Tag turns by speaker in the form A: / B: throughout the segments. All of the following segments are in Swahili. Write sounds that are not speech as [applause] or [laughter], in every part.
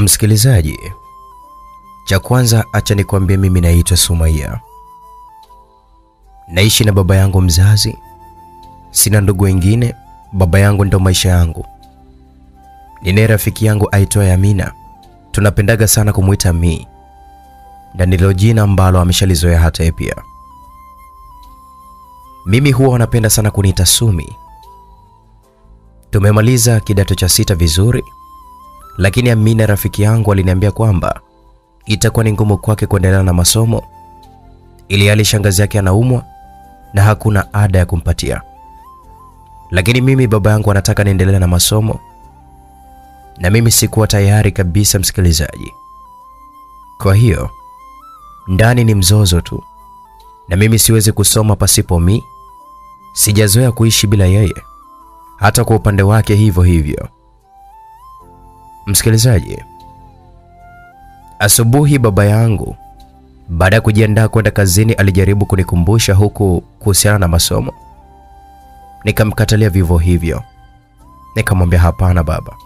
A: Msikilizaji, cha kwanza acha nikwambie, mimi naitwa Sumaia, naishi na baba yangu mzazi, sina ndugu wengine. Baba yangu ndo maisha yangu. Ninaye rafiki yangu aitwaye Amina, tunapendaga sana kumwita Mi, na ndilo jina ambalo ameshalizoea hata yeye pia. Mimi huwa wanapenda sana kuniita Sumi. Tumemaliza kidato cha sita vizuri, lakini Amina rafiki yangu aliniambia kwamba itakuwa ni ngumu kwake kuendelea na masomo ili hali shangazi yake anaumwa na hakuna ada ya kumpatia. Lakini mimi baba yangu anataka niendelee na masomo na mimi sikuwa tayari kabisa, msikilizaji. Kwa hiyo ndani ni mzozo tu, na mimi siwezi kusoma pasipo Mi. Sijazoea kuishi bila yeye, hata kwa upande wake hivyo hivyo. Msikilizaji, asubuhi baba yangu baada ya kujiandaa kwenda kazini alijaribu kunikumbusha huku kuhusiana na masomo. Nikamkatalia vivyo hivyo, nikamwambia hapana baba.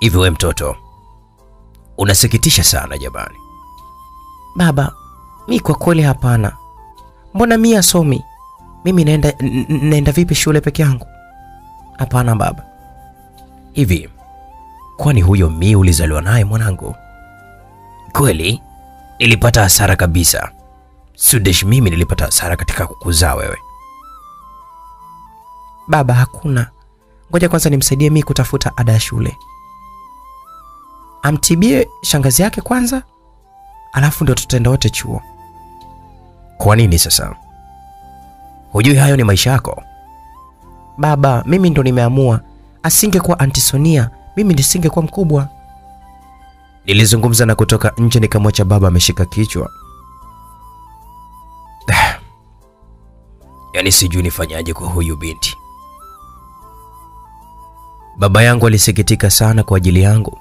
A: Hivi we mtoto, unasikitisha sana jamani.
B: Baba, mi kwa kweli hapana. Mbona mi asomi? Mimi naenda naenda vipi shule peke yangu? Hapana baba.
A: Hivi kwani huyo Mi ulizaliwa naye mwanangu? Kweli nilipata hasara kabisa. Sudesh, mimi nilipata hasara katika kukuzaa wewe.
B: Baba, hakuna. Ngoja kwanza nimsaidie mi kutafuta ada ya shule. Amtibie shangazi yake kwanza, alafu ndio tutaenda wote chuo.
A: Kwa nini sasa? Hujui hayo ni maisha yako?
B: Baba, mimi ndo nimeamua. Asingekuwa Antisonia, mimi nisingekuwa mkubwa.
A: Nilizungumza na kutoka nje nikamwacha baba ameshika kichwa. [sighs] yani sijui nifanyaje kwa huyu binti. Baba yangu alisikitika sana kwa ajili yangu.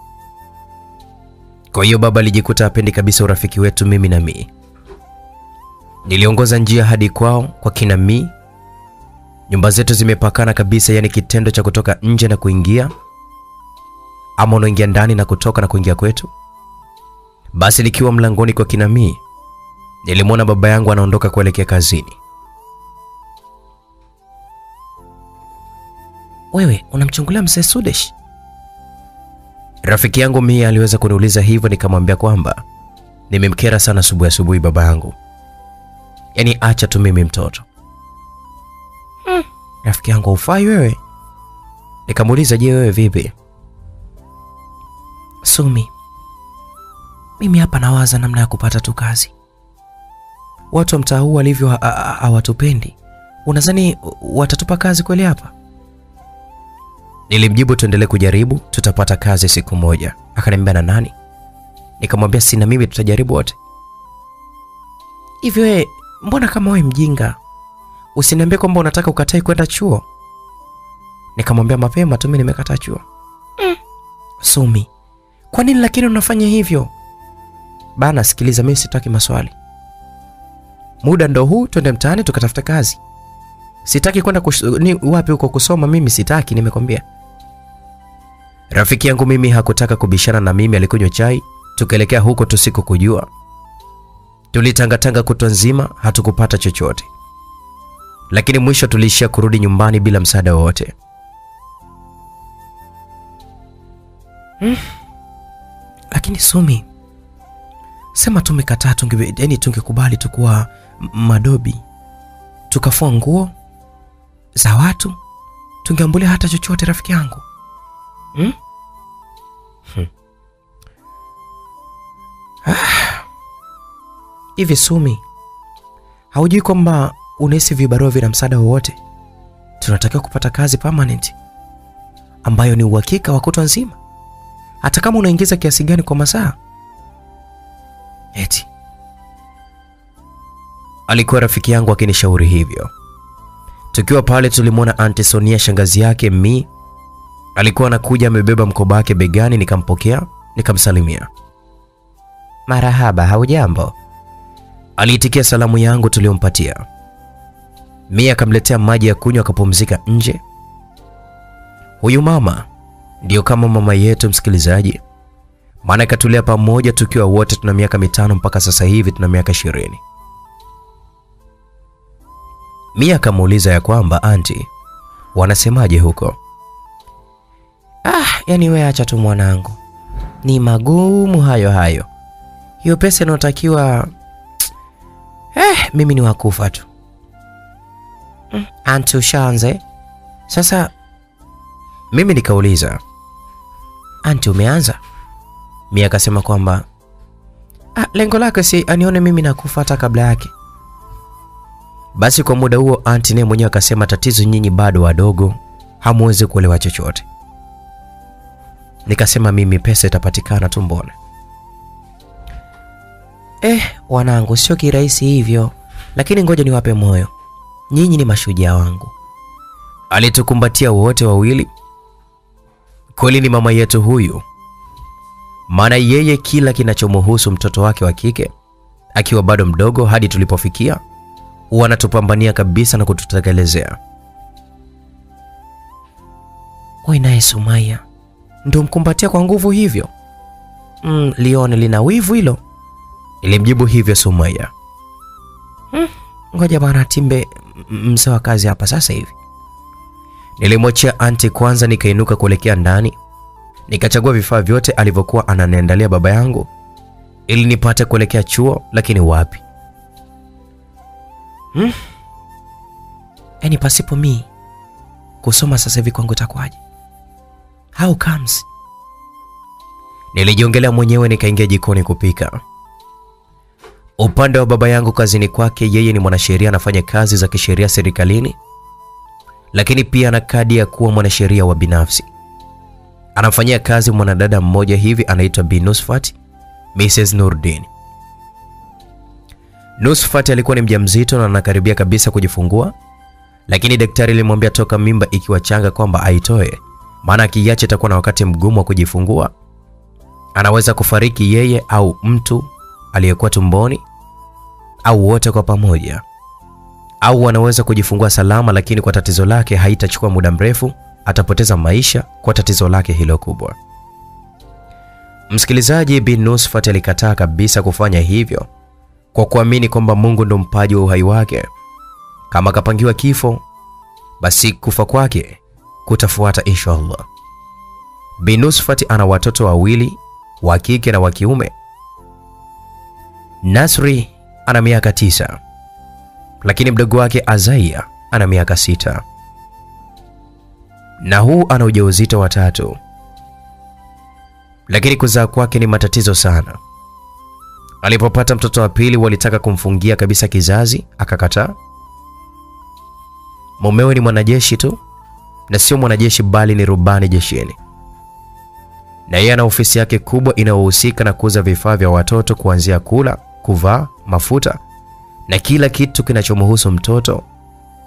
A: Kwa hiyo baba alijikuta apendi kabisa urafiki wetu mimi na mii. Niliongoza njia hadi kwao kwa kina Mi. Nyumba zetu zimepakana kabisa, yani kitendo cha kutoka nje na kuingia ama unaingia ndani na kutoka na kuingia kwetu. Basi nikiwa mlangoni kwa Kinamii nilimwona baba yangu anaondoka kuelekea kazini.
B: Wewe unamchungulia mzee Sudesh?
A: Rafiki yangu Mia aliweza kuniuliza hivyo, nikamwambia kwamba nimemkera sana asubuhi asubuhi baba yangu, yaani acha tu mimi mtoto.
B: Rafiki yangu haufai wewe.
A: Nikamuuliza, je, wewe vipi?
B: Sumi, mimi hapa nawaza namna ya kupata tu kazi. Watu wa mtaa huu walivyo ha- ha- hawatupendi. Unadhani watatupa kazi kweli hapa?
A: Nilimjibu tuendelee kujaribu, tutapata kazi siku moja. Akaniambia na nani? Nikamwambia sina mimi, tutajaribu wote.
B: Hivyo mbona kama wewe mjinga? Usiniambie kwamba unataka ukatai kwenda chuo. Nikamwambia mapema tu mimi nimekata chuo. Sumi, kwa nini lakini unafanya hivyo? Bana, sikiliza, mimi sitaki maswali. Muda ndo huu, twende mtaani tukatafuta kazi. Sitaki kwenda ni wapi huko kusoma, mimi sitaki, nimekwambia.
A: Rafiki yangu mimi hakutaka kubishana na mimi, alikunywa chai, tukaelekea huko tusiku kujua. Tulitangatanga kutwa nzima, hatukupata chochote, lakini mwisho tuliishia kurudi nyumbani bila msaada wowote.
B: Lakini Sumi, sema tumekataa, tunge yani tungekubali tu kuwa madobi, tukafua nguo za watu, tungeambulia hata chochote, rafiki yangu hmm? Ah. Hivi Sumi, haujui kwamba unahisi vibarua vina msaada wowote? Tunatakiwa kupata kazi permanent ambayo ni uhakika wa kutwa nzima hata kama unaingiza kiasi gani kwa masaa. Eti
A: Alikuwa rafiki yangu akinishauri hivyo. Tukiwa pale tulimwona anti Sonia, shangazi yake Mi, alikuwa anakuja amebeba mkoba wake begani. Nikampokea, nikamsalimia. Marahaba, haujambo? Aliitikia salamu yangu tuliyompatia. Mi akamletea maji ya kunywa, akapumzika nje. Huyu mama ndio kama mama yetu msikilizaji, maana ikatulia pamoja tukiwa wote tuna miaka mitano mpaka sasa hivi tuna miaka ishirini. Mia akamuuliza ya kwamba anti, wanasemaje huko?
B: Ah, yani we acha tu mwanangu, ni magumu hayo hayo. Hiyo pesa inayotakiwa eh, mimi ni wakufa tu. Mm, anti ushaanze sasa.
A: Mimi nikauliza
B: Anti umeanza? Mia akasema kwamba ah, lengo lake si anione mimi nakufa kabla yake.
A: basi. Kwa muda huo anti naye mwenyewe akasema, tatizo nyinyi bado wadogo, hamuwezi kuelewa chochote. Nikasema mimi pesa itapatikana tu, mbona
B: Eh, wanangu, sio kirahisi hivyo, lakini ngoja niwape moyo, nyinyi ni mashujaa wangu.
A: alitukumbatia wote wawili. Kweli ni mama yetu huyu, maana yeye kila kinachomhusu mtoto wake wa kike akiwa bado mdogo hadi tulipofikia huwa anatupambania kabisa na kututekelezea.
B: We naye Sumaya ndio mkumbatia kwa nguvu hivyo? Mm, lione lina wivu hilo.
A: ilimjibu hivyo Sumaya.
B: Ngoja bwana Timbe, mzee wa kazi hapa sasa hivi.
A: Nilimwachia anti kwanza, nikainuka kuelekea ndani, nikachagua vifaa vyote alivyokuwa ananiandalia baba yangu ili nipate kuelekea chuo, lakini wapi, hmm?
B: Yaani pasipo mi kusoma sasa hivi kwangu itakuwaje? How comes?
A: Nilijiongelea mwenyewe nikaingia jikoni kupika. Upande wa baba yangu kazini kwake, yeye ni mwanasheria, anafanya kazi za kisheria serikalini, lakini pia ana kadi ya kuwa mwanasheria wa binafsi. Anamfanyia kazi mwanadada mmoja hivi anaitwa Bi Nusfat, Mrs Nurdin. Nusfat alikuwa ni mjamzito na anakaribia kabisa kujifungua, lakini daktari alimwambia toka mimba ikiwa changa kwamba aitoe, maana akiacha itakuwa na wakati mgumu wa kujifungua anaweza kufariki yeye au mtu aliyekuwa tumboni au wote kwa pamoja, au wanaweza kujifungua salama, lakini kwa tatizo lake haitachukua muda mrefu, atapoteza maisha kwa tatizo lake hilo kubwa. Msikilizaji, bin Nusfat alikataa kabisa kufanya hivyo kwa kuamini kwamba Mungu ndo mpaji wa uhai wake. Kama akapangiwa kifo, basi kufa kwake kutafuata inshallah. Bi Nusfat ana watoto wawili wa kike na wa kiume. Nasri ana miaka tisa, lakini mdogo wake azaia ana miaka sita, na huu ana ujauzito wa tatu, lakini kuzaa kwake ni matatizo sana. Alipopata mtoto wa pili, walitaka kumfungia kabisa kizazi, akakataa. Mumewe ni mwanajeshi tu, na sio mwanajeshi bali ni rubani jeshini na yeye ana ofisi yake kubwa inayohusika na kuuza vifaa vya watoto kuanzia kula, kuvaa, mafuta na kila kitu kinachomhusu mtoto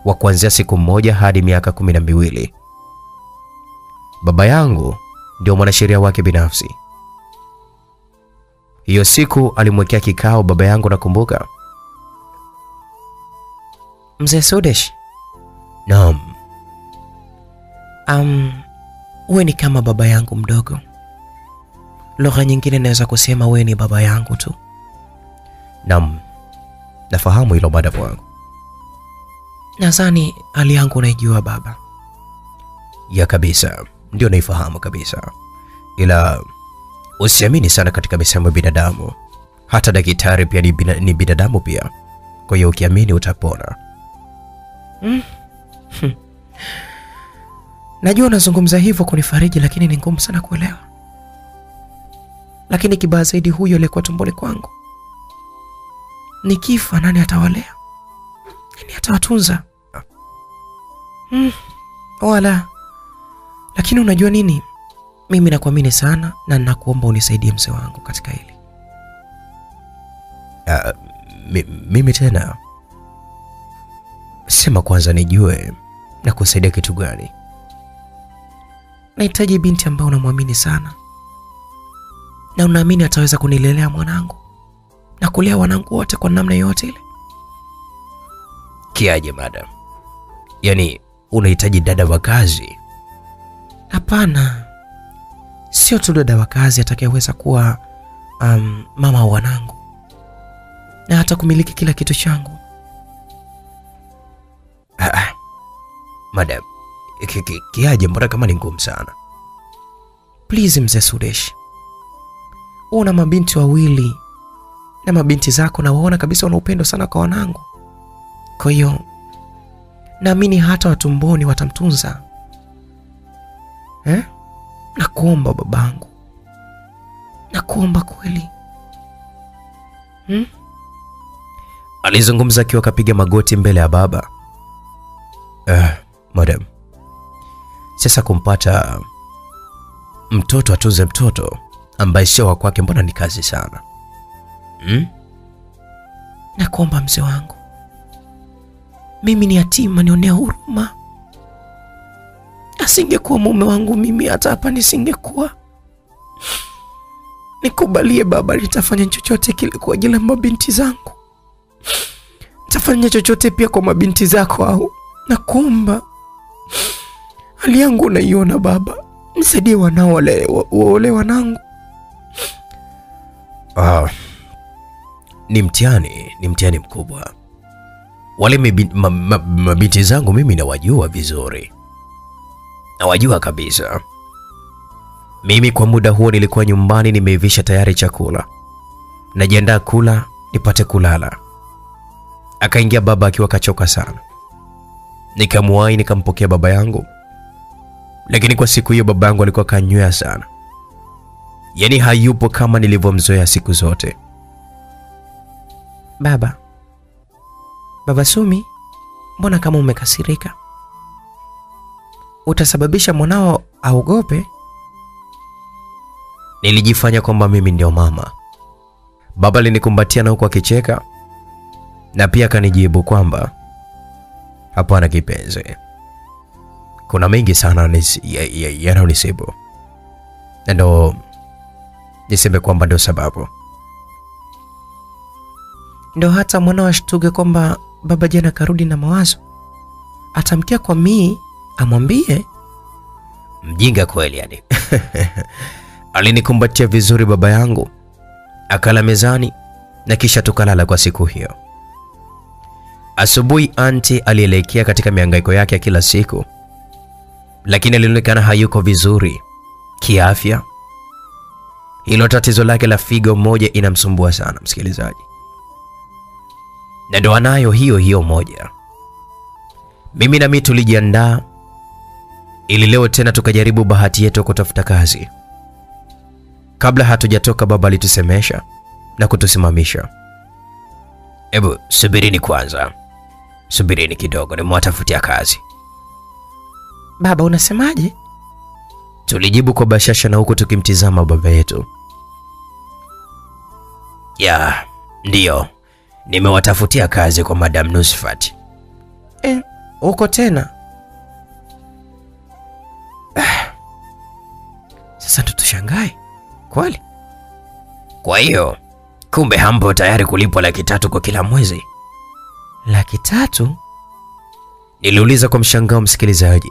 A: wa kuanzia siku moja hadi miaka kumi na miwili. Baba yangu ndio mwanasheria wake binafsi. Hiyo siku alimwekea kikao baba yangu, nakumbuka.
B: Mzee Sudesh,
A: Naam,
B: um, uwe ni kama baba yangu mdogo. Lugha nyingine naweza kusema wewe ni baba yangu tu.
A: Naam, nafahamu hilo madam wangu.
B: Nadhani hali yangu unaijua baba.
A: ya kabisa, ndio naifahamu kabisa, ila usiamini sana katika misemo ya binadamu. Hata daktari pia ni, bina, ni binadamu pia, kwa hiyo ukiamini utapona.
B: Najua unazungumza hivyo kunifariji, lakini ni ngumu sana kuelewa. Lakini kibaya zaidi, huyo aliyekuwa tumboni kwangu, nikifa nani atawalea? Nani atawatunza? Mm, wala. Lakini unajua nini, mimi nakuamini sana na ninakuomba unisaidie mzee wangu katika hili.
A: Uh, mimi tena sema kwanza nijue na kusaidia kitu gani?
B: Nahitaji binti ambayo unamwamini sana na unaamini ataweza kunilelea mwanangu na kulea wanangu wote kwa namna yote ile.
A: Kiaje madam? Yaani unahitaji dada wa kazi?
B: Hapana, sio tu dada wa kazi atakayeweza kuwa um, mama wa wanangu na hata kumiliki kila kitu changu.
A: Ah, ah. Madam, ki- ki- kiaje? Mbona kama ni ngumu sana?
B: Please mzee Suresh, una mabinti wawili na mabinti zako nawaona kabisa una upendo sana kwa wanangu. Kwa hiyo naamini hata watumboni watamtunza eh? Nakuomba babangu, nakuomba kweli hmm?
A: Alizungumza akiwa kapiga magoti mbele ya baba. Eh, madam, sasa kumpata mtoto atunze mtoto ambaye sio wa kwake, mbona ni kazi sana hmm?
B: Nakuomba mzee wangu, mimi ni yatima, nionea huruma. Asingekuwa mume wangu mimi, hata hapa nisingekuwa. Nikubalie baba, nitafanya chochote kile kwa ajili ya mabinti zangu, nitafanya chochote pia kwa mabinti zako. Au nakuomba, hali yangu unaiona baba, nisaidie wanao wale wale waole wanangu.
A: Ah, ni mtihani, ni mtihani mkubwa. Wale mabinti zangu mimi nawajua vizuri, nawajua kabisa. Mimi kwa muda huo nilikuwa nyumbani, nimeivisha tayari chakula, najiandaa kula nipate kulala. Akaingia baba akiwa kachoka sana, nikamwahi nikampokea baba yangu, lakini kwa siku hiyo baba yangu alikuwa kanywea sana, yaani hayupo kama nilivyomzoea siku zote.
B: Baba, baba Sumi, mbona kama umekasirika? Utasababisha mwanao aogope?
A: Nilijifanya kwamba mimi ndio mama. Baba alinikumbatia na huku akicheka, na pia akanijibu kwamba hapana kipenzi, kuna mengi sana yanayonisibu ya- ya- yanayonisibu, na ndo niseme kwamba ndio sababu.
B: Ndo hata mwanao ashtuke kwamba baba jana karudi na mawazo, atamkia kwa mii amwambie.
A: Mjinga kweli yani. [laughs] Alinikumbatia vizuri baba yangu, akala mezani na kisha tukalala kwa siku hiyo. Asubuhi anti alielekea katika miangaiko yake ya kila siku, lakini alionekana hayuko vizuri kiafya. Hilo tatizo lake la figo moja inamsumbua sana, msikilizaji, na ndo anayo hiyo hiyo moja. Mimi na mimi tulijiandaa ili leo tena tukajaribu bahati yetu kutafuta kazi. Kabla hatujatoka, baba alitusemesha na kutusimamisha. Ebu subirini kwanza, subirini kidogo, nimewatafutia kazi.
B: Baba, unasemaje?
A: Tulijibu kwa bashasha na huku tukimtizama baba yetu. Ya, ndiyo, nimewatafutia kazi kwa Madam Nusfat.
B: Eh, uko tena? Ah. [sighs] Sasa tutushangae kweli.
A: Kwa hiyo kumbe hampo tayari kulipwa laki tatu kwa kila mwezi?
B: Laki tatu?
A: Niliuliza kwa mshangao, msikilizaji.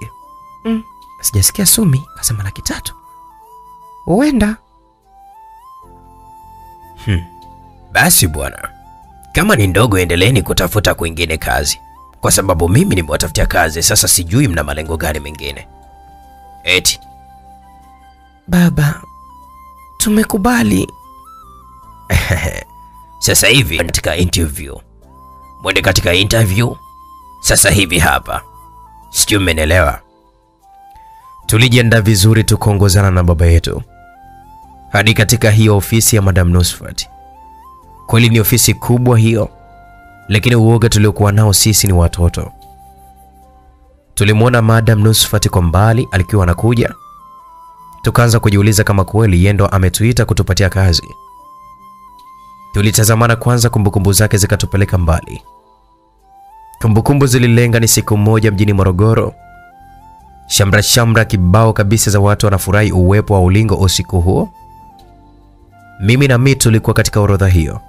B: Mm, sijasikia Sumi kasema laki tatu. Huenda
A: Basi bwana, kama ni ndogo, endeleeni kutafuta kwingine kazi, kwa sababu mimi nimewatafutia kazi. Sasa sijui mna malengo gani mengine. Eti
B: baba, tumekubali. [laughs]
A: sasa hivi katika interview, mwende katika interview sasa hivi hapa, sijui mmenielewa. Tulijiandaa vizuri, tukaongozana na baba yetu hadi katika hiyo ofisi ya Madam Nusfat. Kweli ni ofisi kubwa hiyo, lakini uoga tuliokuwa nao sisi ni watoto. Tulimwona Madam Nusfat kwa mbali alikuwa anakuja, tukaanza kujiuliza kama kweli yendo ndo ametuita kutupatia kazi. Tulitazamana kwanza, kumbukumbu zake zikatupeleka mbali. Kumbukumbu zililenga ni siku moja mjini Morogoro, shamra shamra kibao kabisa za watu wanafurahi uwepo wa ulingo usiku huo. Mimi na mi tulikuwa katika orodha hiyo.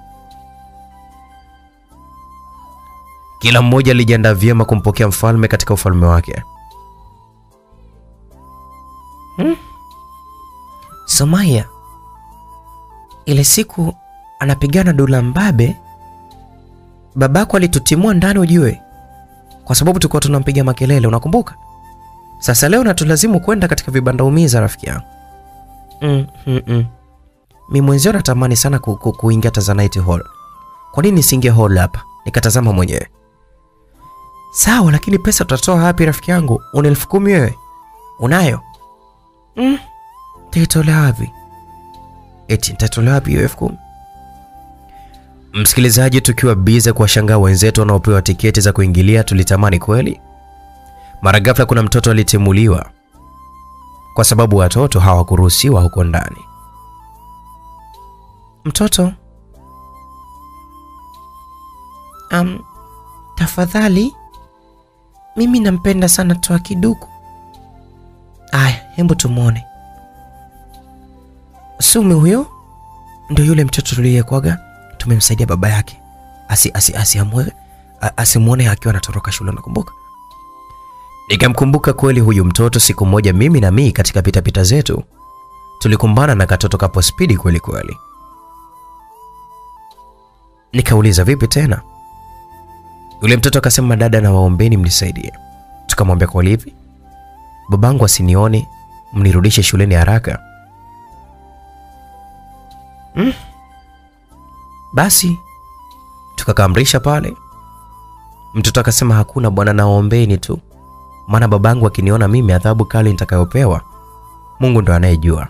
A: Kila mmoja alijiandaa vyema kumpokea mfalme katika ufalme wake. Hmm?
B: Somaya, ile siku anapigana Dula Mbabe, babako alitutimua ndani ujue, kwa sababu tulikuwa tunampiga makelele, unakumbuka? Sasa leo natulazimu kwenda katika vibanda umiza, rafiki yangu. mm, mm, mm. Mi mwenzio natamani sana ku, ku, kuingia Tanzanite Hall. Kwa nini nisingie hall hapa nikatazama mwenyewe? Sawa, lakini pesa tutatoa wapi rafiki yangu? Una elfu kumi wewe unayo? mm. Taitolea wapi? Eti nitaitolea wapi hiyo elfu kumi?
A: Msikilizaji, tukiwa bize kuwashangaa wenzetu wanaopewa tiketi za kuingilia, tulitamani kweli. Mara ghafla kuna mtoto alitimuliwa kwa sababu watoto hawakuruhusiwa huko ndani.
B: Mtoto um, tafadhali, mimi nampenda sana Toa Kiduku. Aya, hebu tumwone. Sumi huyo ndio yule mtoto tuliyekwaga tumemsaidia baba yake asi asi asimwone akiwa anatoroka shule, nakumbuka.
A: Nikamkumbuka kweli huyu mtoto. Siku moja mimi na mii katika pitapita zetu tulikumbana na katoto kapo spidi kweli kweli. Nikauliza vipi tena? Yule mtoto akasema, dada, na waombeni mnisaidie. Tukamwambia kwa hivi, Babangu asinione, mnirudishe shuleni haraka.
B: Mm.
A: Basi tukakamrisha pale. Mtoto akasema hakuna bwana, naombeni tu, maana babangu akiniona mimi, adhabu kali nitakayopewa Mungu ndo anayejua.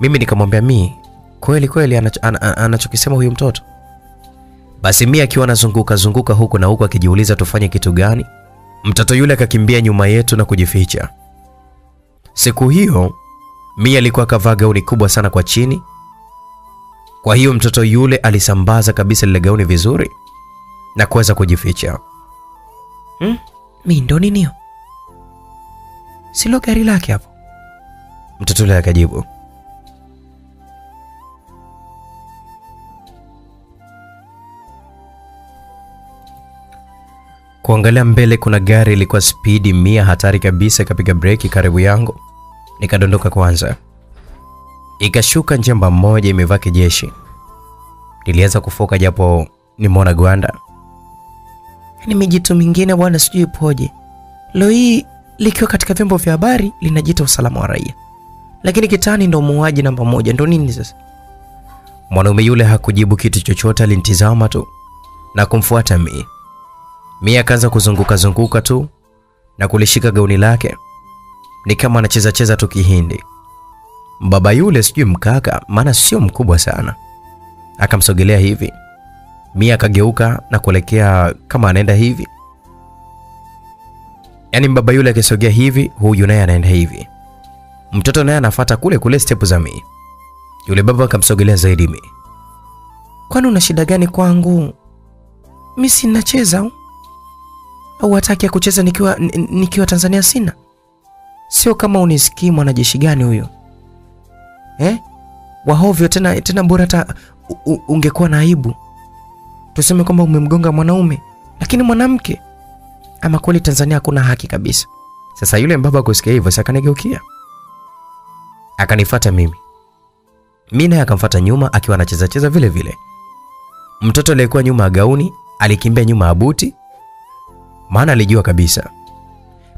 A: Mimi nikamwambia mi kweli kweli anachokisema anacho huyu mtoto. Basi mimi akiwa anazunguka zunguka huku na huku akijiuliza tufanye kitu gani, mtoto yule akakimbia nyuma yetu na kujificha. Siku hiyo mimi alikuwa kavaa gauni kubwa sana kwa chini, kwa hiyo mtoto yule alisambaza kabisa lile gauni vizuri na kuweza kujificha.
B: Hmm? Mi ndo ninio silo gari lake hapo.
A: Mtoto yule akajibu, kuangalia mbele, kuna gari ilikuwa spidi mia, hatari kabisa, ikapiga breki karibu yangu, nikadondoka kwanza, ikashuka njemba moja imevaa kijeshi. Nilianza kufoka japo nimeona gwanda.
B: ni mijitu mingine bwana, sijui ipoje. Leo hii likiwa katika vyombo vya habari linajiita usalama wa raia, lakini kitani ndo muuaji namba moja. Ndo nini sasa?
A: Mwanaume yule hakujibu kitu chochote, alinitizama tu na kumfuata mi. Mi akaanza kuzunguka zunguka tu na kulishika gauni lake, ni kama anacheza cheza tu Kihindi. Baba yule sijui mkaka, maana sio mkubwa sana, akamsogelea hivi. Mia akageuka na kuelekea kama anaenda hivi, yaani baba yule akisogea hivi, huyu naye anaenda hivi, mtoto naye anafata kule kule step za mi. Yule baba akamsogelea zaidi mi.
B: Kwani una shida gani kwangu? Mi sinacheza au au hataki ya kucheza nikiwa nikiwa Tanzania sina? Sio kama unisikii mwanajeshi gani huyo eh? Wahovyo tena tena, bora hata ungekuwa na aibu, tuseme kwamba umemgonga mwanaume, lakini mwanamke. Ama kweli Tanzania hakuna haki kabisa.
A: Sasa yule mbaba kusikia hivyo, sasa akanigeukia akanifuata mimi, mi naye akamfuata nyuma akiwa anacheza cheza vile vile. Mtoto aliyekuwa nyuma ya gauni alikimbia nyuma ya buti, maana alijua kabisa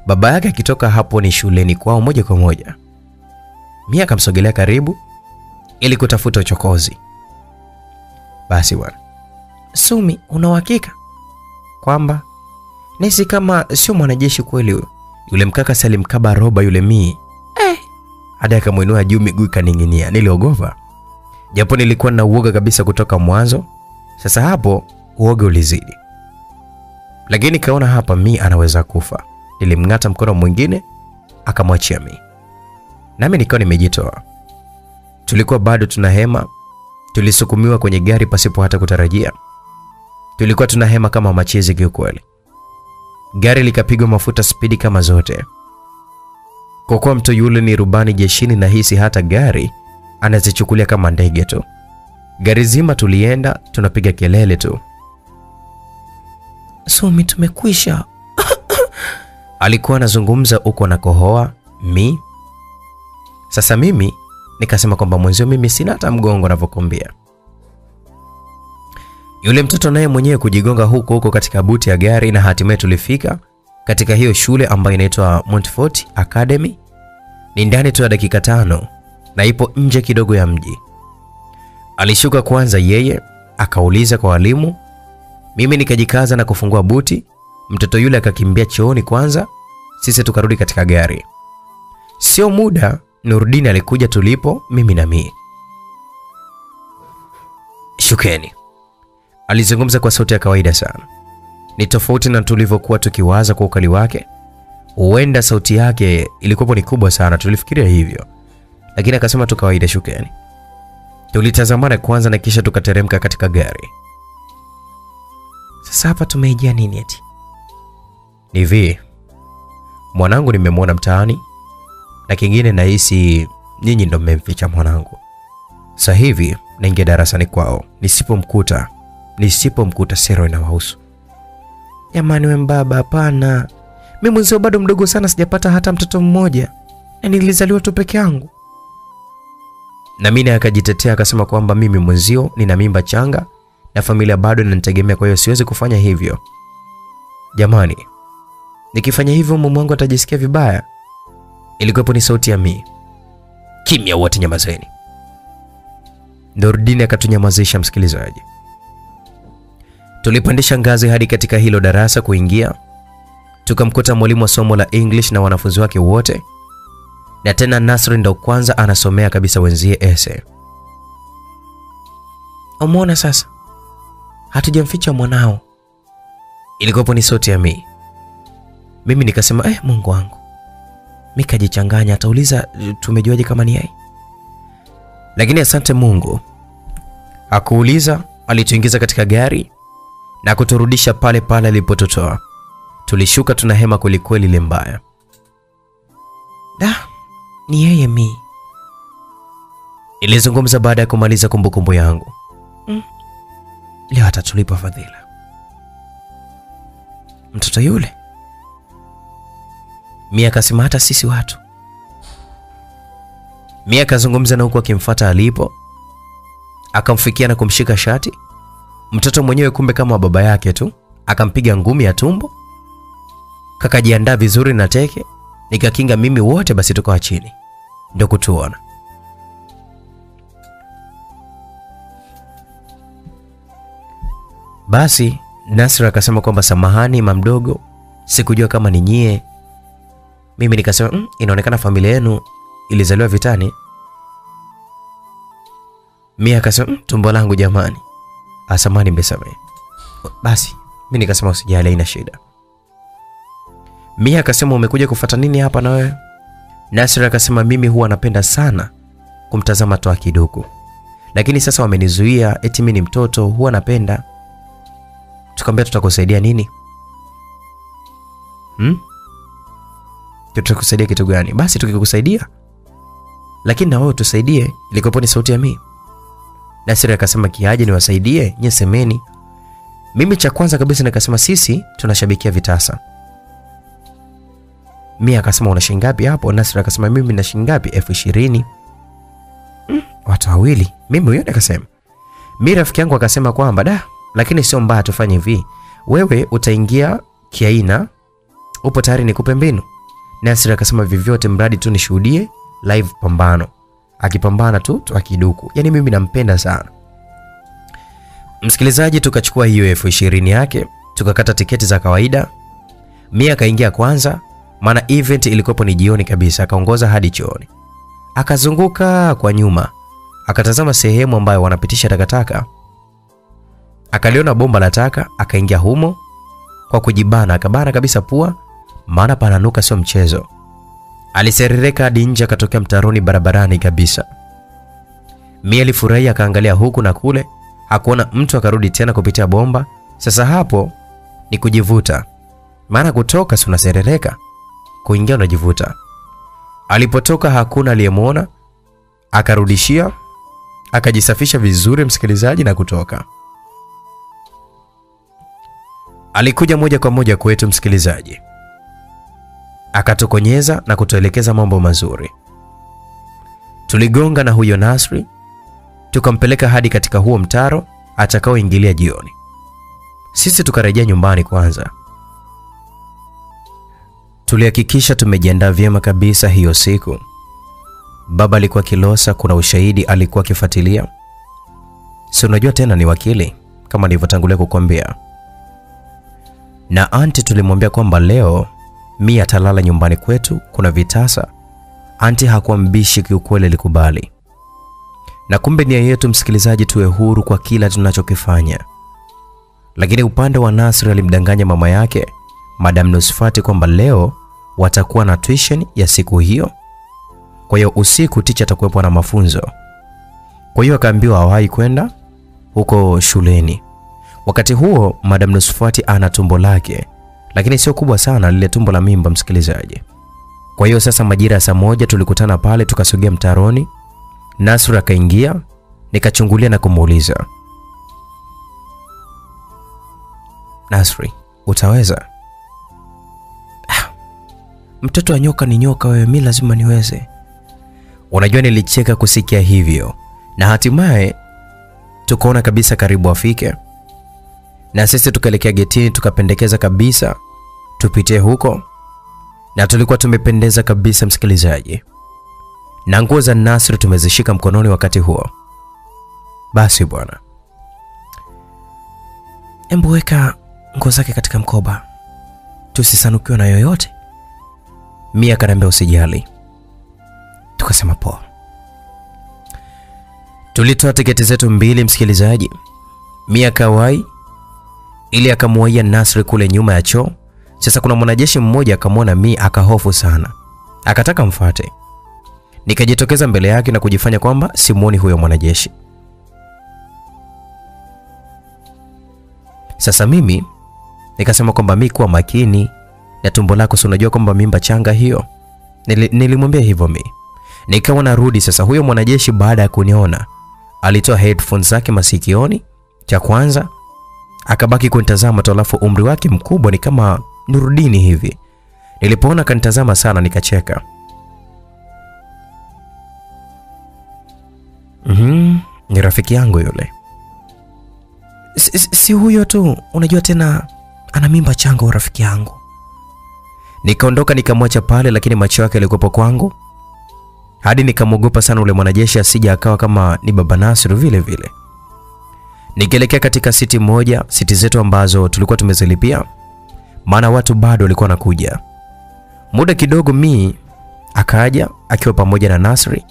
A: baba yake akitoka hapo ni shuleni kwao moja kwa moja. Mia akamsogelea karibu ili kutafuta uchokozi. Basi bwana,
B: Sumi, una uhakika kwamba nisi kama sio mwanajeshi kweli huyo?
A: yule mkaka Salim kaba roba yule mii
B: Eh,
A: hadi akamwinua juu, miguu ikaning'inia. Niliogopa japo nilikuwa na uoga kabisa kutoka mwanzo. Sasa hapo uoga ulizidi, lakini kaona hapa mi anaweza kufa. Nilimng'ata mkono mwingine akamwachia mi, nami nikawa nimejitoa. Tulikuwa bado tuna hema, tulisukumiwa kwenye gari pasipo hata kutarajia. Tulikuwa tuna hema kama machezi kiukweli. Gari likapigwa mafuta spidi kama zote. Kwa kuwa mtu yule ni rubani jeshini, na hisi hata gari anazichukulia kama ndege tu. Gari zima tulienda tunapiga kelele tu.
B: Sumi, tumekwisha. [coughs]
A: Alikuwa anazungumza huko na kohoa mi. Sasa mimi nikasema kwamba mwenzio, mimi sina hata mgongo navyokwambia. Yule mtoto naye mwenyewe kujigonga huko huko katika buti ya gari, na hatimaye tulifika katika hiyo shule ambayo inaitwa Montfort Academy. Ni ndani tu ya dakika tano na ipo nje kidogo ya mji. Alishuka kwanza yeye, akauliza kwa walimu, mimi nikajikaza na kufungua buti. Mtoto yule akakimbia chooni kwanza, sisi tukarudi katika gari. Sio muda Nurdin alikuja tulipo mimi na mi. Shukeni, alizungumza kwa sauti ya kawaida sana. Ni tofauti na tulivyokuwa tukiwaza kwa ukali wake. Huenda sauti yake ilikuwa ni kubwa sana, tulifikiria hivyo, lakini akasema tu kawaida, shukeni. Tulitazamana kwanza na kisha tukateremka katika gari.
B: Sasa hapa tumeijia nini eti?
A: Ni vii mwanangu nimemwona mtaani, na kingine nahisi nyinyi ndo mmemficha mwanangu. Sasa hivi naingia darasani kwao, nisipomkuta nisipomkuta sero inawahusu.
B: Jamani we mbaba, hapana. Mimi mwenzio bado mdogo sana, sijapata hata mtoto mmoja na nilizaliwa tu peke yangu.
A: Na mimi akajitetea akasema kwamba mimi mwenzio nina mimba changa na familia bado inanitegemea, kwa hiyo siwezi kufanya hivyo. Jamani, nikifanya hivyo mume wangu atajisikia vibaya. Ilikuwepo ni sauti ya Mii. Kimya wote, nyamazeni. Nurdin akatunyamazisha msikilizaji. Tulipandisha ngazi hadi katika hilo darasa kuingia, tukamkuta mwalimu wa somo la English na wanafunzi wake wote, na tena Nasri ndo kwanza anasomea kabisa wenzie ese.
B: Umeona sasa, hatujamficha mwanao.
A: Ilikuwepo ni sauti ya mimi.
B: Mimi nikasema eh, Mungu wangu, mikajichanganya. Atauliza tumejuaje kama ni yeye?
A: Lakini asante Mungu akuuliza alituingiza katika gari na kuturudisha pale pale alipototoa. Tulishuka tuna hema kwelikweli ile mbaya.
B: Da, ni yeye mi.
A: Ilizungumza baada ya kumaliza kumbukumbu yangu.
B: Leo atatulipa fadhila mtoto yule.
A: Mia akasema hata sisi watu. Mia akazungumza na huku akimfuata alipo, akamfikia na kumshika shati. Mtoto mwenyewe kumbe kama baba yake tu, akampiga ngumi ya tumbo. Kakajiandaa vizuri na teke, nikakinga mimi wote, basi tukawa chini ndio kutuona. Basi Nasra akasema kwamba samahani mamdogo, sikujua kama ni nyie. Mimi nikasema mm, inaonekana familia yenu ilizaliwa vitani. Mia akasema mm, tumbo langu jamani, asamani mbesamehe. Basi mimi nikasema usijali, haina shida. Mia akasema umekuja kufuata nini hapa na wewe? Nasra akasema mimi huwa napenda sana kumtazama Toa Kiduku, lakini sasa wamenizuia eti mimi ni mtoto, huwa napenda. Tukamwambia tutakusaidia nini? Hmm? Tutakusaidia kitu gani? Basi tukikusaidia, lakini na wewe tusaidie. Ilikuwa ni sauti ya mimi. Nasiri akasema kiaje niwasaidie? Nyie semeni. Mimi cha kwanza kabisa nikasema sisi tunashabikia vitasa. Mia akasema una shilingi ngapi hapo? Nasri akasema mimi na shilingi ngapi? elfu ishirini. Mm, watu wawili. Mimi huyo akasema. Mimi rafiki yangu akasema kwamba da, lakini sio mbaya, tufanye hivi. Wewe utaingia kiaina, upo tayari nikupe mbinu? Nasri akasema vyovyote, mradi tu nishuhudie live pambano, akipambana tu Toa Kiduku. Yani mimi nampenda sana msikilizaji. Tukachukua hiyo elfu ishirini yake, tukakata tiketi za kawaida. Mia akaingia kwanza, maana event ilikuwepo ni jioni kabisa. Akaongoza hadi chooni, akazunguka kwa nyuma, akatazama sehemu ambayo wanapitisha takataka, akaliona bomba la taka, akaingia humo kwa kujibana, akabana kabisa pua maana pananuka sio mchezo. Aliserereka hadi nje akatokea mtaroni barabarani kabisa. Mia alifurahia akaangalia huku na kule, hakuona mtu, akarudi tena kupitia bomba. Sasa hapo ni kujivuta, maana kutoka si kuingia unajivuta. Alipotoka hakuna aliyemwona, akarudishia, akajisafisha vizuri msikilizaji, na kutoka. Alikuja moja kwa moja kwetu msikilizaji akatukonyeza na kutuelekeza mambo mazuri. Tuligonga na huyo Nasri tukampeleka hadi katika huo mtaro atakaoingilia jioni. Sisi tukarejea nyumbani kwanza. Tulihakikisha tumejiandaa vyema kabisa hiyo siku. Baba alikuwa Kilosa, kuna ushahidi alikuwa akifuatilia. Si unajua tena ni wakili kama nilivyotangulia kukwambia. Na anti tulimwambia kwamba leo mi atalala nyumbani kwetu, kuna vitasa. Anti hakuwa mbishi, kiukweli alikubali. Na kumbe nia yetu, msikilizaji, tuwe huru kwa kila tunachokifanya. Lakini upande wa Nasri alimdanganya mama yake Madam Nusfati kwamba leo watakuwa na tuition ya siku hiyo. Kwa hiyo usiku ticha atakuwepo na mafunzo. Kwa hiyo akaambiwa hawahi kwenda huko shuleni. Wakati huo Madam Nusfati ana tumbo lake, lakini sio kubwa sana, lile tumbo la mimba, msikilizaji. Kwa hiyo sasa majira ya saa moja tulikutana pale, tukasogea mtaroni. Nasra akaingia, nikachungulia na kumuuliza, Nasri, utaweza? "Ah, Mtoto wa nyoka ni nyoka wewe, mi lazima niweze. Unajua, nilicheka kusikia hivyo, na hatimaye tukaona kabisa karibu afike, na sisi tukaelekea getini, tukapendekeza kabisa tupitie huko, na tulikuwa tumependeza kabisa, msikilizaji, na nguo za Nasri tumezishika mkononi wakati huo. Basi bwana, embu weka nguo zake katika mkoba, tusisanukiwe na yoyote. Mia akaniambia usijali. Tukasema poa. Tulitoa tiketi zetu mbili, msikilizaji. Mia kawai ili akamwaia Nasri kule nyuma ya choo. Sasa kuna mwanajeshi mmoja akamwona Mi akahofu sana, akataka mfate. Nikajitokeza mbele yake na kujifanya kwamba simuoni huyo mwanajeshi. Sasa mimi nikasema kwamba mi kuwa makini na tumbo lako, si unajua kwamba mimba changa hiyo. Nili, nilimwambia hivyo mi. Nikawa narudi sasa. Huyo mwanajeshi baada ya kuniona alitoa headphones zake masikioni, cha kwanza akabaki kunitazama tu, alafu umri wake mkubwa ni kama Nurudini hivi. Nilipoona kanitazama sana nikacheka. Mhm, ni rafiki yangu yule. Si, si, huyo tu, unajua tena ana mimba changa wa rafiki yangu. Nikaondoka nikamwacha pale, lakini macho yake yalikuwa kwangu hadi nikamwogopa sana ule mwanajeshi asija akawa kama ni baba Nasiru vile vile. Nikielekea katika siti moja, siti zetu ambazo tulikuwa tumezilipia, maana watu bado walikuwa wanakuja. Muda kidogo mi akaja akiwa pamoja na Nasri.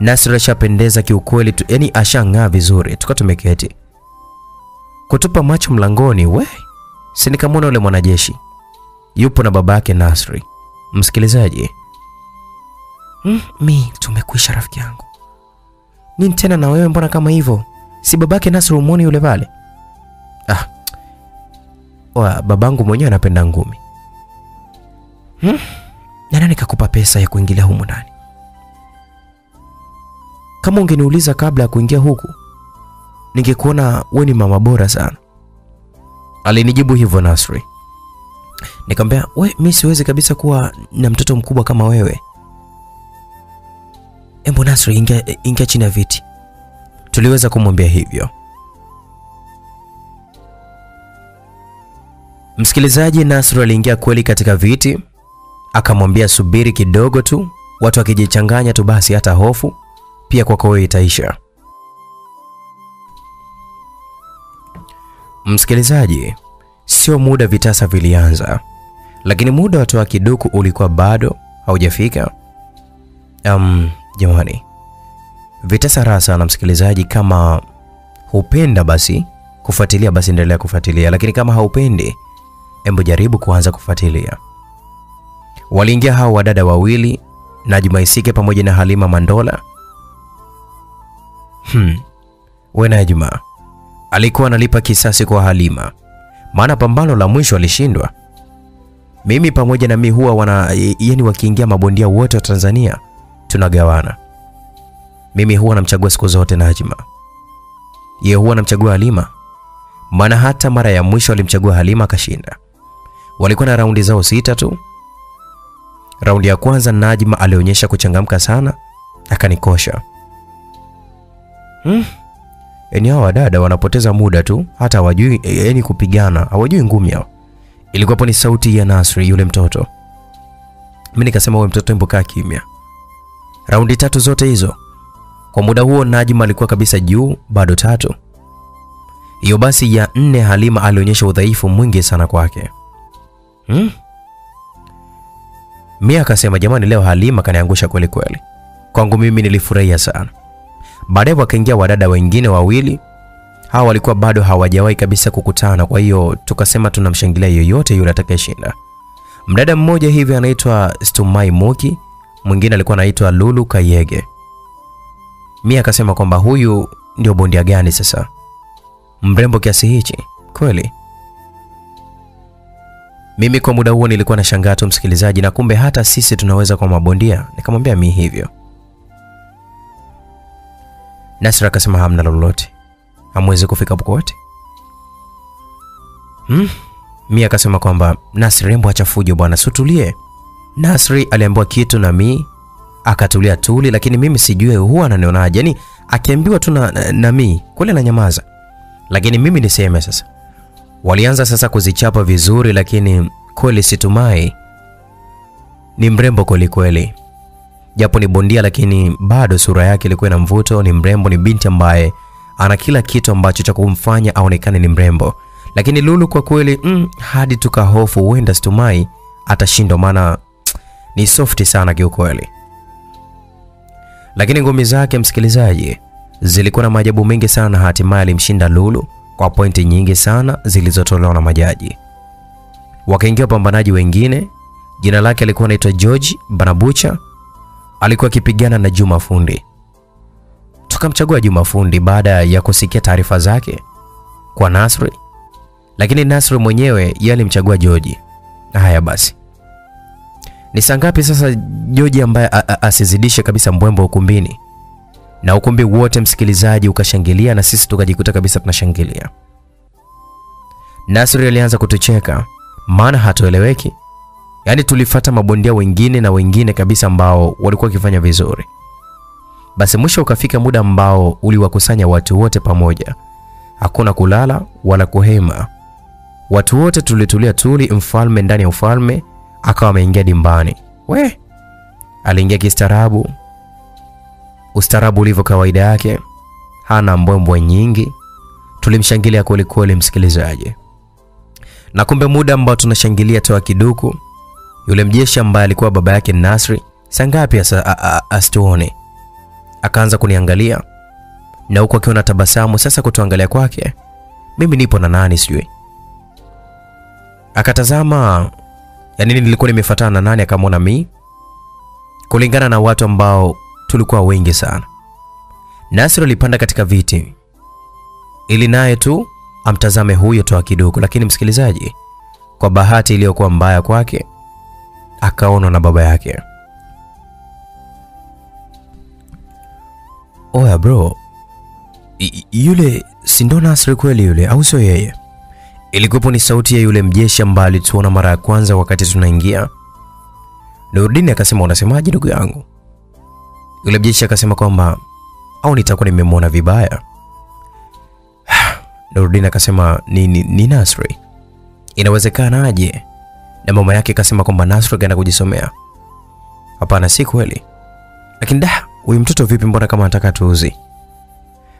A: Nasri ashapendeza kiukweli tu, yani ashang'aa vizuri, tukawa tumeketi kutupa macho mlangoni, we si nikamwona ule mwanajeshi yupo na baba yake Nasri. Msikilizaji, mm, mi tumekwisha rafiki yangu. Nini tena na wewe, mbona kama hivyo? Si babake Nasri umwoni yule pale? Ah, wa babangu mwenyewe anapenda ngumi. Hmm? Na nani kakupa pesa ya kuingilia humu ndani? Kama ungeniuliza kabla ya kuingia huku, ningekuona we ni mama bora sana. Alinijibu hivyo Nasri. Nikamwambia, we, mi siwezi kabisa kuwa na mtoto mkubwa kama wewe. Embo Nasri, ingia, ingia chini ya viti. Tuliweza kumwambia hivyo. Msikilizaji, Nasru aliingia kweli katika viti, akamwambia subiri kidogo tu, watu wakijichanganya tu basi hata hofu pia kwako wewe itaisha. Msikilizaji, sio muda vitasa vilianza, lakini muda wa toa kiduku ulikuwa bado haujafika. Um, jamani, vitasa raha sana msikilizaji. Kama hupenda basi kufuatilia, basi endelea kufuatilia, lakini kama haupendi, embo jaribu kuanza kufuatilia. Waliingia hao wadada wawili Najma Isike pamoja na Halima Mandola. Hmm. We Najma alikuwa analipa kisasi kwa Halima, maana pambano la mwisho alishindwa. Mimi pamoja na mi huwa wana yani, wakiingia mabondia wote wa Tanzania tunagawana. Mimi huwa namchagua siku zote Najma, yeye huwa namchagua Halima, maana hata mara ya mwisho alimchagua Halima akashinda. Walikuwa na raundi zao sita tu. Raundi ya kwanza Najma alionyesha kuchangamka sana, akanikosha. Hmm. Yaani hawa wadada wanapoteza muda tu, hata hawajui yaani kupigana, hawajui ngumi hao. Ilikuwapo ni sauti ya Nasri yule mtoto. Mimi nikasema wewe mtoto, embo kimya. Raundi tatu zote hizo. Kwa muda huo Najma alikuwa kabisa juu, bado tatu. Hiyo basi ya nne Halima alionyesha udhaifu mwingi sana kwake. Hmm? Mia akasema jamani, leo Halima kaniangusha kweli kweli. Kwangu mimi nilifurahia sana. Baadaye wakaingia wadada wengine wawili. Hawa walikuwa bado hawajawahi kabisa kukutana, kwa hiyo tukasema tunamshangilia yoyote yule atakayeshinda. Mdada mmoja hivi anaitwa Stumai Moki, mwingine alikuwa anaitwa Lulu Kayege. Mia akasema kwamba huyu ndio bondia gani sasa, mrembo kiasi hichi kweli? Mimi kwa muda huo nilikuwa nashangaa tu msikilizaji, na kumbe hata sisi tunaweza kwa mabondia. Nikamwambia mi hivyo. Nasra akasema hamna lolote, hamwezi kufika popote. Hmm? Mi akasema kwamba Nasri, rembo achafujo bwana, sutulie. Nasri aliambiwa kitu na mi akatulia tuli, lakini mimi sijui huwa ananionaje, yani akiambiwa tu na, na, na mi kule na nyamaza, lakini mimi niseme sasa. Walianza sasa kuzichapa vizuri, lakini kweli Situmai ni mrembo kweli kweli, japo ni bondia, lakini bado sura yake ilikuwa na mvuto. Ni mrembo, ni binti ambaye ana kila kitu ambacho cha kumfanya aonekane ni mrembo. Lakini Lulu kwa kweli mm, hadi tukahofu huenda Situmai atashindwa, maana ni softi sana kiukweli. Lakini ngumi zake msikilizaji, zilikuwa na maajabu mengi sana. na Hatimaye alimshinda Lulu kwa pointi nyingi sana zilizotolewa na majaji. Wakaingia wapambanaji wengine, jina lake alikuwa anaitwa George Banabucha, alikuwa akipigana na Juma Fundi. Tukamchagua Juma Fundi baada ya kusikia taarifa zake kwa Nasri, lakini Nasri mwenyewe yeye alimchagua George. Haya basi, ni saa ngapi sasa Joji ambaye asizidishe kabisa mbwembo ukumbini na ukumbi wote msikilizaji ukashangilia na sisi tukajikuta kabisa tunashangilia. Nasri alianza kutucheka maana hatueleweki, yaani tulifata mabondia wengine na wengine kabisa ambao walikuwa wakifanya vizuri. Basi mwisho ukafika muda ambao uliwakusanya watu wote pamoja, hakuna kulala wala kuhema. Watu wote tulitulia tuli. Mfalme ndani ya ufalme akawa ameingia dimbani. We, aliingia kistaarabu ustaarabu ulivyo kawaida yake, hana mbwembwe nyingi. Tulimshangilia kwelikweli, kweli, msikilizaji, na kumbe muda ambao tunashangilia toa kiduku, yule mjeshi ambaye alikuwa baba yake Nasri, saa ngapi asituone, akaanza kuniangalia na huku akiwa na tabasamu. Sasa kutuangalia kwake, mimi nipo na nani sijui, akatazama, yani nilikuwa nimefuatana na nani, akamwona mi, kulingana na watu ambao tulikuwa wengi sana. Nasri alipanda katika viti ili naye tu amtazame huyo toa kidogo, lakini msikilizaji, kwa bahati iliyokuwa mbaya kwake, akaonwa na baba yake. Oya bro, yule si ndo Nasri kweli yule, au sio yeye? Ilikuwepo ni sauti ya yule mjeshi ambaye alituona mara ya kwanza wakati tunaingia. Nurdin akasema, unasemaje ndugu yangu? Yule mjeshi akasema kwamba au nitakuwa nimemwona vibaya. [sighs] Nurdin akasema ni, ni, ni Nasri, inawezekana aje? Na mama yake akasema kwamba Nasri kaenda kujisomea. Hapana, si kweli. Lakini da, huyu mtoto vipi, mbona kama anataka tuuzi?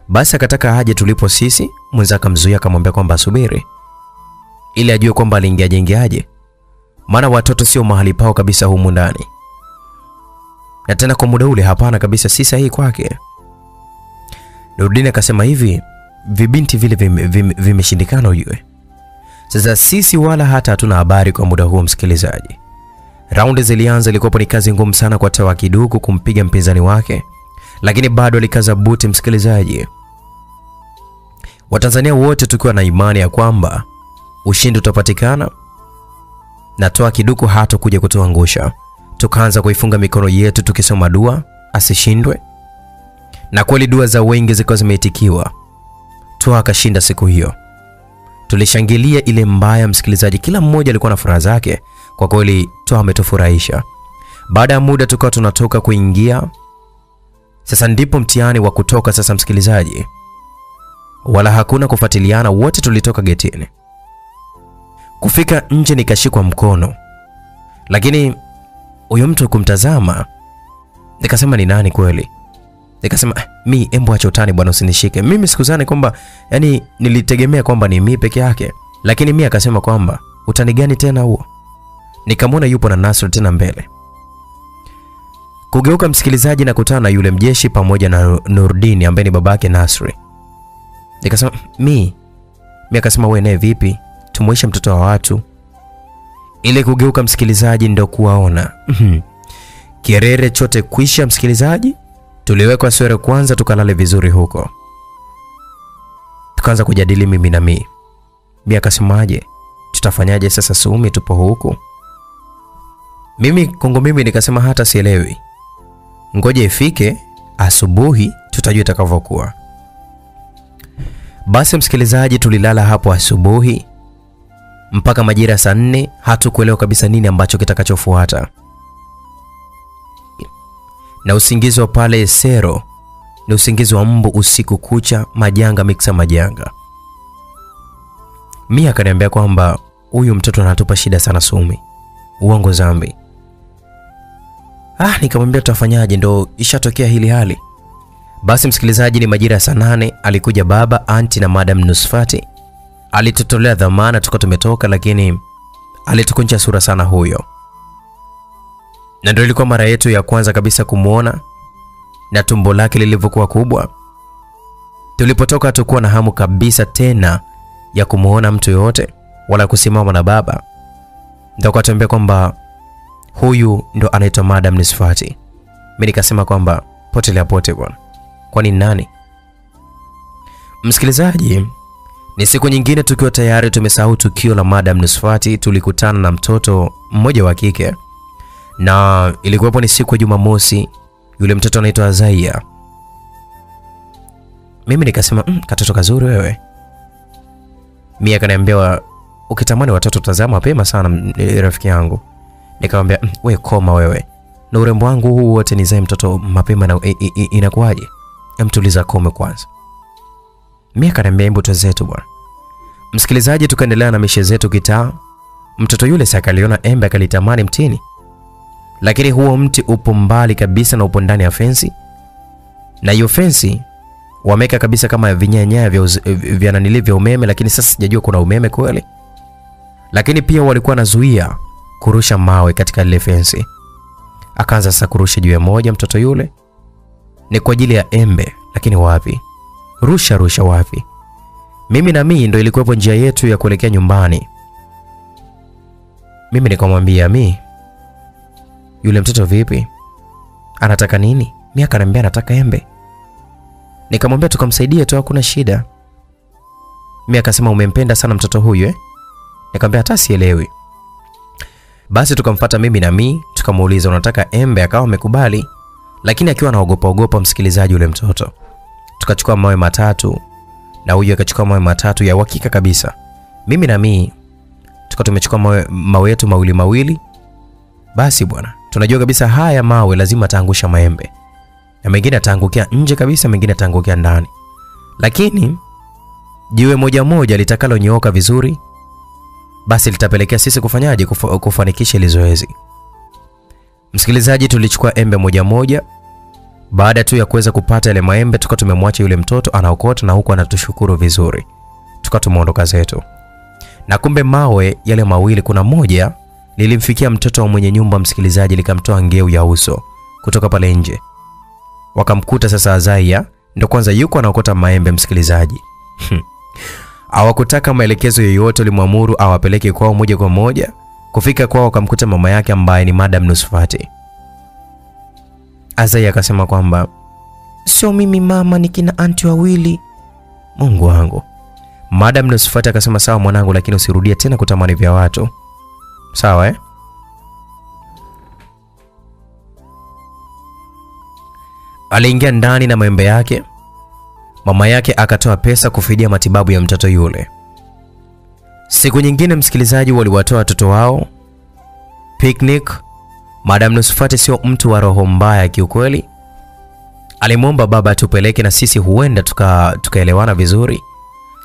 A: Basi akataka aje tulipo sisi, mwenzake akamzuia akamwambia kwamba asubiri ili ajue kwamba aliingia jengeaje, maana watoto sio mahali pao kabisa humu ndani na tena kwa muda ule hapana kabisa, si sahihi kwake. Nurdin akasema hivi, vibinti vile vimeshindikana vime, vime ujue. Sasa sisi wala hata hatuna habari kwa muda huo, msikilizaji. Raundi zilianza, ilikuwa ni kazi ngumu sana kwa Tawa Kiduku kumpiga mpinzani wake, lakini bado alikaza buti, msikilizaji. Watanzania wote tukiwa na imani ya kwamba ushindi utapatikana na toa Kiduku hatakuja kutuangusha tukaanza kuifunga mikono yetu tukisoma dua asishindwe, na kweli dua za wengi zikawa zimeitikiwa. Toa akashinda siku hiyo. Tulishangilia ile mbaya, msikilizaji, kila mmoja alikuwa na furaha zake. Kwa kweli Toa ametufurahisha. Baada ya muda tukawa tunatoka kuingia Sasa ndipo mtihani wa kutoka sasa, msikilizaji, wala hakuna kufuatiliana, wote tulitoka getini. Kufika nje nikashikwa mkono, lakini huyo mtu kumtazama, nikasema ni nani kweli? Nikasema "Ah, mi embo acha utani bwana, usinishike mimi. Sikuzani kwamba yani, nilitegemea kwamba ni mi peke yake, lakini mi akasema kwamba utani gani tena huo? Nikamwona yupo na Nasr tena mbele. Kugeuka msikilizaji, na kutana na yule mjeshi pamoja na Nurdini ambaye ni babake Nasri. Nikasema mi mi, akasema wewe naye vipi, tumuishe mtoto wa watu. Ile kugeuka msikilizaji, ndo kuwaona kierere chote kuisha, Msikilizaji, tuliwekwa swere kwanza, tukalale vizuri huko, tukaanza kujadili mimi na mi. Mi akasemaje, tutafanyaje sasa? Sumi tupo huku, mimi kongo mimi nikasema hata sielewi, ngoja ifike asubuhi tutajua itakavyokuwa. Basi msikilizaji, tulilala hapo asubuhi mpaka majira ya saa nne. Hatukuelewa kabisa nini ambacho kitakachofuata, na usingizi wa pale Sero ni usingizi wa mbu usiku kucha, majanga miksa majanga. Mia akaniambia kwamba huyu mtoto anatupa shida sana Sumi, uongo zambi. Ah, nikamwambia tutafanyaje, ndo ishatokea hili hali. Basi msikilizaji, ni majira ya saa nane alikuja baba, anti na madam Nusfati. Alitutolea dhamana, tuko tumetoka, lakini alitukunja sura sana huyo, na ndio ilikuwa mara yetu ya kwanza kabisa kumwona na tumbo lake lilivyokuwa kubwa. Tulipotoka hatukuwa na hamu kabisa tena ya kumwona mtu yoyote wala kusimama na baba. Ndio akatuambia kwamba huyu ndo anaitwa Madam Nisfati. Mimi nikasema kwamba potelea pote bwana, kwani ni nani? Msikilizaji, ni siku nyingine tukiwa tayari tumesahau tukio la Madam Nusfati, tulikutana na mtoto mmoja wa kike na ilikuwepo ni siku ya Jumamosi. Yule mtoto anaitwa Zaia. Mimi nikasema mm, katoto kazuri wewe. Mia akaniambia ukitamani watoto tazama mapema sana rafiki yangu. Nikamwambia mm, we koma wewe, na urembo wangu huu wote nizae mtoto mapema na inakuwaje? Emtuliza kome kwanza. Mimi akaniambia hebu zetu bwana. Msikilizaji, tukaendelea na mishe zetu kitaa. Mtoto yule sasa akaliona embe akalitamani mtini, lakini huo mti upo mbali kabisa na upo ndani ya fensi, na hiyo fensi wameka kabisa kama vinyanya vya, vya nanili vya umeme, lakini sasa sijajua kuna umeme kweli. Lakini pia walikuwa nazuia kurusha mawe katika lile fensi. Akaanza sasa kurusha juu ya moja mtoto yule, ni kwa ajili ya embe, lakini wapi, rusha rusha wapi? Mimi na mimi ndo ilikuwepo njia yetu ya kuelekea nyumbani. Mimi nikamwambia mi, yule mtoto vipi, anataka nini? Mi akaniambia anataka embe. Nikamwambia tukamsaidie tu, hakuna shida. Mi akasema umempenda sana mtoto huyu eh? Nikamwambia hata sielewi. Basi tukamfata mimi na mi, tukamuuliza unataka embe, akawa amekubali, lakini akiwa anaogopa ogopa, msikilizaji, yule mtoto. Tukachukua mawe matatu na huyu akachukua mawe matatu ya uhakika kabisa. Mimi na mimi tukawa tumechukua mawe, mawe yetu mawili mawili. Basi bwana, tunajua kabisa haya mawe lazima ataangusha maembe na mengine ataangukia nje kabisa, mengine ataangukia ndani, lakini jiwe moja moja litakalonyooka vizuri, basi litapelekea sisi kufanyaje? Kufa, kufanikisha ile zoezi. Msikilizaji, tulichukua embe moja moja. Baada tu ya kuweza kupata yale maembe, tukawa tumemwacha yule mtoto anaokota na huku anatushukuru vizuri, tukawa tumeondoka zetu. Na kumbe mawe yale mawili, kuna moja lilimfikia mtoto wa mwenye nyumba, msikilizaji, likamtoa ngeu ya uso kutoka pale nje wakamkuta sasa Azaia ndo kwanza yuko anaokota maembe msikilizaji. Hawakutaka maelekezo yoyote, ulimwamuru awapeleke kwao moja kwa moja. Kufika kwao wakamkuta mama yake ambaye ni Madam Nusfati. Azaia akasema kwamba sio mimi mama, ni kina anti wawili. Mungu wangu. Madam Nusfati akasema sawa mwanangu, lakini usirudia tena kutamani vya watu, sawa eh? Aliingia ndani na maembe yake. Mama yake akatoa pesa kufidia matibabu ya mtoto yule. Siku nyingine, msikilizaji, waliwatoa watoto wao picnic. Madam Nusfati sio mtu wa roho mbaya kiukweli, Alimwomba baba atupeleke na sisi huenda tuka tukaelewana vizuri.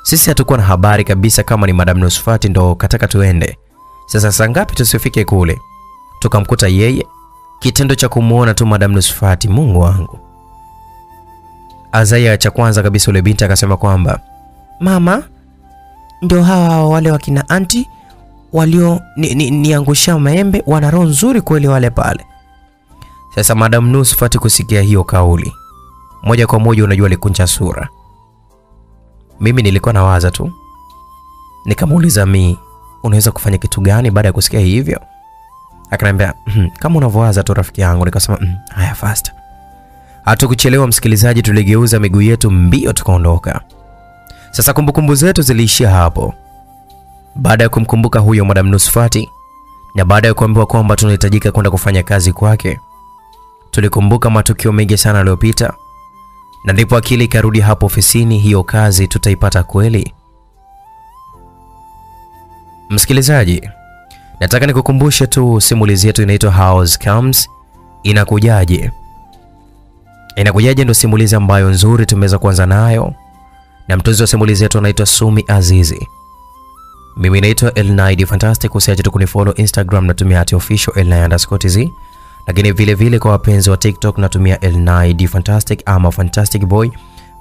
A: Sisi hatukuwa na habari kabisa kama ni Madam Nusfati ndo kataka tuende. Sasa saa ngapi tusifike kule? Tukamkuta yeye, kitendo cha kumuona tu Madam Nusfati, Mungu wangu. Azaya cha kwanza kabisa ule binti akasema kwamba
B: Mama, ndio hawa wale wakina anti walio ni, ni, niangusha maembe, wana roho nzuri kweli wale pale.
A: Sasa Madam Nusfati kusikia hiyo kauli, moja kwa moja unajua alikunja sura. Mimi nilikuwa nawaza tu, nikamuuliza mi, unaweza kufanya kitu gani baada ya kusikia hivyo? Akaniambia mm, kama unavyowaza tu rafiki yangu. Nikasema mm, haya fast. Hatukuchelewa msikilizaji, tuligeuza miguu yetu mbio tukaondoka. Sasa kumbukumbu kumbu zetu ziliishia hapo. Baada ya kumkumbuka huyo Madam Nusfati na baada ya kuambiwa kwamba tunahitajika kwenda kufanya kazi kwake, tulikumbuka matukio mengi sana yaliyopita, na ndipo akili ikarudi hapo ofisini. Hiyo kazi tutaipata kweli? Msikilizaji, nataka nikukumbushe tu simulizi yetu inaitwa House Comes. Inakujaje? Inakujaje ndo simulizi ambayo nzuri tumeweza kuanza nayo, na mtunzi wa simulizi yetu anaitwa Sumi Azizi. Mimi naitwa Elnaid Fantastic. Usiache tu kunifollow Instagram, natumia at official elnaid_tz, lakini vile vile kwa wapenzi wa TikTok natumia Elnaid Fantastic ama Fantastic Boy.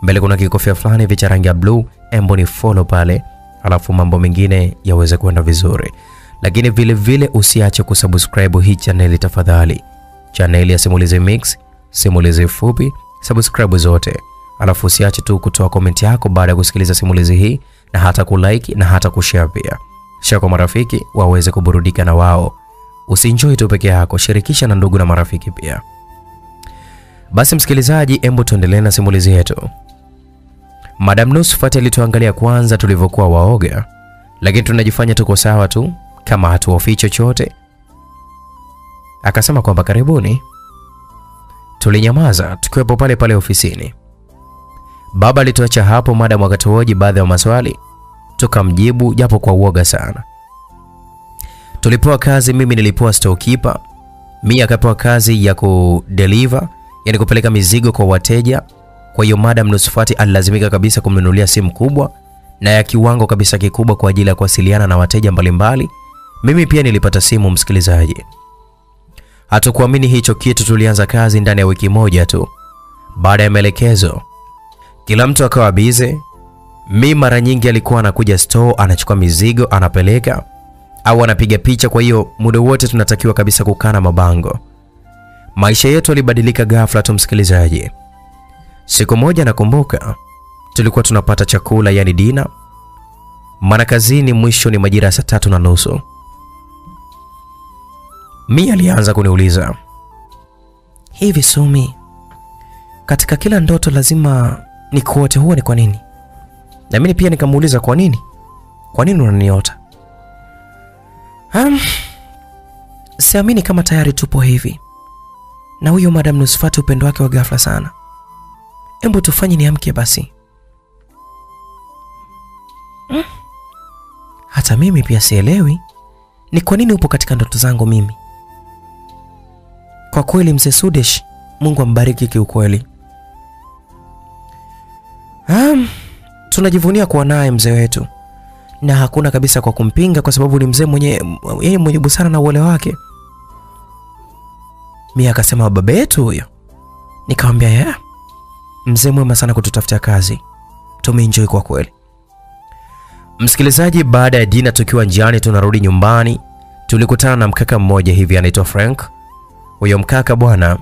A: Mbele kuna kikofia fulani vicha rangi ya blue, embo ni follow pale, alafu mambo mengine yaweze kwenda vizuri. Lakini vile vile usiache kusubscribe hii channel tafadhali, channel ya Simulizi Mix, simulizi fupi, subscribe zote, alafu usiache tu kutoa comment yako baada ya kusikiliza simulizi hii na hata kulike na hata kushare pia. Share kwa marafiki waweze kuburudika na wao. Usienjoy tu peke yako, shirikisha na ndugu na marafiki pia. Basi msikilizaji, embo tuendelee na simulizi yetu. Madam Nusfat alituangalia kwanza tulivyokuwa waoga, lakini tunajifanya tuko sawa tu kama hatuhofii chochote. Akasema kwamba karibuni. Tulinyamaza tukiwepo pale pale ofisini. Baba alituacha hapo madam akatuhoji baadhi ya maswali, tukamjibu japo kwa uoga sana. Tulipewa kazi, mimi nilipewa storekeeper, Mia akapewa kazi ya kudeliver, yani kupeleka mizigo kwa wateja. Kwa hiyo madam Nusfati alilazimika kabisa kumnunulia simu kubwa na ya kiwango kabisa kikubwa kwa ajili ya kuwasiliana na wateja mbalimbali. Mimi pia nilipata simu, msikilizaji. Hatukuamini hicho kitu. Tulianza kazi ndani ya wiki moja tu. Baada ya maelekezo, kila mtu akawa bize. Mi mara nyingi alikuwa anakuja store, anachukua mizigo anapeleka, au anapiga picha. Kwa hiyo muda wote tunatakiwa kabisa kukaa na mabango. Maisha yetu yalibadilika ghafla tu, msikilizaji. Siku moja nakumbuka tulikuwa tunapata chakula, yani dina, maana kazini mwisho ni majira ya saa tatu na nusu. Mi alianza kuniuliza
B: Hivi Sumi, katika kila ndoto lazima nikuote, huo ni kwa nini?
A: na mimi pia nikamuuliza kwa nini, kwa nini unaniota?
B: Um, siamini kama tayari tupo hivi na huyo Madam Nusfati, upendo wake wa ghafla sana. Hebu tufanye niamke basi. Mm. Hata mimi pia sielewi ni kwa nini upo katika ndoto zangu mimi. Kwa kweli mzee Sudesh, Mungu ambariki kiukweli. Um, tunajivunia kuwa naye mzee wetu na hakuna kabisa kwa kumpinga kwa sababu ni mzee mwenye yeye mwenye busara na uole wake. Mia akasema baba yetu huyo. Nikamwambia yeah. mzee mwema sana kututafutia kazi, tumeenjoy kwa kweli.
A: Msikilizaji, baada ya dina tukiwa njiani tunarudi nyumbani, tulikutana na mkaka mmoja hivi anaitwa Frank. Huyo mkaka bwana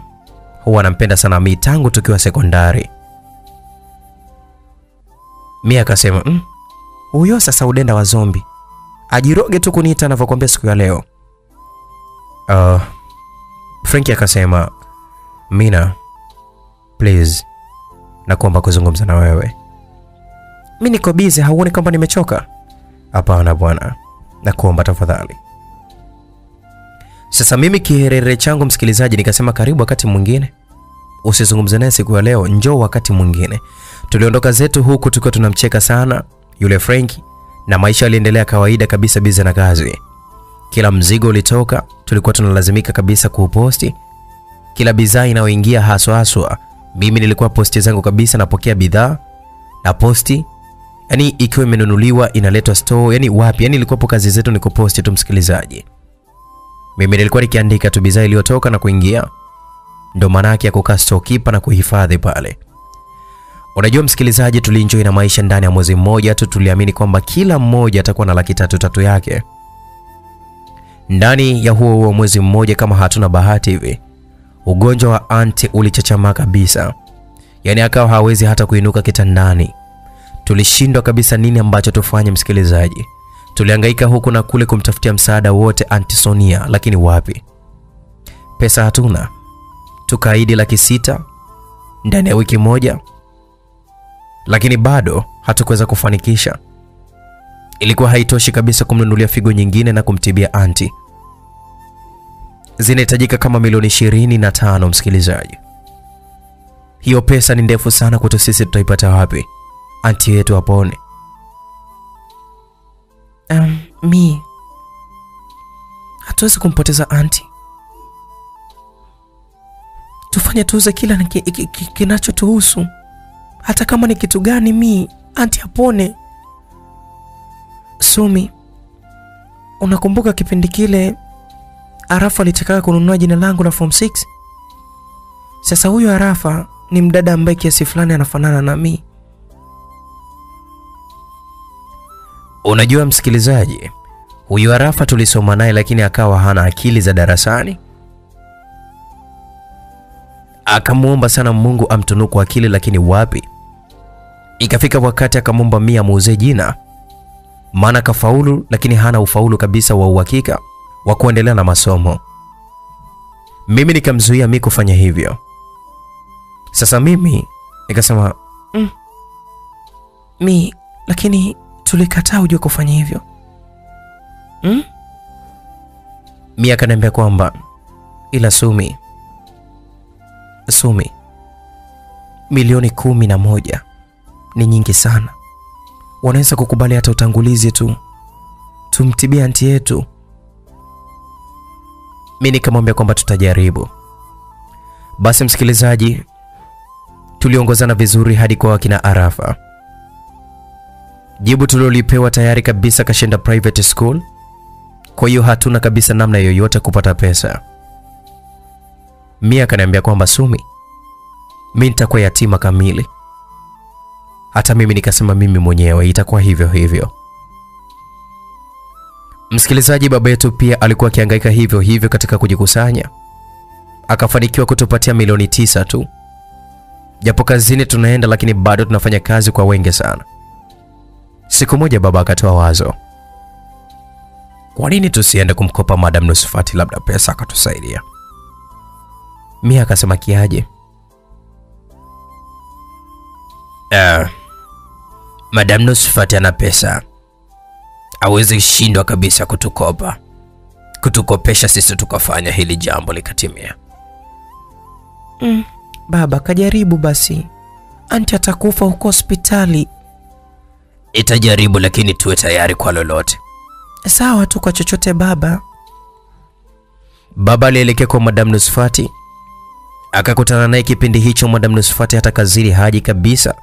A: huwa anampenda sana mi tangu tukiwa sekondari. Mi akasema mm,
B: Huyo sasa udenda wa zombi ajiroge tu kuniita anavyokuambia siku ya leo.
A: uh, Frankie akasema Mina, please nakuomba kuzungumza na wewe.
B: Mi niko bize, hauoni kwamba nimechoka?
A: Hapana bwana, nakuomba tafadhali. Sasa mimi kiherere changu msikilizaji, nikasema karibu wakati mwingine, usizungumze naye siku ya leo, njoo wakati mwingine. Tuliondoka zetu huku tukiwa tunamcheka sana yule Frank, na maisha yaliendelea kawaida kabisa, bize na kazi. Kila mzigo ulitoka, tulikuwa tunalazimika kabisa kuuposti. Kila bidhaa inayoingia haswa haswa Mimi nilikuwa posti zangu kabisa, napokea bidhaa na posti, yani ikiwa imenunuliwa inaletwa store, yani wapi, yani ilikuwapo kazi zetu ni kuposti tu, msikilizaji. Mimi nilikuwa nikiandika tu bidhaa iliyotoka na kuingia, ndo maana yake ya kukaa storekeeper na kuhifadhi pale. Unajua msikilizaji, tulienjoy na maisha ndani ya mwezi mmoja tu. Tuliamini kwamba kila mmoja atakuwa na laki tatu tatu yake ndani ya huo huo mwezi mmoja. Kama hatuna bahati hivi, ugonjwa wa anti ulichachamaa kabisa, yaani akawa hawezi hata kuinuka kitandani. Tulishindwa kabisa nini ambacho tufanye, msikilizaji. Tulihangaika huku na kule kumtafutia msaada wote anti Sonia, lakini wapi, pesa hatuna. Tukaahidi laki sita ndani ya wiki moja lakini bado hatukuweza kufanikisha. Ilikuwa haitoshi kabisa kumnunulia figo nyingine na kumtibia anti. Zinahitajika kama milioni ishirini na tano msikilizaji. Hiyo pesa ni ndefu sana kwetu sisi, tutaipata wapi anti yetu apone?
B: Um, mi hatuwezi kumpoteza anti, tufanye tuuze kila kinachotuhusu ki- ki- hata kama ni kitu gani, mi anti apone. Sumi, unakumbuka kipindi kile Arafa alitaka kununua jina langu la form 6? Sasa huyo Arafa ni mdada ambaye kiasi fulani anafanana na mi.
A: Unajua msikilizaji, huyu Arafa tulisoma naye, lakini akawa hana akili za darasani. Akamwomba sana Mungu amtunuku akili, lakini wapi. Ikafika wakati akamwomba Mia muuze jina, maana kafaulu, lakini hana ufaulu kabisa wa uhakika wa kuendelea na masomo. Mimi nikamzuia mi kufanya hivyo. Sasa mimi nikasema mm,
B: Mi, lakini tulikataa ujue kufanya hivyo. mm?
A: Mia akaniambia kwamba ila Sumi, Sumi, milioni kumi na moja ni nyingi sana,
B: Wanaweza kukubali hata utangulizi tu, tumtibie anti yetu.
A: Mimi nikamwambia kwamba tutajaribu. Basi msikilizaji, tuliongozana vizuri hadi kwa wakina Arafa. Jibu tulilolipewa tayari kabisa kashinda private school, kwa hiyo hatuna kabisa namna yoyote kupata pesa. Mia akaniambia kwamba Sumi, mimi nitakuwa yatima kamili. Hata mimi nikasema mimi mwenyewe itakuwa hivyo hivyo. Msikilizaji, baba yetu pia alikuwa akihangaika hivyo hivyo katika kujikusanya, akafanikiwa kutupatia milioni tisa tu, japo kazini tunaenda, lakini bado tunafanya kazi kwa wengi sana. Siku moja baba akatoa wazo, kwa nini tusiende kumkopa Madam Nusfati, labda pesa akatusaidia. Mia akasema kiaje? Uh, Madam Nusfati ana pesa hawezi shindwa kabisa kutukopa kutukopesha sisi tukafanya hili jambo likatimia.
B: Mm, baba kajaribu basi, anti atakufa huko hospitali.
A: Itajaribu, lakini tuwe tayari kwa lolote.
B: Sawa tu kwa chochote baba.
A: Baba alielekea kwa Madam Nusfati akakutana naye. Kipindi hicho Madam Nusfati hata kaziri haji kabisa,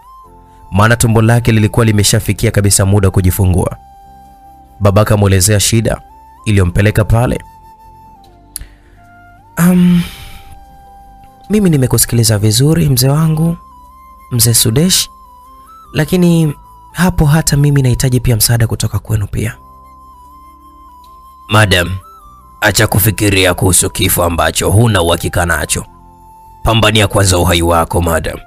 A: maana tumbo lake lilikuwa limeshafikia kabisa muda wa kujifungua. Baba akamwelezea shida iliyompeleka pale.
B: Um, mimi nimekusikiliza vizuri mzee wangu, mzee Sudesh, lakini hapo hata mimi nahitaji pia msaada kutoka kwenu pia.
A: Madam, acha kufikiria kuhusu kifo ambacho huna uhakika nacho. Pambania kwanza uhai wako madam.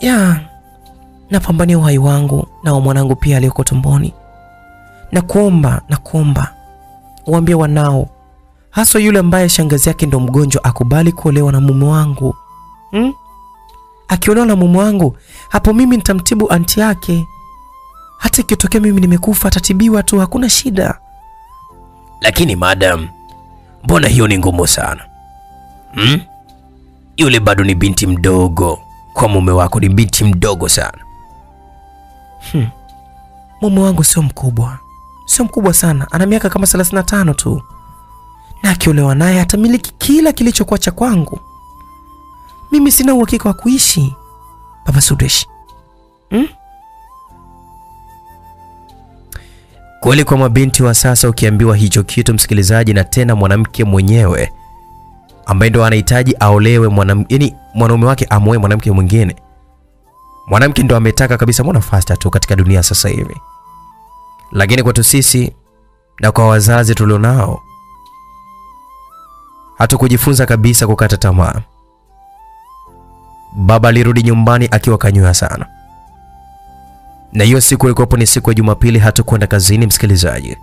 B: Ya, napambania uhai wangu na wa mwanangu pia aliyoko tumboni. Na kuomba na kuomba uambie wanao, haswa yule ambaye shangazi yake ndo mgonjwa, akubali kuolewa na mume wangu hmm? Akiolewa na mume wangu, hapo mimi nitamtibu anti yake. Hata ikitokea mimi nimekufa, atatibiwa tu, hakuna shida.
A: Lakini madam, mbona hiyo ni ngumu sana hmm? Yule bado ni binti mdogo, kwa mume wako ni binti mdogo sana.
B: Mume wangu sio mkubwa, sio mkubwa sana, ana miaka kama 35 tu, na akiolewa naye atamiliki kila kilichokuwa cha kwangu. mimi sina uhakika wa kuishi baba Sudesh. Hmm?
A: Kweli kwa mabinti wa sasa, ukiambiwa hicho kitu msikilizaji, na tena mwanamke mwenyewe ambaye ndo anahitaji aolewe mwanamke, yani mwanaume wake amoe mwanamke mwingine, mwanamke ndo ametaka kabisa, mbona faster tu katika dunia sasa hivi. Lakini kwetu sisi na kwa wazazi tulionao, hatukujifunza kabisa kukata tamaa. Baba alirudi nyumbani akiwa kanywa sana na hiyo siku ilikuwapo ni siku ya Jumapili, hatukwenda kazini msikilizaji.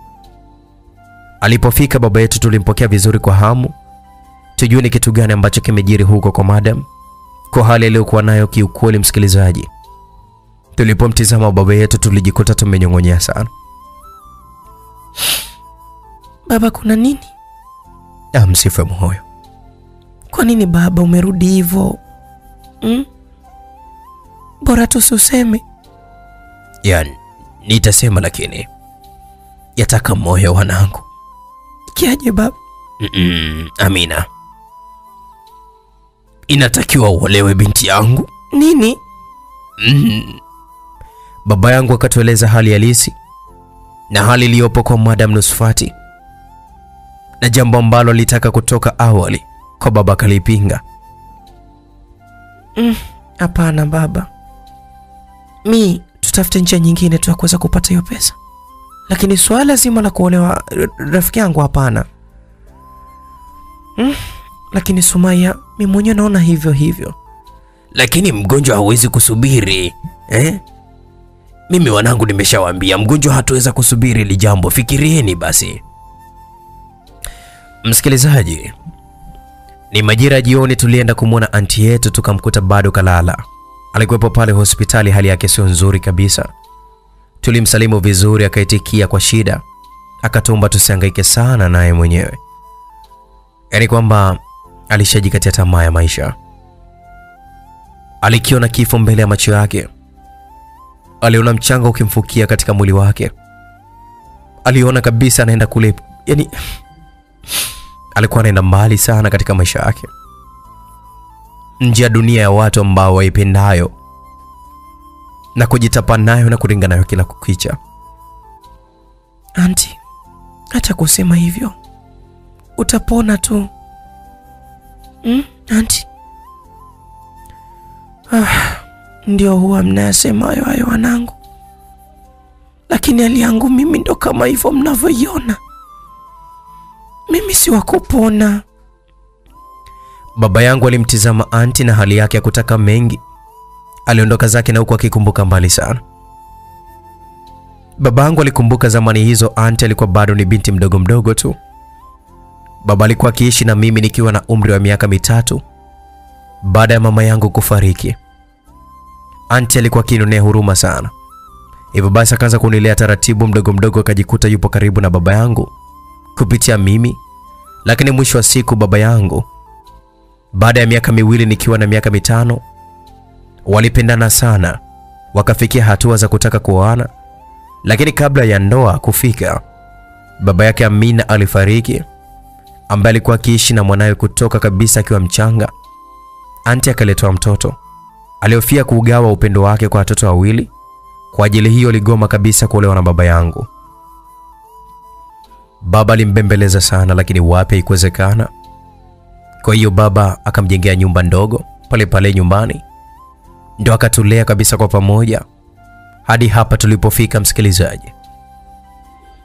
A: Alipofika baba yetu tulimpokea vizuri kwa hamu, tujue ni kitu gani ambacho kimejiri huko kwa madam, kwa hali aliyokuwa nayo. Kiukweli msikilizaji, tulipomtizama baba yetu tulijikuta tumenyong'onyea sana.
B: Baba, kuna nini?
A: Amsife msife moyo.
B: Kwa nini baba umerudi hivyo mm? Bora tusiuseme.
A: Ya, nitasema lakini yataka moyo wanangu.
B: Kiaje baba?
A: Mm-mm, Amina, inatakiwa uolewe binti yangu.
B: Nini?
A: Mm. Baba yangu akatueleza hali halisi na hali iliyopo kwa Madam Nusfati na jambo ambalo alitaka kutoka awali kwa baba akalipinga.
B: Hapana baba, mi tutafute njia nyingine tu ya kuweza kupata hiyo pesa, lakini swala zima la kuolewa rafiki yangu hapana. Mm, lakini Sumaya, mi mwenyewe naona hivyo hivyo.
A: Lakini mgonjwa hawezi kusubiri eh? Mimi wanangu, nimeshawaambia mgonjwa hatuweza kusubiri ili jambo, fikirieni basi. Msikilizaji, ni majira jioni, tulienda kumwona anti yetu tukamkuta bado kalala. Alikuwepo pale hospitali, hali yake sio nzuri kabisa. Tulimsalimu vizuri, akaitikia kwa shida, akatumba tusihangaike sana naye mwenyewe, yaani kwamba alishajikatia tamaa ya maisha. Alikiona kifo mbele ya macho yake, aliona mchanga ukimfukia katika mwili wake, aliona kabisa anaenda kule, yani alikuwa anaenda mbali sana katika maisha yake, nje ya dunia ya watu ambao waipendayo na kujitapa nayo na kuringa nayo kila kukicha.
B: Anti, acha kusema hivyo, utapona tu. Mm, anti. Ah, ndio huwa mnayasema hayo hayo wanangu, lakini hali yangu mimi ndo kama hivyo mnavyoiona. Mimi si wa kupona.
A: Baba yangu alimtizama anti na hali yake ya kutaka mengi. Aliondoka zake na huku akikumbuka mbali sana. Baba yangu alikumbuka zamani hizo, anti alikuwa bado ni binti mdogo mdogo tu. Baba alikuwa akiishi na mimi nikiwa na umri wa miaka mitatu baada ya mama yangu kufariki. Anti alikuwa akinionea huruma sana, hivyo basi akaanza kunilea taratibu, mdogo mdogo, akajikuta yupo karibu na baba yangu kupitia mimi. Lakini mwisho wa siku baba yangu baada ya miaka miwili nikiwa na miaka mitano walipendana sana, wakafikia hatua za kutaka kuoana. Lakini kabla ya ndoa kufika, baba yake Amina alifariki, ambaye alikuwa akiishi na mwanawe kutoka kabisa akiwa mchanga. Anti akaletwa mtoto, alihofia kuugawa upendo wake kwa watoto wawili. Kwa ajili hiyo aligoma kabisa kuolewa na baba yangu. Baba alimbembeleza sana, lakini wapi, haikuwezekana. Kwa hiyo baba akamjengea nyumba ndogo pale pale nyumbani, ndo akatulea kabisa kwa pamoja hadi hapa tulipofika. Msikilizaji,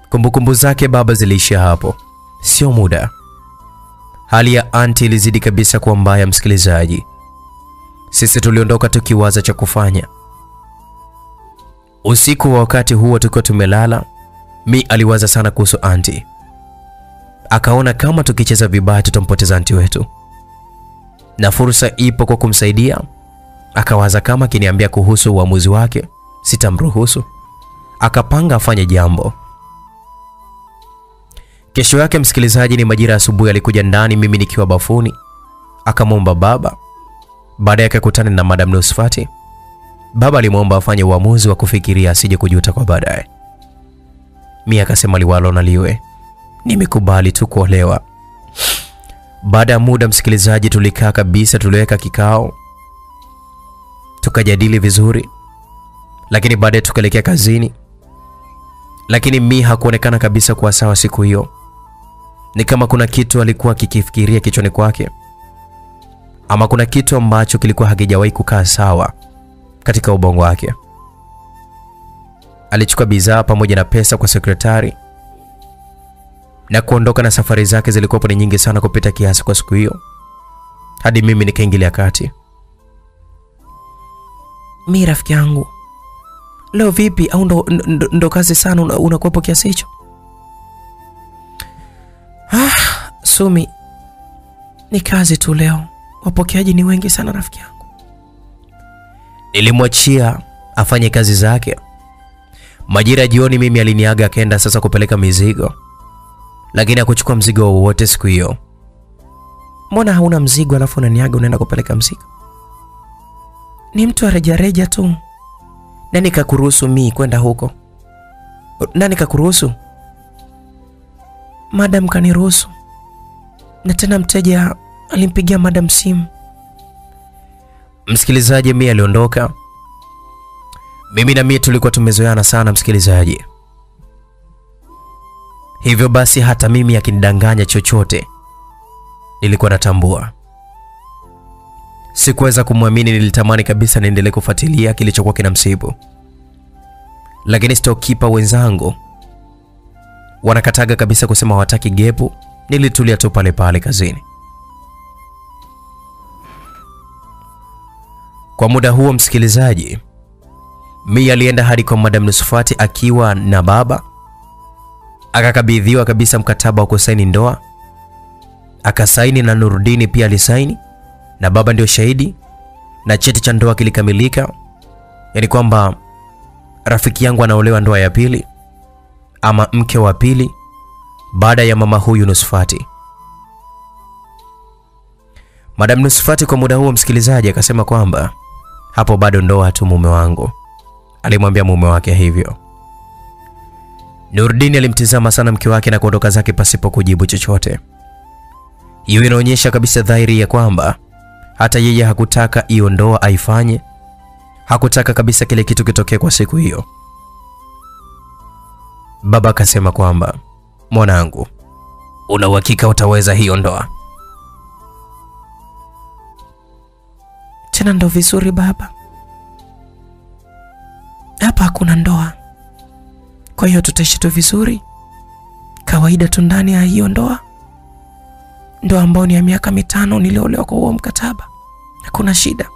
A: kumbukumbu zake baba ziliishia hapo, sio muda. Hali ya anti ilizidi kabisa kuwa mbaya. Msikilizaji, sisi tuliondoka tukiwaza cha kufanya. Usiku wa wakati huo tukiwa tumelala, mi aliwaza sana kuhusu anti akaona kama tukicheza vibaya tutampoteza anti wetu, na fursa ipo kwa kumsaidia. Akawaza kama akiniambia kuhusu uamuzi wake sitamruhusu, akapanga afanye jambo. Kesho yake, msikilizaji, ni majira ya asubuhi, alikuja ndani, mimi nikiwa bafuni, akamwomba baba. Baadaye kukutana na Madam Nusfati. Baba alimwomba afanye uamuzi wa kufikiria, asije kujuta kwa baadaye. Mia akasema liwalo na liwe nimekubali tu kuolewa. Baada ya muda, msikilizaji, tulikaa kabisa, tuliweka kikao tukajadili vizuri, lakini baadaye tukaelekea kazini. Lakini mi hakuonekana kabisa kuwa sawa siku hiyo, ni kama kuna kitu alikuwa kikifikiria kichwani kwake, ama kuna kitu ambacho kilikuwa hakijawahi kukaa sawa katika ubongo wake. Alichukua bidhaa pamoja na pesa kwa sekretari na kuondoka, na safari zake zilikuwa ni nyingi sana kupita kiasi kwa siku hiyo, hadi mimi nikaingilia kati.
B: Mi rafiki yangu, leo vipi? Au ndo, ndo, ndo kazi sana una- unakuwepo kiasi hicho? Ah, Sumi, ni kazi tu leo, wapokeaji ni wengi sana rafiki yangu.
A: Nilimwachia afanye kazi zake. Majira jioni, mimi aliniaga akaenda sasa kupeleka mizigo, lakini hakuchukua mzigo wowote siku hiyo.
B: Mbona hauna mzigo alafu unaniaga unaenda kupeleka mzigo? Ni mtu wa rejareja tu. Nani kakuruhusu mi kwenda huko? Nani kakuruhusu? Madam kaniruhusu, na tena mteja alimpigia madam simu.
A: Msikilizaji, mimi aliondoka. Mimi na mimi tulikuwa tumezoeana sana, msikilizaji. Hivyo basi hata mimi akinidanganya chochote nilikuwa natambua. Sikuweza kumwamini, nilitamani kabisa niendelee kufuatilia kilichokuwa kinamsibu, lakini stokipa wenzangu wanakataga kabisa kusema hawataki gepu. Nilitulia tu pale pale kazini. Kwa muda huo, msikilizaji, Mia alienda hadi kwa Madam Nusufati akiwa na baba, akakabidhiwa kabisa mkataba wa kusaini ndoa, akasaini na Nurudini pia alisaini na baba ndio shahidi, na cheti cha ndoa kilikamilika, yaani kwamba rafiki yangu anaolewa ndoa ya pili ama mke wa pili baada ya mama huyu Nusufati. Madam Nusufati kwa muda huo, msikilizaji, akasema kwamba hapo bado ndoa tu mume wangu, alimwambia mume wake hivyo. Nurdin alimtizama sana mke wake na kuondoka zake pasipo kujibu chochote. Hiyo inaonyesha kabisa dhahiri ya kwamba hata yeye hakutaka hiyo ndoa aifanye, hakutaka kabisa kile kitu kitokee kwa siku hiyo. Baba akasema kwamba mwanangu, una uhakika utaweza hiyo ndoa?
B: Tena ndo vizuri baba, hapa hakuna ndoa, kwa hiyo tutaishi tu vizuri kawaida tu ndani ya hiyo ndoa, ndoa ambayo ni ya miaka mitano niliolewa kwa huo mkataba. Hakuna shida,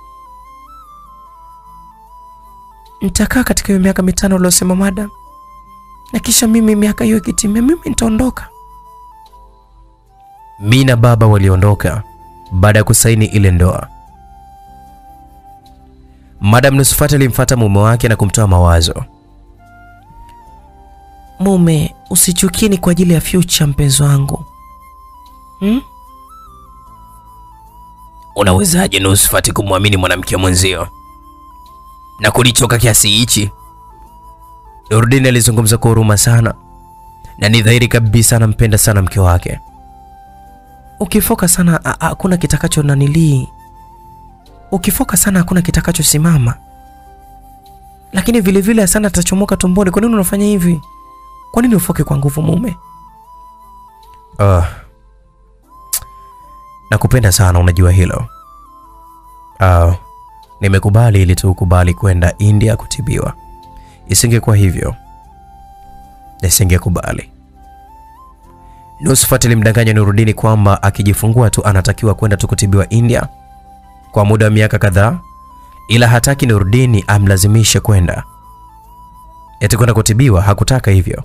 B: nitakaa katika hiyo miaka mitano uliosema madam, na kisha mimi miaka hiyo ikitimia, mimi nitaondoka.
A: Mi na baba waliondoka baada ya kusaini ile ndoa. Madam Nusufati alimfuata mume wake na kumtoa mawazo.
B: Mume, usichukie, ni kwa ajili ya future mpenzi wangu hmm?
A: Unawezaje Nusufati kumwamini mwanamke mwenzio na kulichoka kiasi hichi? Nurdin alizungumza kwa huruma sana, na ni dhahiri kabisa anampenda sana mke wake.
B: Ukifoka sana ha- hakuna kitakacho nanilii, ukifoka sana hakuna kitakachosimama, lakini vile vile sana atachomoka tumboni. Kwa nini unafanya hivi? Kwa nini ufoke kwa nguvu mume?
A: Uh, nakupenda sana, unajua hilo. Uh, nimekubali ili tu ukubali kwenda India kutibiwa. Isingekuwa hivyo, nisingekubali. Nusfat alimdanganya Nurudini kwamba akijifungua tu anatakiwa kwenda tu kutibiwa India kwa muda wa miaka kadhaa, ila hataki Nurdini amlazimishe kwenda eti kwenda kutibiwa. Hakutaka hivyo.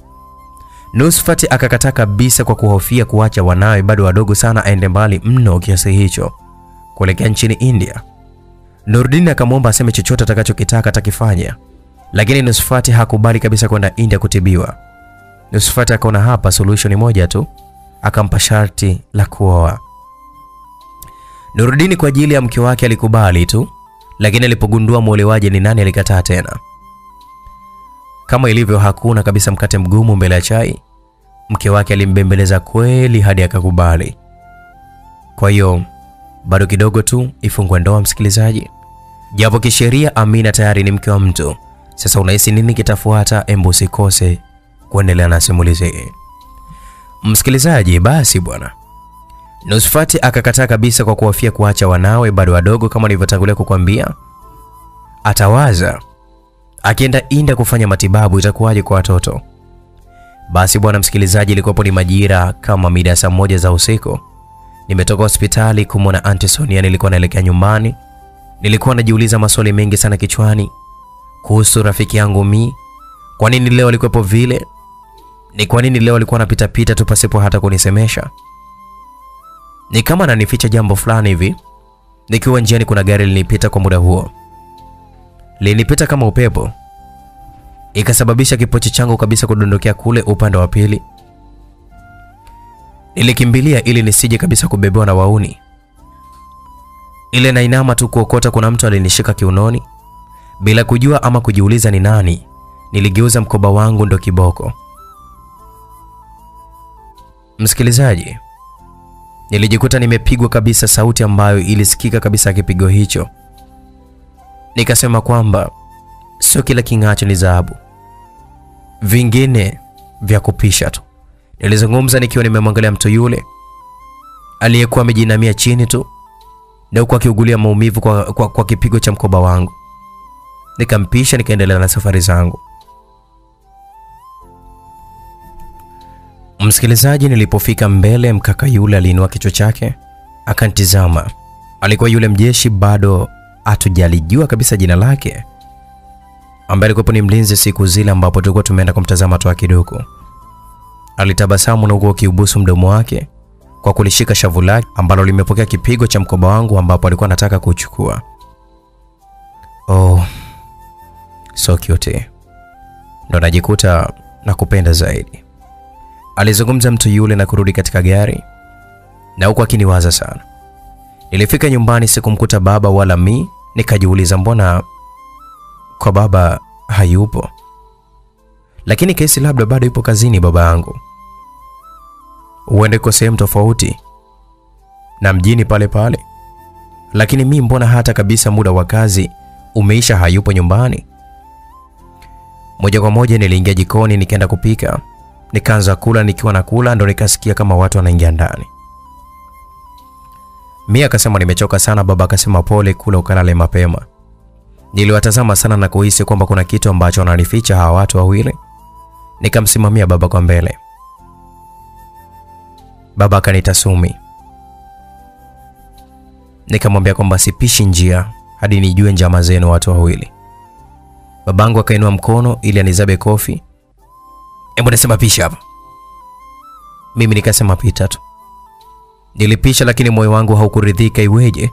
A: Nusfati akakataa kabisa kwa kuhofia kuacha wanawe bado wadogo sana aende mbali mno kiasi hicho kuelekea nchini India. nurdini akamwomba aseme chochote atakachokitaka atakifanya, lakini Nusfati hakubali kabisa kwenda India kutibiwa. Nusfati akaona hapa solution moja tu, akampa sharti la kuoa. Nurdin kwa ajili ya mke wake alikubali tu, lakini alipogundua mwolewaji ni nani alikataa tena. Kama ilivyo hakuna kabisa mkate mgumu mbele ya chai, mke wake alimbembeleza kweli hadi akakubali. Kwa hiyo bado kidogo tu ifungwe ndoa, msikilizaji. Japo kisheria Amina tayari ni mke wa mtu. Sasa unahisi nini kitafuata? Embu usikose kuendelea na simulizi msikilizaji. Basi bwana Nusfati akakataa kabisa kwa kuhofia kuacha wanawe bado wadogo, kama nilivyotangulia kukwambia. Atawaza akienda Inda kufanya matibabu itakuwaje kwa watoto. Basi bwana msikilizaji, ilikuwapo ni majira kama mida saa moja za usiku. Nimetoka hospitali kumwona Auntie Sonia, nilikuwa naelekea nyumbani. Nilikuwa najiuliza maswali mengi sana kichwani kuhusu rafiki yangu Mi. Kwa nini leo alikuwepo vile? Ni kwa nini leo alikuwa anapita pita tu pasipo hata kunisemesha? Ni kama ananificha jambo fulani hivi. Nikiwa njiani, kuna gari linipita kwa muda huo, linipita kama upepo, ikasababisha kipochi changu kabisa kudondokea kule upande wa pili. Nilikimbilia ili nisije kabisa kubebewa na wauni. Ile nainama tu kuokota, kuna mtu alinishika kiunoni bila kujua ama kujiuliza ni nani. Niligeuza mkoba wangu, ndo kiboko. Msikilizaji, nilijikuta nimepigwa kabisa, sauti ambayo ilisikika kabisa kipigo hicho. Nikasema kwamba sio kila king'acho ni dhahabu, vingine vya kupisha tu. Nilizungumza nikiwa nimemwangalia mtu yule aliyekuwa amejinamia chini tu na huku akiugulia maumivu kwa, kwa, kwa kipigo cha mkoba wangu. Nikampisha nikaendelea na safari zangu. Msikilizaji, nilipofika mbele, mkaka yule aliinua kichwa chake akantizama. Alikuwa yule mjeshi, bado hatujalijua kabisa jina lake, ambaye alikuwa ni mlinzi siku zile ambapo tulikuwa tumeenda kumtazama Toa Kiduku. Alitabasamu na huku akiubusu mdomo wake kwa kulishika shavu lake ambalo limepokea kipigo cha mkoba wangu ambapo alikuwa anataka kuchukua. Oh, so cute. Ndo najikuta na kupenda zaidi, alizungumza mtu yule na kurudi katika gari na huku akiniwaza sana. Nilifika nyumbani sikumkuta baba wala mi, nikajiuliza mbona kwa baba hayupo, lakini kesi labda bado ipo kazini. Baba yangu uende kwa sehemu tofauti na mjini pale pale, lakini mi mbona hata kabisa muda wa kazi umeisha, hayupo nyumbani. Moja kwa moja niliingia jikoni nikaenda kupika, nikaanza kula. Nikiwa na kula ndo nikasikia kama watu wanaingia ndani. Mi akasema nimechoka sana. Baba akasema pole, kula ukalale mapema. Niliwatazama sana na kuhisi kwamba kuna kitu ambacho wananificha hawa watu wawili. Nikamsimamia baba kwa mbele. Baba akaniita Sumi, nikamwambia kwamba sipishi njia hadi nijue njama zenu watu wawili. Babangu akainua mkono ili anizabe kofi. Hebu nasema pisha hapa. Mimi nikasema pita tu. Nilipisha, lakini moyo wangu haukuridhika. Iweje?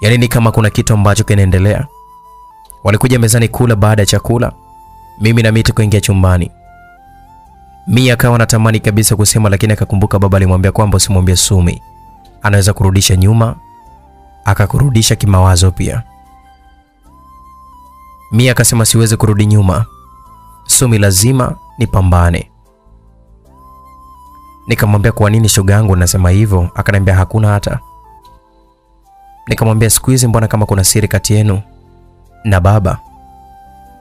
A: Yaani ni kama kuna kitu ambacho kinaendelea. Walikuja mezani kula. Baada ya chakula, mimi na Miti kuingia chumbani. Mia akawa natamani kabisa kusema, lakini akakumbuka baba alimwambia kwamba usimwambie Sumi, anaweza kurudisha nyuma, akakurudisha kimawazo pia. Mia akasema siwezi kurudi nyuma, Sumi lazima nipambane. Nikamwambia kwa nini shoga yangu nasema hivyo? Akaniambia hakuna hata. Nikamwambia siku hizi mbona kama kuna siri kati yenu na baba,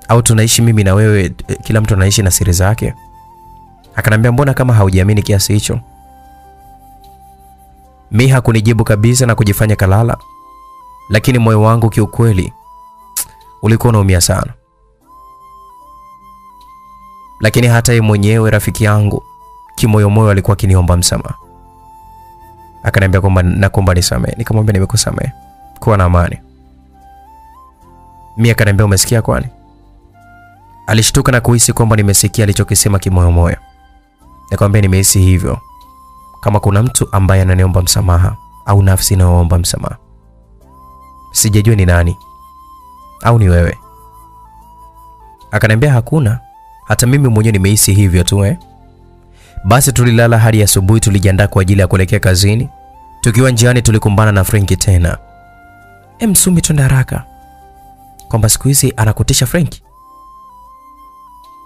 A: au tunaishi mimi na wewe, kila mtu anaishi na siri zake? Akanambia mbona kama haujiamini kiasi hicho? Mi hakunijibu kabisa na kujifanya kalala, lakini moyo wangu kiukweli ulikuwa unaumia sana. Lakini hata yeye mwenyewe rafiki yangu kimoyomoyo alikuwa akiniomba msamaha, akaniambia kwamba nakuomba nisamehe. Nikamwambia nimekusamehe, kuwa na amani. Mimi akaniambia umesikia? Kwani alishtuka na kuhisi kwamba nimesikia alichokisema kimoyomoyo. Nikamwambia nimehisi hivyo, kama kuna mtu ambaye ananiomba msamaha au nafsi inayoomba msamaha. Sijajua ni nani au ni wewe. Akaniambia hakuna, hata mimi mwenyewe nimehisi hivyo tu eh. Basi tulilala hadi asubuhi, tulijiandaa kwa ajili ya kuelekea kazini. Tukiwa njiani, tulikumbana na Frenki tena. E, Msumi, twende haraka, kwamba siku hizi anakutisha Frenki.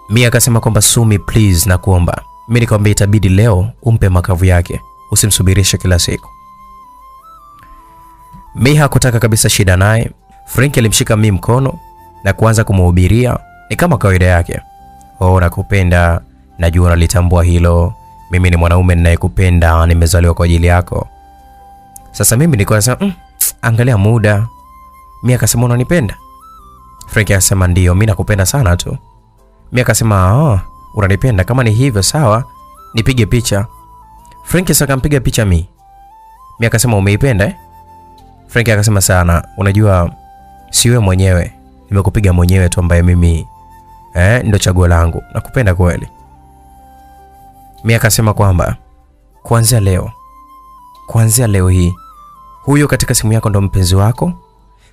A: Mia akasema kwamba Sumi, please na kuomba. Mimi nikamwambia itabidi leo umpe makavu yake, usimsubirishe kila siku. Mi hakutaka kabisa shida naye. Frenki alimshika mi mkono na kuanza kumhubiria, ni kama kawaida yake. Oh, nakupenda, najua unalitambua hilo. Mimi ni mwanaume ninayekupenda, nimezaliwa kwa ajili yako. Sasa mimi nilikuwa nasema mm, angalia muda. Mi akasema unanipenda? Frank akasema ndio, mi nakupenda sana tu. Mi akasema oh, unanipenda? Kama ni hivyo sawa, nipige picha. Frank sasa akampiga picha mi. Mi akasema umeipenda eh? Frank akasema sana, unajua si wewe mwenyewe, nimekupiga mwenyewe tu ambaye mimi eh, ndo chaguo langu. Nakupenda kweli. Mi akasema kwamba kuanzia leo, kuanzia leo hii, huyo katika simu yako ndo mpenzi wako.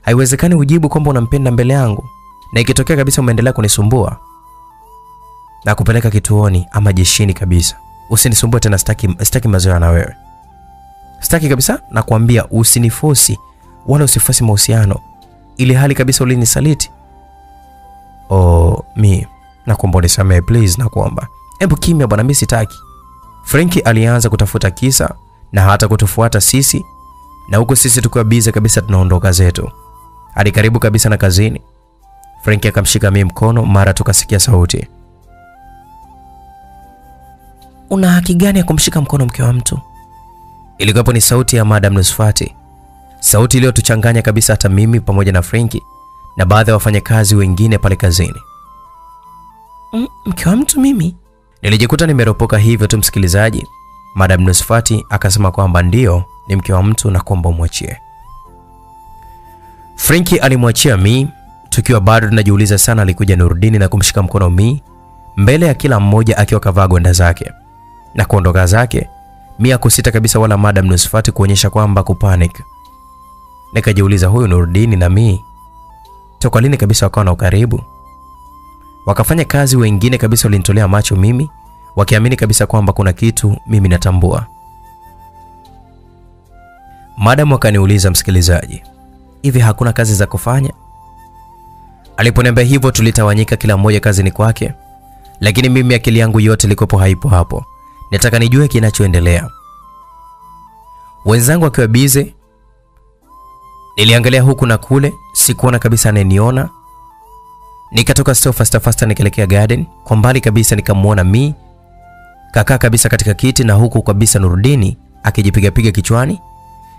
A: Haiwezekani ujibu kwamba unampenda mbele yangu, na ikitokea kabisa umeendelea kunisumbua na kupeleka kituoni ama jeshini kabisa, usinisumbue tena. Sitaki, sitaki mazoea na wewe, sitaki kabisa. Nakwambia usinifosi wala usifosi mahusiano, ili hali kabisa ulinisaliti. Oh, mi nakuomba unisamehe please, nakuomba hebu kimya bwana, mi sitaki. Frenki alianza kutafuta kisa na hata kutufuata sisi, na huku sisi tukiwa bize kabisa tunaondoka zetu hadi karibu kabisa na kazini. Frenki akamshika mimi mkono, mara tukasikia sauti.
B: Una haki gani ya kumshika mkono mke wa mtu?
A: Ilikuwapo ni sauti ya Madam Nusfati, sauti iliyotuchanganya kabisa, hata mimi pamoja na Frenki na baadhi ya wafanyakazi wengine pale kazini.
B: Mm, mke wa mtu mimi?
A: Nilijikuta nimeropoka hivyo tu, msikilizaji. Madam Nusfati akasema kwamba ndio ni mke wa mtu na kwamba umwachie. Frenki alimwachia mi, tukiwa bado tunajiuliza sana. Alikuja Nurudini na kumshika mkono mi mbele ya kila mmoja akiwa kavaa gwanda zake na kuondoka zake. Mi akusita kabisa wala Madam Nusfati kuonyesha kwamba kupanic. Nikajiuliza, huyu Nurudini na mi toka lini kabisa wakawa na ukaribu? Wakafanya kazi wengine kabisa walinitolea macho mimi, wakiamini kabisa kwamba kuna kitu mimi natambua. Madam akaniuliza, msikilizaji, hivi hakuna kazi za kufanya? Aliponiambia hivyo, tulitawanyika kila mmoja kazini kwake, lakini mimi akili yangu yote ilikopo haipo hapo. Nataka nijue kinachoendelea. Wenzangu akiwa bize, niliangalia huku na kule, sikuona kabisa anayeniona. Nikatoka store fasta fasta, nikaelekea garden. Kwa mbali kabisa nikamwona mi kakaa kabisa katika kiti, na huku kabisa Nurudini akijipigapiga kichwani,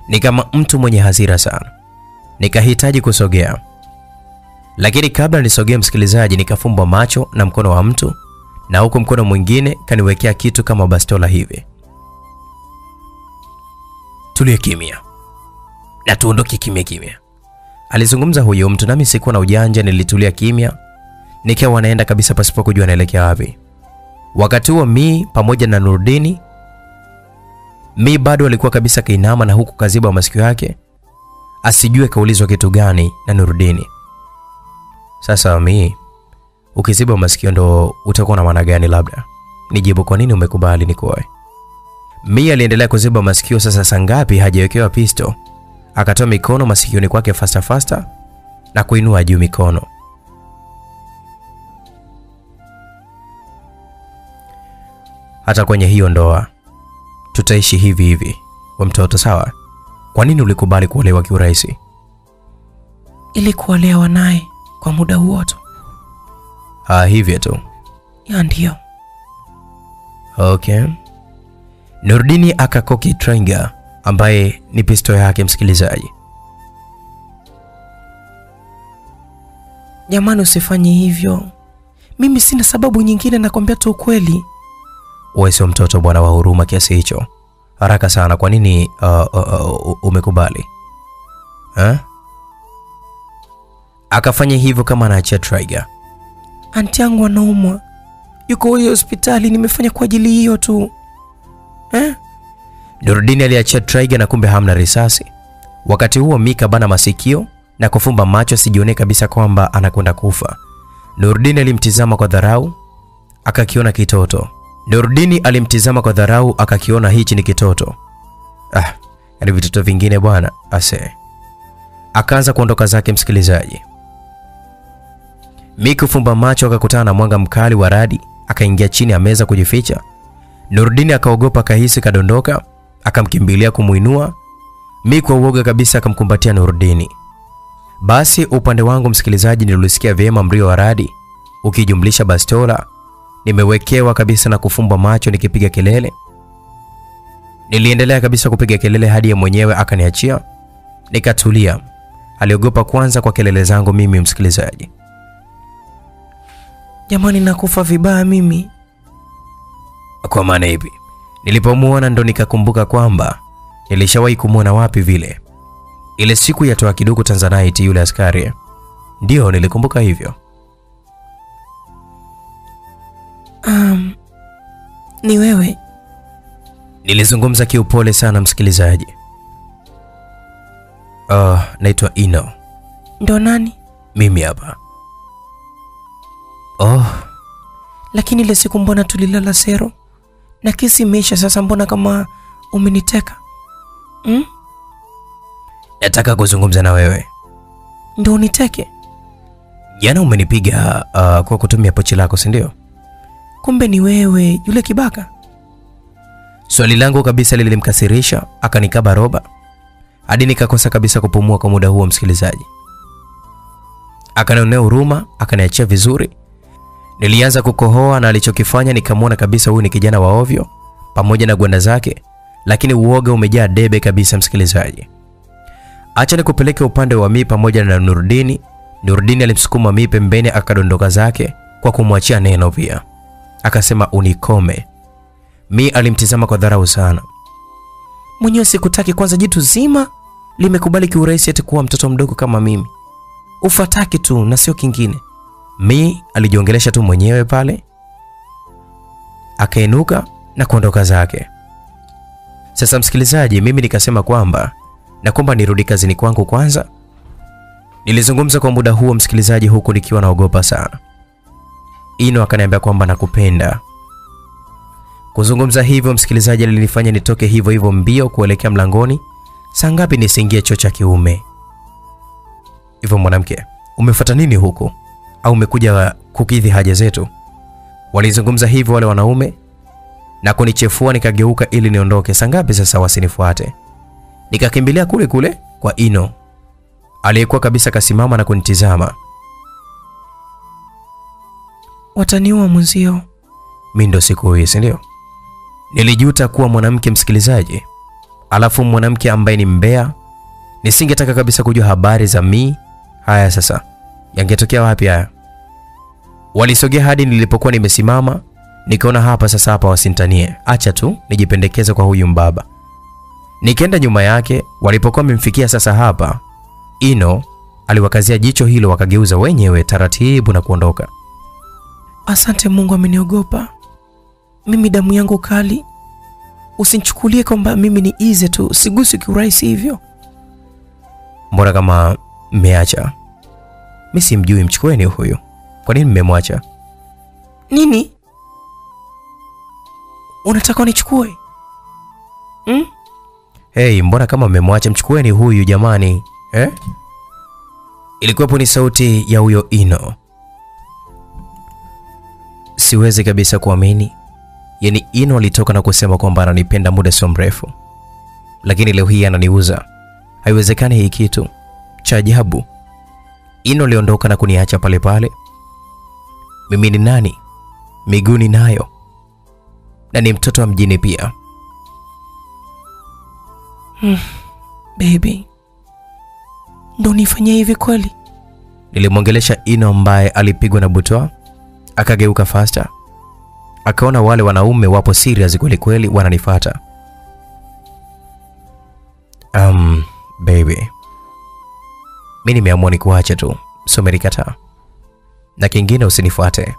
A: ni kama mtu mwenye hasira sana. Nikahitaji kusogea, lakini kabla nisogee, msikilizaji, nikafumbwa macho na mkono wa mtu, na huku mkono mwingine kaniwekea kitu kama bastola hivi. Tulie kimya na tuondoke kimya kimya, alizungumza huyo mtu, nami sikuwa na ujanja, nilitulia kimya nikiwa wanaenda kabisa pasipo kujua naelekea wapi. Wakati huo mi pamoja na Nurdini, mi bado alikuwa kabisa kainama na huku kaziba masikio yake asijue kaulizwa kitu gani na Nurdini. Sasa mi, ukiziba masikio ndo utakuwa na maana gani? Labda nijibu, kwa nini umekubali nikuoe? Mi aliendelea kuziba masikio. Sasa saa ngapi hajawekewa pisto, akatoa mikono masikioni kwake fasta fasta na kuinua juu mikono hata kwenye hiyo ndoa tutaishi hivi hivi. We mtoto, sawa? Kwa nini ulikubali kuolewa kiurahisi?
B: Ili kuolewa naye kwa muda huo tu.
A: Ah, hivyo tu.
B: Ya ndio.
A: Okay. Nurdini akakoki trigger ambaye ni pisto yake, msikilizaji.
B: Jamani, usifanye hivyo. Mimi sina sababu nyingine, nakwambia tu ukweli.
A: Wewe sio mtoto bwana wa huruma kiasi hicho. Haraka sana, kwa nini uh, uh, uh, umekubali eh? Akafanya hivyo kama anaachia trigger.
B: Anti yangu anaumwa, yuko hospitali, nimefanya kwa ajili hiyo tu eh?
A: Nurdini aliachia trigger na kumbe hamna risasi. Wakati huo Mika bana masikio na kufumba macho sijione kabisa kwamba anakwenda kufa. Nurudini alimtizama kwa dharau, akakiona kitoto. Nurudini alimtizama kwa dharau, akakiona hichi ni kitoto. Ah, yani vitoto vingine bwana ase. Akaanza kuondoka zake, msikilizaji. Mika kufumba macho akakutana na mwanga mkali wa radi, akaingia chini ya meza kujificha. Nurudini akaogopa, akahisi kadondoka, akamkimbilia kumuinua. Mi kwa uoga kabisa akamkumbatia nurudini Basi upande wangu msikilizaji, nilisikia vyema mrio wa radi ukijumlisha bastola, nimewekewa kabisa na kufumbwa macho nikipiga kelele. Niliendelea kabisa kupiga kelele hadi ya mwenyewe akaniachia, nikatulia. Aliogopa kwanza kwa kelele zangu mimi msikilizaji.
B: Jamani, nakufa vibaya mimi.
A: Kwa maana hivi, nilipomuona ndo nikakumbuka kwamba nilishawahi kumwona wapi vile, ile siku ya toa kidogo Tanzanite, yule askari. Ndio nilikumbuka hivyo.
B: Um, ni wewe?
A: Nilizungumza kiupole sana msikilizaji. Uh, naitwa Ino,
B: Ndo nani?
A: mimi hapa. Oh,
B: Lakini ile siku mbona tulilala sero na kesi imeisha sasa, mbona kama umeniteka mm?
A: nataka kuzungumza na wewe.
B: Ndo uniteke?
A: Jana umenipiga uh, kwa kutumia pochi lako, si ndio?
B: Kumbe ni wewe yule kibaka.
A: Swali langu kabisa lilimkasirisha, akanikaba roba hadi nikakosa kabisa kupumua kwa muda huo. Msikilizaji, akanionea huruma, akaniachia vizuri. Nilianza kukohoa na alichokifanya nikamwona kabisa huyu ni kijana wa ovyo pamoja na gwanda zake, lakini uoga umejaa debe kabisa. Msikilizaji, acha nikupeleke upande wa mi pamoja na nurudini nurudini alimsukuma mi pembeni, akadondoka zake kwa kumwachia neno pia, akasema unikome. Mi alimtizama kwa dharau sana.
B: Mwenyewe sikutaki. Kwanza jitu zima limekubali kiurahisi eti kuwa mtoto mdogo kama mimi. Ufataki tu na sio kingine.
A: Mi alijiongelesha tu mwenyewe pale, akainuka na kuondoka zake. Sasa msikilizaji, mimi nikasema kwamba na kwamba nirudi kazini kwangu kwanza. Nilizungumza kwa muda huo msikilizaji, huku nikiwa naogopa sana. Ino akaniambia kwamba nakupenda. Kuzungumza hivyo msikilizaji, alinifanya nitoke hivyo hivyo mbio kuelekea mlangoni. Saa ngapi nisiingie choo cha kiume? Hivyo mwanamke, umefuata nini huku? Au umekuja kukidhi haja zetu? Walizungumza hivyo wale wanaume na kunichefua, nikageuka ili niondoke. Sangapi sasa wasinifuate? Nikakimbilia kule kule kwa Ino aliyekuwa kabisa kasimama na kunitizama.
B: Wataniua mwenzio.
A: Mi ndo siku hii, si ndio? Nilijuta kuwa mwanamke msikilizaji, alafu mwanamke ambaye ni mbea. Nisingetaka kabisa kujua habari za mi. Haya sasa, yangetokea wapi haya? Walisogea hadi nilipokuwa nimesimama, nikaona hapa sasa, hapa wasintanie, acha tu nijipendekeze kwa huyu mbaba. Nikaenda nyuma yake, walipokuwa wamemfikia sasa hapa, Ino aliwakazia jicho hilo, wakageuza wenyewe taratibu na kuondoka.
B: Asante Mungu ameniogopa. Mimi damu yangu kali. Usinichukulie kwamba mimi ni ize tu, sigusi kiurahisi hivyo.
A: Mbona kama mmeacha? Mi simjui, mchukueni huyu. Kwa nini mmemwacha?
B: Nini? Unataka unichukue? Hmm?
A: Hey, mbona kama mmemwacha? Mchukueni huyu jamani, eh? Ilikuwepo ni sauti ya huyo Ino. Siwezi kabisa kuamini. Yaani Ino alitoka na kusema kwamba ananipenda muda sio mrefu, lakini leo hii ananiuza. Haiwezekani hii kitu cha ajabu. Ino aliondoka na kuniacha pale pale. Mimi ni nani? Miguu ninayo na ni mtoto wa mjini pia.
B: Hmm, Baby. Ndo nifanyia hivi kweli?
A: Nilimwongelesha Ino ambaye alipigwa na butwa, akageuka faster, akaona wale wanaume wapo serious kweli kweli, wananifata. Um, baby, mi nimeamua nikuache tu, so umenikataa na kingine usinifuate.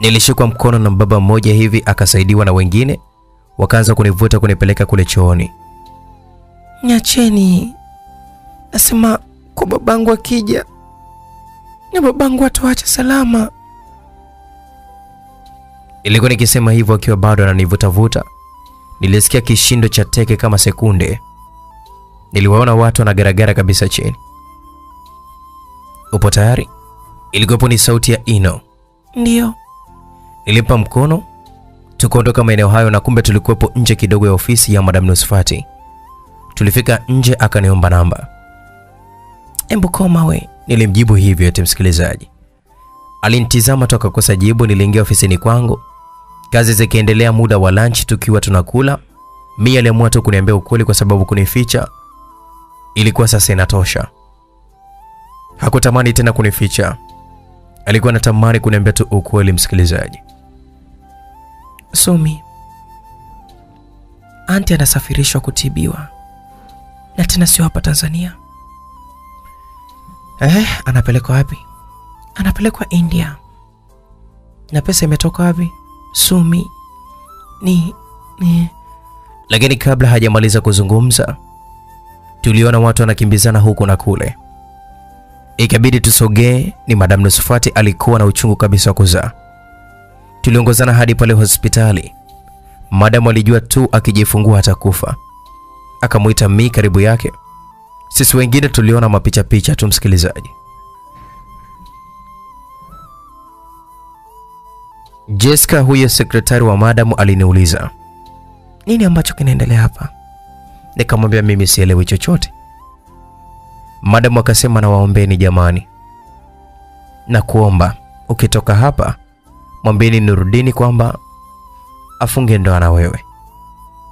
A: Nilishikwa mkono na mbaba mmoja hivi, akasaidiwa na wengine, wakaanza kunivuta kunipeleka kule chooni.
B: Nyacheni. Nasema kwa babangu akija na babangu atoacha salama.
A: ilikuwa nikisema hivyo akiwa bado ananivutavuta. Nilisikia kishindo cha teke kama sekunde. Niliwaona watu wanagaragara kabisa chini. Upo tayari? Ilikuwepo ni sauti ya Ino.
B: Ndiyo.
A: Nilimpa mkono, tukaondoka maeneo hayo, na kumbe tulikuwepo nje kidogo ya ofisi ya Madam Nusfati. Tulifika nje akaniomba namba.
B: Embu koma we.
A: Nilimjibu hivyo eti msikilizaji. Alinitizama toka kosa jibu. Niliingia ofisini kwangu, kazi zikiendelea. Muda wa lunch tukiwa tunakula, mi aliamua tu kuniambia ukweli, kwa sababu kunificha ilikuwa sasa inatosha. Hakutamani tena kunificha, alikuwa anatamani kuniambia tu ukweli. Msikilizaji,
B: Sumi, anti anasafirishwa kutibiwa na tena sio hapa Tanzania. Eh, anapelekwa wapi? Anapelekwa India. Na pesa imetoka wapi? Sumi, ni ni
A: lakini kabla hajamaliza kuzungumza, tuliona watu wanakimbizana huku na kule, ikabidi tusogee. Ni Madam Nusufati alikuwa na uchungu kabisa wa kuzaa. Tuliongozana hadi pale hospitali. Madam alijua tu akijifungua atakufa, akamwita mi karibu yake. Sisi wengine tuliona mapicha picha tu, msikilizaji. Jessica, huyo sekretari wa madam, aliniuliza
B: nini ambacho kinaendelea hapa?
A: Nikamwambia mimi sielewi chochote. Madamu akasema, na waombeni jamani, na kuomba ukitoka hapa mwambieni Nurudini kwamba afunge ndoa na wewe.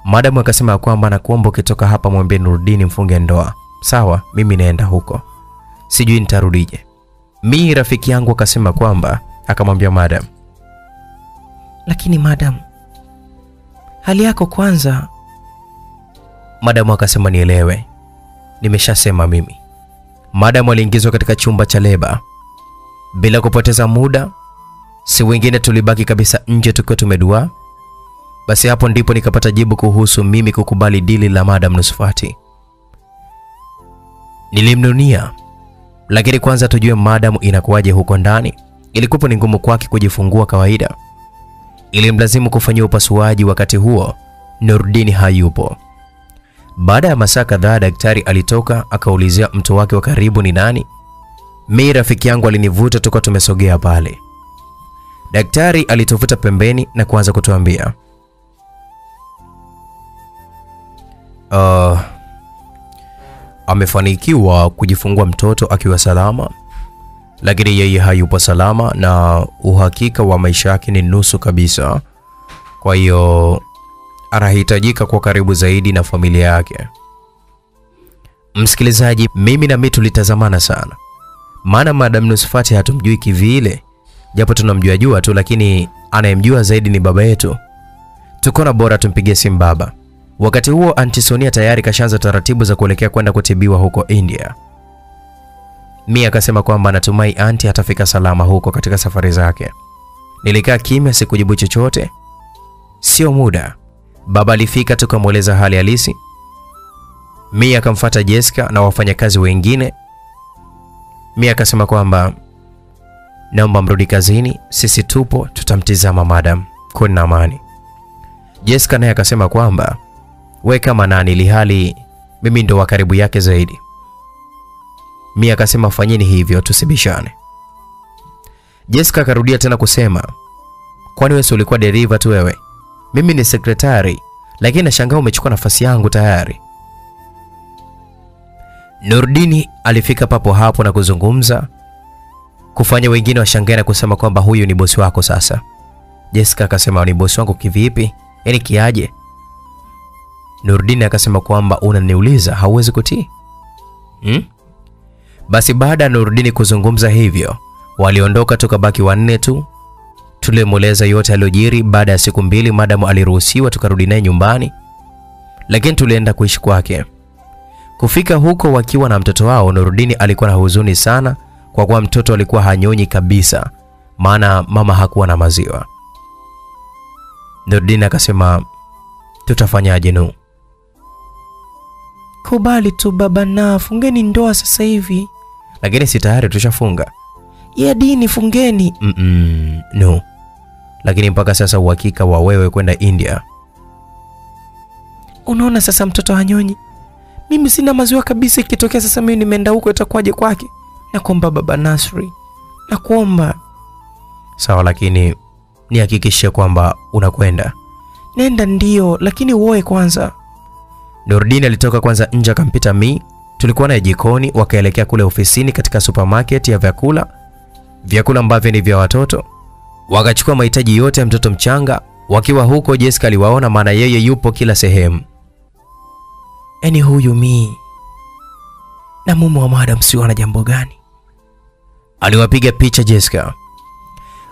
A: Madamu akasema ya kwamba nakuomba ukitoka hapa mwambie Nurudini mfunge ndoa. Sawa, mimi naenda huko, sijui nitarudije. Mi rafiki yangu akasema kwamba, akamwambia madam,
B: Lakini madam, hali yako kwanza.
A: Madamu akasema nielewe, nimeshasema mimi. Madamu aliingizwa katika chumba cha leba. Bila kupoteza muda, si wengine tulibaki kabisa nje tukiwa tumedua. Basi hapo ndipo nikapata jibu kuhusu mimi kukubali dili la Madam Nusfati. Nilimnunia, lakini kwanza tujue Madam inakuwaje huko ndani. Ilikuwa ni ngumu kwake kujifungua kawaida, ilimlazimu kufanyia upasuaji. Wakati huo Nurdini hayupo. Baada ya masaa kadhaa, daktari alitoka akaulizia mtu wake wa karibu ni nani. Mi rafiki yangu alinivuta tuka tumesogea pale. Daktari alituvuta pembeni na kuanza kutuambia uh, amefanikiwa kujifungua mtoto akiwa salama, lakini yeye hayupo salama na uhakika wa maisha yake ni nusu kabisa. Kwa hiyo anahitajika kwa karibu zaidi na familia yake. Msikilizaji, mimi na mimi tulitazamana sana, maana Madam Nusfati hatumjui kivile, japo tunamjua jua tu, lakini anayemjua zaidi ni baba yetu. Tukona bora tumpigie simu baba. Wakati huo Aunti Sonia tayari kashaanza taratibu za kuelekea kwenda kutibiwa huko India. Mia akasema kwamba anatumai anti atafika salama huko katika safari zake. Nilikaa kimya, sikujibu chochote. Sio muda baba alifika, tukamweleza hali halisi. Mia akamfuata Jessica na wafanyakazi wengine. Mia akasema kwamba naomba mrudi kazini, sisi tupo, tutamtizama madam, kuwa na amani. Jessica naye akasema kwamba we kama nani, ili hali mimi ndo wa karibu yake zaidi. Mia akasema fanyeni hivyo, tusibishane. Jessica akarudia tena kusema, kwani wewe ulikuwa dereva tu wewe? Mimi ni sekretari, lakini nashangaa umechukua nafasi yangu tayari. Nurdini alifika papo hapo na kuzungumza kufanya wengine washangae na kusema kwamba huyu ni bosi wako sasa. Jessica akasema ni bosi wangu kivipi? Yaani kiaje? Nurdini akasema kwamba unaniuliza hauwezi kutii hmm? Basi baada ya Nurdini kuzungumza hivyo, waliondoka tukabaki wanne tu. Tulimweleza yote aliyojiri. Baada ya siku mbili, madamu aliruhusiwa tukarudi naye nyumbani, lakini tulienda kuishi kwake. Kufika huko wakiwa na mtoto wao, Nurudini alikuwa na huzuni sana kwa kuwa mtoto alikuwa hanyonyi kabisa, maana mama hakuwa na maziwa. Nurudini akasema tutafanyaje Nu?
B: Kubali tu baba, na fungeni ndoa sasa hivi.
A: Lakini si tayari tushafunga.
B: Ya dini fungeni.
A: Mm -mm, no. Lakini mpaka sasa uhakika wa wewe kwenda India
B: Unaona sasa mtoto hanyonyi, mimi sina maziwa kabisa. Ikitokea sasa mimi nimeenda huko itakuwaje kwake? Nakuomba baba Nasri, nakuomba
A: sawa, lakini nihakikishe kwamba unakwenda.
B: nenda. Ndio, lakini uoe kwanza.
A: Nurdin alitoka kwanza nje akampita Mi, tulikuwa naye jikoni, wakaelekea kule ofisini katika supermarket ya vyakula, vyakula ambavyo ni vya watoto. Wakachukua mahitaji yote ya mtoto mchanga. Wakiwa huko, Jessica aliwaona, maana yeye yupo kila sehemu.
B: eni huyu Mi na mume wa madam sio ana jambo gani?
A: Aliwapiga picha Jessica.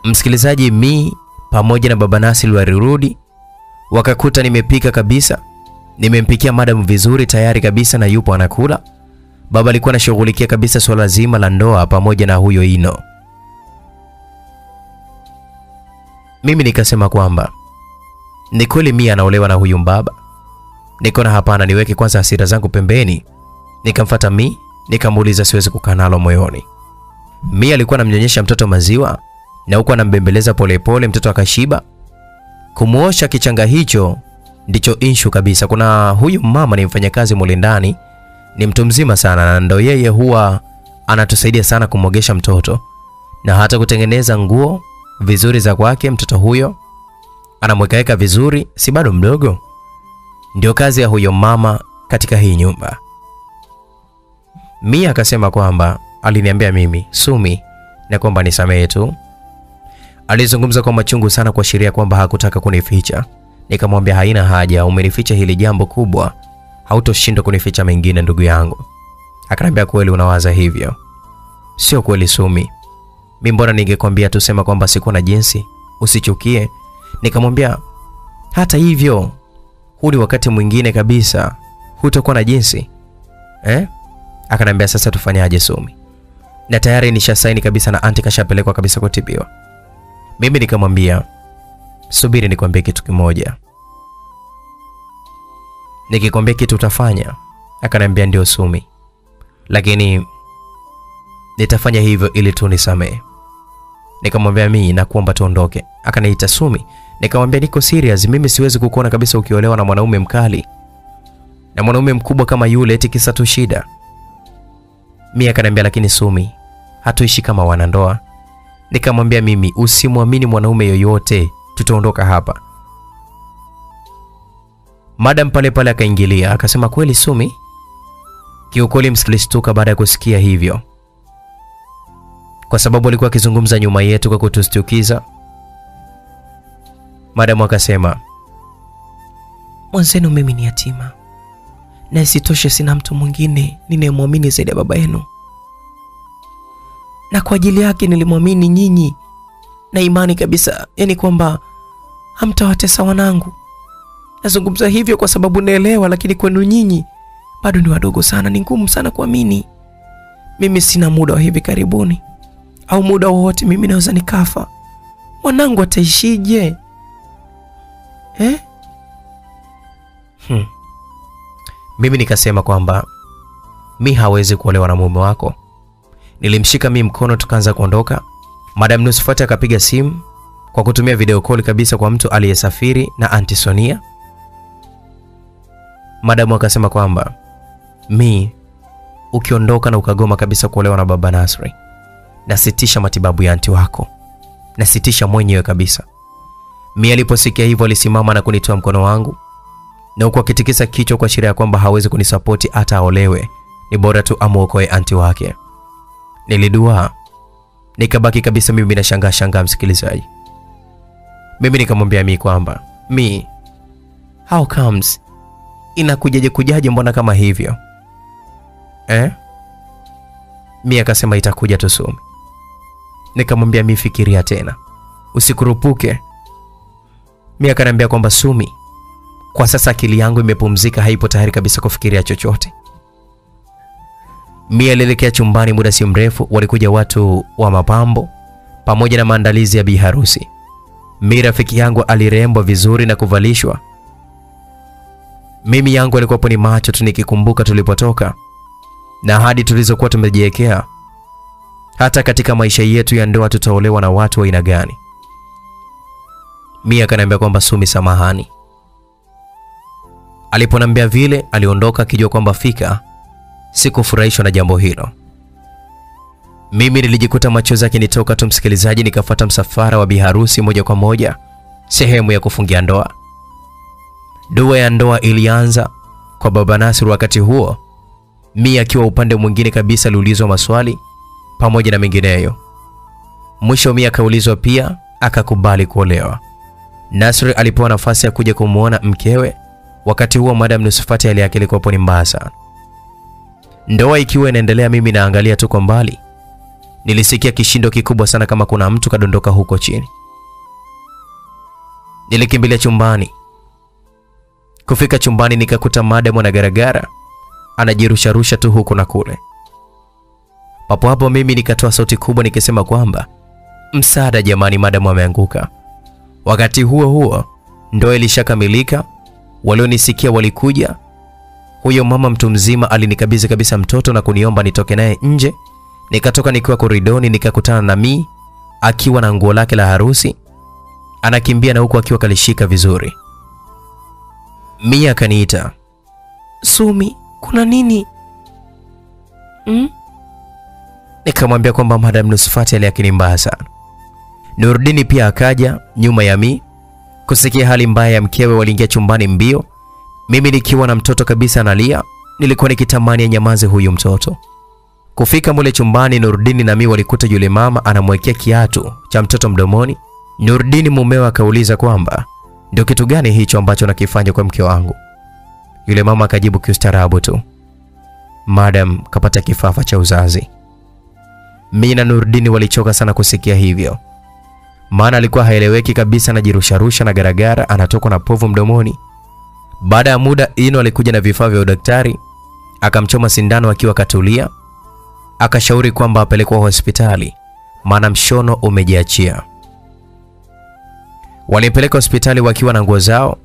A: Msikilizaji, Mi pamoja na baba Nasir walirudi, wakakuta nimepika kabisa, nimempikia madam vizuri tayari kabisa na yupo anakula. Baba alikuwa anashughulikia kabisa swala zima la ndoa pamoja na huyo Ino. Mimi nikasema kwamba ni kweli Mia anaolewa na huyu mbaba. Niko na hapana, niweke kwanza hasira zangu pembeni. Nikamfata Mi, nikamuuliza siwezi kukaa nalo moyoni. Mi alikuwa anamnyonyesha mtoto maziwa na huku anambembeleza polepole, mtoto akashiba. Kumuosha kichanga hicho ndicho inshu kabisa. Kuna huyu mama ni mfanyakazi mule ndani, ni mtu mzima sana, na ndo yeye huwa anatusaidia sana kumwogesha mtoto na hata kutengeneza nguo vizuri za kwake. Mtoto huyo anamwekaweka vizuri, si bado mdogo. Ndio kazi ya huyo mama katika hii nyumba. Mia akasema kwamba aliniambia mimi Sumi na kwamba nisamehe tu. Alizungumza kwa machungu sana kuashiria kwamba hakutaka kunificha. Nikamwambia haina haja, umenificha hili jambo kubwa, hautoshindwa kunificha mengine ndugu yangu. Akaniambia kweli unawaza hivyo? Sio kweli Sumi, mi mbona ningekwambia tusema kwamba sikuwa na jinsi, usichukie. Nikamwambia hata hivyo, huu ni wakati mwingine kabisa, hutakuwa na jinsi eh? Akanambia sasa tufanyaje Sumi? Na tayari nishasaini kabisa na anti kashapelekwa kabisa kutibiwa. Mimi nikamwambia subiri nikwambie kitu kimoja, nikikwambia kitu utafanya? Akanambia ndio Sumi, lakini nitafanya hivyo ili tu nisamehe. Nikamwambia mimi nakuomba tuondoke. Akaniita Sumi, nikamwambia niko serious, mimi siwezi kukuona kabisa ukiolewa na mwanaume mkali na mwanaume mkubwa kama yule, eti kisa tu shida. Mimi akaniambia lakini Sumi, hatuishi kama wanandoa. Nikamwambia mimi usimwamini mwanaume yoyote, tutaondoka hapa. Madam pale pale akaingilia akasema, kweli Sumi? Kiukweli msikilistuka baada ya kusikia hivyo, kwa sababu alikuwa akizungumza nyuma yetu kwa kutustukiza. Madamu akasema,
B: mwanzenu mimi ni yatima na isitoshe sina mtu mwingine ninayemwamini zaidi ya baba yenu, na kwa ajili yake nilimwamini nyinyi na imani kabisa, yani kwamba hamtawatesa wanangu. Nazungumza hivyo kwa sababu naelewa, lakini kwenu nyinyi bado ni wadogo sana, ni ngumu sana kuamini. Mimi sina muda wa hivi karibuni au muda wowote, mimi naweza nikafa. Mwanangu ataishije eh?
A: hmm. Mimi nikasema kwamba mi hawezi kuolewa na mume wako. Nilimshika mi mkono tukaanza kuondoka. Madam Nusfati akapiga simu kwa kutumia video call kabisa kwa mtu aliyesafiri na Aunti Sonia. Madamu akasema kwamba mi ukiondoka na ukagoma kabisa kuolewa na baba Nasri, nasitisha matibabu ya anti wako, nasitisha mwenyewe kabisa. Mi aliposikia hivyo alisimama na kunitoa mkono wangu na huku akitikisa kichwa kuashiria kwamba hawezi kunisapoti hata aolewe, ni bora tu amuokoe anti wake. Nilidua nikabaki kabisa mimi na shangaa shangaa, msikilizaji. Mimi nikamwambia mi kwamba mi, how comes, inakujaje kujaje, mbona kama hivyo eh? Mi akasema itakuja tu Sumi. Nikamwambia mi, fikiria tena, usikurupuke. Mi akaniambia kwamba Sumi, kwa sasa akili yangu imepumzika, haipo tayari kabisa kufikiria chochote. Mi alielekea chumbani. Muda si mrefu walikuja watu wa mapambo pamoja na maandalizi ya biharusi. Mi rafiki yangu alirembwa vizuri na kuvalishwa. Mimi yangu alikuwapo ni macho tu nikikumbuka tulipotoka na hadi tulizokuwa tumejiwekea, hata katika maisha yetu ya ndoa tutaolewa na watu wa aina gani. Mia akaniambia kwamba Sumi, samahani. Aliponambia vile, aliondoka akijua kwamba fika sikufurahishwa na jambo hilo. Mimi nilijikuta machozi yakinitoka tu, msikilizaji, nikafuata msafara wa biharusi moja kwa moja sehemu ya kufungia ndoa. Dua ya ndoa ilianza kwa baba Nasir. Wakati huo Mia akiwa upande mwingine kabisa aliulizwa maswali pamoja na mengineyo. Mwisho Mia akaulizwa pia akakubali kuolewa. Nasr alipewa nafasi ya kuja kumwona mkewe. Wakati huo Madam Nusfati hali yake ilikuwa ni mbaya sana. Ndoa ikiwa inaendelea, mimi naangalia tu kwa mbali, nilisikia kishindo kikubwa sana kama kuna mtu kadondoka huko chini. Nilikimbilia chumbani. Kufika chumbani nikakuta madam anagaragara anajirusharusha tu huku na kule. Papo hapo mimi nikatoa sauti kubwa nikisema kwamba msaada jamani, madamu ameanguka. Wakati huo huo ndoa ilishakamilika, walionisikia walikuja. Huyo mama mtu mzima alinikabidhi kabisa mtoto na kuniomba nitoke naye nje. Nikatoka nikiwa koridoni, nikakutana na Mi akiwa na nguo lake la harusi anakimbia na huku akiwa kalishika vizuri. Mia akaniita
B: Sumi, kuna nini? Mm?
A: Nikamwambia kwamba Madam Nusfati hali yake ni mbaya sana. Nurdini pia akaja nyuma ya Mi kusikia hali mbaya ya mkewe. Waliingia chumbani mbio, mimi nikiwa na mtoto kabisa analia. Nilikuwa nikitamani anyamaze huyu mtoto. Kufika mule chumbani, Nurdini na Mi walikuta yule mama anamwekea kiatu cha mtoto mdomoni. Nurdini mumewe akauliza kwamba ndio kitu gani hicho ambacho nakifanya kwa mke wangu. Yule mama akajibu kiustaarabu tu, Madam kapata kifafa cha uzazi. Mi na Nurdini walichoka sana kusikia hivyo, maana alikuwa haeleweki kabisa, na jirusharusha na garagara, anatokwa na povu mdomoni. Baada ya muda, Ino alikuja na vifaa vya udaktari, akamchoma sindano akiwa katulia, akashauri kwamba apelekwa hospitali, maana mshono umejiachia. Walipeleka hospitali wakiwa na nguo zao,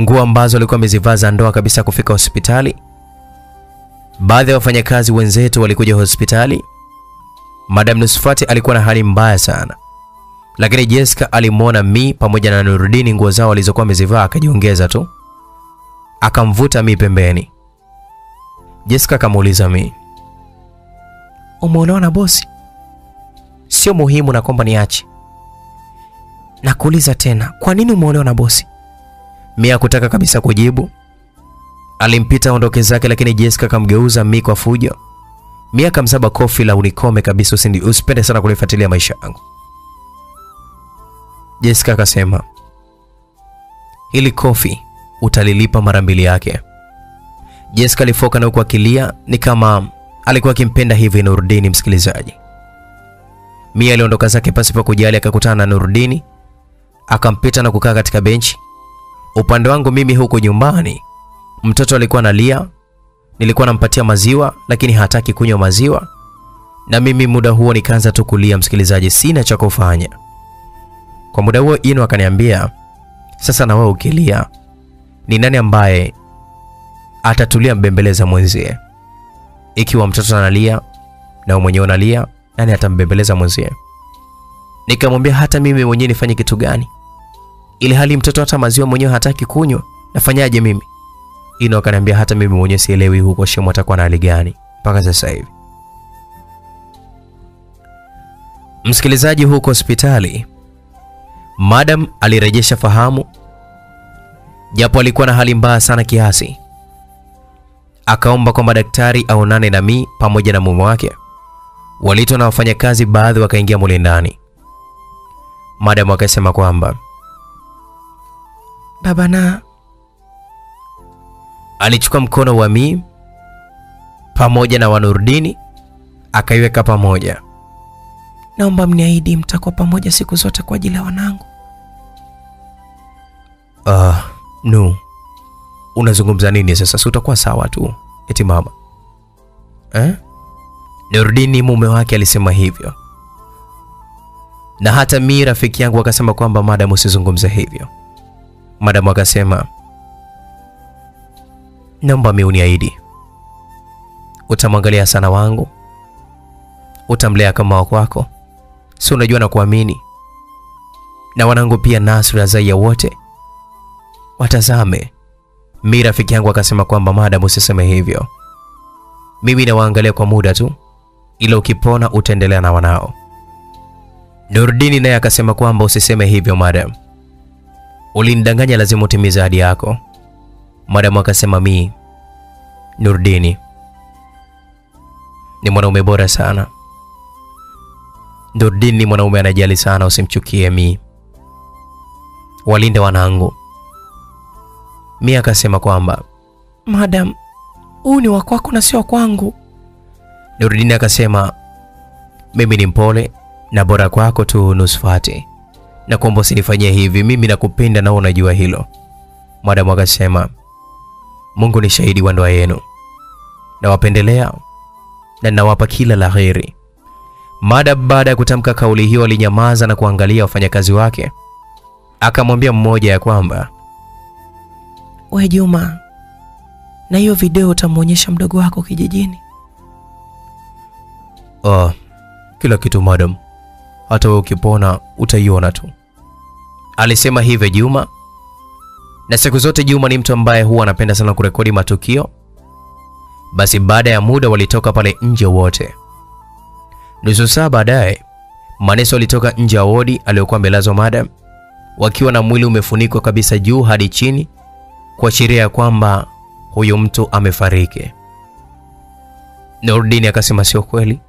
A: nguo ambazo alikuwa amezivaa za ndoa kabisa. Kufika hospitali Baadhi ya wafanyakazi wenzetu walikuja hospitali. Madam Nusfati alikuwa na hali mbaya sana, lakini Jessica alimwona Mi pamoja na Nurudini nguo zao walizokuwa wamezivaa, akajiongeza tu, akamvuta Mi pembeni. Jessica akamuuliza Mi,
B: Umeolewa na bosi? Sio muhimu na kwamba niache. Nakuuliza tena, kwa nini umeolewa na bosi?
A: Mi hakutaka kabisa kujibu alimpita ondoke zake, lakini Jessica akamgeuza Mi kwa fujo. Mi akamsaba kofi la unikome kabisa, usindi usipende sana kunifuatilia maisha yangu. Jessica akasema hili kofi utalilipa mara mbili yake. Jessica alifoka na huku akilia, ni kama alikuwa akimpenda hivi Nurdini. Msikilizaji, Mia aliondoka zake pasipo kujali, akakutana na Nurdini akampita na kukaa katika benchi. Upande wangu mimi huko nyumbani mtoto alikuwa analia, nilikuwa nampatia maziwa lakini hataki kunywa maziwa, na mimi muda huo nikaanza tu kulia. Msikilizaji, sina cha kufanya. Kwa muda huo Ino akaniambia, sasa na wewe ukilia, ni nani ambaye atatulia mbembeleza mwenzie? Ikiwa mtoto analia na mwenyewe unalia, nani atambembeleza mwenzie? Nikamwambia hata mimi mwenyewe nifanye kitu gani, ili hali mtoto hata maziwa mwenyewe hataki kunywa, nafanyaje mimi? Ino akaniambia hata mimi mwenyewe sielewi huko Shemu atakuwa na hali gani mpaka sasa hivi. Msikilizaji, huko hospitali Madam alirejesha fahamu, japo alikuwa na hali mbaya sana kiasi. Akaomba kwamba daktari aonane na Mi pamoja na mume wake. Waliitwa na wafanyakazi, baadhi wakaingia mule ndani. Madam akasema kwamba
B: Baba na
A: alichukua mkono wa Mi pamoja na Wanurdini akaiweka pamoja.
B: naomba mniahidi mtakuwa pamoja siku zote kwa ajili ya wanangu.
A: Ah, no. Unazungumza nini sasa? Si utakuwa sawa tu eti mama eh? Nurdini mume wake alisema hivyo, na hata mi rafiki yangu akasema kwamba madamu usizungumze hivyo. Madam akasema naomba miuniaidi utamwangalia sana wangu, utamlea kama wako si unajua na kuamini, na wanangu pia Nasri na Zaya wote watazame. Mi rafiki yangu akasema kwamba madam, usiseme hivyo, mimi nawaangalia kwa muda tu, ila ukipona utaendelea na wanao. Nurdini naye akasema kwamba usiseme hivyo madam, ulinidanganya, lazima utimize ahadi yako. Madamu akasema mi Nurdini ni mwanaume bora sana. Nurdini ni mwanaume anajali sana, usimchukie mi, walinde wanangu. Mi akasema kwamba
B: Madam, huu ni wa kwako na sio kwangu.
A: Nurdini akasema mimi ni mpole na bora kwako tu Nusfati, na kuomba usinifanyie hivi, mimi nakupenda na unajua hilo. Madamu akasema Mungu ni shahidi wa ndoa yenu, nawapendelea na ninawapa kila la heri. Mada baada ya kutamka kauli hiyo alinyamaza na kuangalia wafanyakazi wake, akamwambia mmoja ya kwamba
B: We Juma, na hiyo video utamwonyesha mdogo wako kijijini.
A: oh, kila kitu madam, hata wewe ukipona utaiona tu. Alisema hivyo Juma, na siku zote Juma ni mtu ambaye huwa anapenda sana kurekodi matukio. Basi baada ya muda walitoka pale nje wote. Nusu saa baadaye, Maneso walitoka nje ya wodi aliyokuwa amelazwa madam, wakiwa na mwili umefunikwa kabisa juu hadi chini, kuashiria ya kwamba huyu mtu amefariki. Nurdini akasema sio kweli,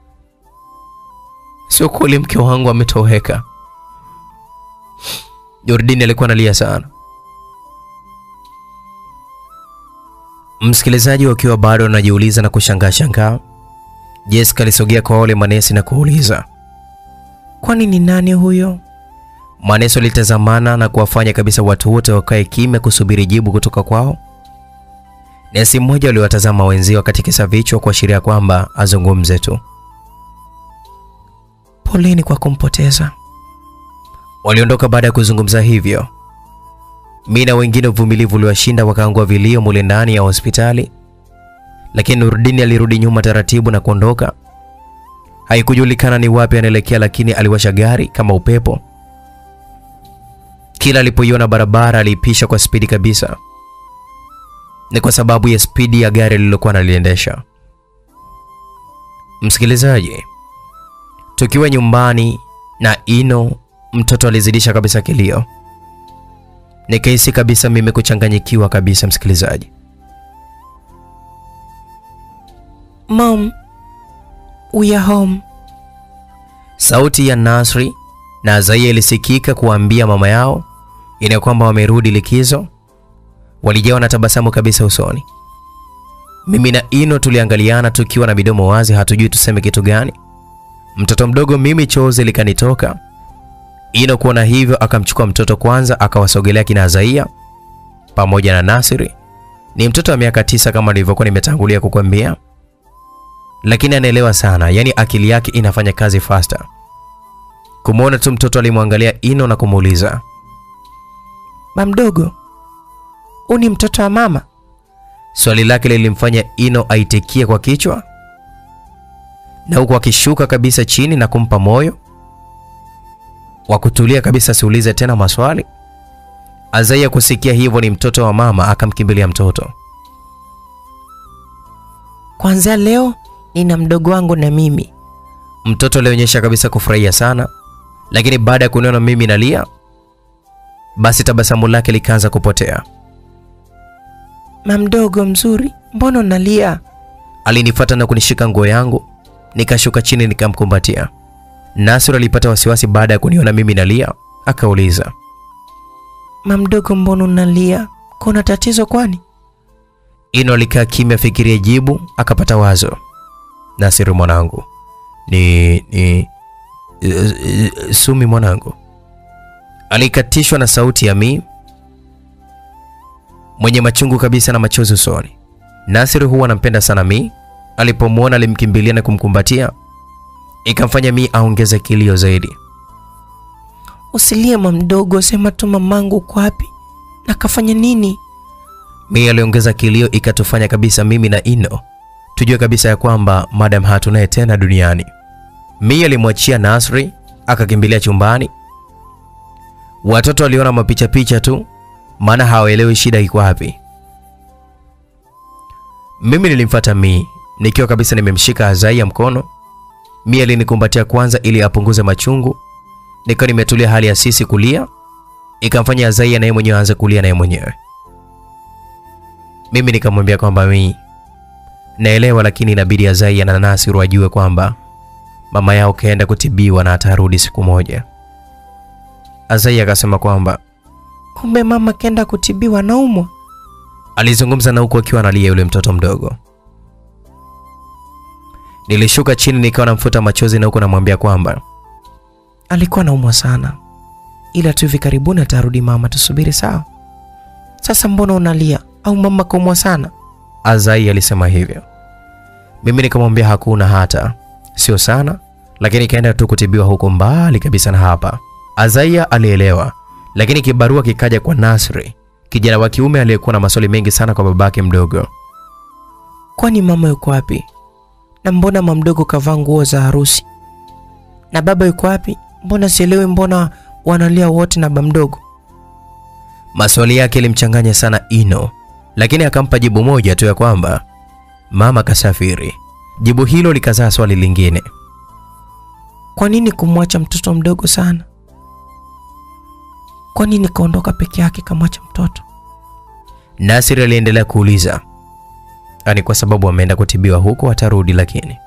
A: sio kweli, mke wangu ametoweka. Nurdini alikuwa analia sana. Msikilizaji, wakiwa bado anajiuliza na kushangaa shangaa, Jessica alisogea kwa wale manesi na kuuliza,
B: Kwani ni nani huyo?
A: manesi walitazamana na kuwafanya kabisa watu wote wakae kimya kusubiri jibu kutoka kwao. Nesi mmoja aliwatazama wenzio akatikisa vichwa kuashiria kwamba azungumze tu.
B: Poleni kwa kumpoteza.
A: Waliondoka baada ya kuzungumza hivyo. Mi na wengine uvumilivu uliwashinda, wakaangua vilio mule ndani ya hospitali, lakini Nurdini alirudi nyuma taratibu na kuondoka. Haikujulikana ni wapi anaelekea, lakini aliwasha gari kama upepo. Kila alipoiona barabara aliipisha kwa spidi kabisa. Ni kwa sababu ya spidi ya gari lililokuwa analiendesha. Msikilizaji, tukiwa nyumbani na Ino, mtoto alizidisha kabisa kilio. Nikahisi kabisa mimi kuchanganyikiwa kabisa, msikilizaji.
B: Mom, we are home.
A: Sauti ya Nasri na Zaia ilisikika kuambia mama yao ina kwamba wamerudi likizo. Walijawa na tabasamu kabisa usoni. Mimi na Ino tuliangaliana tukiwa na midomo wazi, hatujui tuseme kitu gani. Mtoto mdogo mimi chozi likanitoka. Ino kuona hivyo akamchukua mtoto kwanza, akawasogelea kina Azaia pamoja na Nasiri. Ni mtoto wa miaka tisa kama nilivyokuwa nimetangulia kukwambia, lakini anaelewa sana, yani akili yake inafanya kazi faster. Kumwona tu mtoto alimwangalia Ino na kumuuliza,
B: Ba mdogo, huu ni mtoto wa mama?
A: swali lake lilimfanya Ino aitikie kwa kichwa na huku akishuka kabisa chini na kumpa moyo wa kutulia kabisa, siulize tena maswali. Azaya kusikia hivyo ni mtoto wa mama, akamkimbilia mtoto.
B: Kwanza leo nina mdogo wangu na mimi.
A: Mtoto alionyesha kabisa kufurahia sana, lakini baada ya kuniona mimi nalia, basi tabasamu lake likaanza kupotea.
B: Mamdogo mzuri, mbona unalia?
A: Alinifuata na kunishika nguo yangu, nikashuka chini nikamkumbatia. Nasr alipata wasiwasi baada ya kuniona mimi nalia, akauliza,
B: mamdogo, mbona unalia? Kuna tatizo kwani?
A: Ino alikaa kimya, fikiria jibu, akapata wazo. Nasir mwanangu, ni ni uh, uh, Sumi mwanangu. Alikatishwa na sauti ya mi mwenye machungu kabisa na machozi usoni. Nasir huwa anampenda sana mi, alipomwona alimkimbilia na kumkumbatia, ikamfanya mi aongeze kilio zaidi.
B: Usilie mamdogo, sema tu mamangu uko wapi na kafanya nini?
A: Mi aliongeza kilio, ikatufanya kabisa mimi na Ino tujue kabisa ya kwamba madam hatunaye tena duniani. Mi alimwachia Nasri akakimbilia chumbani. Watoto waliona mapicha picha tu, maana hawaelewi shida iko wapi. Mimi nilimfata Mi nikiwa kabisa nimemshika Azai ya mkono. Mi alinikumbatia kwanza ili apunguze machungu, nikiwa nimetulia hali ya sisi kulia, ikamfanya Azai naye mwenyewe aanze kulia naye mwenyewe. Mimi nikamwambia kwamba mimi naelewa, lakini inabidi Azai na Nasiru ajue kwamba mama yao kaenda kutibiwa na atarudi siku moja. Azai akasema kwamba
B: Kumbe mama kaenda kutibiwa naumwa.
A: alizungumza na huku akiwa analia yule mtoto mdogo. Nilishuka chini nikawa namfuta machozi na huko namwambia kwamba
B: Alikuwa naumwa sana, ila tu hivi karibuni atarudi mama, tusubiri sawa. Sasa mbona unalia? Au mama kaumwa sana?
A: Azai alisema hivyo. Mimi nikamwambia hakuna hata, sio sana, lakini kaenda tu kutibiwa huko mbali kabisa na hapa. Azaia alielewa, lakini kibarua kikaja kwa Nasri, kijana wa kiume aliyekuwa na maswali mengi sana kwa babake mdogo.
B: Kwani mama yuko wapi? Na mbona mamdogo mdogo kavaa nguo za harusi? Na baba yuko wapi? Mbona sielewi, mbona wanalia wote na baba mdogo?
A: Maswali yake yalimchanganya sana Ino, lakini akampa jibu moja tu ya kwamba mama kasafiri. Jibu hilo likazaa swali lingine.
B: Kwa nini kumwacha mtoto mdogo sana? Kwa nini kaondoka peke yake kamwacha mtoto?
A: Nasir aliendelea kuuliza, ani kwa sababu ameenda kutibiwa huko atarudi. Lakini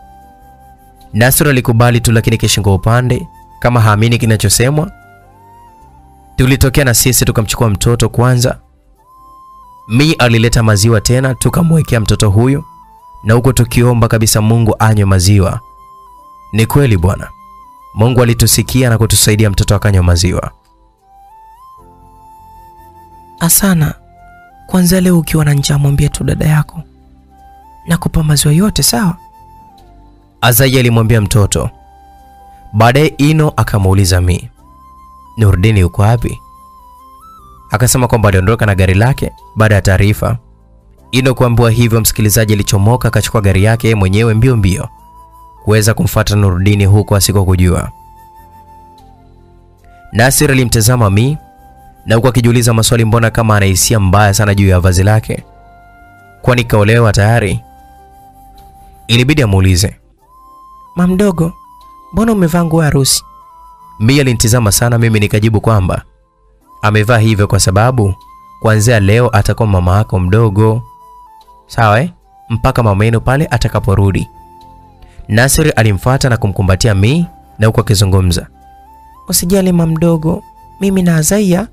A: Nasra alikubali tu, lakini kishingo upande kama haamini kinachosemwa. Tulitokea na sisi tukamchukua mtoto kwanza. Mi alileta maziwa tena tukamwekea mtoto huyo na huko tukiomba kabisa Mungu anywe maziwa. Ni kweli bwana, Mungu alitusikia na kutusaidia, mtoto akanywa maziwa.
B: Asana, kwanza leo ukiwa na njaa mwambie tu dada yako nakupa maziwa yote sawa.
A: Azai alimwambia mtoto. Baadaye Ino akamuuliza Mi, Nurdini yuko wapi? Akasema kwamba aliondoka na gari lake baada ya taarifa. Ino kuambiwa hivyo, msikilizaji alichomoka akachukua gari yake mwenyewe mbio mbio kuweza kumfuata Nurdini huko asikokujua. Nasir alimtazama Mi na huku akijiuliza maswali, mbona kama anahisia mbaya sana juu ya vazi lake, kwani kaolewa tayari? Ilibidi amuulize
B: mamdogo, mdogo, mbona umevaa nguo harusi?
A: Mi alinitizama sana, mimi nikajibu kwamba amevaa hivyo kwa sababu kuanzia leo atakuwa mama yako mdogo, sawa eh? mpaka mama yenu pale atakaporudi. Nasiri alimfuata na kumkumbatia Mi na huku akizungumza,
B: Usijali mamdogo, mdogo, mimi na Azaia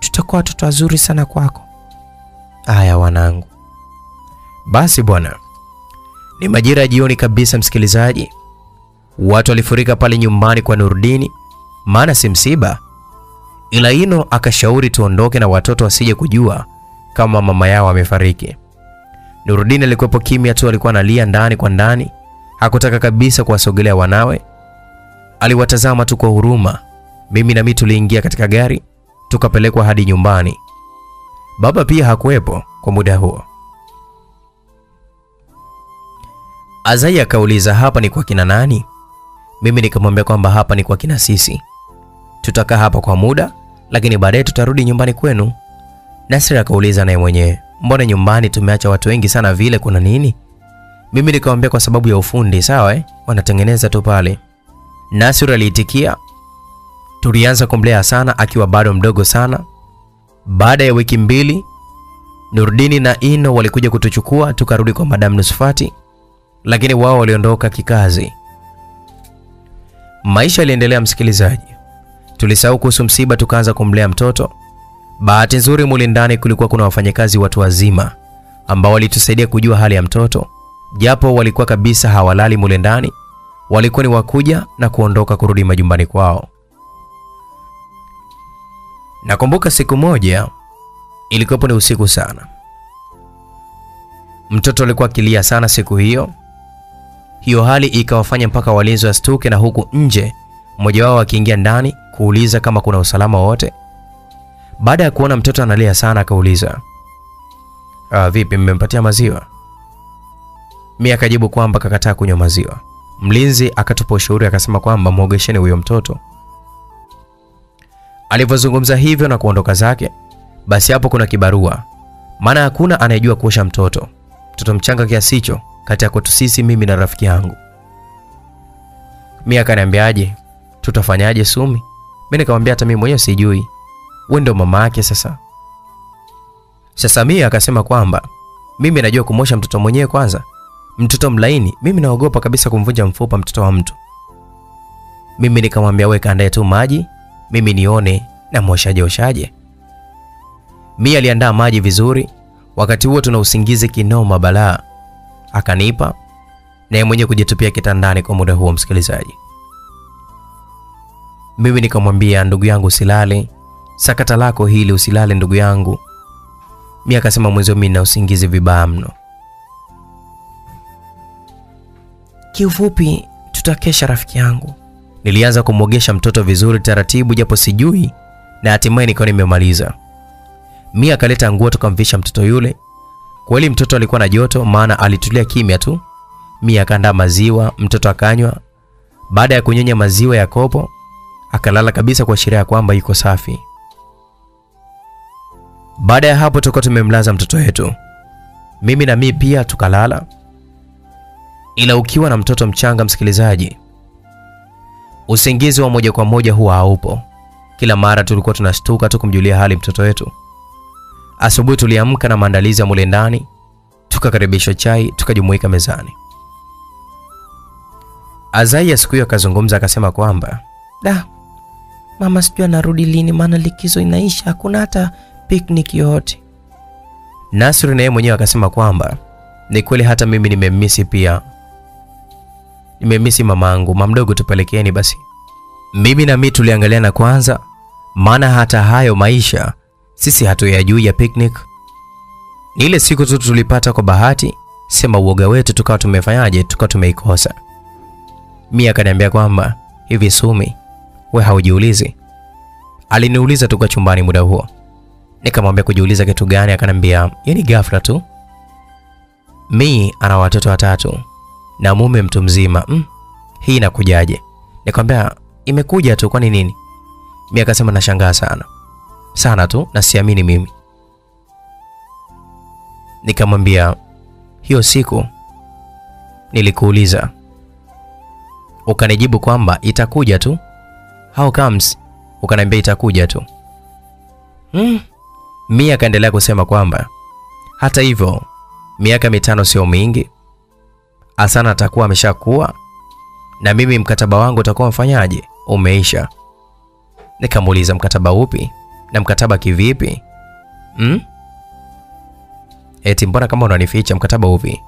B: tutakuwa watoto wazuri sana kwako.
A: Aya wanangu. Basi bwana, ni majira ya jioni kabisa, msikilizaji. Watu walifurika pale nyumbani kwa Nurdini, maana si msiba, ila Ino akashauri tuondoke na watoto wasije kujua kama mama yao amefariki. Nurudini alikuwepo kimya tu, alikuwa analia ndani kwa ndani, hakutaka kabisa kuwasogelea wanawe. Aliwatazama tu kwa huruma. Mimi na mimi tuliingia katika gari tukapelekwa hadi nyumbani. Baba pia hakuwepo kwa muda huo. Azai akauliza hapa ni kwa kina nani? Mimi nikamwambia kwamba hapa ni kwa kina sisi. Tutakaa hapa kwa muda, lakini baadaye tutarudi nyumbani kwenu. Nasri akauliza naye mwenyewe, mbona nyumbani tumeacha watu wengi sana vile, kuna nini? Mimi nikamwambia kwa sababu ya ufundi, sawa eh? Wanatengeneza tu pale. Nasri aliitikia. Tulianza kumlea sana akiwa bado mdogo sana. Baada ya wiki mbili, Nurdini na Ino walikuja kutuchukua tukarudi kwa Madam Nusfati, lakini wao waliondoka kikazi. Maisha yaliendelea, msikilizaji. Tulisahau kuhusu msiba, tukaanza kumlea mtoto. Bahati nzuri, muli ndani kulikuwa kuna wafanyakazi watu wazima ambao walitusaidia kujua hali ya mtoto, japo walikuwa kabisa hawalali mule ndani, walikuwa ni wakuja na kuondoka kurudi majumbani kwao. Nakumbuka siku moja ilikuwa ni usiku sana. Mtoto alikuwa akilia sana siku hiyo. Hiyo hali ikawafanya mpaka walinzi wastuke, na huku nje mmoja wao akiingia ndani kuuliza kama kuna usalama wote. Baada ya kuona mtoto analia sana, akauliza ah, vipi mmempatia maziwa? Mi akajibu kwamba kakataa kunywa maziwa. Mlinzi akatupa ushauri akasema kwamba mwogesheni huyo mtoto. Alivyozungumza hivyo na kuondoka zake, basi hapo kuna kibarua, maana hakuna anayejua kuosha mtoto, mtoto mchanga kiasi hicho, kati ya kwetu sisi, mimi na rafiki yangu. Mia akaniambiaje, tutafanyaje Sumi? Mi nikamwambia hata mimi mwenyewe sijui, wewe ndio mama yake. Sasa sasa Mia akasema kwamba Mimi najua kumosha mtoto mwenyewe kwanza. Mtoto mlaini, mimi naogopa kabisa kumvunja mfupa mtoto wa mtu. Mimi nikamwambia we kaandae tu maji, mimi nione na mwoshaje oshaje. Mia aliandaa maji vizuri, wakati huo tuna usingizi kinoma balaa. Akanipa naye mwenye kujitupia kitandani kwa muda huo, msikilizaji. Mimi nikamwambia ndugu yangu, usilale sakata lako hili, usilale ndugu yangu. Mi akasema mwenzio, mimi na usingizi vibaya mno.
B: Kiufupi, tutakesha rafiki yangu.
A: Nilianza kumwogesha mtoto vizuri taratibu, japo sijui, na hatimaye nikawa nimemaliza. Mia akaleta nguo tukamvisha mtoto yule. Kweli mtoto alikuwa na joto, maana alitulia kimya tu. Mia akaandaa maziwa, mtoto akanywa. Baada ya kunyonya maziwa ya kopo, akalala kabisa kwa sheria ya kwamba yuko safi. Baada ya hapo, tulikuwa tumemlaza mtoto wetu, mimi na mimi pia tukalala. Ila ukiwa na mtoto mchanga, msikilizaji, usingizi wa moja kwa moja huwa haupo. Kila mara tulikuwa tunashtuka tu kumjulia hali mtoto wetu. Asubuhi tuliamka na maandalizi ya mule ndani, tukakaribishwa chai, tukajumuika mezani. Azai ya siku hiyo akazungumza akasema kwamba
B: Da, mama sijui anarudi lini, maana likizo inaisha, hakuna hata picnic yoyote.
A: Nasri naye mwenyewe akasema kwamba ni kweli, hata mimi nimemisi pia, nimemisi mamangu. Mamdogo, tupelekeni basi. Mimi na mimi tuliangaliana kwanza, maana hata hayo maisha sisi hatuyajui ya picnic. Ni ile siku tu tulipata kwa bahati, sema uoga wetu tukawa tumefanyaje, tukawa tumeikosa. Mia akaniambia kwamba hivi, Sumi, we haujiulizi? Aliniuliza tukwa chumbani muda huo Nikamwambia kujiuliza kitu gani? Akanambia yani ghafla tu, mi ana watoto watatu na mume mtu mzima mm, hii inakujaje? Nikamwambia imekuja tu, kwani nini? Mi akasema nashangaa sana sana tu na siamini mimi. Nikamwambia hiyo siku nilikuuliza, ukanijibu kwamba itakuja tu, how comes? Ukaniambia itakuja tu mm. Mia akaendelea kusema kwamba hata hivyo miaka mitano sio mingi, Asana atakuwa ameshakuwa na mimi mkataba wangu utakuwa mfanyaje, umeisha. Nikamuuliza mkataba upi na mkataba kivipi? mm? Eti mbona kama unanificha mkataba uvi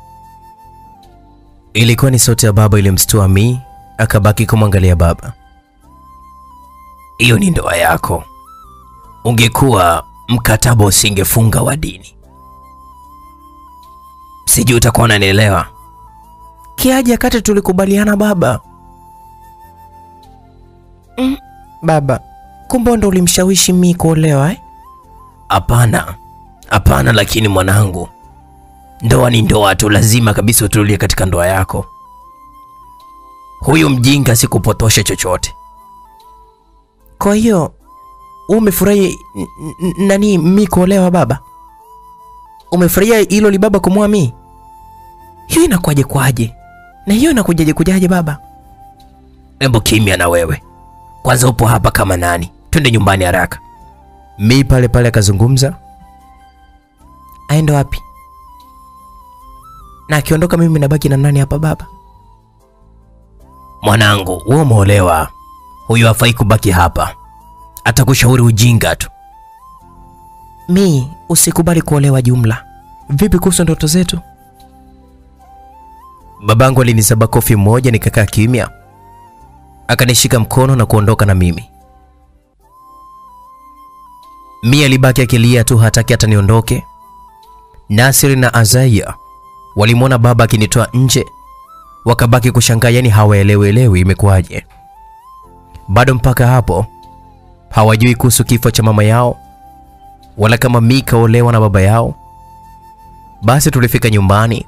A: Ilikuwa ni sauti ya baba ilimstua Mi, akabaki kumwangalia baba. Hiyo ni ndoa yako, ungekuwa mkataba usingefunga wa dini. Sijui utakuwa unanielewa.
B: Kiaje kati tulikubaliana baba? Mm, baba, kumbe ndo ulimshawishi mi kuolewa eh?
A: Hapana, hapana, lakini mwanangu, ndoa ni ndoa tu, lazima kabisa utulie katika ndoa yako. Huyu mjinga sikupotosha chochote.
B: Kwa hiyo umefurahi nani mi kuolewa baba? Umefurahia hilo libaba baba kumwoa mi? Hiyo inakuwaje kwaje? Na hiyo inakujaje kujaje baba?
A: Hebu kimya na wewe kwanza, upo hapa kama nani? Twende nyumbani haraka. Mi pale pale akazungumza,
B: Aende wapi? Na akiondoka mimi nabaki na nani hapa baba?
A: mwanangu, wewe umeolewa, huyu hafai kubaki hapa, atakushauri ujinga tu.
B: Mi usikubali kuolewa jumla. Vipi kuhusu ndoto zetu?
A: Babangu alinisaba kofi moja, nikakaa kimya, akanishika mkono na kuondoka na mimi. Mi alibaki akilia tu, hataki hata niondoke. Nasiri na Azaya walimwona baba akinitoa nje, wakabaki kushangaa, yani hawaelewelewi imekuwaje. Bado mpaka hapo hawajui kuhusu kifo cha mama yao wala kama mi kaolewa na baba yao. Basi tulifika nyumbani,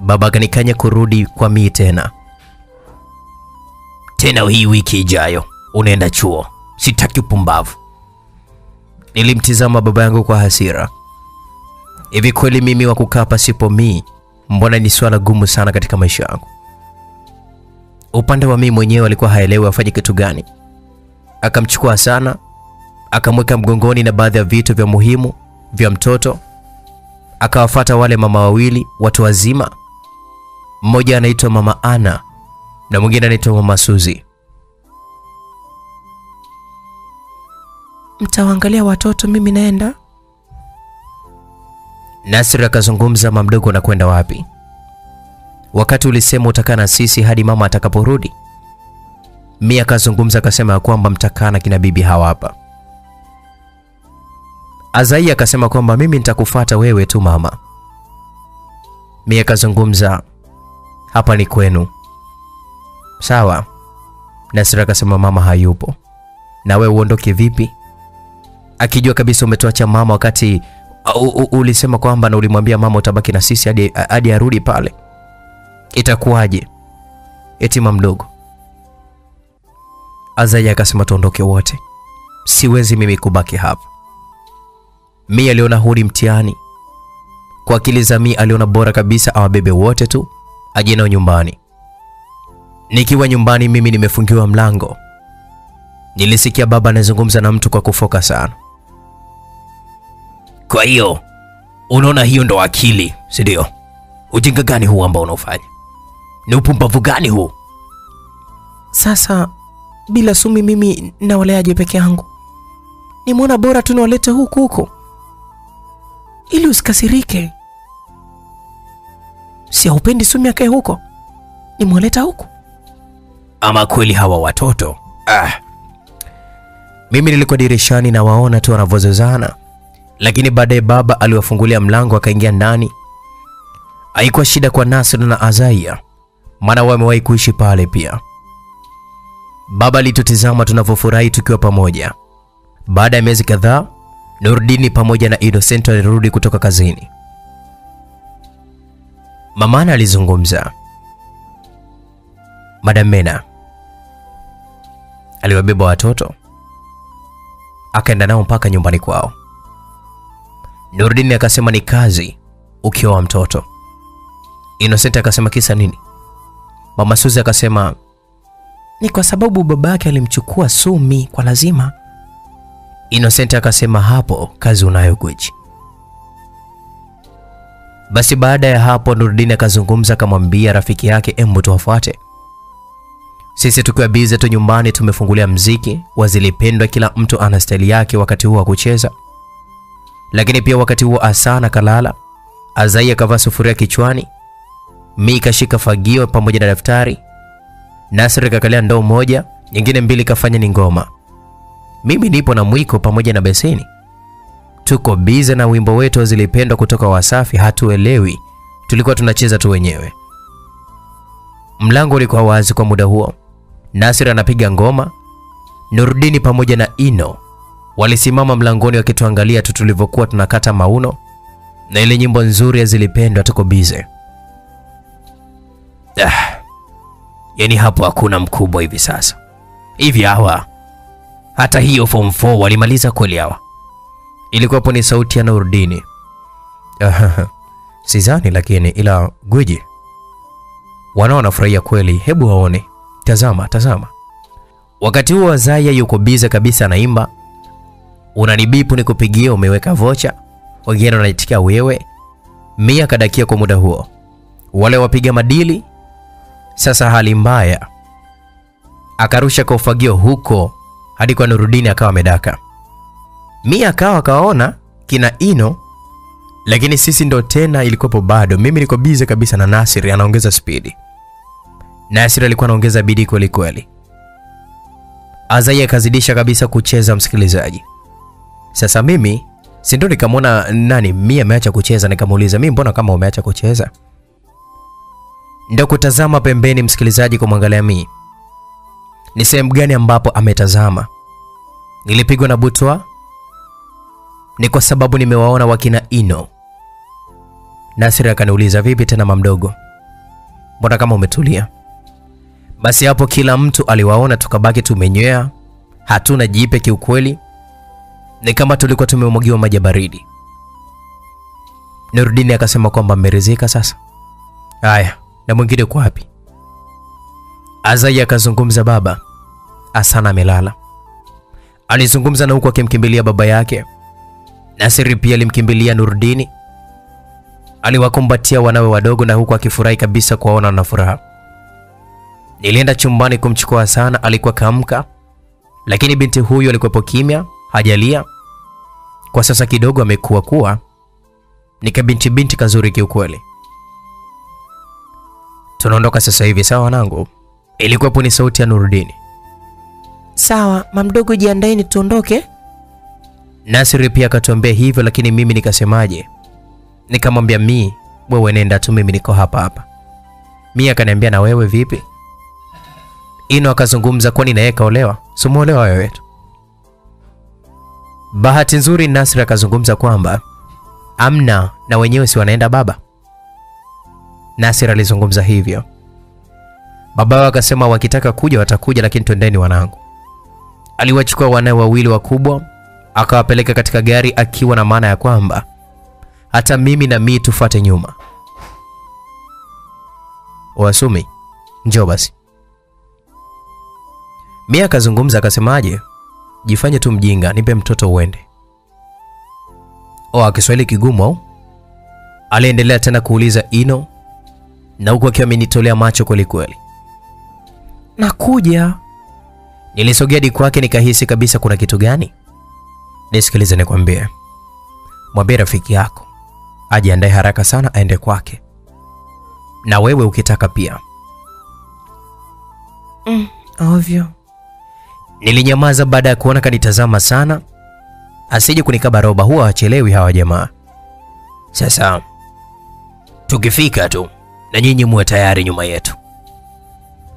A: baba akanikanya kurudi kwa mii tena tena, hii wiki ijayo unaenda chuo, sitaki upumbavu. Nilimtizama baba yangu kwa hasira. Hivi kweli mimi wa kukaa pasipo mii? mbona ni swala gumu sana katika maisha yangu. Upande wa mii mwenyewe alikuwa haelewi afanye kitu gani. Akamchukua sana, akamweka mgongoni na baadhi ya vitu vya muhimu vya mtoto, Akawafata wale mama wawili watu wazima, mmoja anaitwa mama Ana na mwingine anaitwa mama Suzi.
B: Mtawaangalia watoto, mimi naenda.
A: Nasri akazungumza, mama mdogo, anakwenda wapi? Wakati ulisema utakaa na sisi hadi mama atakaporudi. Mia akazungumza akasema ya kwamba mtakaa na kina bibi hawa hapa. Azai akasema kwamba mimi nitakufuata wewe tu mama. Mia akazungumza hapa ni kwenu. Sawa. Nasri akasema mama hayupo. Na wewe uondoke vipi? Akijua kabisa umetoacha mama wakati u, u, ulisema kwamba na ulimwambia mama utabaki na sisi hadi hadi arudi pale. Itakuwaje? Mama mdogo. Azaya akasema tuondoke wote. Siwezi mimi kubaki hapa. Mi aliona hudi mtihani. Kwa akili za Mi aliona bora kabisa awabebe wote tu aje nao nyumbani. Nikiwa nyumbani mimi nimefungiwa mlango. Nilisikia baba anazungumza na mtu kwa kufoka sana. Kwa hiyo unaona hiyo ndo akili, si ndio? Ujinga gani huu ambao unaofanya? Ni upumbavu gani huu?
B: Sasa bila Sumi mimi nawaleaje peke yangu? Nimeona bora tu niwalete huku huku ili usikasirike. Si haupendi Sumi akae huko, nimwaleta huku.
A: Ama kweli hawa watoto ah. Mimi nilikuwa dirishani na waona tu wanavyozozana, lakini baadaye baba aliwafungulia mlango akaingia ndani. Haikuwa shida kwa Nasr na Azaia, maana wamewahi kuishi pale pia. Baba alitutizama tunavyofurahi tukiwa pamoja. Baada ya miezi kadhaa, Nurdini pamoja na Innocent alirudi kutoka kazini. Mamana alizungumza. Madam Mena aliwabeba watoto akaenda nao mpaka nyumbani kwao. Nurdini akasema ni kazi ukioa mtoto. Innocent akasema kisa nini? Mama Suzi akasema
B: Ni kwa sababu babake alimchukua Sumi kwa lazima.
A: Innocent akasema hapo kazi unayo Gwiji. Basi baada ya hapo Nurdini akazungumza akamwambia rafiki yake embu tuwafuate. Sisi tukiwa bize tu nyumbani tumefungulia mziki wa zilipendwa, kila mtu ana staili yake wakati huo wa kucheza. Lakini pia wakati huo Asana kalala, Azai akavaa sufuria kichwani, Mi kashika fagio pamoja na daftari, Nasri kakalia ndoo moja, nyingine mbili kafanya ni ngoma. Mimi nipo na mwiko pamoja na beseni. Tuko bize na wimbo wetu wa zilipendwa kutoka Wasafi, hatuelewi, tulikuwa tunacheza tu wenyewe. Mlango ulikuwa wazi kwa muda huo. Nasir anapiga ngoma, Nurudini pamoja na Ino walisimama mlangoni wakituangalia tu tulivyokuwa tunakata mauno na ile nyimbo nzuri zilipendwa. Tuko bize. Ah, yani hapo hakuna mkubwa hivi sasa hivi. Hawa hata hiyo form 4 walimaliza kweli hawa? Ilikuwapo ni sauti ya Nurdini. [laughs] Sizani lakini ila gwiji wanao wanafurahia kweli, hebu waone. Tazama, tazama. Wakati huo Zaya yuko bize kabisa, anaimba unanibipu nikupigie, umeweka vocha, wengine wanaitikia wewe. Mia kadakia kwa muda huo, wale wapiga madili. Sasa hali mbaya, akarusha kwa ufagio huko hadi kwa Nurudini, akawa amedaka. Mia akawa akaona kina Ino, lakini sisi ndo tena ilikopo bado. Mimi niko bize kabisa na Nasiri anaongeza spidi. Nasir alikuwa anaongeza bidii kweli kweli. Azai akazidisha kabisa kucheza, msikilizaji. Sasa mimi si ndo nikamwona nani Mia ameacha kucheza, nikamuuliza mimi, mbona kama umeacha kucheza? Ndo kutazama pembeni, msikilizaji, kumwangalia Mia ni sehemu gani ambapo ametazama. Nilipigwa na butwa, ni kwa sababu nimewaona wakina Ino. Nasir akaniuliza vipi tena mamdogo, mbona kama umetulia? Basi hapo kila mtu aliwaona, tukabaki tumenywea, hatuna jipe kiukweli, ni kama tulikuwa tumemwagiwa maji baridi. Nurudini akasema kwamba mmerizika sasa. Haya, na mwingine kwa wapi? Azai akazungumza, baba Asana amelala. Alizungumza na huku akimkimbilia baba yake. Nasiri pia alimkimbilia Nurudini. aliwakumbatia wanawe wadogo na huku akifurahi kabisa kuwaona na furaha. Nilienda chumbani kumchukua Hasana, alikuwa kaamka, lakini binti huyu alikuwepo kimya, hajalia. Kwa sasa kidogo amekuwa kuwa ni kabinti binti kazuri kiukweli. Tunaondoka sasa hivi, sawa wanangu? Ilikuwepo ni sauti ya Nurudini.
B: Sawa, mamdogo, jiandaeni tuondoke.
A: Nasiri pia akatuambia hivyo, lakini mimi nikasemaje? Nikamwambia mi, wewe nenda tu, mimi niko hapa hapa. Mi akaniambia na wewe vipi? Ino akazungumza, kwani naye kaolewa? Simuolewa wewe tu. Bahati nzuri Nasri akazungumza kwamba amna, na wenyewe si wanaenda baba. Nasir alizungumza hivyo. Baba wao akasema wakitaka kuja watakuja, lakini twendeni wanangu. Aliwachukua wanae wawili wakubwa akawapeleka katika gari akiwa na maana ya kwamba hata mimi na mii tufate nyuma. Wasumi, njoo basi. Mia akazungumza akasemaje, jifanye tu mjinga, nipe mtoto uende. Oa, Kiswahili kigumu au? Aliendelea tena kuuliza Ino, na huku akiwa amenitolea macho kwelikweli. kweli.
B: Nakuja.
A: Nilisogea di kwake nikahisi kabisa kuna kitu gani. Nisikilize nikwambie, mwambie rafiki yako ajiandae haraka sana aende kwake, na wewe ukitaka pia.
B: Mm, ovyo.
A: Nilinyamaza baada ya kuona kanitazama sana, asije kunikaba roba. Huwa wachelewi hawa jamaa. Sasa tukifika tu na nyinyi muwe tayari nyuma yetu.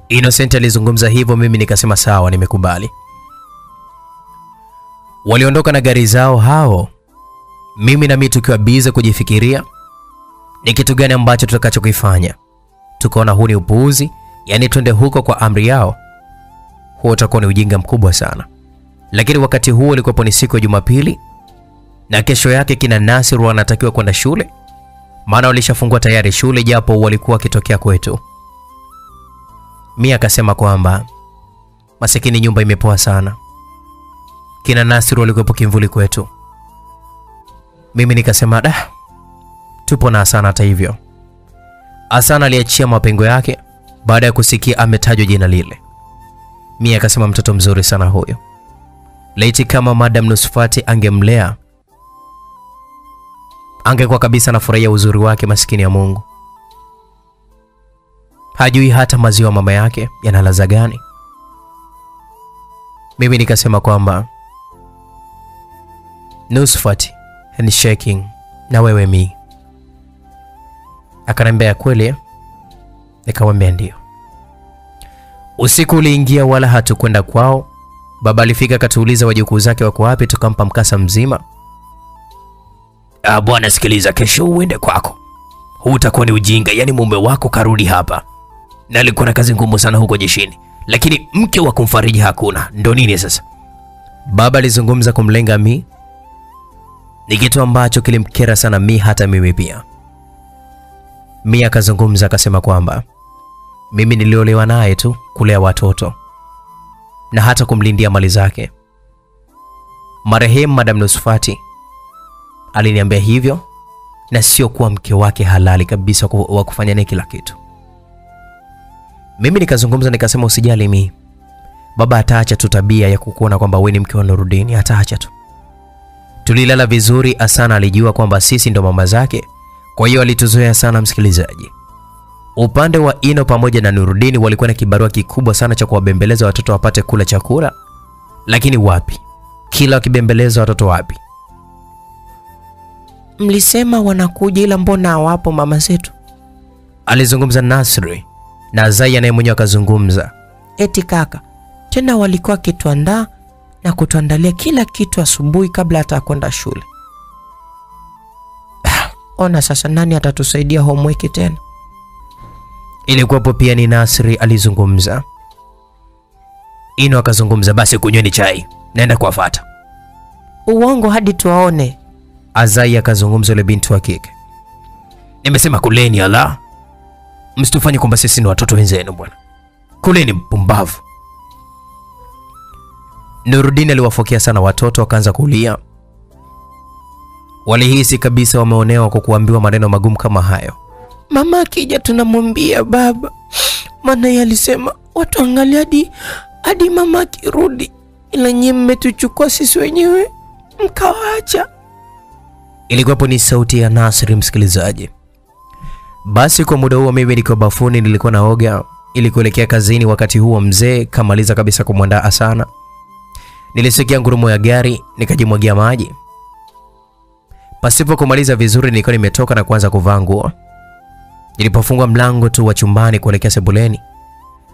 A: Innocent alizungumza hivyo, mimi nikasema sawa, nimekubali. Waliondoka na gari zao hao, mimi na mimi tukiwa bize kujifikiria ni kitu gani ambacho tutakachokifanya. Tukaona huu ni upuuzi, yani twende huko kwa amri yao, huo utakuwa ni ujinga mkubwa sana. Lakini wakati huo ilikuwa ni siku ya Jumapili na kesho yake kina Nasir wanatakiwa kwenda shule, maana walishafungua tayari shule, japo walikuwa wakitokea kwetu. Mia akasema kwamba masikini, nyumba imepoa sana, kina Nasir walikuwepo kimvuli kwetu. Mimi nikasema da, tupo na sana Hata hivyo, Asana aliachia mapengo yake baada ya kusikia ametajwa jina lile. Mia akasema mtoto mzuri sana huyo, laiti kama Madam Nusfati angemlea angekuwa kabisa anafurahia uzuri wake. Maskini ya Mungu, hajui hata maziwa mama yake yanalaza gani. Mimi nikasema kwamba Nusfati and shaking na wewe mi. Akaniambia kweli, nikamwambia ndio. Usiku uliingia wala hatukwenda kwao. Baba alifika akatuuliza wajukuu zake wako wapi, tukampa mkasa mzima. Ah, bwana sikiliza, kesho uende kwako, huu utakuwa ni ujinga. Yaani mume wako karudi hapa na alikuwa na kazi ngumu sana huko jeshini, lakini mke wa kumfariji hakuna. Ndo nini sasa? Baba alizungumza kumlenga mi, ni kitu ambacho kilimkera sana mi, hata mimi pia. Mi akazungumza akasema kwamba mimi niliolewa naye tu kulea watoto na hata kumlindia mali zake. Marehemu Madam Nusfati aliniambia hivyo na sio kuwa mke wake halali kabisa wa kufanya naye kila kitu. Mimi nikazungumza nikasema, usijali mi, baba ataacha tu tabia ya kukuona kwamba wewe ni mke wa Nurudini, ataacha tu. Tulilala vizuri. Asana alijua kwamba sisi ndo mama zake, kwa hiyo alituzoea sana. Msikilizaji, upande wa Ino pamoja na Nurudini walikuwa na kibarua kikubwa sana cha kuwabembeleza watoto wapate kula chakula, lakini wapi, kila wakibembeleza watoto wapi
B: Mlisema wanakuja ila mbona hawapo mama zetu?
A: Alizungumza Nasri na Zai naye mwenyewe akazungumza.
B: Eti kaka, tena walikuwa wakituandaa na kutuandalia kila kitu asubuhi kabla hata kwenda shule. Ah, ona sasa nani atatusaidia homework tena?
A: Ilikuwapo pia ni Nasri alizungumza. Ino akazungumza, basi kunyweni chai, naenda kuwafata.
B: Uongo hadi tuwaone.
A: Azai akazungumza yule binti wa kike. Nimesema kuleni, ala, msitufanye kwamba sisi ni watoto wenzenu bwana, kuleni mpumbavu. Nurudini aliwafokea sana watoto, wakaanza kulia. walihisi kabisa wameonewa kwa kuambiwa maneno magumu kama hayo.
B: Mama akija tunamwambia baba, maana yeye alisema watu angalia hadi hadi mama akirudi, ila nyie mmetuchukua sisi wenyewe mkawaacha.
A: Ilikuwapo ni sauti ya Nasri, msikilizaji. Basi kwa muda huo mimi nikiwa bafuni, nilikuwa naoga ili kuelekea kazini. Wakati huo mzee kamaliza kabisa kumwandaa sana Nilisikia ngurumo ya gari, nikajimwagia maji. Pasipo kumaliza vizuri, nilikuwa nimetoka na kuanza kuvaa nguo. Nilipofungua mlango tu wa chumbani kuelekea sebuleni,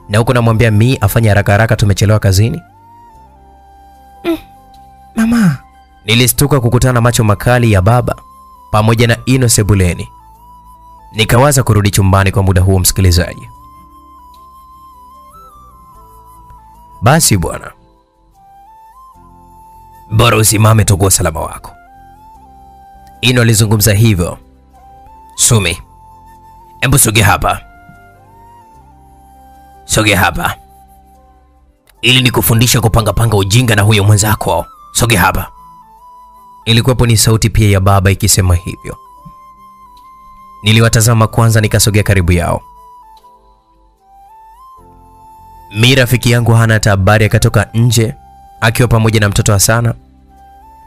A: na huko namwambia mi afanye haraka haraka, tumechelewa kazini.
B: Mm, Mama,
A: Nilistuka kukutana na macho makali ya baba pamoja na Ino sebuleni. Nikawaza kurudi chumbani kwa muda huo, msikilizaji. Basi bwana, bora usimame tu kwa usalama wako. Ino alizungumza hivyo. Sumi, hebu soge hapa, sogea hapa ili nikufundisha kupangapanga ujinga na huyo mwenzako. Sogea hapa. Ilikuwepo ni sauti pia ya baba ikisema hivyo. Niliwatazama kwanza, nikasogea karibu yao. Mi rafiki yangu hana hata habari, akatoka nje akiwa pamoja na mtoto Hasana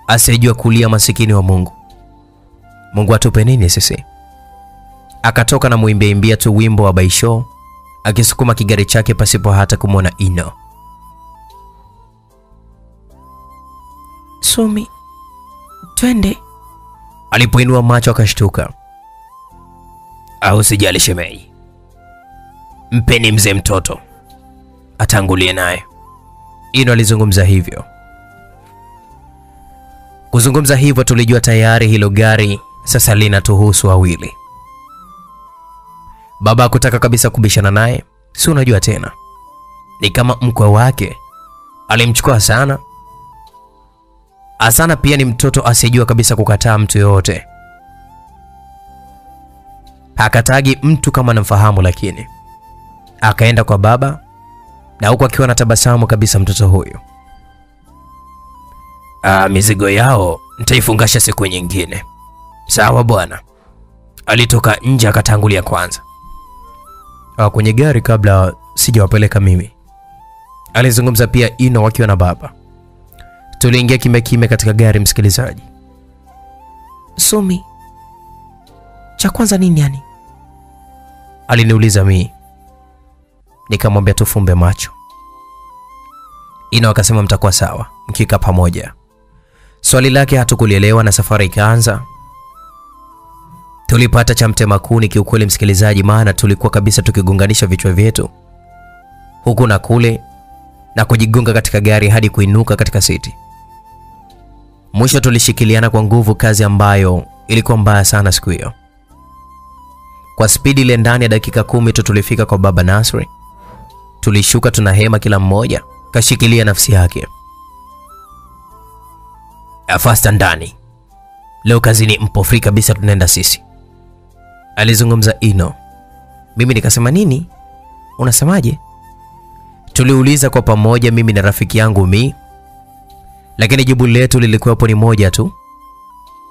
A: asiyejua kulia, masikini wa Mungu. Mungu atupe nini sisi? Akatoka na muimbeimbia tu wimbo wa Baisho akisukuma kigari chake pasipo hata kumwona Ino.
B: Sumi, twende.
A: Alipoinua macho akashtuka. Au sijali shemei, mpeni mzee mtoto atangulie naye. Ino alizungumza hivyo. Kuzungumza hivyo, tulijua tayari hilo gari sasa linatuhusu wawili. Baba hakutaka kabisa kubishana naye, si unajua tena, ni kama mkwe wake alimchukua sana Asana pia ni mtoto asiyejua kabisa kukataa mtu yoyote. Hakatagi mtu kama anamfahamu, lakini akaenda kwa baba na huku akiwa na tabasamu kabisa mtoto huyu. Ah, mizigo yao nitaifungasha siku nyingine. Sawa bwana. Alitoka nje akatangulia kwanza. Ah, kwenye gari kabla sijawapeleka mimi. Alizungumza pia Ino wakiwa na baba. Tuliingia kimya kimya katika gari, msikilizaji.
B: Sumi, cha kwanza nini yani?
A: Aliniuliza mii, nikamwambia tufumbe macho. Ino akasema mtakuwa sawa mkika pamoja. Swali lake hatukulielewa na safari ikaanza. Tulipata cha mtema kuni kiukweli, msikilizaji, maana tulikuwa kabisa tukigunganisha vichwa vyetu huku na kule na kujigonga katika gari hadi kuinuka katika siti. Mwisho tulishikiliana kwa nguvu, kazi ambayo ilikuwa mbaya sana siku hiyo. Kwa spidi ile, ndani ya dakika kumi tu tulifika kwa baba Nasri. Tulishuka tuna hema, kila mmoja kashikilia nafsi yake. Afasta ndani, leo kazini mpo free kabisa, tunaenda sisi, alizungumza Ino. Mimi nikasema nini? Unasemaje? Tuliuliza kwa pamoja, mimi na rafiki yangu Mi, lakini jibu letu lilikuwepo ni moja tu.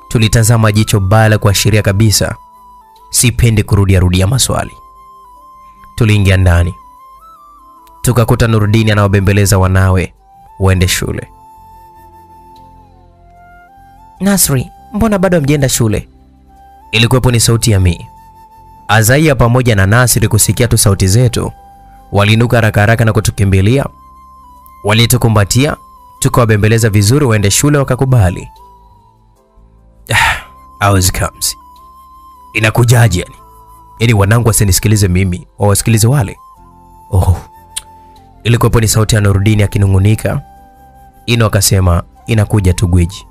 A: Tulitazama jicho bala kuashiria kabisa sipendi kurudia rudia maswali. Tuliingia ndani tukakuta Nurudini anawabembeleza wanawe waende shule.
B: Nasri, mbona bado hamjaenda shule?
A: Ilikuwepo ni sauti ya Mi. Azaia pamoja na Nasiri kusikia tu sauti zetu walinuka haraka haraka na kutukimbilia. Walitukumbatia, tukawabembeleza vizuri waende shule, wakakubali. [sighs] Hours comes. Inakujaje yani? Yaani wanangu wasinisikilize mimi, wawasikilize wale. Oh. Ilikuwa ni sauti ya Nurudini akinung'unika. Ino akasema inakuja tu gwiji.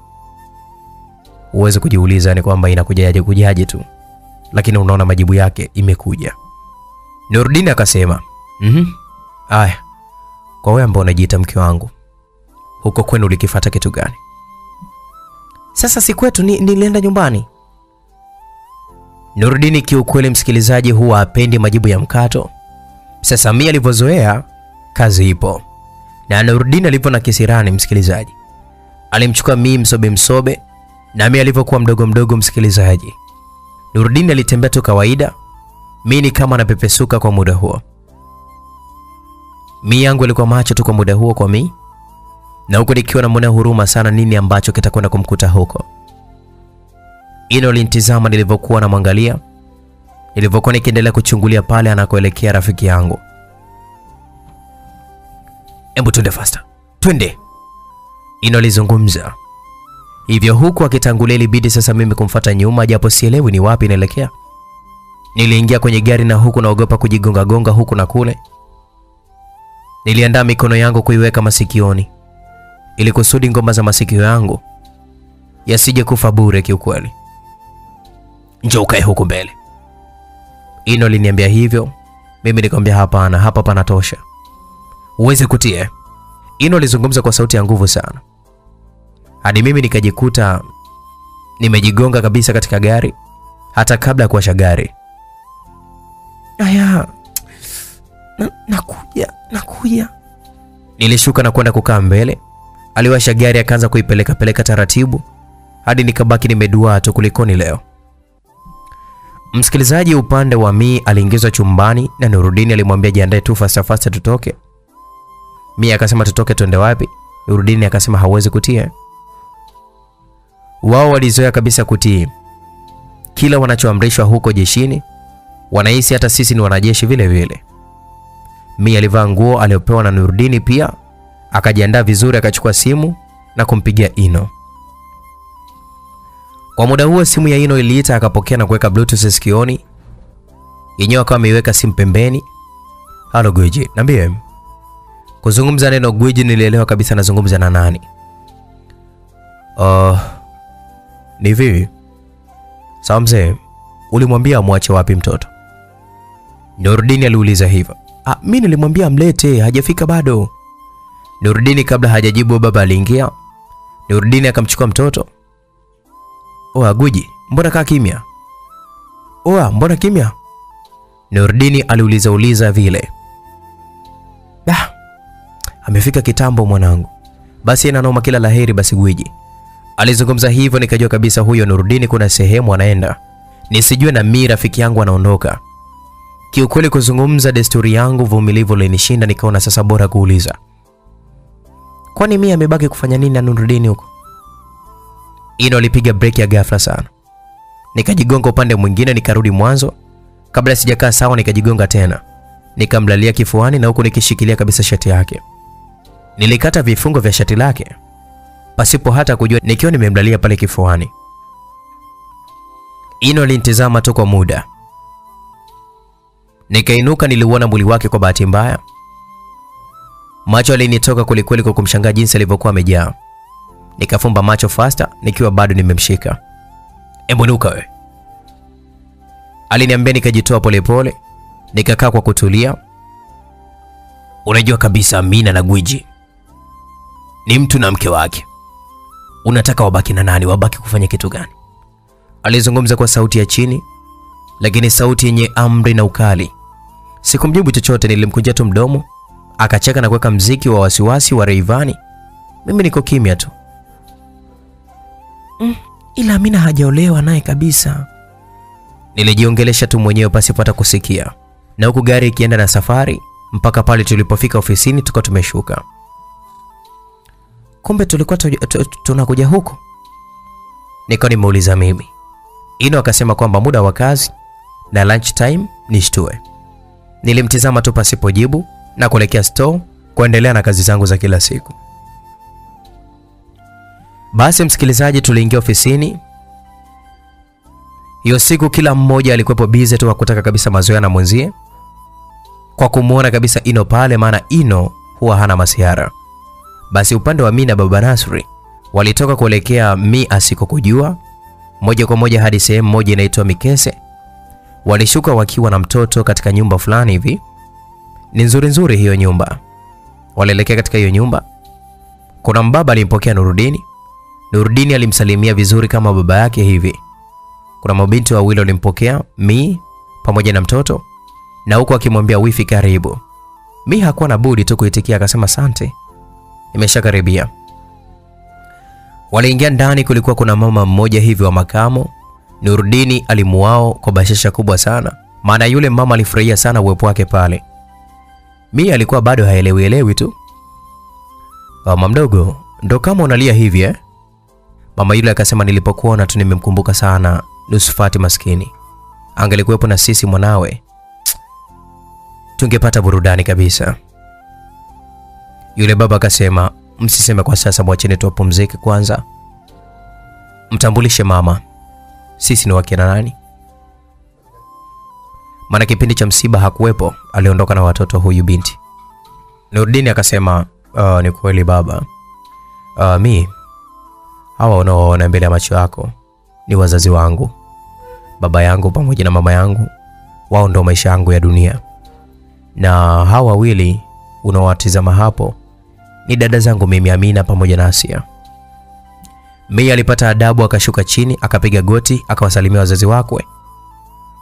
A: Uweze kujiuliza ni kwamba inakujaje kujaje tu, lakini unaona majibu yake imekuja. Nurudini akasema Mhm. Aya. Kwa wewe ambao unajiita mke wangu. Huko kwenu ulikifata kitu gani?
B: Sasa si kwetu, ni, nilienda nyumbani.
A: Nurudini kiukweli, msikilizaji, huwa apendi majibu ya mkato. Sasa Mia alivyozoea kazi ipo, na Nurudini alivyo na kisirani, msikilizaji, alimchukua Mii msobe msobe na mi alivyokuwa mdogo mdogo, msikilizaji, Nurdin alitembea tu kawaida, mimi kama napepesuka kwa muda huo. Mi yangu alikuwa macho tu kwa muda huo kwa mi, na huko nikiwa namwonea huruma sana nini ambacho kitakwenda kumkuta huko. Ino alinitizama nilivyokuwa namwangalia, nilivyokuwa nikiendelea kuchungulia pale anakoelekea rafiki yangu. Embu twende faster, twende, Ino alizungumza hivyo huku akitangulia. Ilibidi sasa mimi kumfata nyuma, japo sielewi ni wapi inaelekea. Niliingia kwenye gari na huku naogopa kujigonga gonga huku na kule. Niliandaa mikono yangu kuiweka masikioni ili kusudi ngoma za masikio yangu yasije kufa bure. Kiukweli, njoo ukae huku mbele, Ino liniambia hivyo. Mimi nikamwambia hapana, hapa panatosha, uweze kutie. Ino alizungumza kwa sauti ya nguvu sana hadi mimi nikajikuta nimejigonga kabisa katika gari hata kabla ya kuwasha gari.
B: Aya, na, nakuja nakuja.
A: Nilishuka na kwenda kukaa mbele. Aliwasha gari akaanza kuipeleka peleka taratibu hadi nikabaki nimeduaa tu. Kulikoni leo? Msikilizaji, upande wa mi aliingizwa chumbani na Nurudini alimwambia jiandae tu fasta fasta tutoke. Mi akasema tutoke tuende wapi? Nurudini akasema hawezi kutia. Wao walizoea kabisa kutii kila wanachoamrishwa huko jeshini, wanahisi hata sisi ni wanajeshi vile vile. Mi alivaa nguo aliyopewa na Nurudini, pia akajiandaa vizuri, akachukua simu na kumpigia Ino. Kwa muda huo simu ya Ino iliita, akapokea na kuweka bluetooth sikioni, yenyewe akawa ameiweka simu pembeni. Halo Gwiji, niambie. Kuzungumza neno Gwiji nilielewa kabisa nazungumza na nani. Uh, ni vipi? Sawa mzee, ulimwambia amwache wapi mtoto? Nurdini aliuliza hivyo. Ah, mimi nilimwambia amlete, hajafika bado. Nurdini kabla hajajibu baba aliingia. Nurdini akamchukua mtoto. Oa Guji, mbona kaa kimya? Oa, mbona kimya? Nurdini aliuliza uliza vile. Bah, amefika kitambo mwanangu. Basi ina noma, kila la heri basi Gwiji. Alizungumza hivyo nikajua kabisa huyo Nurudini kuna sehemu anaenda. Nisijue na mimi rafiki yangu anaondoka. Kiukweli kuzungumza desturi yangu vumilivu linishinda, nikaona sasa bora kuuliza. Kwani mimi amebaki kufanya nini na Nurudini huko? Ino alipiga breki ya ghafla sana. Nikajigonga upande mwingine nikarudi mwanzo. Kabla sijakaa sawa nikajigonga tena. Nikamlalia kifuani na huku nikishikilia kabisa shati yake. Nilikata vifungo vya shati lake pasipo hata kujua nikiwa nimemlalia pale kifuani. Ino alinitazama tu kwa muda. Nikainuka, niliuona mwili wake kwa bahati mbaya. Macho alinitoka kwelikweli kwa kumshangaa jinsi alivyokuwa amejaa. Nikafumba macho fasta nikiwa bado nimemshika. Embu nuka we, aliniambia. Nikajitoa polepole, nikakaa kwa kutulia. Unajua kabisa Amina na Gwiji ni mtu na mke wake, unataka wabaki na nani? Wabaki kufanya kitu gani? Alizungumza kwa sauti ya chini, lakini sauti yenye amri na ukali. Sikumjibu chochote, nilimkunjia tu mdomo. Akacheka na kuweka mziki wa wasiwasi wa Rayvanny. Mimi niko kimya tu.
B: Mm, ila Amina hajaolewa naye kabisa.
A: Nilijiongelesha tu mwenyewe pasipata kusikia, na huku gari ikienda na safari mpaka pale tulipofika ofisini, tukawa tumeshuka.
B: Kumbe tulikuwa tunakuja huko.
A: Nikawa nimeuliza mimi. Ino akasema kwamba muda wa kazi na lunch time nishtue. Nilimtizama tu pasipojibu na kuelekea store kuendelea na kazi zangu za kila siku. Basi msikilizaji, tuliingia ofisini hiyo siku. Kila mmoja alikuwepo bize tu hakutaka kabisa mazoea na mwenzie kwa kumwona kabisa Ino pale, maana Ino huwa hana masiara. Basi upande wa mi na baba Nasri walitoka kuelekea mi asikokujua moja kwa moja hadi sehemu moja inaitwa Mikese. Walishuka wakiwa na mtoto katika nyumba fulani hivi, ni nzuri nzuri hiyo nyumba. Walielekea katika hiyo nyumba, kuna mbaba alimpokea Nurudini. Nurudini alimsalimia vizuri kama baba yake hivi. Kuna mabinti wawili walimpokea mi pamoja na mtoto, na huku akimwambia wifi karibu. Mi hakuwa na budi tu kuitikia, akasema asante, nimeshakaribia. Waliingia ndani, kulikuwa kuna mama mmoja hivi wa makamo. Nurudini alimuao kwa bashasha kubwa sana, maana yule mama alifurahia sana uwepo wake pale. Mi alikuwa bado haelewielewi tu. Mama mdogo, ndo kama unalia hivi eh? Mama yule akasema, nilipokuona tu nimemkumbuka sana Nusfati maskini, angelikuwepo na sisi mwanawe, tungepata burudani kabisa. Yule baba akasema, msiseme kwa sasa, mwacheni tuwapumzike kwanza, mtambulishe mama, sisi ni wakina nani? Maana kipindi cha msiba hakuwepo, aliondoka na watoto huyu binti. Nurdini akasema, uh, ni kweli baba, uh, mi hawa unaoona mbele ya macho yako ni wazazi wangu, baba yangu pamoja na mama yangu, wao ndo maisha yangu ya dunia, na hawa wawili unaowatizama hapo ni dada zangu mimi Amina pamoja na Asia. Mei alipata adabu, akashuka chini, akapiga goti, akawasalimia wazazi wakwe,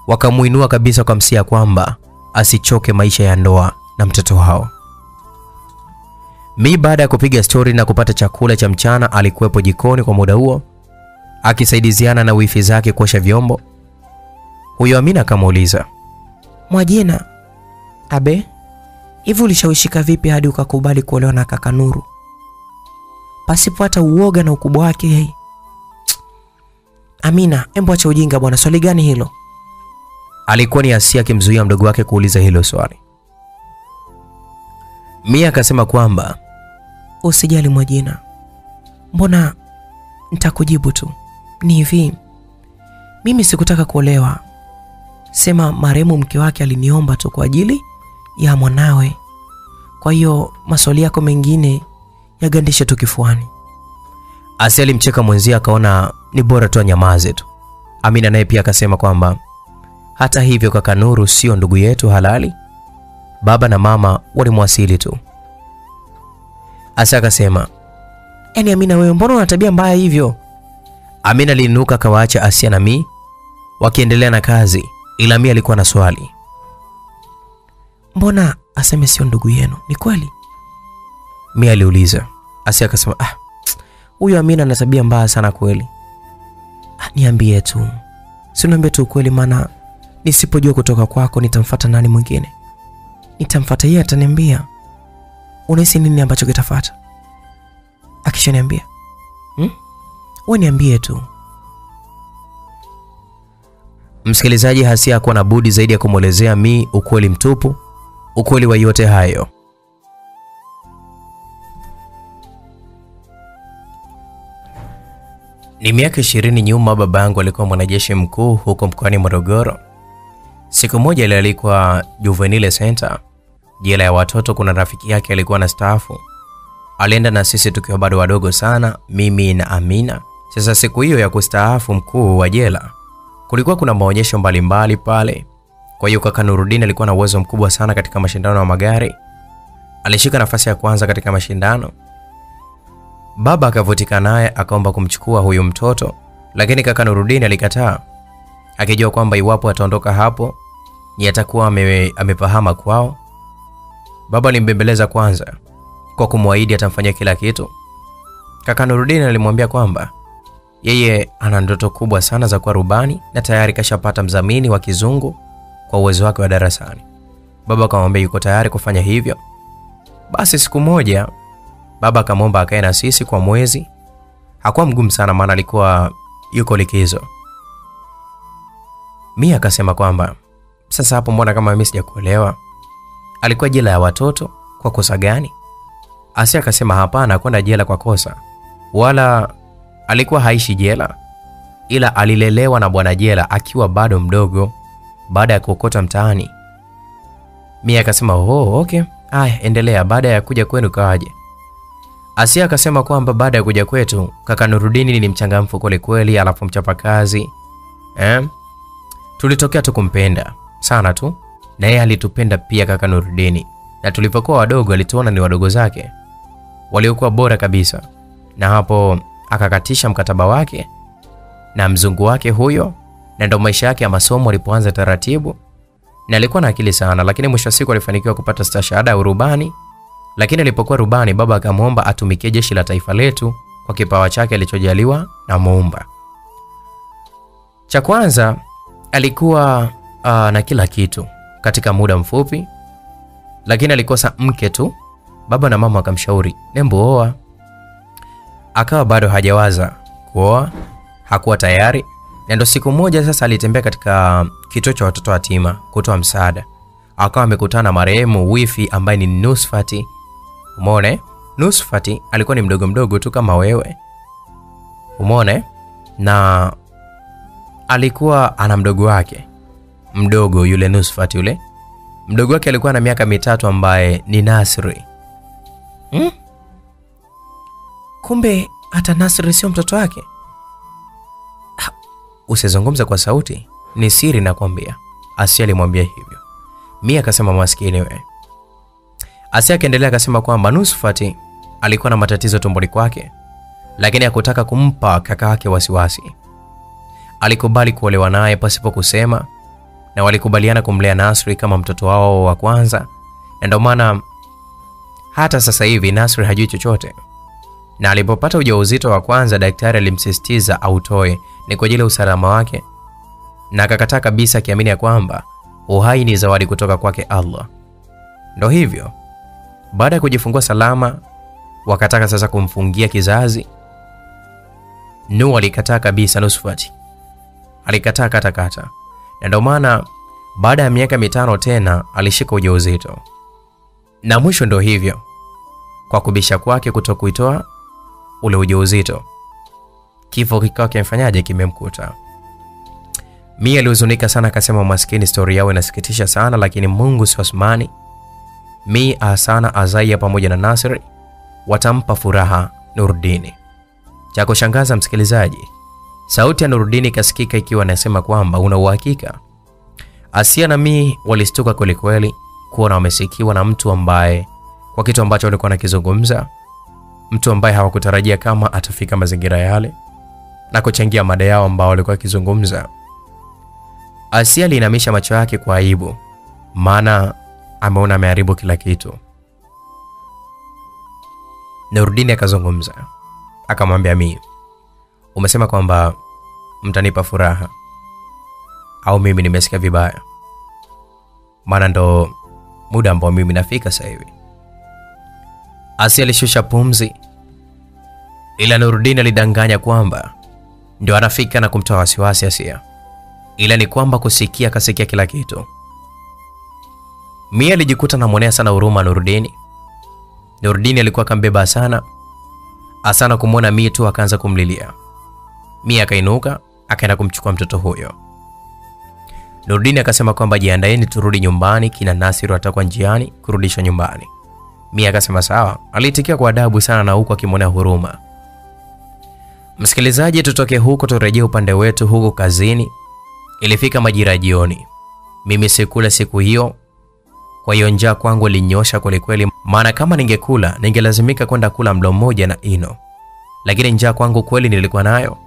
A: wakamuinua kabisa, kwa msia kwamba asichoke maisha ya ndoa na mtoto wao. Mi baada ya kupiga stori na kupata chakula cha mchana, alikuwepo jikoni kwa muda huo akisaidiziana na wifi zake kuosha vyombo. Huyo Amina akamuuliza,
B: Mwajina, abe, hivi ulishawishika vipi hadi ukakubali kuolewa na kaka Nuru pasipo hata uoga na ukubwa wake yeye? Amina, embo acha ujinga bwana, swali gani hilo?
A: alikuwa ni Asia akimzuia mdogo wake kuuliza hilo swali. Mia akasema kwamba
B: Usijali Mwajina, mbona nitakujibu tu. Ni hivi, mimi sikutaka kuolewa, sema marehemu mke wake aliniomba tu kwa ajili ya mwanawe. Kwa hiyo maswali yako mengine yagandisha tu kifuani.
A: Asia alimcheka mwenzie, akaona ni bora tu anyamaze tu. Amina naye pia akasema kwamba hata hivyo kaka Nuru sio ndugu yetu halali, baba na mama walimwasili tu. Asia akasema
B: Yaani Amina, wewe mbona una tabia mbaya hivyo?
A: Amina aliinuka akawaacha Asia na Mi wakiendelea na kazi, ila Mi alikuwa na swali.
B: Mbona aseme sio ndugu yenu? Ni kweli?
A: Mi aliuliza. Asia akasema ah,
B: Huyu Amina ana tabia mbaya sana kweli. Ah, niambie tu, si niambie tu ukweli, maana nisipojua kutoka kwako nitamfata nani mwingine? Nitamfuata yeye, ataniambia. Unahisi nini ambacho kitafuata akishaniambia? Hmm? Wewe niambie tu.
A: msikilizaji. Hasia hakuwa na budi zaidi ya kumwelezea Mi ukweli mtupu, ukweli wa yote hayo. Ni miaka ishirini nyuma, baba yangu alikuwa mwanajeshi mkuu huko mkoani Morogoro. Siku moja alialikwa Juvenile Center, jela ya watoto. Kuna rafiki yake alikuwa na staafu, alienda na sisi tukiwa bado wadogo sana, mimi na Amina. Sasa siku hiyo ya kustaafu mkuu wa jela, kulikuwa kuna maonyesho mbalimbali pale. Kwa hiyo kaka Nuruddin alikuwa na uwezo mkubwa sana katika mashindano ya magari, alishika nafasi ya kwanza katika mashindano. Baba akavutika naye akaomba kumchukua huyu mtoto, lakini kaka Nuruddin alikataa, akijua kwamba iwapo ataondoka hapo ni atakuwa ame, amepahama kwao. Baba alimbembeleza kwanza kwa kumwahidi atamfanyia kila kitu. Kaka Nuruddin alimwambia kwamba yeye ana ndoto kubwa sana za kuwa rubani na tayari kashapata mdhamini wa kizungu kwa uwezo wake wa darasani. Baba akamwambia yuko tayari kufanya hivyo. Basi siku moja baba akamwomba akae na sisi kwa mwezi. Hakuwa mgumu sana, maana alikuwa yuko likizo. Mia akasema kwamba sasa hapo, mbona kama mimi sijakuelewa, alikuwa jela ya watoto kwa kosa gani? Asia akasema hapana, kwenda jela kwa kosa, wala alikuwa haishi jela, ila alilelewa na bwana jela akiwa bado mdogo, baada ya kuokota mtaani. Mia akasema oh, okay, aya, endelea. Baada ya kuja kwenu kawaje? Asia akasema kwamba baada ya kuja kwetu kaka Nurudini ni mchangamfu kweli kweli, alafu mchapa kazi eh? Tulitokea tu kumpenda sana tu, na yeye alitupenda pia kaka Nurudini, na tulipokuwa wadogo alituona ni wadogo zake waliokuwa bora kabisa, na hapo akakatisha mkataba wake na mzungu wake huyo, na ndo maisha yake ya masomo alipoanza taratibu, na alikuwa na akili sana, lakini mwisho wa siku alifanikiwa kupata stashahada ya urubani. Lakini alipokuwa rubani, baba akamwomba atumikie jeshi la taifa letu kwa kipawa chake alichojaliwa na Muumba. Cha kwanza alikuwa uh, na kila kitu katika muda mfupi, lakini alikosa mke tu. Baba na mama akamshauri nembo oa, akawa bado hajawaza kuoa, hakuwa tayari, na ndo siku moja sasa alitembea katika kituo cha watoto watima kutoa msaada, akawa amekutana na marehemu wifi ambaye ni Nusfati. Umeona eh? Nusfati alikuwa ni mdogo mdogo tu kama wewe, umeona eh? na alikuwa ana mdogo wake mdogo yule Nusfati yule mdogo wake alikuwa na miaka mitatu ambaye ni Nasri.
B: Hmm? Kumbe hata Nasri sio mtoto wake?
A: Usizungumze kwa sauti, ni siri na nakwambia. Asia alimwambia hivyo. Mia akasema maskini we. Asia akaendelea akasema kwamba Nusfati alikuwa na matatizo tumboni kwake, lakini hakutaka kumpa kaka yake wasiwasi. Alikubali kuolewa naye pasipo kusema na walikubaliana kumlea Nasri kama mtoto wao wa kwanza, na ndio maana hata sasa hivi Nasri hajui chochote. Na alipopata ujauzito wa kwanza, daktari alimsisitiza autoe, ni kwa ajili ya usalama wake, na akakataa kabisa, akiamini ya kwamba uhai ni zawadi kutoka kwake Allah. Ndo hivyo, baada ya kujifungua salama, wakataka sasa kumfungia kizazi. Nu alikataa kabisa, Nusfati alikataa katakata na ndio maana baada ya miaka mitano tena alishika ujauzito, na mwisho ndo hivyo, kwa kubisha kwake kuto kuitoa ule ujauzito, kifo kikawa kimfanyaje, kimemkuta. Mia alihuzunika sana, akasema maskini, stori yao inasikitisha sana, lakini Mungu si Osmani. Mi Asana Azaia pamoja na Nasri watampa furaha Nurdini. Cha kushangaza msikilizaji, sauti ya Nurdini ikasikika ikiwa inasema kwamba una uhakika Asia na Mi walistuka kwelikweli kuona wamesikiwa na mtu ambaye kwa kitu ambacho walikuwa nakizungumza, mtu ambaye hawakutarajia kama atafika mazingira yale na kuchangia mada yao ambao walikuwa wakizungumza. Asia aliinamisha macho yake kwa aibu, maana ameona ameharibu kila kitu. Nurdini akazungumza akamwambia Mi, umesema kwamba mtanipa furaha au mimi nimesikia vibaya? Maana ndo muda ambao mimi nafika sasa hivi. Asia alishusha pumzi, ila Nurudini alidanganya kwamba ndio anafika na kumtoa wasiwasi Asia, ila ni kwamba kusikia akasikia kila kitu. Mia alijikuta namwonea sana huruma Nurudini. Nurudini alikuwa akambeba sana Asana kumwona Mia tu akaanza kumlilia. Mia akainuka akaenda kumchukua mtoto huyo. Nurudini akasema kwamba jiandaeni turudi nyumbani, kina Nasiru atakuwa njiani kurudisha nyumbani. Mia akasema sawa, aliitikia kwa adabu sana na huku akimwonea huruma. Msikilizaji, tutoke huko turejee upande wetu huko kazini. Ilifika majira jioni, mimi sikula siku hiyo, kwa hiyo njaa kwangu ilinyosha kwelikweli, maana kama ningekula ningelazimika kwenda kula mlo mmoja na Ino, lakini njaa kwangu kweli nilikuwa nayo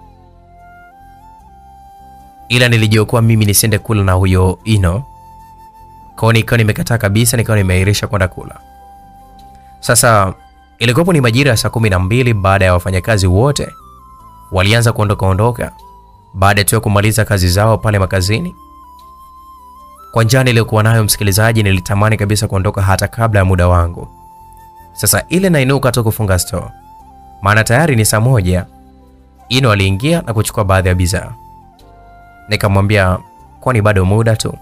A: ila nilijiokoa mimi nisiende kula na huyo Ino. Kwa nikawa nimekataa kabisa, nikawa nimeahirisha kwenda kula. Sasa ilikuwapo ni majira ya saa kumi na mbili baada ya wafanyakazi wote walianza kuondoka ondoka, baada tu ya kumaliza kazi zao pale makazini. Kwa njaa niliyokuwa nayo, msikilizaji, nilitamani kabisa kuondoka hata kabla ya muda wangu. Sasa ile nainuka tu kufunga store, maana tayari ni saa moja. Ino aliingia na kuchukua baadhi ya bidhaa Nikamwambia kwani bado muda tu.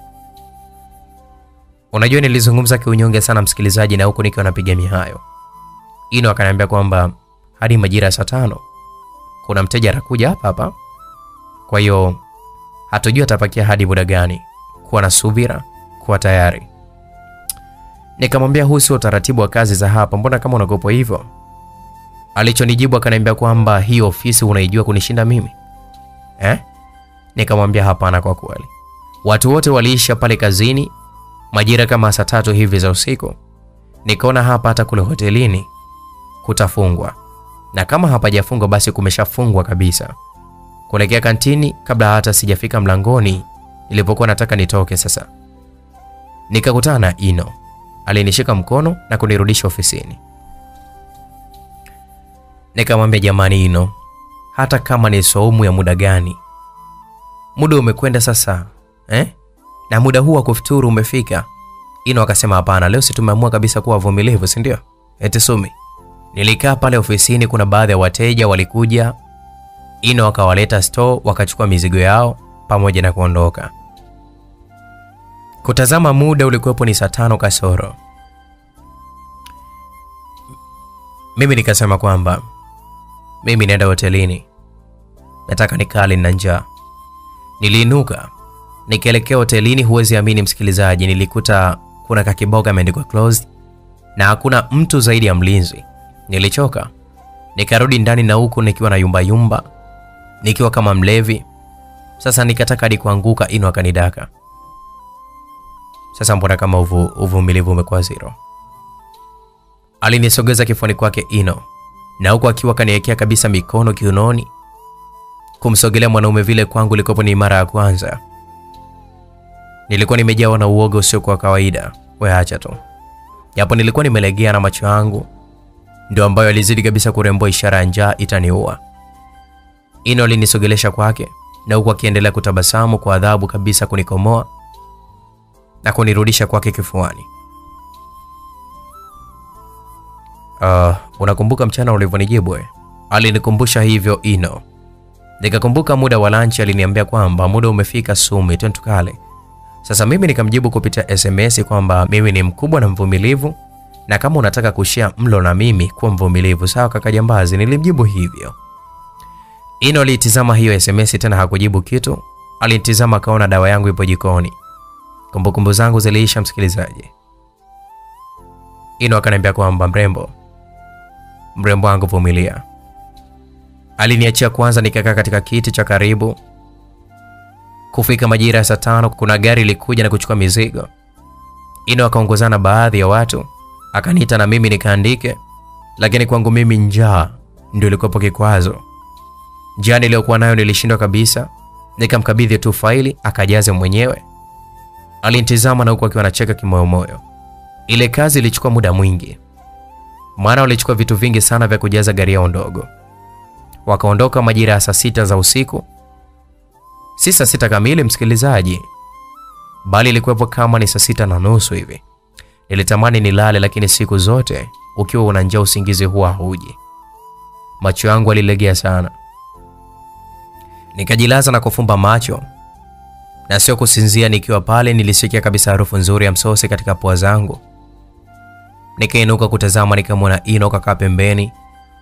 A: Unajua, nilizungumza kiunyonge sana msikilizaji, na huku nikiwa napiga mihayo. Ino akaniambia kwamba hadi majira ya saa tano kuna mteja atakuja hapa hapa, kwa hiyo hatujui atapakia hadi muda gani. Kuwa na subira, kuwa tayari. Nikamwambia huu sio utaratibu wa kazi za hapa, mbona kama unagopa hivyo? Alichonijibu akaniambia kwamba hii ofisi unaijua kunishinda mimi eh? Nikamwambia hapana, kwa kweli. Watu wote waliisha pale kazini majira kama saa tatu hivi za usiku. Nikaona hapa hata kule hotelini kutafungwa, na kama hapajafungwa basi kumeshafungwa kabisa. Kuelekea kantini, kabla hata sijafika mlangoni, nilipokuwa nataka nitoke sasa, nikakutana na Ino. Alinishika mkono na kunirudisha ofisini. Nikamwambia jamani, Ino, hata kama ni saumu ya muda gani, muda umekwenda sasa eh? na muda huu wa kufuturu umefika. Ino akasema hapana, leo si tumeamua kabisa kuwa wavumilivu, si ndio? Eti Sumi, nilikaa pale ofisini, kuna baadhi ya wateja walikuja. Ino wakawaleta store, wakachukua mizigo yao pamoja na kuondoka. Kutazama muda ulikuwepo ni saa tano kasoro. Mimi nikasema kwamba mimi naenda hotelini, nataka nikali na njaa. Niliinuka nikielekea hotelini. Huwezi amini msikilizaji, nilikuta kuna kakiboga kameandikwa closed na hakuna mtu zaidi ya mlinzi. Nilichoka, nikarudi ndani na huku nikiwa na yumba yumba, nikiwa kama mlevi. Sasa nikataka hadi kuanguka, Ino akanidaka. Sasa mbona kama uvu, uvumilivu umekuwa zero? Alinisogeza kifuani kwake Ino na huku akiwa kaniwekea kabisa mikono kiunoni. Kumsogelea mwanaume vile kwangu ilikuwa ni mara ya kwanza. Nilikuwa nimejawa na uoga usio kwa kawaida. We acha tu, japo nilikuwa nimelegea na macho yangu ndio ambayo alizidi kabisa kurembwa ishara ya njaa itaniua. Ino alinisogelesha kwake na huku akiendelea kutabasamu kwa adhabu kabisa kunikomoa na kunirudisha kwake kifuani. Uh, unakumbuka mchana ulivyonijibu? eh? Alinikumbusha hivyo Ino. Nikakumbuka muda wa lunch, aliniambia kwamba muda umefika Sumi, tukale. Sasa mimi nikamjibu kupitia SMS kwamba mimi ni mkubwa na mvumilivu, na kama unataka kushia mlo na mimi kuwa mvumilivu, sawa kaka jambazi. Nilimjibu hivyo. Ino alitizama hiyo SMS tena hakujibu kitu. Alinitizama akaona dawa yangu ipo jikoni. Kumbukumbu zangu ziliisha, msikilizaji. Ino akaniambia kwamba mrembo, mrembo wangu vumilia. Aliniachia kwanza, nikakaa katika kiti cha karibu. Kufika majira ya saa tano, kuna gari likuja na kuchukua mizigo. Ino akaongozana baadhi ya watu, akaniita na mimi nikaandike, lakini kwangu mimi njaa ndio ilikuwapo kikwazo. Njaa niliyokuwa nayo nilishindwa kabisa. Nikamkabidhi tu faili akajaze mwenyewe. Alinitizama na huku akiwa anacheka kimoyomoyo. Ile kazi ilichukua muda mwingi, maana walichukua vitu vingi sana vya kujaza gari yao ndogo. Wakaondoka majira ya saa sita za usiku, si saa sita kamili msikilizaji, bali ilikuwepo kama ni saa sita na nusu hivi. Nilitamani nilale, lakini siku zote ukiwa una njaa usingizi huwa huji. Macho yangu alilegea sana, nikajilaza na kufumba macho na sio kusinzia. Nikiwa pale, nilisikia kabisa harufu nzuri ya msosi katika pua zangu. Nikainuka kutazama, nikamwona Ino kakaa pembeni,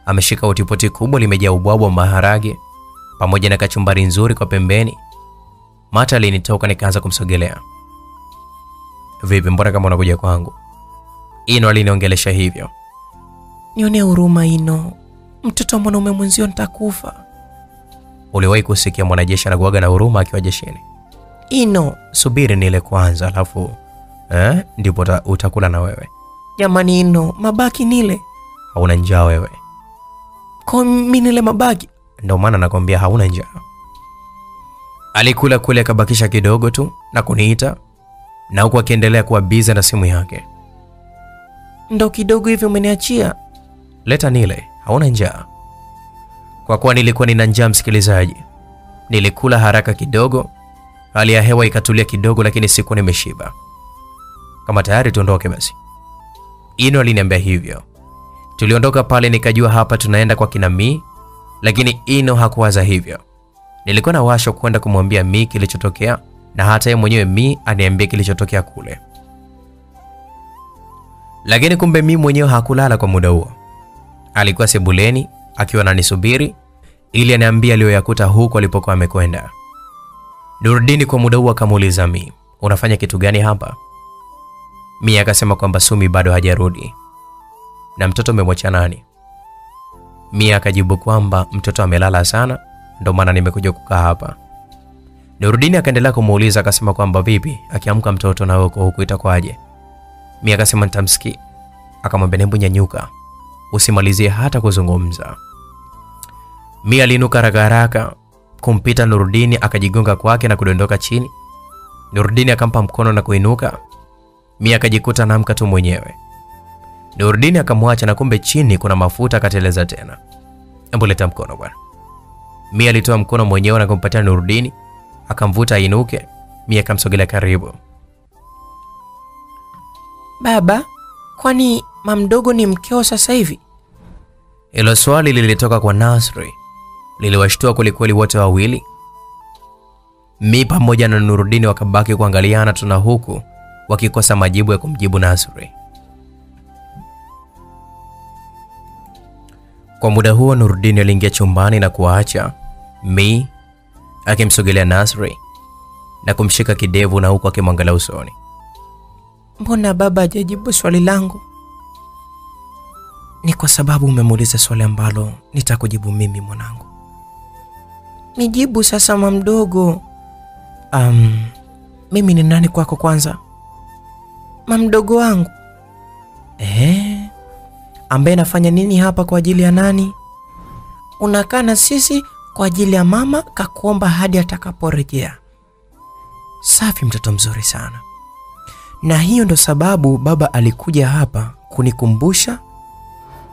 A: ameshika utipoti kubwa limejaa ubwabwa wa maharage pamoja na kachumbari nzuri kwa pembeni. Mata alinitoka, nikaanza kumsogelea. Vipi, mbona kama unakuja kwangu? Ino aliniongelesha hivyo.
B: Nionee huruma Ino, mtoto wa mwanaume mwenzio nitakufa.
A: Uliwahi kusikia mwanajeshi anakuaga na huruma akiwa jeshini?
B: Ino,
A: Subiri nile kwanza, alafu eh, ndipo utakula na wewe.
B: jamani Ino, mabaki nile
A: Hauna njaa wewe,
B: kwa mi nile mabaki.
A: ndio maana nakwambia hauna njaa. Alikula kule akabakisha kidogo tu na kuniita, na huku akiendelea kuwa biza na simu yake.
B: Ndo kidogo hivyo umeniachia.
A: Leta nile, hauna njaa? Kwa kuwa nilikuwa nina njaa, msikilizaji, nilikula haraka kidogo. Hali ya hewa ikatulia kidogo, lakini sikuwa nimeshiba. Kama tayari tuondoke basi. Ino aliniambia hivyo. Tuliondoka pale, nikajua hapa tunaenda kwa kina Mi, lakini Ino hakuwaza hivyo. Nilikuwa na washo kwenda kumwambia Mi kilichotokea, na hata yeye mwenyewe Mi aniambie kilichotokea kule, lakini kumbe Mi mwenyewe hakulala kwa muda huo. Alikuwa sebuleni akiwa ananisubiri ili aniambie aliyoyakuta huko alipokuwa amekwenda. Nurdini kwa muda huo akamuuliza Mi, unafanya kitu gani hapa? Mi akasema kwamba Sumi bado hajarudi. Na mtoto umemwacha nani? Mi akajibu kwamba mtoto amelala sana, ndio maana nimekuja kukaa hapa. Nurdini akaendelea kumuuliza akasema kwamba vipi, akiamka mtoto na wako uko huku itakwaje? Mi akasema nitamsikia. Akamwambia nembu nyanyuka, usimalizie hata kuzungumza. Mi aliinuka haraka haraka kumpita Nurudini, akajigonga kwake na kudondoka chini. Nurudini akampa mkono na kuinuka. Mi akajikuta naamka tu mwenyewe. Nurudini akamwacha na kumbe chini kuna mafuta, akateleza tena. Hebu leta mkono bwana. Mia alitoa mkono mwenyewe na kumpatia Nurudini, akamvuta ainuke. Mia akamsogelea karibu.
B: Baba, kwani mamdogo ni mkeo sasa hivi?
A: Hilo swali lilitoka kwa Nasri, liliwashtua kwelikweli wote wawili. Mi pamoja na Nurudini wakabaki kuangaliana tuna huku wakikosa majibu ya kumjibu Nasri. Kwa muda huo Nurudini aliingia chumbani na kuwaacha Mi akimsogelea Nasri na kumshika kidevu na huku akimwangalia usoni.
B: Mbona baba hajajibu swali langu? Ni kwa sababu umemuuliza swali ambalo nitakujibu mimi mwanangu. Nijibu sasa mamdogo. Um, mimi ni nani kwako kwanza? Mamdogo wangu. Eh, ambaye nafanya nini hapa kwa ajili ya nani? Unakaa na sisi kwa ajili ya mama kakuomba hadi atakaporejea. Safi, mtoto mzuri sana. Na hiyo ndo sababu baba alikuja hapa kunikumbusha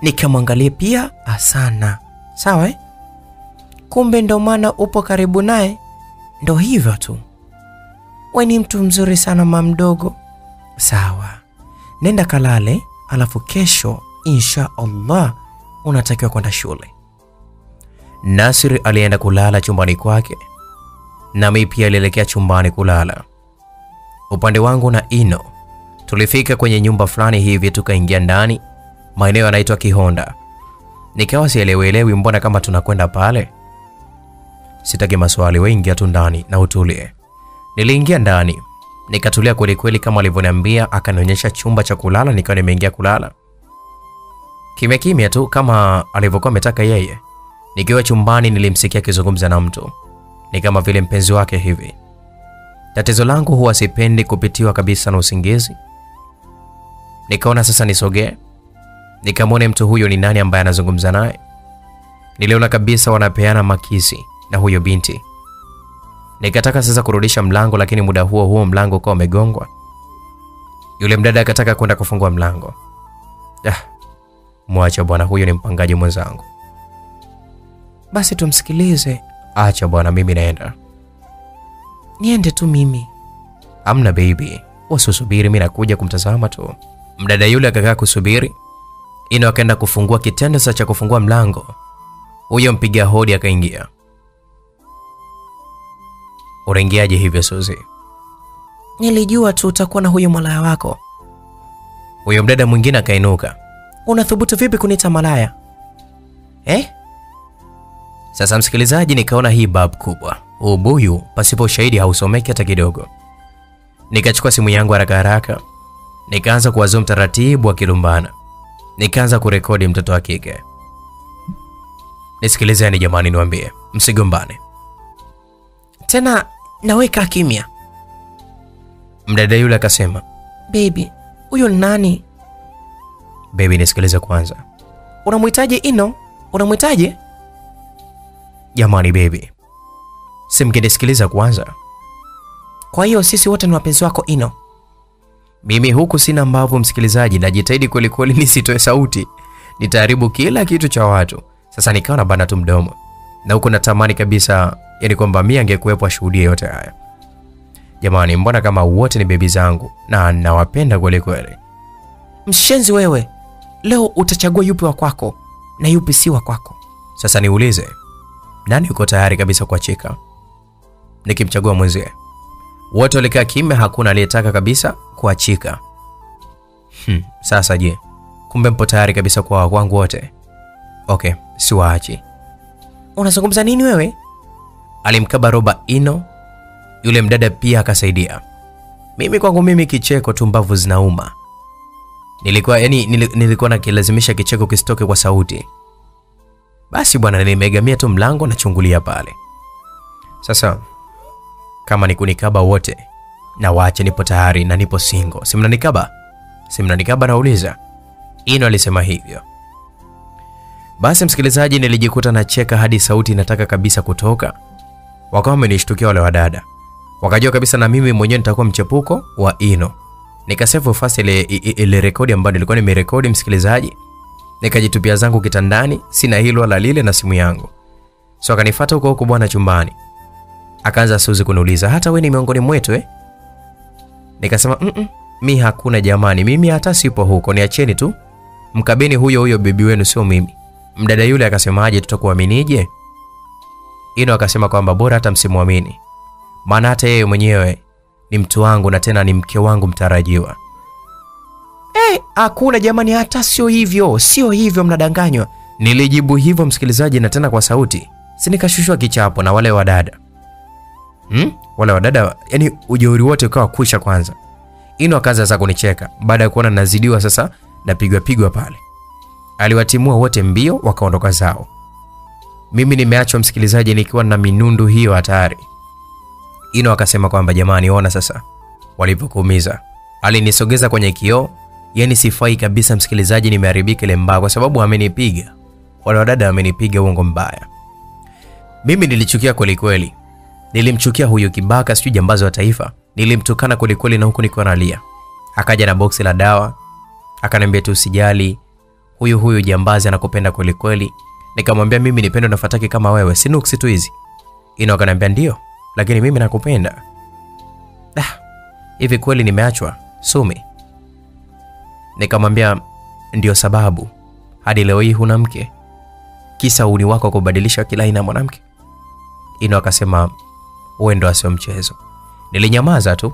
B: nikamwangalie pia Asana. Sawa eh? Kumbe ndo maana upo karibu naye. Ndo hivyo tu. We ni mtu mzuri sana mamdogo. Sawa, nenda kalale, alafu kesho insha Allah unatakiwa kwenda shule.
A: Nasri alienda kulala chumbani kwake, nami pia alielekea chumbani kulala. Upande wangu na Ino tulifika kwenye nyumba fulani hivi, tukaingia ndani, maeneo yanaitwa Kihonda. Nikawa sielewelewi, mbona kama tunakwenda pale. Sitaki maswali, wewe ingia tu ndani na utulie. Niliingia ndani nikatulia kweli kweli kama alivyoniambia, akanionyesha chumba cha kulala, nikawa nimeingia kulala kimya kimya tu kama alivyokuwa ametaka yeye. Nikiwa chumbani nilimsikia akizungumza na mtu, ni kama vile mpenzi wake hivi. Tatizo langu huwa sipendi kupitiwa kabisa na usingizi. Nikaona sasa nisogee, nikamwone mtu huyo ni nani ambaye anazungumza naye. Niliona kabisa wanapeana makisi na huyo binti. Nikataka sasa kurudisha mlango, lakini muda huo huo mlango ukawa umegongwa. Yule mdada akataka kwenda kufungua mlango. Ah, mwacha bwana, huyo ni mpangaji mwenzangu.
B: Basi tumsikilize.
A: Acha bwana, mimi naenda.
B: Niende tu mimi.
A: Amna baby, wasusubiri, mimi nakuja kumtazama tu. Mdada yule akakaa kusubiri. Ino akaenda kufungua kitendo sa cha kufungua mlango. Huyo mpiga hodi akaingia. Unaingiaje hivyo Suzi?
B: Nilijua tu utakuwa na huyo malaya wako.
A: Huyo mdada mwingine akainuka.
B: Unathubutu vipi kuniita malaya eh?
A: Sasa msikilizaji, nikaona hii bab kubwa, ubuyu pasipo ushahidi hausomeki hata kidogo. Nikachukua simu yangu haraka haraka, nikaanza kuwazoom taratibu akilumbana, nikaanza kurekodi mtoto wa kike. Nisikilizeni jamani, niwaambie, msigombane.
B: Tena naweka kimya.
A: Mdada yule akasema,
B: bebi, huyo ni nani?
A: baby, nisikilize kwanza.
B: Unamhitaji Ino? Unamwitaje?
A: Jamani baby, simkinisikiliza kwanza.
B: Kwa hiyo sisi wote ni wapenzi wako Ino?
A: Mimi huku sina mbavu, msikilizaji, najitahidi kwelikweli kweli nisitoe sauti, nitaharibu kila kitu cha watu. Sasa nikawa na bana tu mdomo, na huku natamani kabisa, yani kwamba mimi angekuwepo ashuhudie yote haya. Jamani, mbona kama wote ni bebi zangu na nawapenda kwelikweli. kweli.
B: Mshenzi wewe, leo utachagua yupi wa kwako na yupi si wa kwako.
A: Sasa niulize, nani yuko tayari kabisa kuachika nikimchagua mwenzie? Wote walikaa kimya, hakuna aliyetaka kabisa kuachika. Hmm, sasa je, kumbe mpo tayari kabisa kwa wangu wote? Okay, siwaachi.
B: Unazungumza nini wewe?
A: Alimkaba roba Ino, yule mdada pia akasaidia. Mimi kwangu mimi kicheko tu, mbavu zinauma. Nilikuwa yani, nilikuwa nakilazimisha kicheko kisitoke kwa sauti. Basi bwana, nimeegamia tu mlango na chungulia pale. Sasa kama ni kunikaba wote na waache, nipo tayari na nipo singo Si mnanikaba? Si mnanikaba? Nauliza. Ino alisema hivyo. Basi msikilizaji, nilijikuta nacheka hadi sauti inataka kabisa kutoka. Wakawa wamenishtukia wale wadada, wakajua kabisa na mimi mwenyewe nitakuwa mchepuko wa Ino. Nikasave fast ile, ile rekodi ambayo nilikuwa nimerekodi msikilizaji, Nikajitupia zangu kitandani, sina hilo la lile na simu yangu. So akanifuata huko huko bwana chumbani. Akaanza Suzi kuniuliza, hata we ni miongoni mwetu eh? Nikasema mm -mm, mi hakuna jamani, mimi hata sipo huko, niacheni tu. Mkabeni huyo huyo bibi wenu, sio mimi. Mdada yule akasemaje, tutakuaminije? Ino akasema kwamba bora hata msimwamini, maana hata yeye mwenyewe ni mtu wangu na tena ni mke wangu mtarajiwa. Eh, hakuna jamani, hata sio hivyo, sio hivyo, mnadanganywa. Nilijibu hivyo msikilizaji, na tena kwa sauti, si nikashushwa kichapo na wale wadada hmm? Wale wadada, yani ujeuri wote ukawa kusha. Kwanza Ino akaanza sasa kunicheka baada ya kuona nazidiwa, sasa napigwa pigwa pale. Aliwatimua wote mbio, wakaondoka zao. Mimi nimeachwa msikilizaji, nikiwa na minundu hiyo hatari. Ino akasema kwamba jamani, ona sasa walivyokuumiza. Alinisogeza kwenye kioo, yani sifai kabisa msikilizaji, nimeharibika ile mbaya kwa sababu amenipiga. Wale wadada wamenipiga uongo mbaya. Mimi nilichukia kweli kweli, nilimchukia huyu kibaka, sijui jambazi wa taifa. Nilimtukana kweli kweli, na huku nikiwa nalia. Akaja na boksi la dawa, akaniambia tu usijali, huyu huyu jambazi anakupenda kweli kweli. Nikamwambia mimi nipendo na fataki kama wewe, si nuksi tu hizi. Ino akaniambia ndio, lakini mimi nakupenda. Ah, hivi kweli nimeachwa Sumi? Nikamwambia ndio sababu hadi leo hii huna mke, kisa uni wako kubadilisha kila aina mwanamke. Ino akasema wewe ndo asio mchezo. Nilinyamaza tu.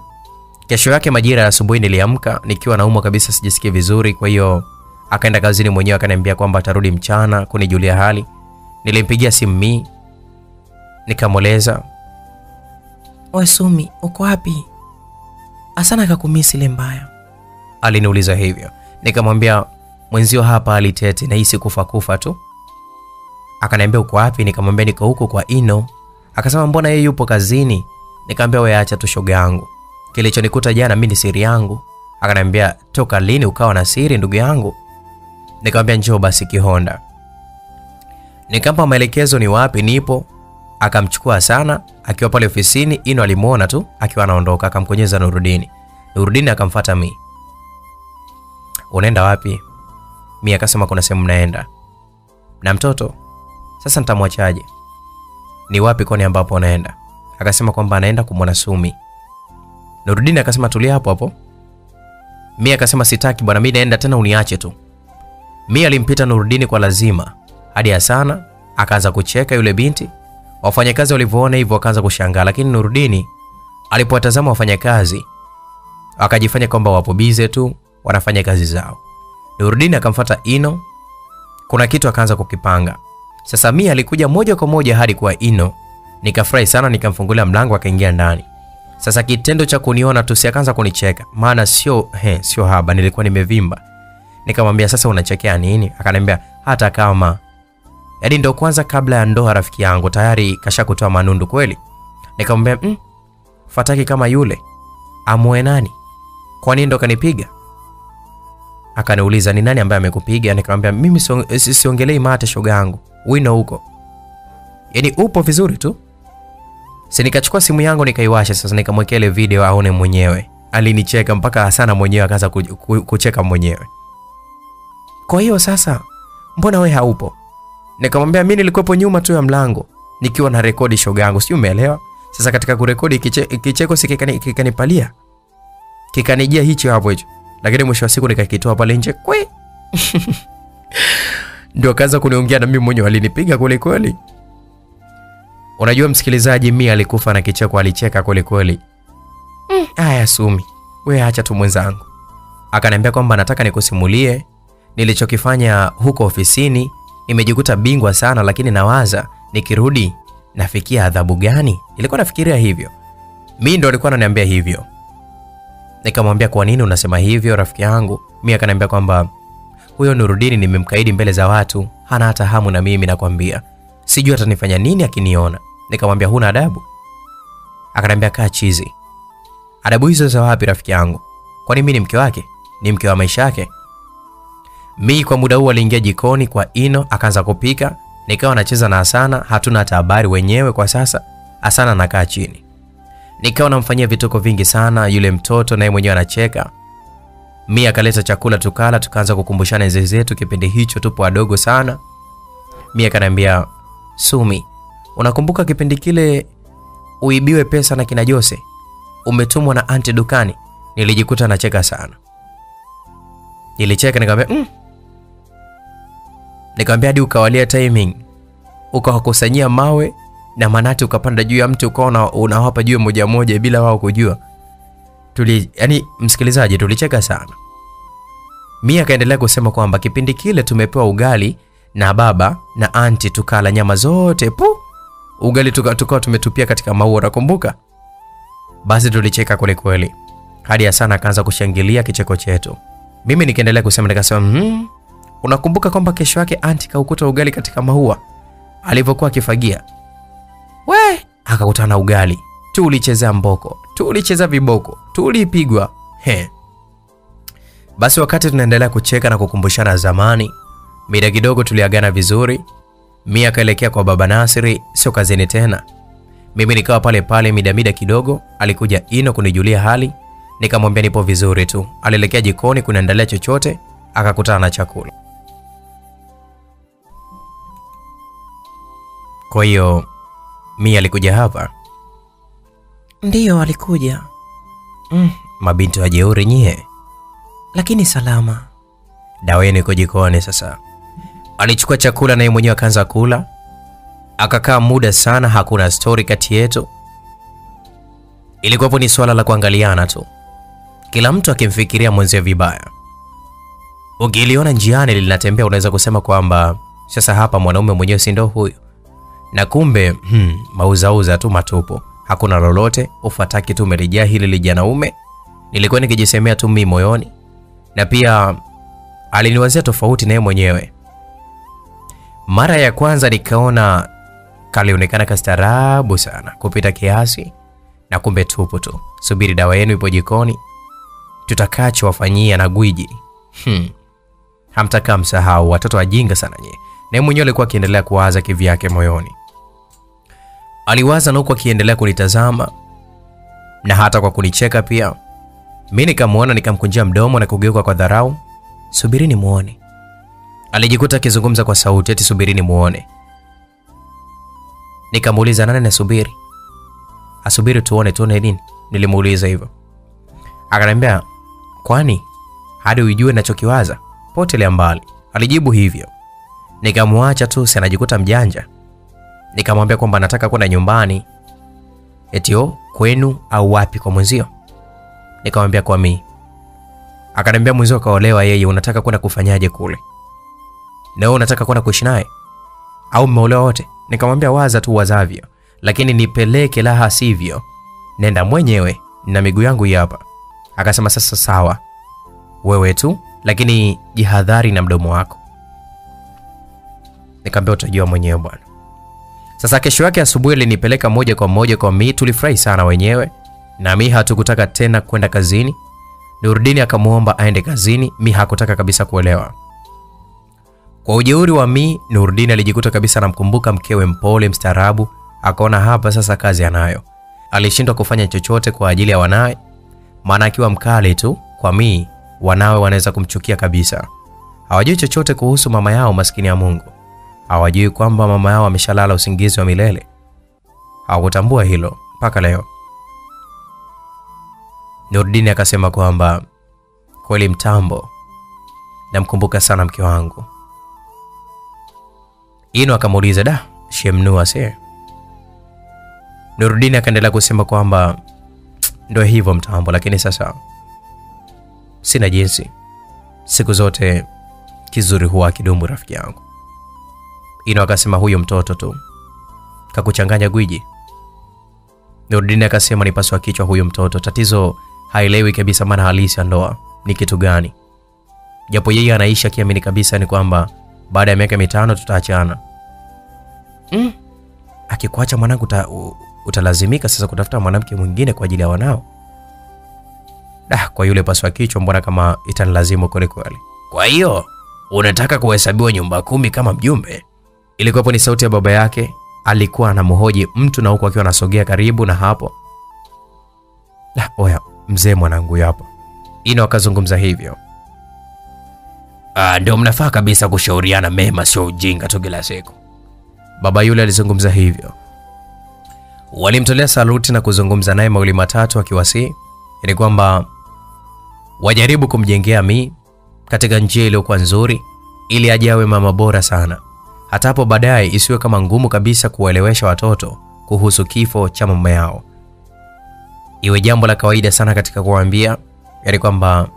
A: Kesho yake majira ya asubuhi niliamka nikiwa naumwa kabisa, sijisikii vizuri. Kwa hiyo akaenda kazini mwenyewe, akaniambia kwamba atarudi mchana kunijulia hali. Nilimpigia simu mi nikamweleza,
B: We Sumi, uko wapi? Asana kakumisi ile mbaya.
A: Aliniuliza hivyo. Nikamwambia mwenzio hapa alitete na hisi kufa kufa tu. Akaniambia uko wapi? Nikamwambia niko huko kwa Ino. Akasema mbona yeye yupo kazini? Nikamwambia wewe acha tu shoga yangu, kilichonikuta jana mimi ni siri yangu. Akaniambia toka lini ukawa na siri ndugu yangu? Nikamwambia njoo basi Kihonda. Nikampa maelekezo ni wapi nipo, akamchukua sana. Akiwa pale ofisini, Ino alimuona tu akiwa anaondoka, akamkonyeza Nurudini. Nurudini akamfuata mi. Unaenda wapi? Mi akasema kuna sehemu naenda na mtoto. Sasa nitamwachaje? Ni wapi kwani ambapo anaenda? Akasema kwamba anaenda kumwona Sumi. Nurudini akasema tulia hapo hapo. Mi akasema sitaki bwana, mi naenda tena, uniache tu. Mi alimpita Nurudini kwa lazima hadi Hasana akaanza kucheka yule binti. Wafanyakazi walivyoona hivyo wakaanza kushangaa, lakini Nurudini alipowatazama wafanyakazi akajifanya kwamba wapo bize tu wanafanya kazi zao. Nurudini akamfuata Ino, kuna kitu akaanza kukipanga. Sasa Mia alikuja moja kwa moja hadi kwa Ino, nikafurahi sana, nikamfungulia mlango akaingia ndani. Sasa kitendo cha kuniona tu si akaanza kunicheka, maana sio he, sio haba, nilikuwa nimevimba. Nikamwambia sasa unachekea nini? Akaniambia hata kama yaani ndo kwanza kabla ya ndoa rafiki yangu tayari kashakutoa manundu kweli. Nikamwambia mm, fataki kama yule amue nani? Kwa nini ndo kanipiga? Akaniuliza ni nani ambaye amekupiga? Nikamwambia mimi siongelei mate shoga yangu, wino huko, yaani upo vizuri tu. Si nikachukua simu yangu nikaiwasha, sasa nikamwekea ile video aone mwenyewe. Alinicheka mpaka sana mwenyewe akaanza ku- ku- kucheka mwenyewe. Kwa hiyo sasa, mbona we haupo? Nikamwambia mimi nilikuwepo nyuma tu ya mlango nikiwa na rekodi shoga yangu, sijui umeelewa? Sasa katika kurekodi kiche, kicheko si kikani- kikanipalia kikanijia hicho hapo hicho, lakini mwisho wa siku nikakitoa pale nje kwe [laughs] ndio kaanza kuniongea na mimi mwenyewe, alinipiga kweli kweli. Unajua msikilizaji, mi alikufa na kicheko, alicheka kweli kweli. Mm, aya Sumi, we acha tu mwenzangu. Akaniambia kwamba nataka nikusimulie nilichokifanya huko ofisini. Nimejikuta bingwa sana, lakini nawaza nikirudi nafikia adhabu gani? Ilikuwa nafikiria hivyo, mi ndo alikuwa ananiambia hivyo. Nikamwambia kwa nini unasema hivyo rafiki yangu? Mi akaniambia kwamba huyo Nurudini nimemkaidi mbele za watu, hana hata hamu na mimi, nakwambia sijui atanifanya nini akiniona. Nikamwambia huna adabu? Akaniambia kaa chizi. Adabu hizo za wapi rafiki yangu? Kwani mi ni mke wake? Ni mke wa maisha yake? Mi kwa muda huu aliingia jikoni kwa Ino akaanza kupika, nikawa anacheza na Asana. hatuna hata habari wenyewe kwa sasa. Asana anakaa chini, nikawa namfanyia vituko vingi sana yule mtoto, naye mwenyewe anacheka. Mia akaleta chakula tukala, tukaanza kukumbushana enzi zetu, kipindi hicho tupo wadogo sana. Mia akaniambia, Sumi, unakumbuka kipindi kile uibiwe pesa na kina Jose, umetumwa na anti dukani? Nilijikuta nacheka sana, nilicheka nikamwambia mm. Nikamwambia hadi ukawalia timing, ukawakusanyia mawe na manati, ukapanda juu ya mti ukaona unawapa juu moja moja bila wao kujua. Tuli, yani msikilizaji, tulicheka sana. Mia akaendelea kusema kwamba kipindi kile tumepewa ugali na baba na anti, tukala nyama zote pu ugali tukawa tuka tumetupia katika maua, nakumbuka. Basi tulicheka kweli kweli, hadi Hasana akaanza kushangilia kicheko chetu. Mimi nikaendelea kusema nikasema, mm, unakumbuka kwamba kesho yake anti kaukuta ugali katika maua alivyokuwa akifagia? We, akakutana na ugali, tulichezea mboko, tulicheza viboko, tulipigwa he. Basi wakati tunaendelea kucheka na kukumbushana zamani, mida kidogo tuliagana vizuri. mi akaelekea kwa baba Nasiri, sio kazini tena. Mimi nikawa pale pale mida mida kidogo. Alikuja Ino kunijulia hali, nikamwambia nipo vizuri tu. Alielekea jikoni kunaendelea chochote, akakutana na chakula. Kwa hiyo Mia alikuja hapa.
B: Ndiyo, alikuja
A: Mm, mabinti wa jeuri nyie.
B: lakini salama.
A: Dawa yenu iko jikoni sasa. Alichukua chakula naye mwenyewe akaanza kula, akakaa muda sana, hakuna stori kati yetu. Ilikuwapo ni swala la kuangaliana tu, kila mtu akimfikiria mwenzie vibaya. Ukiliona njiani linatembea, unaweza kusema kwamba sasa hapa mwanaume mwenyewe si ndo huyu, na kumbe hmm, mauzauza tu matupu, hakuna lolote. Ufataki tu umerejea hili lijanaume. Nilikuwa nikijisemea tu mimi moyoni, na pia aliniwazia tofauti naye mwenyewe. Mara ya kwanza nikaona kalionekana kastaarabu sana kupita kiasi, na kumbe tupu tu. Subiri dawa yenu ipo jikoni, tutakachowafanyia na gwiji. Hmm. Hamtakaa msahau, watoto wajinga sana nyie. Naye mwenyewe alikuwa akiendelea kuwaza kivyake moyoni, aliwaza na huku akiendelea kunitazama na hata kwa kunicheka pia. Mi nikamwona nikamkunjia mdomo na kugeuka kwa dharau. Subirini muone. Alijikuta akizungumza kwa sauti eti subirini muone. Nikamuuliza nani nasubiri? Asubiri tuone tuone nini? Nilimuuliza hivyo. Akaniambia, kwani hadi ujue nachokiwaza? Potelea mbali. Alijibu hivyo. Nikamwacha tu, si anajikuta mjanja. Nikamwambia kwamba nataka kwenda nyumbani. Eti kwenu au wapi kwa mwenzio? Nikamwambia kwa mimi. Akaniambia mwenzio kaolewa yeye, unataka kwenda kufanyaje kule? Na wewe unataka kwenda kuishi naye au mmeolewa wote? Nikamwambia waza tu wazavyo, lakini nipeleke la sivyo, nenda mwenyewe na miguu yangu hapa. Akasema sasa sawa, wewe tu, lakini jihadhari na mdomo wako. Nikamwambia utajua mwenyewe bwana. Sasa kesho yake asubuhi alinipeleka moja kwa moja kwa Mi. Tulifurahi sana wenyewe, na Mi hatukutaka tena kwenda kazini. Nurdini akamwomba aende kazini, Mi hakutaka kabisa kuelewa. Kwa ujeuri wa Mi, Nurdini alijikuta kabisa anamkumbuka mkewe mpole, mstaarabu. Akaona hapa sasa kazi anayo. Alishindwa kufanya chochote kwa ajili ya wanawe, maana akiwa mkali tu kwa Mi, wanawe wanaweza kumchukia kabisa. Hawajui chochote kuhusu mama yao, maskini ya Mungu. Hawajui kwamba mama yao ameshalala usingizi wa milele. Hawakutambua hilo mpaka leo. Nurdini akasema kwamba kweli mtambo, namkumbuka sana mke wangu. Ino akamuuliza da, shemnua se. Nurdini akaendelea kusema kwamba ndio hivyo mtambo, lakini sasa sina jinsi, siku zote kizuri huwa kidumu, rafiki yangu. Ino akasema huyo mtoto tu kakuchanganya gwiji. Nurudini akasema ni paswa kichwa huyo mtoto, tatizo haelewi kabisa maana halisi ya ndoa ni kitu gani, japo yeye anaishi akiamini kabisa ni kwamba baada ya miaka mitano tutaachana. Mm. Akikuacha mwanangu uta, utalazimika sasa kutafuta mwanamke mwingine kwa ajili ya wanao. Da, kwa yule paswa kichwa, mbona kama itanilazimu kweli kweli. Kwa hiyo unataka kuhesabiwa nyumba kumi kama mjumbe? Ilikuwapo ni sauti ya baba yake, alikuwa anamhoji mtu na huku akiwa anasogea karibu na hapo. La, oya mzee mwanangu hapa. Ino akazungumza hivyo. Ah, ndio mnafaa kabisa kushauriana mema, sio ujinga tu kila siku. Baba yule alizungumza hivyo. Walimtolea saluti na kuzungumza naye mawili matatu, akiwasihi ili kwamba wajaribu kumjengea Mi katika njia iliyokuwa nzuri, ili aje awe mama bora sana. Hata hapo baadaye isiwe kama ngumu kabisa kuwaelewesha watoto kuhusu kifo cha mama yao, iwe jambo la kawaida sana katika kuwaambia, yani kwamba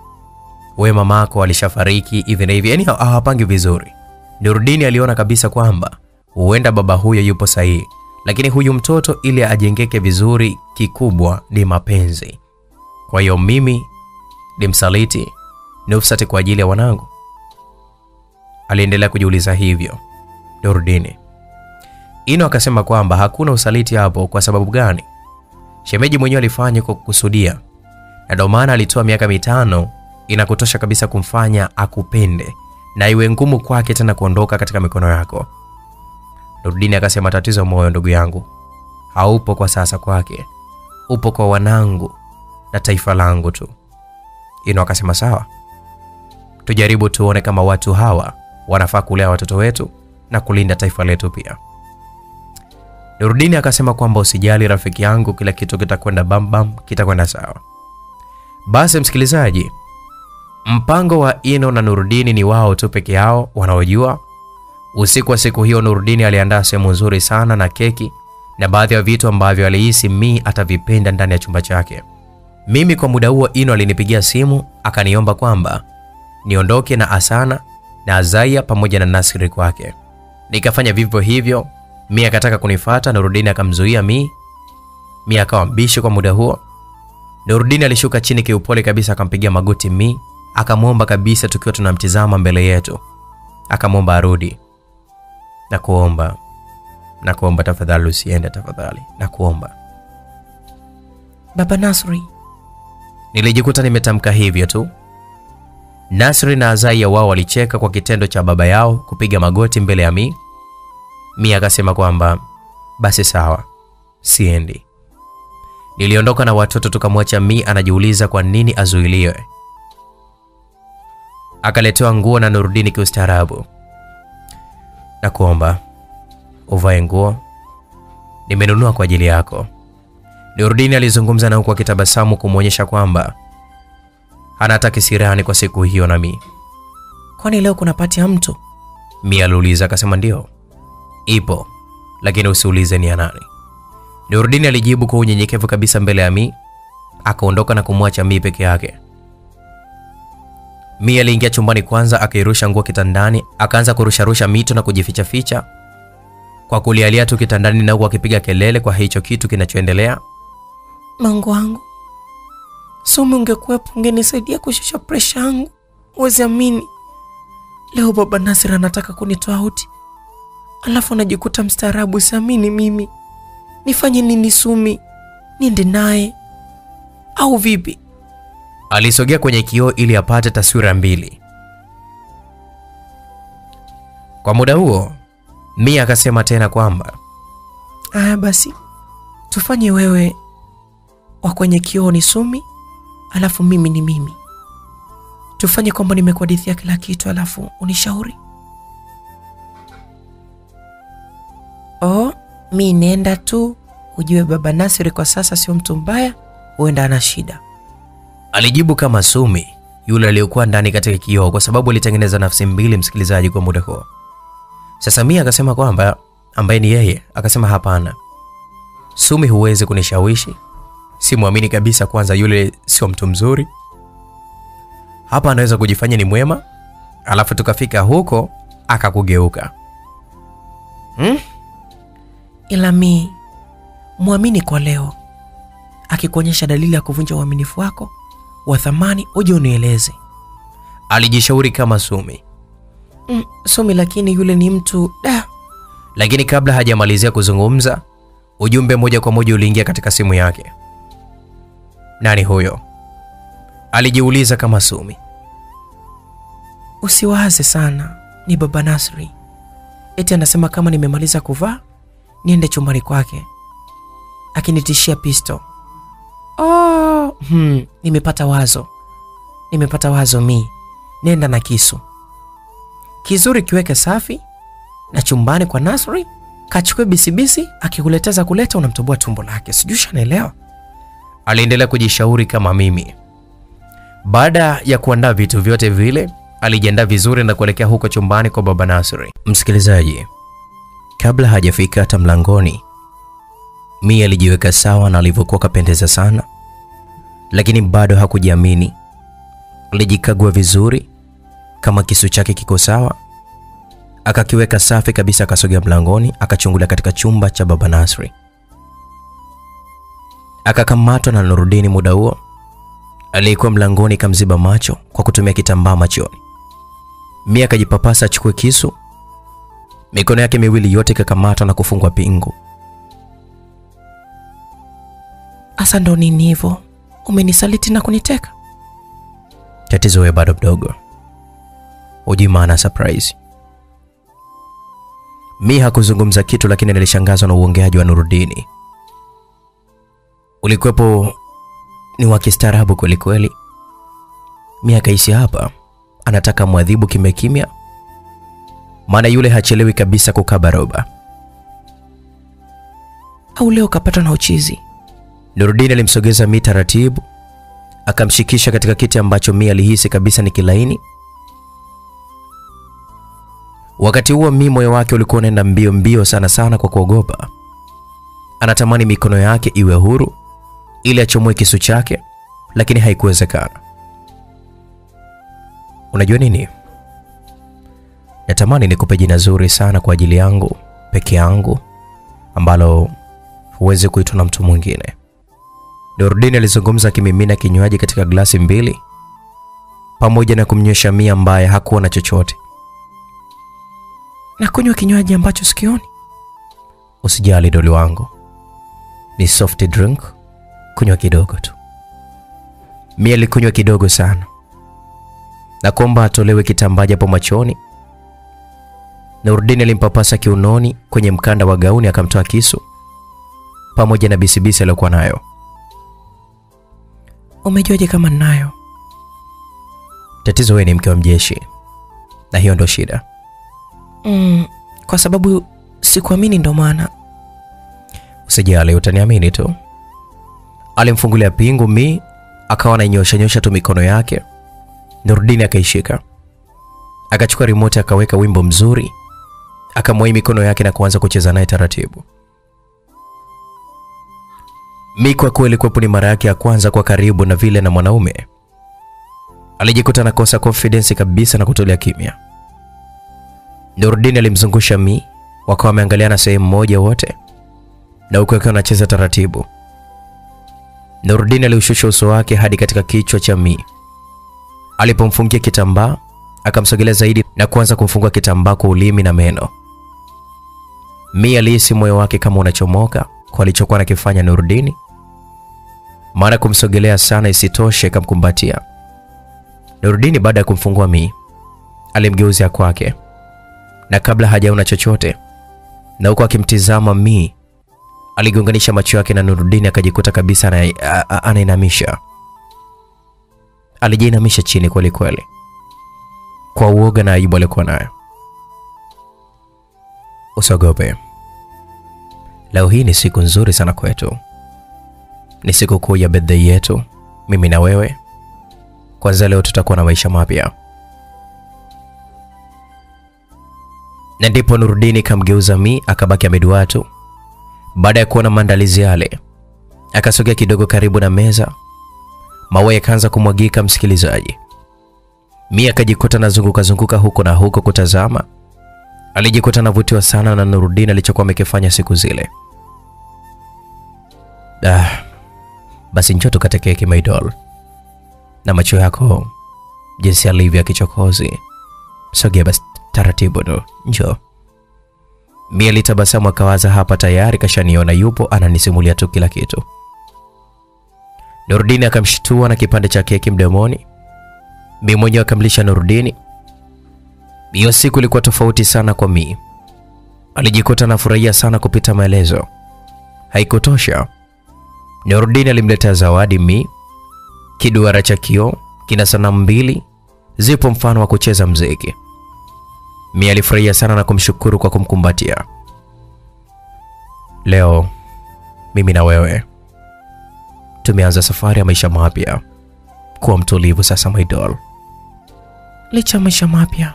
A: we mamako alishafariki hivi na hivi, yani hawapangi vizuri. Nurudini aliona kabisa kwamba huenda baba huyo yupo sahihi, lakini huyu mtoto ili ajengeke vizuri, kikubwa ni mapenzi. Kwa hiyo mimi ni msaliti Nufsati kwa ajili ya wanangu? Aliendelea kujiuliza hivyo Nurudini. Ino akasema kwamba hakuna usaliti hapo. Kwa sababu gani? Shemeji mwenyewe alifanya kwa kukusudia, na ndio maana alitoa miaka mitano, inakutosha kabisa kumfanya akupende na iwe ngumu kwake tena kuondoka katika mikono yako. Nurudini akasema, tatizo moyo, ndugu yangu, haupo kwa sasa kwake, upo kwa wanangu na taifa langu tu. Ino akasema sawa, tujaribu tuone kama watu hawa wanafaa kulea watoto wetu na kulinda taifa letu pia. Nurudini akasema kwamba usijali rafiki yangu, kila kitu kitakwenda bambam, kitakwenda sawa. Basi msikilizaji, mpango wa Ino na Nurudini ni wao tu peke yao wanaojua. Usiku wa siku hiyo, Nurudini aliandaa sehemu nzuri sana na keki na baadhi ya vitu ambavyo alihisi Mi atavipenda ndani ya chumba chake. Mimi kwa muda huo, Ino alinipigia simu akaniomba kwamba niondoke na Asana na Azaya pamoja na Nasri kwake. Nikafanya vivyo hivyo. Mi akataka kunifata, Nurudini akamzuia Mi. Mi akawa mbishi kwa muda huo. Nurudini alishuka chini kiupole kabisa, akampigia magoti Mi, akamwomba kabisa, tukiwa tunamtizama mbele yetu, akamwomba arudi. Nakuomba, nakuomba tafadhali, usiende tafadhali, nakuomba.
B: Baba Nasri,
A: Nilijikuta nimetamka hivyo tu. Nasri na Azaya wao walicheka kwa kitendo cha baba yao kupiga magoti mbele ya Mi. Mi akasema kwamba basi sawa, siendi. Niliondoka na watoto tukamwacha Mi anajiuliza kwa nini azuiliwe. Akaletewa nguo na Nurudini kiustaarabu. Na kuomba uvae nguo nimenunua kwa ajili yako. Nurudini alizungumza na huku akitabasamu kumwonyesha kwamba hana hata kisirani kwa siku hiyo na Mi.
B: kwani leo kuna pati ya mtu?
A: Mi aliuliza akasema ndio ipo, lakini usiulize ni ya nani. Nurudini alijibu kwa unyenyekevu kabisa mbele ya Mi, akaondoka na kumwacha Mi peke yake. Mi aliingia chumbani kwanza, akairusha nguo kitandani, akaanza kurusharusha mito na kujifichaficha kwa kulialia tu kitandani, na huku akipiga kelele kwa hicho kitu kinachoendelea.
B: Mungu wangu, Sumi, ungekuwepo ungenisaidia kushusha presha yangu. Huwezi amini, leo baba Nasir anataka kunitoa uti, alafu anajikuta mstaarabu. Siamini mimi. Nifanye nini Sumi? Niende naye au vipi?
A: Alisogea kwenye kioo ili apate taswira mbili. Kwa muda huo, Mia akasema tena kwamba
B: Aya basi, tufanye wewe wa kwenye kioo ni Sumi, alafu mimi ni mimi. Tufanye kwamba nimekuhadithia kila kitu, alafu unishauri. Oh, mi nenda tu, ujue baba Nasiri kwa sasa sio mtu mbaya, huenda ana shida.
A: alijibu kama Sumi yule aliyokuwa ndani katika kioo, kwa sababu alitengeneza nafsi mbili, msikilizaji, kwa muda huo. Sasa Mia akasema kwamba ambaye ni yeye akasema hapana, Sumi, huwezi kunishawishi, simwamini kabisa. Kwanza yule sio mtu mzuri, hapa anaweza kujifanya ni mwema, alafu tukafika huko akakugeuka. Hmm?
B: Ila mi mwamini kwa leo, akikuonyesha dalili ya kuvunja uaminifu wako wa thamani, uje unieleze.
A: Alijishauri kama Sumi,
B: Mm, Sumi, lakini yule ni mtu da.
A: lakini kabla hajamalizia kuzungumza, ujumbe moja kwa moja uliingia katika simu yake. Nani huyo? Alijiuliza kama Sumi.
B: Usiwaze sana, ni baba Nasri. Eti anasema kama nimemaliza kuvaa niende chumbani kwake, akinitishia pisto. Oh, hmm, nimepata wazo. nimepata wazo mi, nenda na kisu kizuri, kiweke safi na chumbani kwa Nasri, kachukue bisibisi, akikuleteza kuleta, unamtoboa tumbo lake. Sijui shanaelewa.
A: Aliendelea kujishauri kama mimi. Baada ya kuandaa vitu vyote vile, alijiandaa vizuri na kuelekea huko chumbani kwa baba Nasri. Msikilizaji, kabla hajafika hata mlangoni, Mia alijiweka sawa na alivyokuwa kapendeza sana, lakini bado hakujiamini. Alijikagua vizuri kama kisu chake kiko sawa, akakiweka safi kabisa, akasogea mlangoni, akachungulia katika chumba cha baba Nasri. Akakamatwa na Nurudini muda huo aliyekuwa mlangoni, kamziba macho kwa kutumia kitambaa machoni. Mia akajipapasa achukue kisu, mikono yake miwili yote ikakamatwa na kufungwa pingu.
B: Asa ndo nini hivyo? Umenisaliti na kuniteka?
A: Tatizo wewe bado mdogo, hujui maana surprise. Mi hakuzungumza kitu, lakini nilishangazwa na uongeaji wa Nurudini. Ulikuwepo ni wa kistaarabu kweli kweli. Mi akaishi hapa anataka mwadhibu kimya kimya, maana yule hachelewi kabisa kukaba roba.
B: Au leo kapatwa na uchizi?
A: Nurudini alimsogeza Mi taratibu, akamshikisha katika kiti ambacho Mi alihisi kabisa ni kilaini. Wakati huo Mi moyo wake ulikuwa unaenda mbio mbio sana sana kwa kuogopa. Anatamani mikono yake iwe huru ili achomoe kisu chake, lakini haikuwezekana. Unajua nini? Natamani nikupe jina zuri sana kwa ajili yangu peke yangu ambalo huwezi kuitwa na mtu mwingine. Nurdin alizungumza akimimina kinywaji katika glasi mbili pamoja na kumnywesha Mia ambaye hakuwa na chochote.
B: Na kunywa kinywaji ambacho sikioni?
A: Usijali doli wangu, ni soft drink, kunywa kidogo tu. Mia alikunywa kidogo sana na kuomba atolewe kitambaja japo machoni. Nurdin alimpapasa kiunoni kwenye mkanda wa gauni, akamtoa kisu pamoja na bisibisi aliyokuwa nayo.
B: Umejuaje kama ninayo?
A: Tatizo wewe ni mke wa mjeshi, na hiyo ndo shida.
B: Mm, kwa sababu sikuamini ndo maana.
A: Usijali, utaniamini tu. Alimfungulia pingu Mi akawa anainyosha nyosha tu mikono yake. Nurudini akaishika, akachukua remote, akaweka wimbo mzuri, akamwai mikono yake na kuanza kucheza naye taratibu. Mi kwa kweli kwepo ni mara yake ya kwanza kwa karibu na vile na mwanaume, alijikuta nakosa confidence kabisa na kutolea kimya. nurudini alimzungusha Mi, wakawa wameangaliana sehemu moja wote, na huku akiwa anacheza taratibu. Nurdin aliushusha uso wake hadi katika kichwa cha Mi. Alipomfungia kitambaa, akamsogelea zaidi na kuanza kumfungua kitambaa kwa ulimi na meno. Mi alihisi moyo wake kama unachomoka kwa alichokuwa anakifanya Nurudini, maana kumsogelea sana isitoshe, kamkumbatia. Nurudini. baada ya kumfungua Mi alimgeuzia kwake, na kabla hajaona chochote, na huko akimtizama Mi aligonganisha macho yake na Nuruddin akajikuta kabisa anainamisha. Alijiinamisha chini kweli kweli, kwa uoga na aibu alikuwa nayo. usogope leo hii ni siku nzuri sana kwetu, ni siku kuu ya birthday yetu, mimi na wewe. Kwanza leo tutakuwa na maisha mapya. Na ndipo Nuruddin kamgeuza Mi, akabaki ameduaa tu. Baada ya kuona maandalizi yale, akasogea kidogo karibu na meza. Maua yakaanza kumwagika, msikilizaji. Mia akajikuta nazunguka zunguka huko na huko kutazama. Alijikuta anavutiwa sana na Nurudin alichokuwa amekifanya siku zile. Ah, basi njoo tukate keki my doll, na macho yako jinsi alivyo ya kichokozi. Sogea basi taratibu tu, njoo. Mi alitabasamu akawaza, hapa tayari kashaniona, yupo ananisimulia tu kila kitu. Nurdini akamshtua na kipande cha keki mdomoni. Mi mwenyewe akamlisha Nurdini. Hiyo siku ilikuwa tofauti sana kwa Mi. Alijikuta anafurahia sana kupita maelezo. Haikutosha, Nurdini alimletea zawadi Mi, kiduara cha kioo kina sanamu mbili zipo mfano wa kucheza mziki. Mia alifurahia sana na kumshukuru kwa kumkumbatia. Leo mimi na wewe tumeanza safari ya maisha mapya. Kuwa mtulivu sasa, my doll.
B: Licha ya maisha mapya,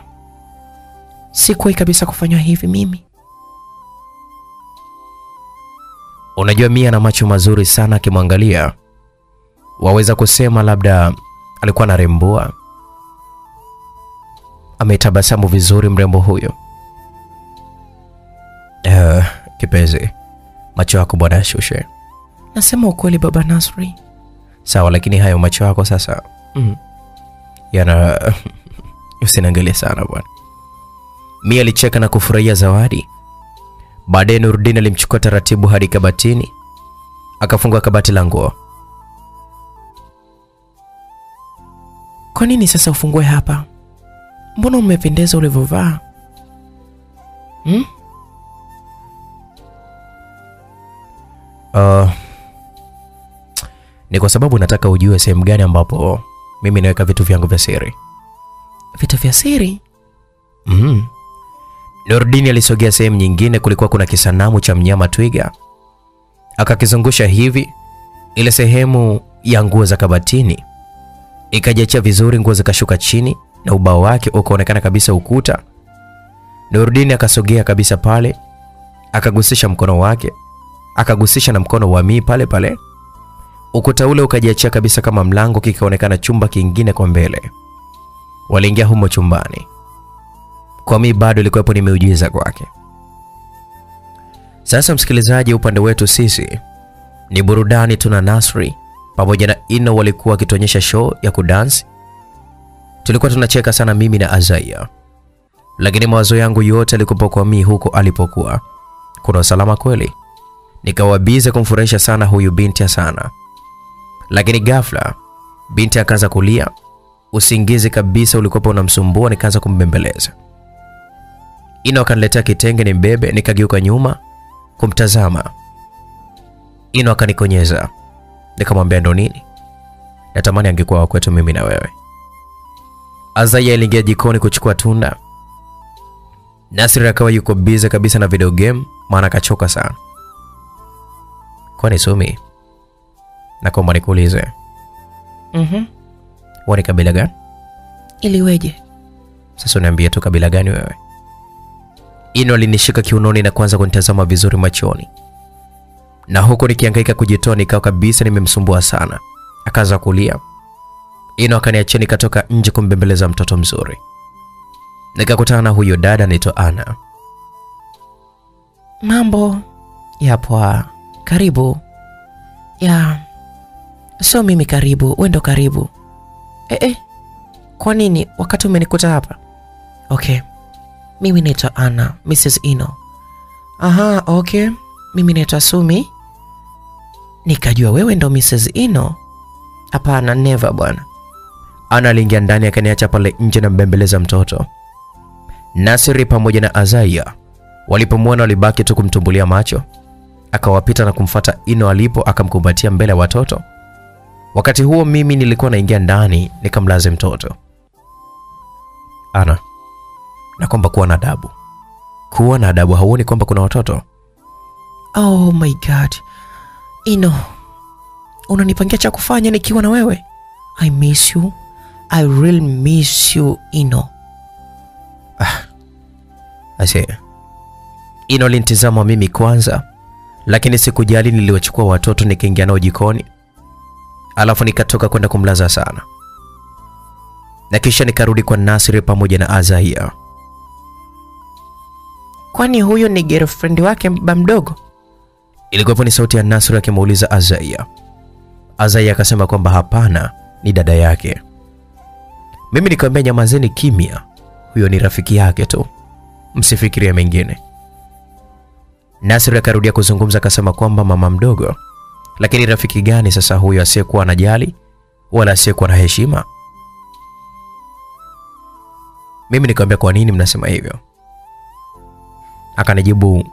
B: sikuwahi kabisa kufanywa hivi mimi.
A: Unajua, Mia na macho mazuri sana, akimwangalia waweza kusema labda alikuwa anarembua. Ametabasamu vizuri mrembo huyo. Uh, kipenzi, macho yako bwana yashushe.
B: Nasema ukweli baba Nasri.
A: Sawa, lakini hayo macho yako sasa mm, yana [laughs] usiniangalie sana bwana. Mia alicheka na kufurahia zawadi. Baadaye Nurdin alimchukua taratibu hadi kabatini, akafungua kabati la nguo.
B: Kwa nini sasa ufungue hapa? Mbona umependeza ulivyovaa? Hmm?
A: Uh, ni kwa sababu nataka ujue sehemu gani ambapo mimi naweka vitu vyangu vya siri.
B: Vitu vya siri?
A: Mhm. Nurdini alisogea sehemu nyingine, kulikuwa kuna kisanamu cha mnyama twiga, akakizungusha hivi. Ile sehemu ya nguo za kabatini ikajiachia vizuri, nguo zikashuka chini na ubao wake ukaonekana kabisa ukuta. Nurudini akasogea kabisa pale, akagusisha mkono wake, akagusisha na mkono wa Mii pale pale. Ukuta ule ukajiachia kabisa kama mlango, kikaonekana chumba kingine kwa mbele. Waliingia humo chumbani. Kwa Mii bado ilikuwepo ni miujiza kwake. Sasa msikilizaji, upande wetu sisi ni burudani. Tuna Nasri pamoja na Ino walikuwa wakituonyesha show ya kudansi. Tulikuwa tunacheka sana mimi na Azaia, lakini mawazo yangu yote alikuwa kwa Mi huko alipokuwa. Kuna usalama kweli? Nikawa bize kumfurahisha sana huyu binti sana, lakini ghafla binti akaanza kulia, usingizi kabisa ulikuwa unamsumbua. Nikaanza kumbembeleza Ino akaniletea kitenge ni mbebe, nikageuka nyuma kumtazama. Ino akanikonyeza, nikamwambia ndo nini? Natamani angekuwa wa kwetu mimi na wewe. Azaya aliingia jikoni kuchukua tunda. Nasri akawa yuko bize kabisa na video game, maana akachoka sana. Kwani Sumi, nakomba nikuulize,
B: Mhm.
A: wewe ni kabila gani?
B: Iliweje?
A: Sasa uniambie tu kabila gani wewe? Ino alinishika kiunoni na kuanza kunitazama vizuri machoni, na huko nikihangaika kujitoa, nikao kabisa nimemsumbua sana. Akaanza kulia. Ino akaniachia, nikatoka nje kumbembeleza mtoto mzuri. Nikakutana na huyo dada anaitwa Ana.
B: Mambo ya poa. Karibu. Ya sio mimi karibu, wendo ndo karibu. Eh. Kwa nini wakati umenikuta hapa? Okay, mimi naitwa Ana, Mrs. Ino. Aha, okay. Mimi naitwa Sumi. Nikajua wewe ndo Mrs. Ino. Hapana, never bwana.
A: Ana aliingia ndani akaniacha pale nje na mbembeleza mtoto. Nasiri pamoja na Azaya walipomwona walibaki tu kumtumbulia macho. Akawapita na kumfata Ino alipo akamkumbatia mbele ya watoto. Wakati huo mimi nilikuwa naingia ndani nikamlaze mtoto. Ana, na kwamba kuwa na adabu, kuwa na adabu. Hauoni kwamba kuna watoto?
B: Oh my god. Ino, unanipangia cha kufanya nikiwa na wewe? I miss you. I really miss you, Ino.
A: Ah, Ase, Ino alinitizama mimi kwanza, lakini sikujali. Niliwachukua watoto nikaingia nao jikoni, alafu nikatoka kwenda kumlaza sana, na kisha nikarudi kwa Nasri pamoja na Azahia.
B: Kwani huyo ni girlfriend wake baba mdogo?
A: Ilikuwepo ni sauti ya Nasri akimuuliza Azahia. Azahia akasema kwamba hapana, ni dada yake. Mimi nikamwambia nyamazeni kimya, huyo ni rafiki yake tu, msifikirie mengine. Nasri akarudia kuzungumza akasema kwamba mama mdogo, lakini rafiki gani sasa huyo asiyekuwa anajali wala asiyekuwa na heshima? Mimi nikamwambia kwa nini mnasema hivyo? Akanijibu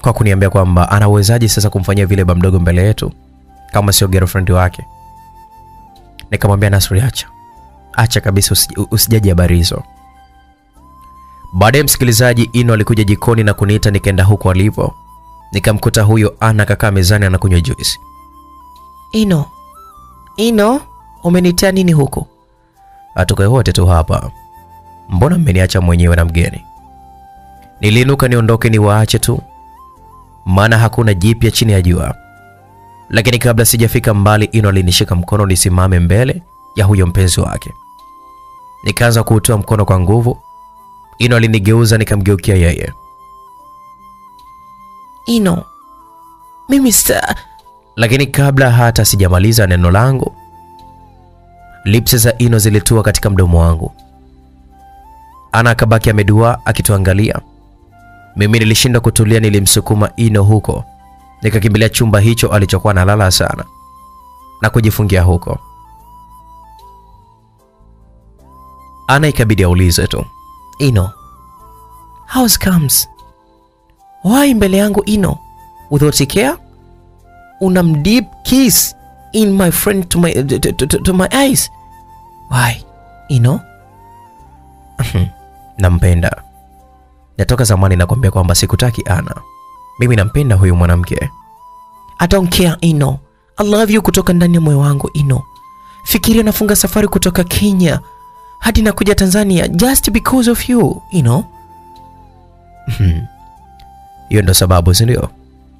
A: kwa kuniambia kwamba anawezaje sasa kumfanyia vile baba mdogo mbele yetu kama sio girlfriend wake. Nikamwambia Nasri, acha acha kabisa usijaji habari hizo. Baadaye msikilizaji, Ino alikuja jikoni na kuniita, nikaenda huko alipo, nikamkuta huyo Ana kakaa mezani anakunywa juisi.
B: Ino, Ino, umenitia nini huku?
A: Atoke wote tu hapa, mbona mmeniacha mwenyewe na mgeni? Niliinuka niondoke niwaache tu, maana hakuna jipya chini ya jua. Lakini kabla sijafika mbali, Ino alinishika mkono nisimame mbele ya huyo mpenzi wake. Nikaanza kuutoa mkono kwa nguvu. Ino alinigeuza, nikamgeukia yeye.
B: Ino, mimi sta...
A: Lakini kabla hata sijamaliza neno langu, lipsi za Ino zilitua katika mdomo wangu. Ana akabaki amedua akituangalia. Mimi nilishindwa kutulia, nilimsukuma Ino huko, nikakimbilia chumba hicho alichokuwa analala sana na kujifungia huko. Ana ikabidi aulize tu,
B: Ino, house comes. Why mbele yangu Ino? Without care? Unam deep kiss in my friend to my, to, to, to, my eyes. Why? Ino?
A: nampenda. Natoka zamani nakwambia kwamba sikutaki Ana, mimi nampenda huyu mwanamke.
B: I don't care Ino. I love you kutoka ndani ya moyo wangu Ino. Fikiria nafunga safari kutoka Kenya hadi nakuja Tanzania just because of you, you know.
A: Hiyo ndo sababu, si ndio?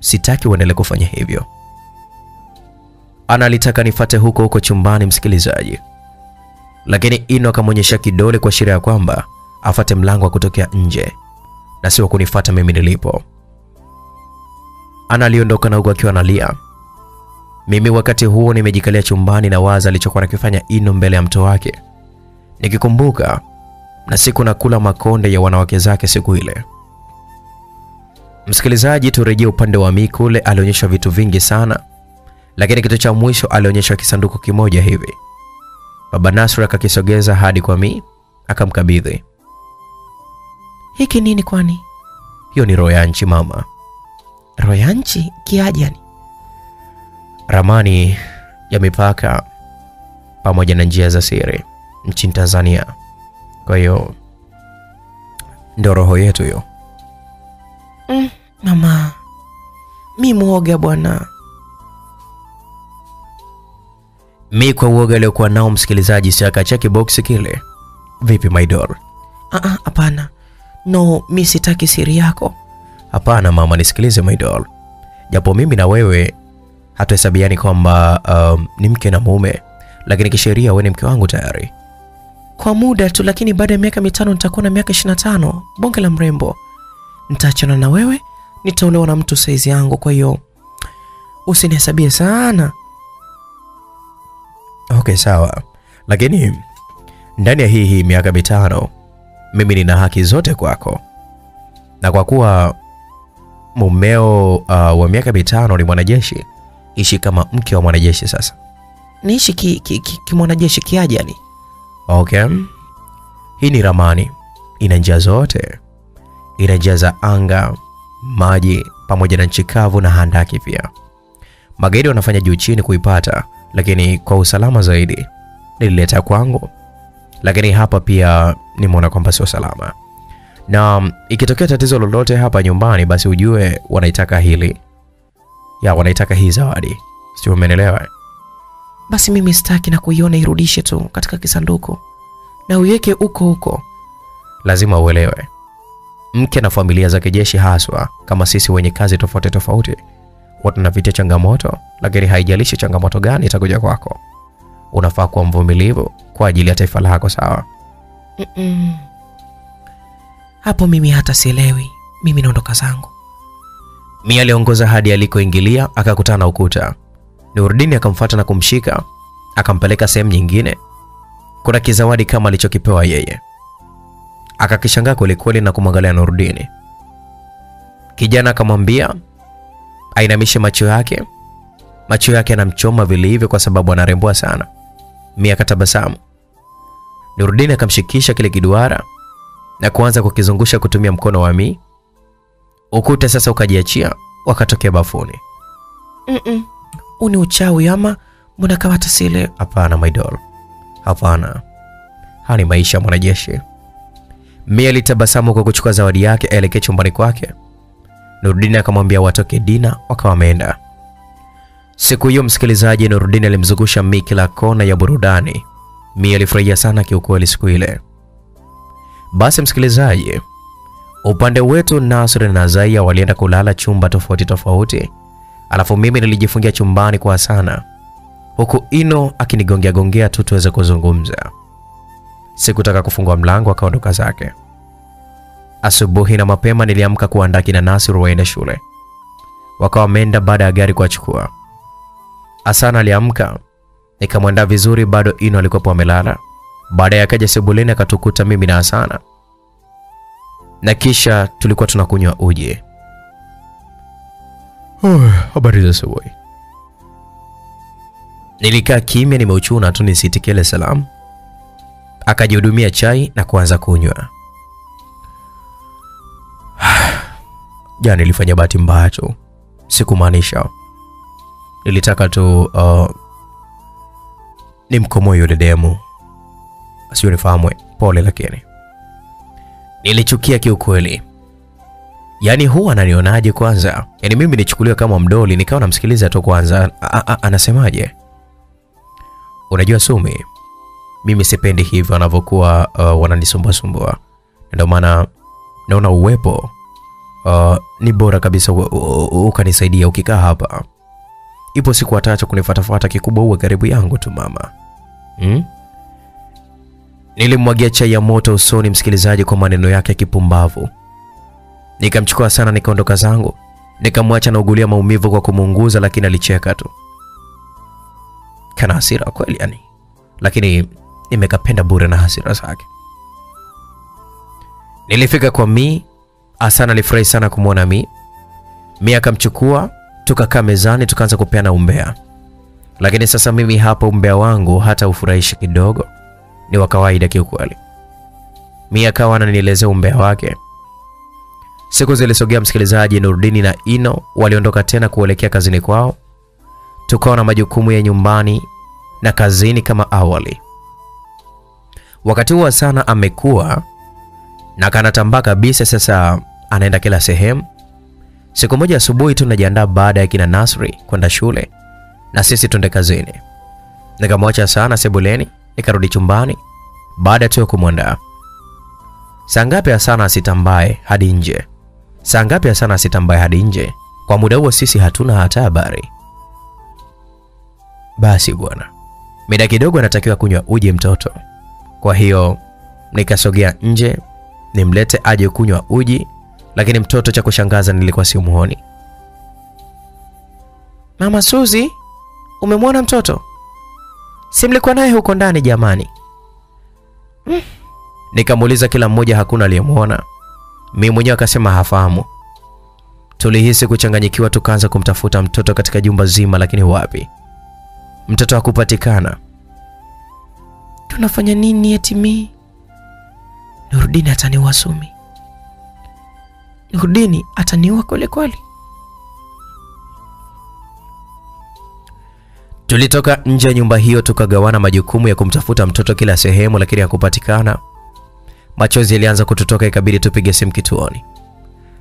A: Sitaki uendelee kufanya hivyo. Ana alitaka nifate huko huko chumbani, msikilizaji, lakini Ino akamwonyesha kidole kwa ishara ya kwamba afate mlango wa kutokea nje na sio kunifata mimi nilipo. Ana aliondoka na huko akiwa analia. Mimi wakati huo nimejikalia chumbani na waza alichokuwa nakifanya Ino mbele ya mto wake, nikikumbuka na siku nakula makonde ya wanawake zake siku ile. Msikilizaji, turejee upande wa mii Kule alionyeshwa vitu vingi sana, lakini kitu cha mwisho alionyeshwa kisanduku kimoja hivi. Baba Nasra akakisogeza hadi kwa Mi akamkabidhi.
B: Hiki nini kwani?
A: Hiyo ni roho ya nchi mama,
B: Roho ya nchi kiajani?
A: ramani ya mipaka pamoja na njia za siri nchini Tanzania. Kwa hiyo ndio roho yetu hiyo.
B: Mm, Mama, mi mwoga bwana.
A: Mi kwa uoga aliokuwa nao msikilizaji, si akacheki boksi kile. Vipi my doll?
B: Ah, ah, hapana. No, mi sitaki siri yako.
A: Hapana mama, nisikilize my doll. Japo mimi na wewe hatuhesabiani kwamba um, ni mke na mume, lakini kisheria wewe ni mke wangu tayari.
B: Kwa muda tu, lakini baada ya miaka mitano nitakuwa na miaka 25. Bonge la mrembo. Nitaachana na wewe, nitaolewa na mtu saizi yangu, kwa hiyo usinihesabie sana.
A: Okay, sawa, lakini ndani ya hii hii miaka mitano mimi nina haki zote kwako, na kwa kuwa mumeo uh, wa miaka mitano ni mwanajeshi, ishi kama mke wa mwanajeshi sasa.
B: Niishi kimwanajeshi ki, ki, ki, kiaje yani?
A: Okay, hii ni ramani, ina njia zote, ina njia za anga, maji pamoja na nchi kavu na handaki pia. Magaidi wanafanya juu chini kuipata, lakini kwa usalama zaidi. Nilileta kwangu, lakini hapa pia nimeona kwamba sio salama, na ikitokea tatizo lolote hapa nyumbani, basi ujue wanaitaka hili. Ya wanaitaka hii zawadi, sio? Umeelewa?
B: Basi mimi sitaki na kuiona, irudishe tu katika kisanduku na uiweke huko huko.
A: lazima uelewe, mke na familia za kijeshi haswa kama sisi wenye kazi tofauti tofauti, huwa tunapitia changamoto, lakini haijalishi changamoto gani itakuja kwako, unafaa kuwa mvumilivu kwa ajili ya taifa lako, sawa?
B: Mm-mm. Hapo mimi hata sielewi, mimi naondoka zangu.
A: Mia aliongoza hadi alikoingilia, akakutana na ukuta. Nurdini akamfuata na kumshika, akampeleka sehemu nyingine. Kuna kizawadi kama alichokipewa yeye. Akakishangaa kwelikweli na kumwangalia Nurdini. Kijana akamwambia ainamishe macho yake. Macho yake yanamchoma vilivyo kwa sababu anarembwa sana. Mia akatabasamu. Nurdini akamshikisha kile kiduara na kuanza kukizungusha kutumia mkono wa Mi. Ukuta sasa ukajiachia, wakatokea bafuni.
B: Mm-mm. Huu ni uchawi ama mbona kama sile?
A: Hapana my doll, hapana. Haya ni maisha mwanajeshi. Mia alitabasamu kwa kuchukua zawadi yake aelekee chumbani kwake. Nurudini akamwambia watoke dina, wakawa wameenda. Siku hiyo msikilizaji, Nurudini alimzungusha Mi kila kona ya burudani. Mi alifurahia sana kiukweli siku ile. Basi msikilizaji, upande wetu Nasr na Zaia walienda kulala chumba tofauti tofauti, alafu mimi nilijifungia chumbani kwa sana, huku Ino akinigongea gongea tu tuweze kuzungumza. Sikutaka kufungua mlango, akaondoka zake. Asubuhi na mapema niliamka kuandaa kina Nasr waende shule, wakawa wameenda baada ya gari kuwachukua. Asana aliamka, nikamwandaa vizuri, bado Ino alikuwapo amelala. Baadaye akaja sebuleni akatukuta mimi na Asana, na kisha tulikuwa tunakunywa uji. Habari za asubuhi. Nilikaa kimya, nimeuchuna tu nisitikele salamu. Akajihudumia chai na kuanza kunywa. [sighs] Jana nilifanya bahati mbaya tu, sikumaanisha. Nilitaka tu uh, nimkomoe yule demu, asiyonifahamu. Pole, lakini nilichukia kiukweli. Yaani huwa ananionaje kwanza? Yaani mimi nichukuliwe kama mdoli, nikawa namsikiliza tu kwanza, anasemaje? Unajua Sumi, mimi sipendi hivyo wanavyokuwa uh, wananisumbua sumbua, ndio maana naona uwepo uh, ni bora kabisa ukanisaidia ukikaa hapa. Ipo siku atacha kunifuatafuata, kikubwa uwe karibu yangu tu mama hmm? Nilimwagia chai ya moto usoni msikilizaji, kwa maneno yake ya kipumbavu. Nikamchukua sana, nikaondoka zangu, nikamwacha na ugulia maumivu kwa kumuunguza, lakini alicheka tu. Kana hasira kweli yani, lakini nimekapenda bure na hasira zake. Nilifika kwa Mi, Asana alifurahi sana kumwona Mi. Mi akamchukua tukakaa mezani, tukaanza kupeana umbea, lakini sasa mimi hapa umbea wangu hata ufurahishi kidogo, ni wa kawaida kiukweli. Mi akawa ananielezea umbea wake. Siku zilisogea msikilizaji, Nurdini na Ino waliondoka tena kuelekea kazini kwao, tukawa na majukumu ya nyumbani na kazini kama awali. Wakati huo sana amekuwa na kanatambaa kabisa, sasa anaenda kila sehemu. Siku moja asubuhi tunajiandaa baada ya kina Nasri kwenda shule na sisi tunde kazini, nikamwacha sana sebuleni, nikarudi chumbani baada tu ya kumwandaa. Saa ngapi sana asitambae hadi nje? Saa ngapi sana asitambaye hadi nje? Kwa muda huo sisi hatuna hata habari. Basi bwana, mida kidogo anatakiwa kunywa uji mtoto. Kwa hiyo nikasogea nje nimlete aje kunywa uji, lakini mtoto cha kushangaza nilikuwa simuoni.
B: Mama Suzi, umemwona mtoto? simlikuwa naye huko ndani jamani?
A: Mm. Nikamuuliza kila mmoja, hakuna aliyemwona. Mimi mwenyewe akasema hafahamu. Tulihisi kuchanganyikiwa, tukaanza kumtafuta mtoto katika jumba zima, lakini wapi, mtoto hakupatikana.
B: Tunafanya nini eti mimi? Nurudini ataniua Sumi. Nurudini ataniua kweli kweli.
A: Tulitoka nje ya nyumba hiyo tukagawana majukumu ya kumtafuta mtoto kila sehemu, lakini hakupatikana. Machozi yalianza kututoka, ikabidi tupige simu kituoni,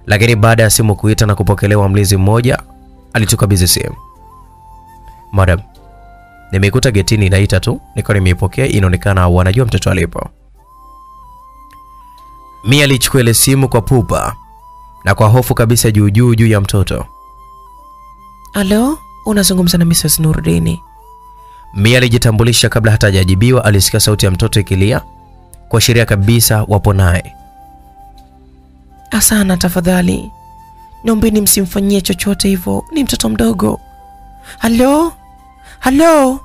A: lakini baada ya simu kuita na kupokelewa, mlinzi mmoja alitukabidhi simu. Madam, nimeikuta getini inaita tu, niko nimeipokea, inaonekana wanajua mtoto alipo. Mia alichukua ile simu kwa pupa na kwa hofu kabisa juu juu juu ya mtoto.
B: Halo, unazungumza na Mrs. Nurdini.
A: Mia alijitambulisha kabla hata hajajibiwa. Alisikia sauti ya mtoto ikilia kuashiria kabisa wapo naye.
B: Asana, tafadhali naombeni msimfanyie chochote hivyo, ni mtoto mdogo. Halo, halo.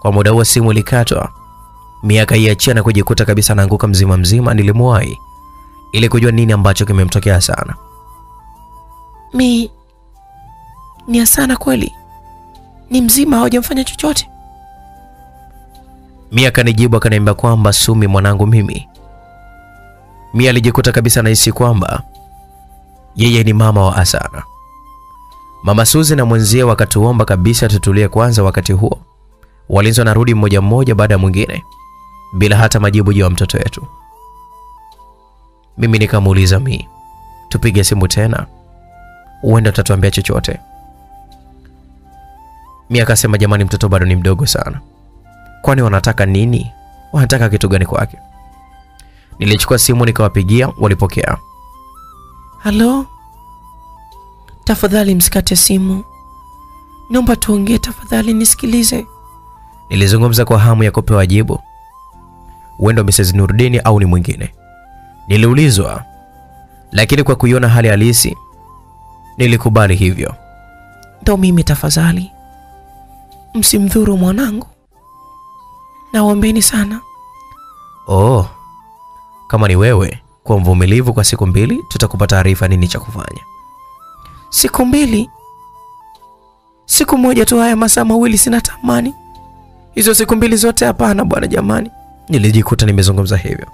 A: Kwa muda huo simu ilikatwa. Mia akaiachia na kujikuta kabisa anaanguka mzima mzima. Nilimwahi ili kujua nini ambacho kimemtokea sana.
B: Mi ni Asana kweli? Ni mzima, hawajamfanya chochote?
A: Mia akanijibu akaniambia kwamba Sumi mwanangu mimi. Mia alijikuta kabisa anahisi kwamba yeye ni mama wa Asara. Mama Suzi na mwenzie wakatuomba kabisa tutulie kwanza. Wakati huo walinzi wanarudi mmoja mmoja baada ya mwingine. bila hata majibu juu ya mtoto wetu. Mimi nikamuuliza Mi, tupige simu tena, huenda utatuambia chochote. Mi akasema jamani, mtoto bado ni mdogo sana, kwani wanataka nini? Wanataka kitu gani kwake? Nilichukua simu nikawapigia, walipokea.
B: Halo, tafadhali msikate simu, naomba tuongee tafadhali, nisikilize.
A: Nilizungumza kwa hamu ya kupewa jibu, huenda Mrs. Nurdini au ni mwingine. Niliulizwa, lakini kwa kuiona hali halisi nilikubali hivyo.
B: Ndo mimi, tafadhali msimdhuru mwanangu, nawaombeni sana.
A: Oh, kama ni wewe, kwa mvumilivu kwa siku mbili, tutakupa taarifa nini cha kufanya.
B: Siku mbili? Siku moja tu? Haya masaa mawili sina tamani hizo siku mbili zote? Hapana bwana, jamani.
A: Nilijikuta nimezungumza hivyo.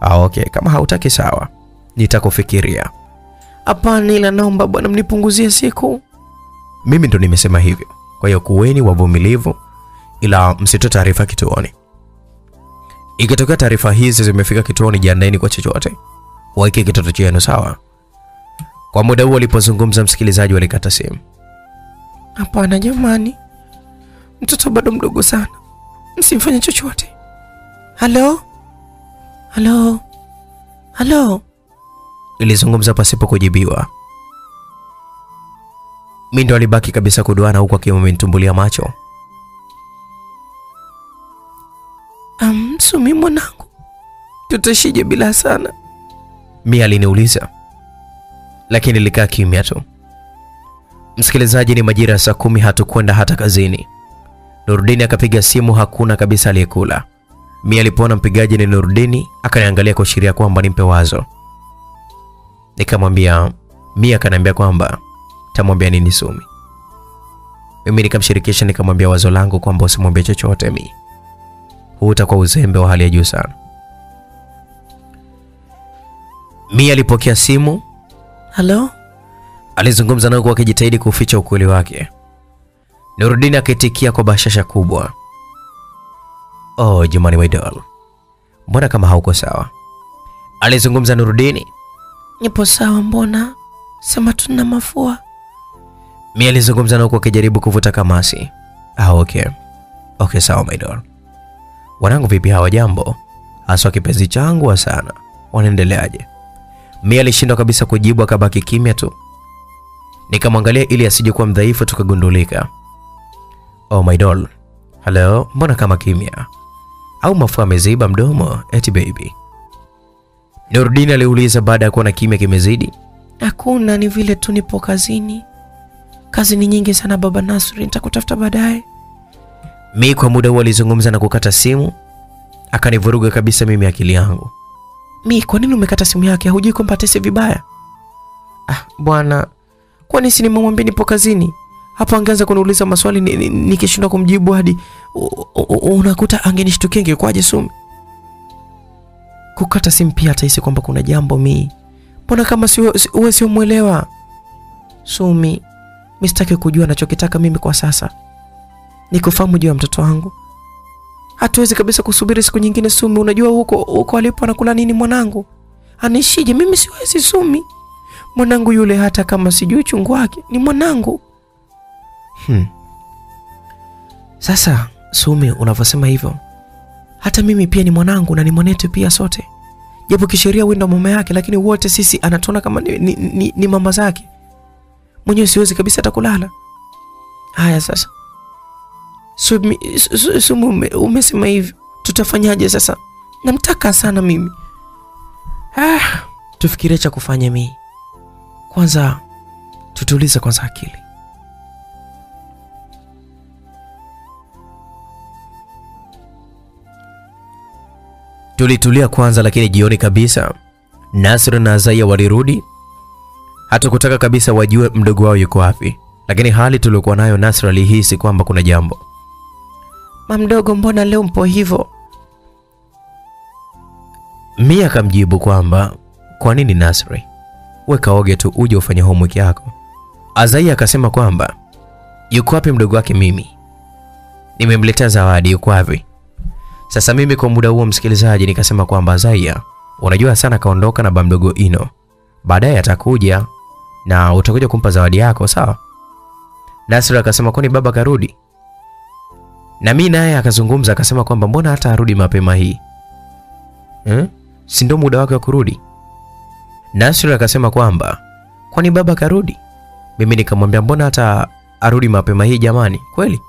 A: Ah, okay, kama hautaki sawa, nitakufikiria.
B: Hapana, ila naomba bwana, mnipunguzie siku.
A: Mimi ndo nimesema hivyo. Kwa hiyo kuweni wavumilivu, ila msitoe taarifa kituoni. Ikitokea taarifa hizi zimefika kituoni, jiandaeni kwa chochote, waike kitoto chenu sawa. Kwa muda huo walipozungumza, msikilizaji walikata simu.
B: Hapana jamani, mtoto bado mdogo sana, msimfanye chochote. Halo, halo, halo.
A: Ilizungumza pasipo kujibiwa. Mindo alibaki kabisa kuduana, huku akimtumbulia macho.
B: Um, Sumi mwanangu, tutashije bila sana?
A: Mia aliniuliza, lakini likaa kimya tu. Msikilizaji, ni majira ya saa kumi, hatukwenda hata kazini. Nurudini akapiga simu, hakuna kabisa aliyekula. Mia alipoona mpigaji ni Nurudini akaniangalia kuashiria kwamba nimpe wazo. Nikamwambia, Mia, akaniambia kwamba tamwambia nini Sumi. Mimi nikamshirikisha nikamwambia wazo langu kwamba usimwambie chochote Mi, huu utakuwa uzembe wa hali ya juu sana. Mia alipokea simu,
B: Halo,
A: alizungumza nao akijitahidi kuficha ukweli wake. Nurudini akaitikia kwa bashasha kubwa. Oh, Jumani my doll, mbona kama hauko sawa? Alizungumza Nurudini.
B: nipo sawa. Mbona sema tuna mafua?
A: Mia alizungumza nao akijaribu kuvuta kamasi. Ah, okay. Okay, sawa my doll. Wanangu vipi hawa jambo? Haswa kipenzi changu sana. Wanaendeleaje? Mi alishindwa kabisa kujibu akabaki kimya tu. Nikamwangalia ili asije kuwa mdhaifu tukagundulika. Oh my doll. Hello, mbona kama kimya? Au mafua ameziba mdomo? Eti baby. Nurdin aliuliza baada ya kuona kimya kimezidi.
B: Hakuna, ni vile tu nipo kazini. Kazi ni nyingi sana baba Nasri, nitakutafuta baadaye.
A: Mi kwa muda huo alizungumza na kukata simu, akanivuruga kabisa mimi akili yangu.
B: Mi, kwa nini umekata simu yake? Hujui kwamba atese vibaya? Ah bwana, kwani si nimemwambia nipo kazini? Hapo angeanza kuniuliza maswali nikishindwa ni- ni- kumjibu hadi unakuta angenishtukia ingekwaje Sumi? Kukata simu pia atahisi kwamba kuna jambo mi. Mbona kama sio si- uwe sio mwelewa? Sumi, mi sitaki kujua anachokitaka mimi kwa sasa. Nikufahamu juu ya mtoto wangu. Hatuwezi kabisa kusubiri siku nyingine Sumi. Unajua huko huko alipo anakula nini mwanangu? Anishije? Mimi siwezi Sumi. Mwanangu yule hata kama sijui uchungu wake ni mwanangu.
A: Hmm.
B: Sasa Sumi, unavyosema hivyo, hata mimi pia ni mwanangu na ni mwanetu pia sote, japo kisheria wewe ndo mama yake, lakini wote sisi anatuona kama ni, ni, ni, ni mama zake. Mwenyewe siwezi kabisa hata kulala. Haya sasa, Sumi, Su- Su- Sumi ume, umesema hivi, tutafanyaje sasa? Namtaka sana mimi. Ah, tufikirie cha kufanya mii Kwanza tutulize kwanza akili.
A: Tulitulia kwanza, lakini jioni kabisa Nasr na Azaya walirudi. Hatukutaka kabisa wajue mdogo wao yuko wapi, lakini hali tuliokuwa nayo, Nasr alihisi kwamba kuna jambo.
B: Mamdogo, mbona leo mpo hivyo?
A: Mia akamjibu kwamba kwa nini Nasri, we kaoge tu uje ufanye homework yako. Azai akasema kwamba yuko wapi mdogo wake? Mimi nimemletea zawadi, yuko wapi? Sasa mimi kwa muda huo, msikilizaji, nikasema kwamba Zaia, unajua sana kaondoka na bamdogo Ino, baadaye atakuja na utakuja kumpa zawadi yako, sawa? Nasri akasema kwani baba karudi? Na mimi naye akazungumza akasema kwamba mbona hata arudi mapema hii eh? si ndio muda wake wa kurudi? Nasri akasema kwamba kwani baba karudi? Mimi nikamwambia mbona hata arudi mapema hii jamani, kweli?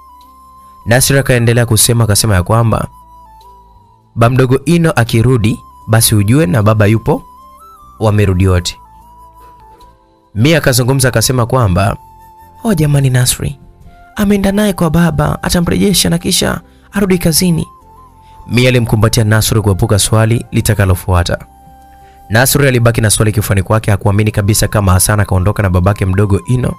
A: Nasri akaendelea kusema akasema ya kwamba ba mdogo Ino akirudi basi ujue na baba yupo, wamerudi wote. Mia akazungumza akasema kwamba
B: Oh jamani, Nasri ameenda naye kwa baba, atamrejesha na kisha arudi kazini.
A: Mia alimkumbatia Nasri kuepuka swali litakalofuata. Nasri alibaki na swali kifuani kwake, hakuamini kabisa kama Hassan akaondoka na babake mdogo Ino.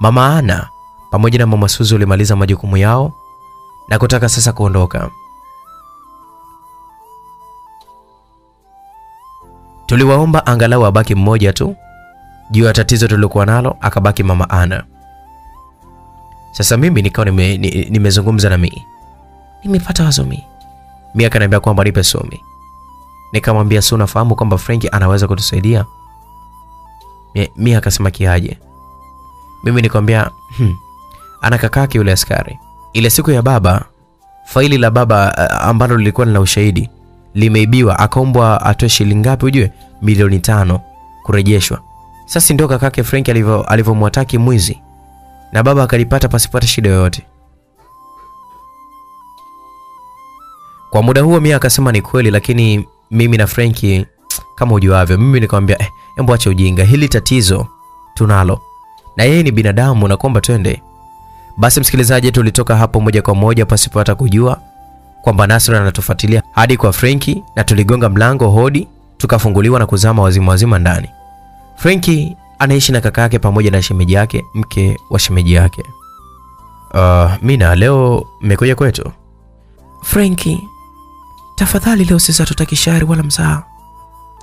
A: Mama Ana pamoja na mama Suzi walimaliza majukumu yao na kutaka sasa kuondoka. Tuliwaomba angalau abaki mmoja tu juu ya tatizo tulilokuwa nalo, akabaki mama Ana. Sasa mimi nikawa nime, nimezungumza na Mii.
B: Nimepata wazo mi.
A: Mia akaniambia kwamba nipe Sumi. Nikamwambia si unafahamu kwamba Frank anaweza kutusaidia? Mi- Mia akasema kiaje? Mimi nikamwambia hmm, ana kakake yule askari. Ile siku ya baba, faili la baba uh, ambalo lilikuwa lina ushahidi limeibiwa, akaombwa atoe shilingi ngapi ujue? Milioni tano kurejeshwa. Sasa ndio kakake Frank alivyo alivyomwataki mwizi na baba akalipata pasipata shida yoyote. Kwa muda huo Mia akasema ni kweli, lakini mimi na Frenki kama ujuavyo, mimi nikamwambia eh, embo acha ujinga, hili tatizo tunalo na yeye ni binadamu na kwamba twende. Basi msikilizaji, tulitoka hapo moja kwa moja pasipo hata kujua kwamba Nasra anatufuatilia hadi kwa Frenki, na tuligonga mlango hodi, tukafunguliwa na kuzama wazima wazima ndani. Frenki anaishi na kaka yake pamoja na shemeji yake, mke wa shemeji yake. Uh, Mina, leo mmekuja kwetu?
B: Frenki, tafadhali leo sisi hatutaki shari wala mzaha,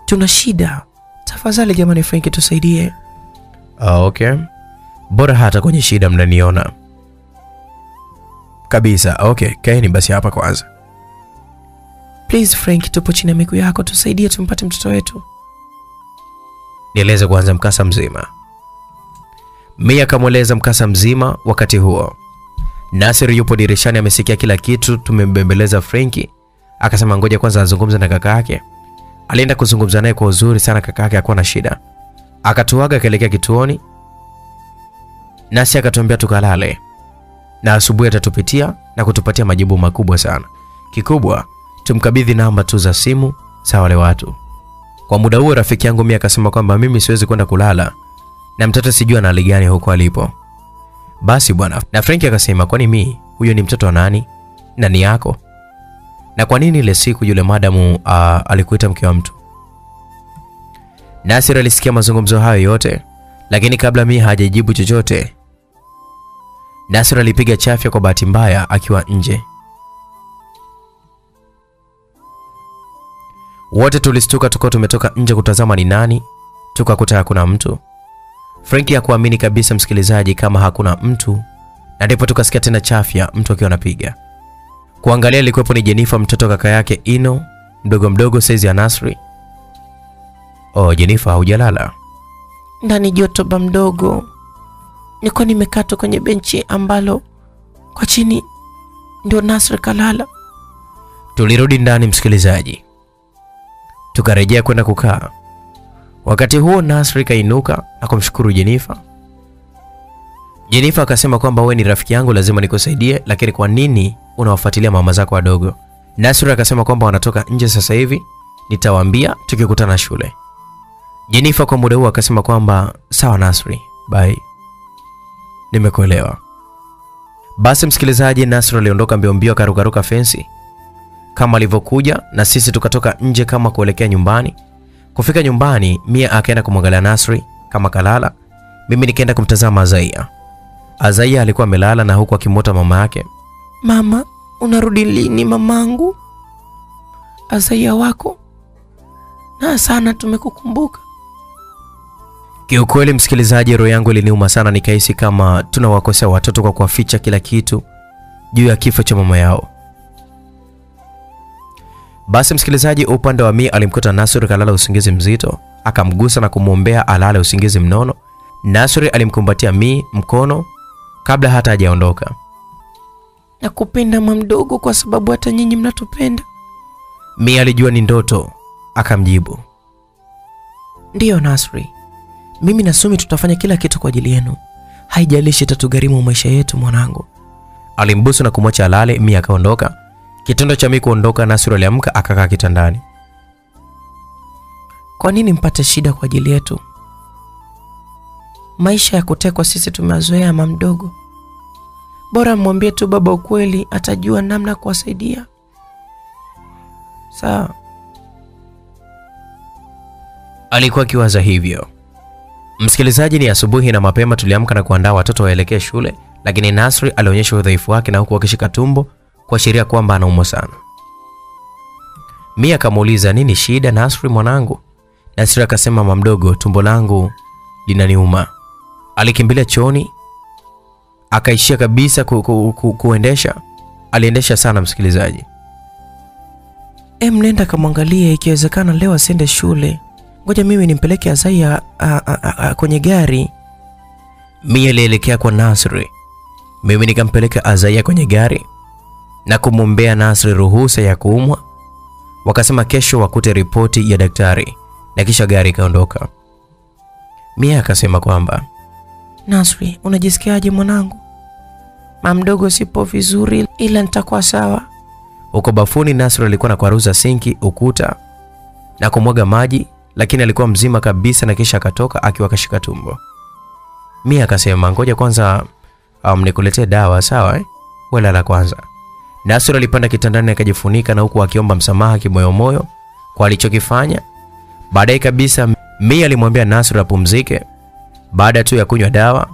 B: tuna shida. Tafadhali jamani, Frenki tusaidie.
A: Uh, okay. Bora hata kwenye shida mnaniona kabisa. Okay, kaeni basi hapa kwanza.
B: Please Frenki, tupo chini ya miguu yako, tusaidie tumpate mtoto wetu.
A: Nieleze kwanza mkasa mzima. Mia akamweleza mkasa mzima. Wakati huo Nasir yupo dirishani, amesikia kila kitu. Tumembembeleza Frenki, akasema ngoja kwanza azungumze na kaka yake. Alienda kuzungumza naye kwa uzuri sana, kaka yake hakuwa na shida. Akatuaga akaelekea kituoni, nasi akatuambia tukalale na asubuhi atatupitia na kutupatia majibu makubwa sana. Kikubwa tumkabidhi namba tu za simu za wale watu. Kwa muda huo rafiki yangu mimi akasema kwamba mimi siwezi kwenda kulala na mtoto sijua ana hali gani huko alipo. Basi bwana, na Frank akasema kwani mi huyo ni mtoto wa nani na ni yako? Na kwa nini ile siku yule madamu uh, alikuita mke wa mtu? Nasir alisikia mazungumzo hayo yote, lakini kabla mi hajajibu chochote, Nasir alipiga chafya kwa bahati mbaya akiwa nje. Wote tulistuka tukao tumetoka nje kutazama ni nani, tukakuta hakuna mtu. Frenki hakuamini kabisa, msikilizaji, kama hakuna mtu, na ndipo tukasikia tena chafya, mtu akiwa anapiga. Kuangalia ilikuwepo ni Jenifa, mtoto kaka yake Ino, mdogo mdogo saizi ya Nasri. Oh, Jenifa, haujalala?
B: Ndani joto ba mdogo, nilikuwa nimekaa tu kwenye benchi ambalo kwa chini ndio Nasri kalala.
A: Tulirudi ndani, msikilizaji, tukarejea kwenda kukaa. Wakati huo Nasri kainuka na kumshukuru Jenifa. Jenifa akasema kwamba wewe ni rafiki yangu, lazima nikusaidie, lakini kwa nini unawafuatilia mama zako wadogo? Nasri akasema kwamba wanatoka nje sasa hivi, nitawaambia tukikutana shule. Jenifa kwa muda huo akasema kwamba sawa Nasri, bye, nimekuelewa. Basi msikilizaji, Nasri aliondoka mbio mbio, akarukaruka fensi kama alivyokuja, na sisi tukatoka nje kama kuelekea nyumbani. Kufika nyumbani, Mia akaenda kumwangalia Nasri kama kalala, mimi nikaenda kumtazama Azaia. Azaia alikuwa amelala na huku akimwota mama yake.
B: Mama, unarudi lini mamangu? Azaia wako na sana tumekukumbuka.
A: Kiukweli msikilizaji, roho yangu iliniuma sana, nikahisi kama tunawakosea watoto kwa kuwaficha kila kitu juu ya kifo cha mama yao. Basi msikilizaji, upande wa Mi alimkuta Nasri kalala usingizi mzito, akamgusa na kumwombea alale usingizi mnono. Nasri alimkumbatia Mi mkono kabla hata hajaondoka.
B: Nakupenda mamdogo, kwa sababu hata nyinyi mnatupenda.
A: Mi alijua ni ndoto, akamjibu
B: Ndiyo Nasri, mimi na Sumi tutafanya kila kitu kwa ajili yenu, haijalishi itatugharimu maisha yetu mwanangu.
A: Alimbusu na kumwacha alale. Mi akaondoka. Kitendo cha mimi kuondoka, Nasri aliamka akakaa kitandani.
B: Kwa nini mpate shida kwa ajili yetu? Maisha ya kutekwa sisi tumeazoea mdogo. Bora mwambie tu baba ukweli, atajua namna kuwasaidia. Sawa.
A: Alikuwa akiwaza hivyo. Msikilizaji, ni asubuhi na mapema tuliamka na kuandaa watoto waelekee shule, lakini Nasri alionyesha udhaifu wake na huku akishika tumbo kuashiria kwamba anaumwa sana. Mia akamuuliza nini shida Nasri mwanangu? Nasri akasema mamdogo, tumbo langu linaniuma. Alikimbilia chooni akaishia kabisa ku, ku, ku, kuendesha. Aliendesha sana msikilizaji.
B: Em, nenda kamwangalie, ikiwezekana leo asiende shule. Ngoja mimi nimpeleke Azaya a, a, a, a, kwenye gari.
A: Mia alielekea kwa Nasri, mimi nikampeleka Azaya kwenye gari na kumwombea Nasri ruhusa ya kuumwa. Wakasema kesho wakute ripoti ya daktari na kisha gari ikaondoka. Mia akasema kwamba
B: Nasri, unajisikiaje mwanangu? Mamdogo sipo vizuri, ila nitakuwa sawa.
A: huko bafuni Nasri alikuwa na kwaruza sinki ukuta na kumwaga maji, lakini alikuwa mzima kabisa na kisha akatoka akiwa kashika tumbo. Mia akasema ngoja kwanza um, nikuletee dawa sawa eh? Wala la kwanza. Nasri alipanda kitandani akajifunika na huku akiomba msamaha kimoyomoyo kwa alichokifanya. Baadaye kabisa Mia alimwambia Nasr apumzike baada tu ya kunywa dawa,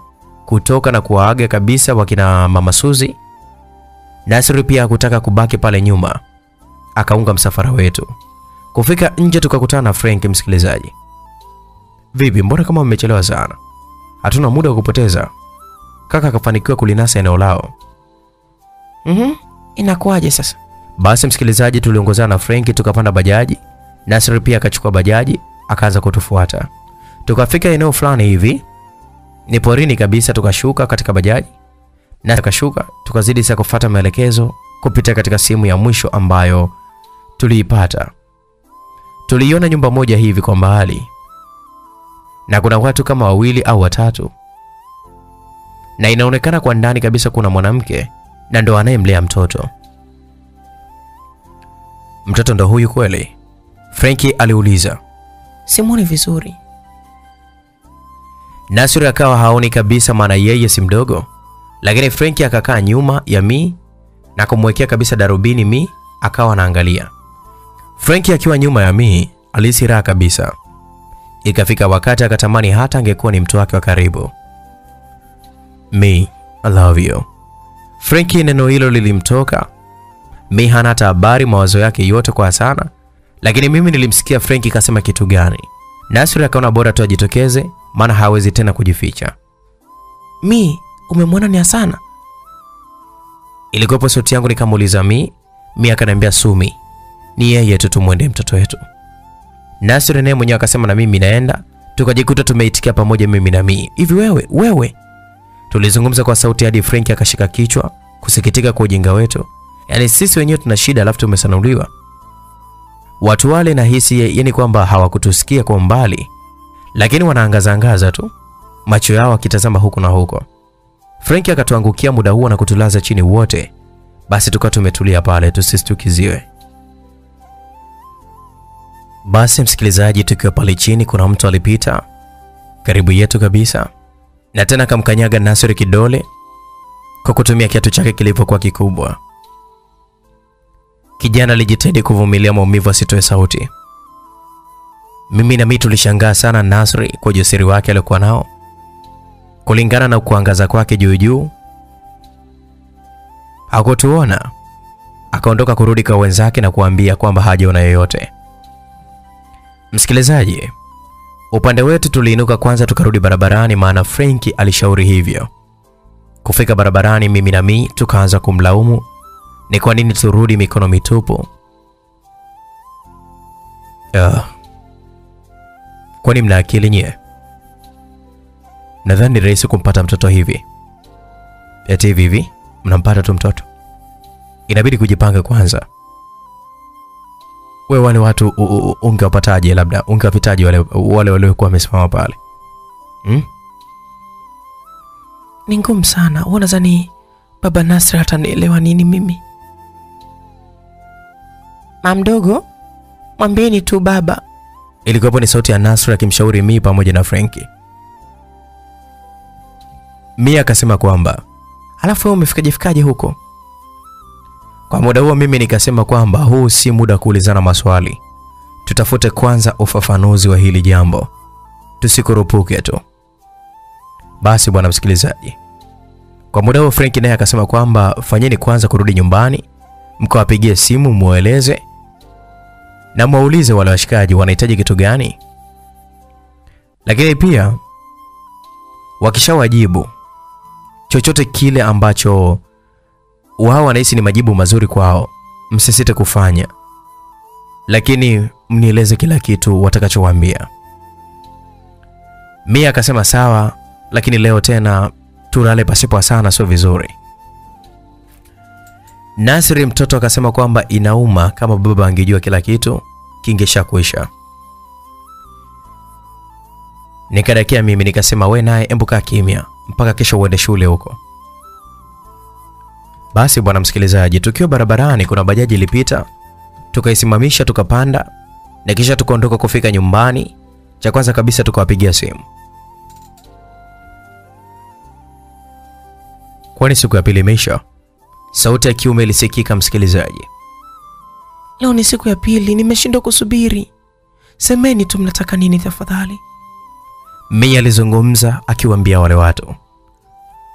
A: kutoka na kuwaaga kabisa wakina mama Suzi. Nasri pia hakutaka kubaki pale nyuma, akaunga msafara wetu. Kufika nje tukakutana na Frank. Msikilizaji, vipi, mbona kama mmechelewa sana? Hatuna muda wa kupoteza. Kaka akafanikiwa kulinasa eneo lao.
B: Mhm. Inakuwaje sasa?
A: Basi msikilizaji, tuliongozana na Frenki tukapanda bajaji. Nasri pia akachukua bajaji akaanza kutufuata. Tukafika eneo fulani hivi ni porini kabisa, tukashuka katika bajaji na tukashuka, tukazidi sasa kufuata maelekezo kupita katika simu ya mwisho ambayo tuliipata. Tuliiona nyumba moja hivi kwa mbali na kuna watu kama wawili au watatu, na inaonekana kwa ndani kabisa kuna mwanamke na ndo anayemlea mtoto. Mtoto ndo huyu kweli? Frenki aliuliza.
B: Simoni vizuri.
A: Nasri akawa haoni kabisa, maana yeye si mdogo, lakini Frenki akakaa nyuma ya Mi na kumwekea kabisa darubini Mi akawa anaangalia. Frenki akiwa nyuma ya Mi alihisi raha kabisa. Ikafika wakati akatamani hata angekuwa ni mtu wake wa karibu. Mi, I love you. Frenki neno hilo lilimtoka. Mi hana hata habari, mawazo yake yote kwa sana, lakini mimi nilimsikia Frenki kasema kitu gani. Nasri akaona bora tu ajitokeze, maana hawezi tena kujificha.
B: Mi, umemwona ni Hasana?
A: Ilikuwepo sauti yangu nikamuuliza Mi. Mi akaniambia Sumi, ni yeye tu, tumwende mtoto wetu. Nasri naye mwenyewe akasema na mimi naenda, tukajikuta tumeitikia pamoja mimi na Mi. Hivi wewe wewe? Tulizungumza kwa sauti hadi Frank akashika kichwa kusikitika kwa ujinga wetu. Yaani sisi wenyewe tuna shida alafu tumesanuliwa. Watu wale nahisi yani kwamba hawakutusikia kwa mbali, lakini wanaangaza angaza tu, macho yao akitazama huku na huko. Frank akatuangukia muda huo na kutulaza chini wote, basi tukawa tumetulia pale tusistukiziwe. Basi msikilizaji, tukiwa pale chini, kuna mtu alipita karibu yetu kabisa, na tena akamkanyaga Nasri kidole kwa kutumia kiatu chake kilivyokuwa kikubwa. Kijana alijitahidi kuvumilia maumivu asitoe sauti. Mimi na mimi tulishangaa sana Nasri kwa ujasiri wake aliokuwa nao, kulingana na kuangaza kwake juu juu. Hakutuona, akaondoka kurudi kwa wenzake na kuambia kwamba hajaona yoyote. Msikilizaji, upande wetu tuliinuka kwanza, tukarudi barabarani, maana Frenki alishauri hivyo. Kufika barabarani, mimi na mi tukaanza kumlaumu ni kwa nini turudi mikono mitupu. Uh, kwani mna akili nyie? Nadhani ni rahisi kumpata mtoto hivi. Eti hivi hivi mnampata tu mtoto, inabidi kujipanga kwanza. Wewe wale watu ungewapataje? Labda ungewapitaje wale wale waliokuwa wamesimama pale hmm?
B: Ni ngumu sana. huwa nadhani baba Nasri atanielewa nini mimi? Mamdogo, mwambieni tu baba.
A: Ilikuwepo ni sauti ya Nasra akimshauri Mi pamoja na Frenki. Mi akasema kwamba
B: Alafu wewe umefikaje fikaje huko?
A: Kwa muda huo, mimi nikasema kwamba huu si muda kuulizana maswali, tutafute kwanza ufafanuzi wa hili jambo, tusikurupuke tu. Basi bwana msikilizaji, kwa muda huo Frank naye akasema kwamba fanyeni kwanza kurudi nyumbani, mkawapigie simu mueleze na mwaulize wale washikaji wanahitaji kitu gani, lakini pia wakishawajibu chochote kile ambacho wao wanahisi ni majibu mazuri kwao, msisite kufanya, lakini mnieleze kila kitu watakachowaambia. Mia akasema sawa, lakini leo tena tulale pasipo sana, sio vizuri. Nasri mtoto akasema kwamba inauma, kama baba angejua kila kitu kingesha kuisha. Nikadakia mimi nikasema, we naye embuka kimya mpaka kesho uende shule huko. Basi bwana msikilizaji, tukiwa barabarani, kuna bajaji ilipita, tukaisimamisha, tukapanda na kisha tukaondoka kufika nyumbani. Cha kwanza kabisa tukawapigia simu, kwani siku ya pili imeisha. Sauti ya kiume ilisikika, msikilizaji.
B: Leo ni siku ya pili, nimeshindwa kusubiri. Semeni tu mnataka nini tafadhali.
A: Mia alizungumza akiwaambia wale watu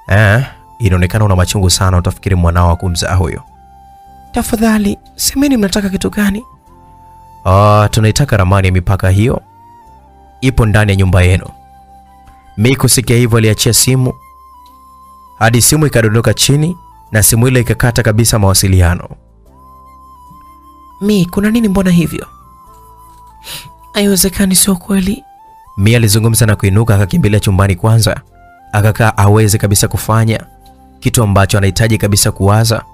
A: eh, inaonekana una machungu sana, utafikiri mwanao wa kumza huyo.
B: Tafadhali semeni mnataka kitu gani?
A: Ah, tunaitaka ramani ya mipaka hiyo, ipo ndani ya nyumba yenu. Mi kusikia hivyo aliachia simu hadi simu ikadondoka chini na simu ile ikakata kabisa mawasiliano.
B: Mi, kuna nini? Mbona hivyo? Haiwezekani, sio kweli.
A: Mi alizungumza na kuinuka, akakimbilia chumbani kwanza, akakaa aweze kabisa kufanya kitu ambacho anahitaji kabisa kuwaza.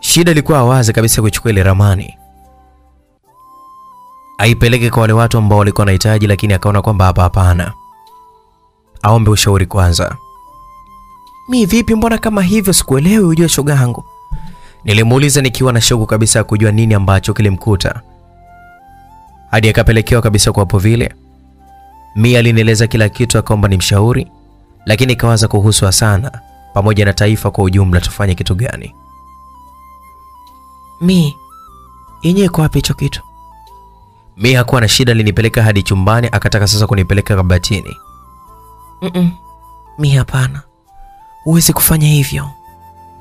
A: Shida ilikuwa awaze kabisa kuchukua ile ramani aipeleke kwa wale watu ambao walikuwa wanahitaji, lakini akaona kwamba hapa hapana, aombe ushauri kwanza.
B: Mi vipi? Mbona kama hivyo? Sikuelewi. Ujue shoga yangu,
A: Nilimuuliza nikiwa na shauku kabisa ya kujua nini ambacho kilimkuta hadi akapelekewa kabisa kwa hapo vile. Mi alinieleza kila kitu, akaomba ni mshauri, lakini ikawaza kuhusu Hasana pamoja na taifa kwa ujumla, tufanye kitu gani?
B: mi yenyewe iko wapi hicho kitu?
A: Mi hakuwa na shida, linipeleka hadi chumbani, akataka sasa kunipeleka kabatini.
B: Mm-mm. Mi hapana, huwezi kufanya hivyo,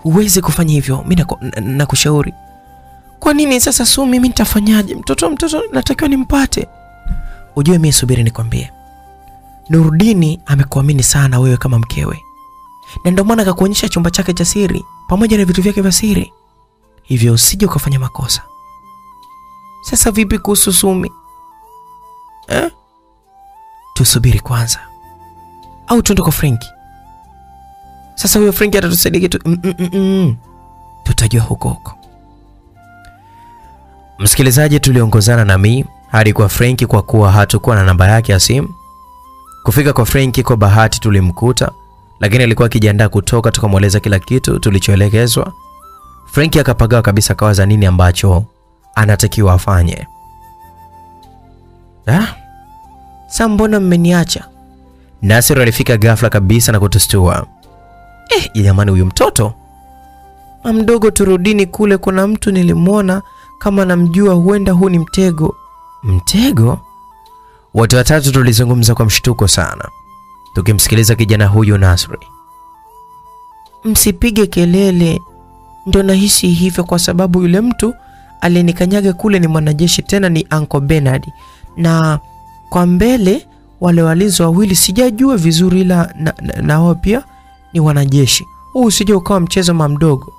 B: huwezi kufanya hivyo. Mi naku- na- nakushauri. Kwa nini sasa? Su, mimi nitafanyaje? Mtoto mtoto natakiwa nimpate. Ujue mi, subiri nikwambie, Nurudini amekuamini sana wewe kama mkewe, na ndio maana akakuonyesha chumba chake cha siri pamoja na vitu vyake vya siri, hivyo usije ukafanya makosa. Sasa vipi kuhusu Sumi eh? Tusubiri kwanza au tuende kwa Frenki? Sasa huyo Frenki atatusaidia kitu? Mm, mm, mm, mm. Tutajua huko huko.
A: Msikilizaji, tuliongozana na mi hadi kwa Frenki kwa kuwa hatukuwa na namba yake ya simu. Kufika kwa Frenki kwa bahati tulimkuta, lakini alikuwa akijiandaa kutoka, tukamweleza kila kitu tulichoelekezwa. Frenki akapagawa kabisa, akawaza nini ambacho anatakiwa afanye.
B: Ah, sa mbona mmeniacha?
A: Nasir alifika ghafla kabisa na kutustua.
B: Eh, jamani, huyu mtoto mdogo, turudini kule. Kuna mtu nilimwona kama namjua, huenda huu ni mtego.
A: Mtego? Wote watatu tulizungumza kwa mshtuko sana, tukimsikiliza kijana huyu Nasri.
B: Msipige kelele, ndio nahisi hivyo kwa sababu yule mtu alinikanyaga kule ni mwanajeshi, tena ni Uncle Bernard, na kwa mbele wale walinzi wawili sijajua vizuri, ila na, na, na wao pia ni wanajeshi. Huu usije ukawa mchezo mamdogo.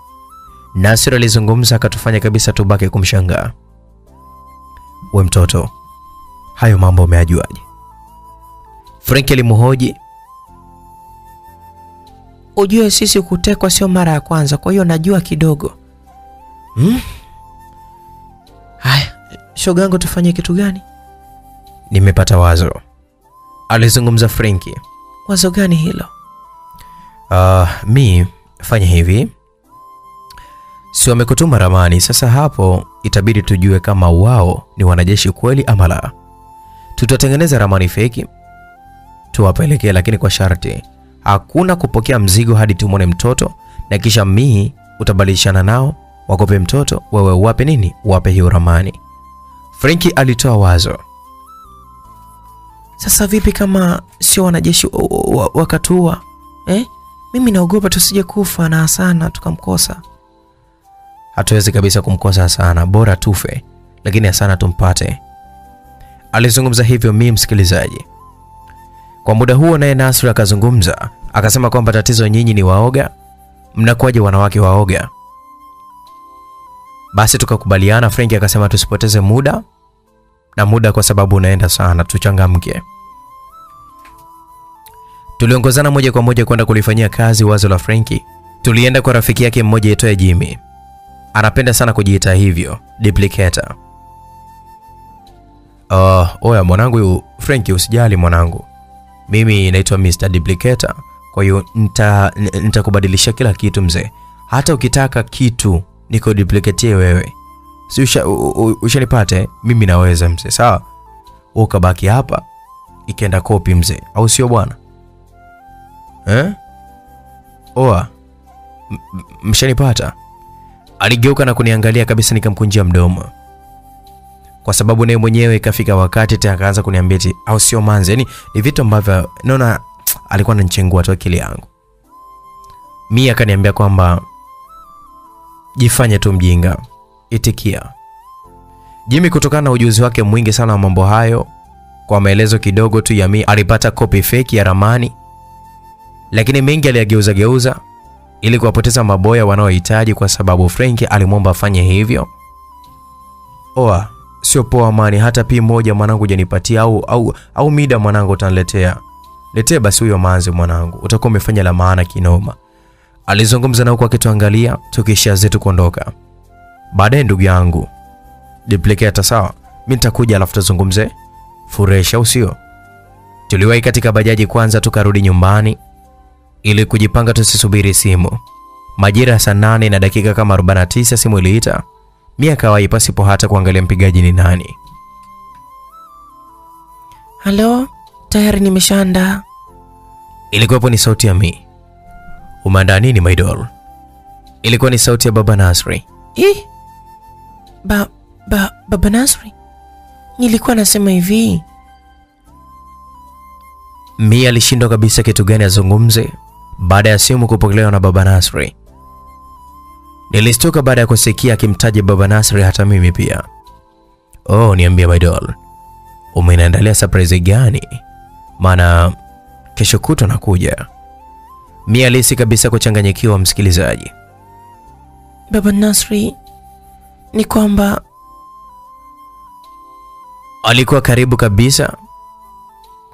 A: nasri alizungumza akatufanya kabisa tubake kumshangaa. We mtoto, hayo mambo umeyajuaje? Frank alimhoji.
B: Ujue sisi kutekwa sio mara ya kwanza, kwa hiyo najua kidogo.
A: Hmm?
B: Haya, shogangu, tufanye kitu gani?
A: Nimepata wazo, alizungumza Frenki.
B: Wazo gani hilo?
A: Uh, mi fanya hivi, si wamekutuma ramani. Sasa hapo itabidi tujue kama wao ni wanajeshi kweli ama la. Tutatengeneza ramani feki tuwapelekee, lakini kwa sharti hakuna kupokea mzigo hadi tumone mtoto, na kisha mii utabadilishana nao wakope mtoto, wewe uwape nini? Uwape hiyo ramani. Frenki alitoa wazo.
B: Sasa vipi kama sio wanajeshi wa- wa- wakatua eh? Mimi naogopa tusije kufa na Hasana tukamkosa.
A: Hatuwezi kabisa kumkosa sana, bora tufe, lakini Hasana tumpate. Alizungumza hivyo mi msikilizaji. Kwa muda huo, naye Nasri akazungumza akasema kwamba tatizo nyinyi ni waoga, mnakuwaje wanawake waoga? Basi tukakubaliana. Frenki akasema tusipoteze muda na muda, kwa sababu unaenda sana, tuchangamke. Tuliongozana moja kwa moja kwenda kulifanyia kazi wazo la Frenki. Tulienda kwa rafiki yake mmoja aitwaye Jimmy anapenda sana kujiita hivyo duplicator. Uh, oya mwanangu yu Frank usijali mwanangu, mimi naitwa Mr Duplicator, kwa hiyo nita nitakubadilisha kila kitu mzee, hata ukitaka kitu niko duplicatie wewe, si ushanipate usha, mimi naweza mzee, sawa? Wewe ukabaki hapa ikenda kopi mzee, au sio bwana? Eh? Oa mshanipata? Aligeuka na kuniangalia kabisa, nikamkunjia mdomo, kwa sababu naye mwenyewe ikafika wakati tena akaanza kuniambia eti au sio manzi. Yani ni vitu ambavyo naona alikuwa ananichengua tu akili yangu. Mimi akaniambia kwamba jifanye tu mjinga, itikia. Jimmy kutokana na ujuzi wake mwingi sana wa mambo hayo, kwa maelezo kidogo tu ya mimi alipata kopi feki ya ramani, lakini mengi aliyageuza geuza ili kuwapoteza maboya wanaohitaji, kwa sababu Frank alimwomba afanye hivyo. Oa, sio poa mani, hata pi moja mwanangu janipatia au, au, au mida mwanangu utanletea Letee basi huyo manzi mwanangu, utakuwa umefanya la maana kinoma. Alizungumza na huku akituangalia tukisha zetu kuondoka. Baadaye ndugu yangu Duplicator, sawa, mi nitakuja alafu tuzungumze furesha, au sio? Tuliwahi katika bajaji kwanza, tukarudi nyumbani ili kujipanga tusisubiri simu. Majira ya saa nane na dakika kama 49 simu iliita. Mi akawai pasipo hata kuangalia mpigaji ni nani.
B: Halo, tayari nimeshaandaa.
A: Ilikuwepo ni sauti ya Mi. Umeandaa nini my doll? Ilikuwa ni sauti ya baba Nasri.
B: Ih, ba, ba, baba Nasri, nilikuwa nasema hivi,
A: Mi alishindwa kabisa kitu gani azungumze baada ya simu kupokelewa na baba Nasri. Nilistuka baada ya kusikia akimtaja baba Nasri, hata mimi pia. Oh, niambia my doll, umeniandalia surprise gani? Maana kesho kutwa nakuja. Mia alihisi kabisa kuchanganyikiwa, msikilizaji.
B: baba Nasri, ni kwamba
A: Alikuwa karibu kabisa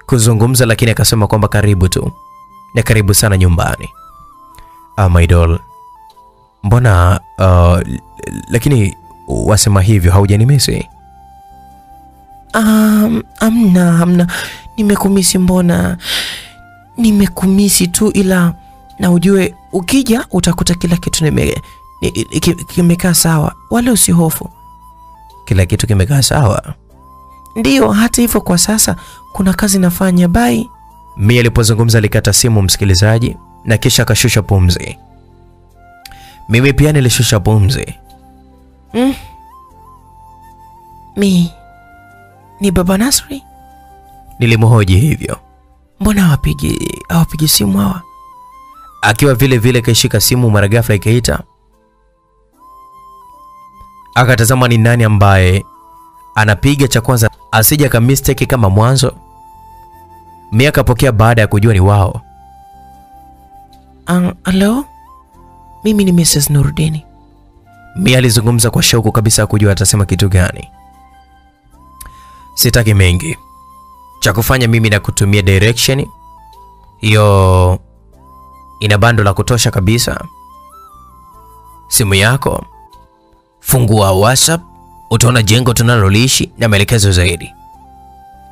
A: kuzungumza, lakini akasema kwamba karibu tu na karibu sana nyumbani. Ah, my doll, mbona uh, lakini wasema hivyo haujanimisi?
B: um, amna amna, nimekumisi. Mbona nimekumisi tu, ila na ujue ukija utakuta kila kitu nime kimekaa sawa, wala usihofu.
A: Kila kitu kimekaa sawa.
B: Ndiyo, hata hivyo kwa sasa kuna kazi nafanya. Bai.
A: Mi alipozungumza alikata simu, msikilizaji, na kisha akashusha pumzi. Mimi pia nilishusha pumzi.
B: Mm. Mi ni baba Nasri,
A: Nilimhoji hivyo
B: mbona hawapigi hawapigi simu hawa?
A: akiwa vile vile kaishika simu, mara ghafla ikaita. Akatazama ni nani ambaye anapiga cha kwanza, asija ka mistake kama mwanzo. Mi akapokea baada ya kujua ni wao.
B: Um, alo, mimi ni Mrs. Nurudini.
A: Mia alizungumza kwa shauku kabisa kujua atasema kitu gani. Sitaki mengi, cha kufanya mimi na kutumia direction hiyo, ina bando la kutosha kabisa. Simu yako fungua WhatsApp, utaona jengo tunaloliishi na maelekezo zaidi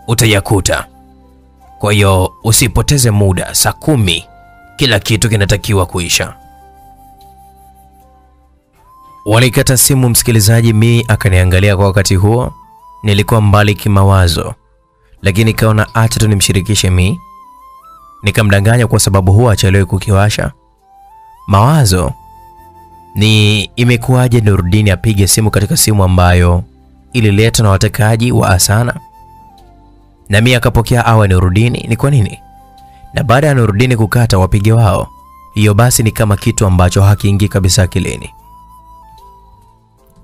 A: utayakuta. Kwa hiyo usipoteze muda, saa kumi kila kitu kinatakiwa kuisha. Walikata simu, msikilizaji. Mi akaniangalia kwa wakati huo, nilikuwa mbali kimawazo, lakini kaona acha tu nimshirikishe Mi. Nikamdanganya kwa sababu huwa achelewe kukiwasha. Mawazo ni imekuwaje Nurdini apige simu katika simu ambayo ililetwa na watekaji wa Asana na Mi akapokea awa Nurdini. Ni kwa nini? Na baada ya Nurdini kukata wapige wao, hiyo basi ni kama kitu ambacho hakiingii kabisa akilini.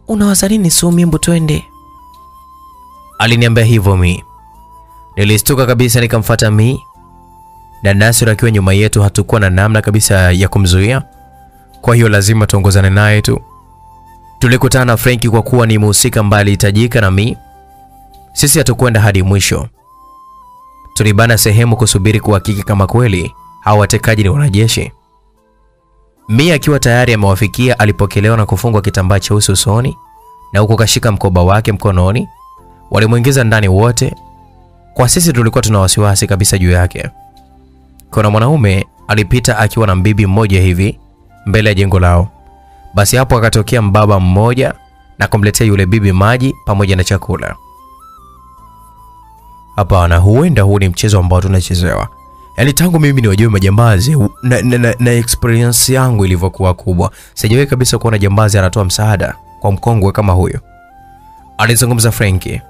B: Unawaza nini Sumi? Mbu twende.
A: Aliniambia hivyo Mi. Nilistuka kabisa nikamfuata Mi na Nasir akiwa nyuma yetu, hatukuwa na namna kabisa ya kumzuia, kwa hiyo lazima tuongozane naye tu. Tulikutana na Frenki kwa kuwa ni mhusika ambaye alihitajika na Mi. Sisi hatukwenda hadi mwisho, tulibana sehemu kusubiri kuhakiki kama kweli hao watekaji ni wanajeshi. Mi akiwa tayari amewafikia, alipokelewa na kufungwa kitambaa cheusi usoni na huku kashika mkoba wake mkononi. Walimwingiza ndani wote. Kwa sisi tulikuwa tuna wasiwasi kabisa juu yake. Kuna mwanaume alipita akiwa na mbibi mmoja hivi mbele ya jengo lao. Basi hapo akatokea mbaba mmoja na kumletea yule bibi maji pamoja na chakula. Hapana, huenda huu ni mchezo ambao tunachezewa. Yaani tangu mimi ni niwajue majambazi na, na, na, na experience yangu ilivyokuwa kubwa, sijawahi kabisa kuona jambazi anatoa msaada kwa mkongwe kama huyo, alizungumza Frenki.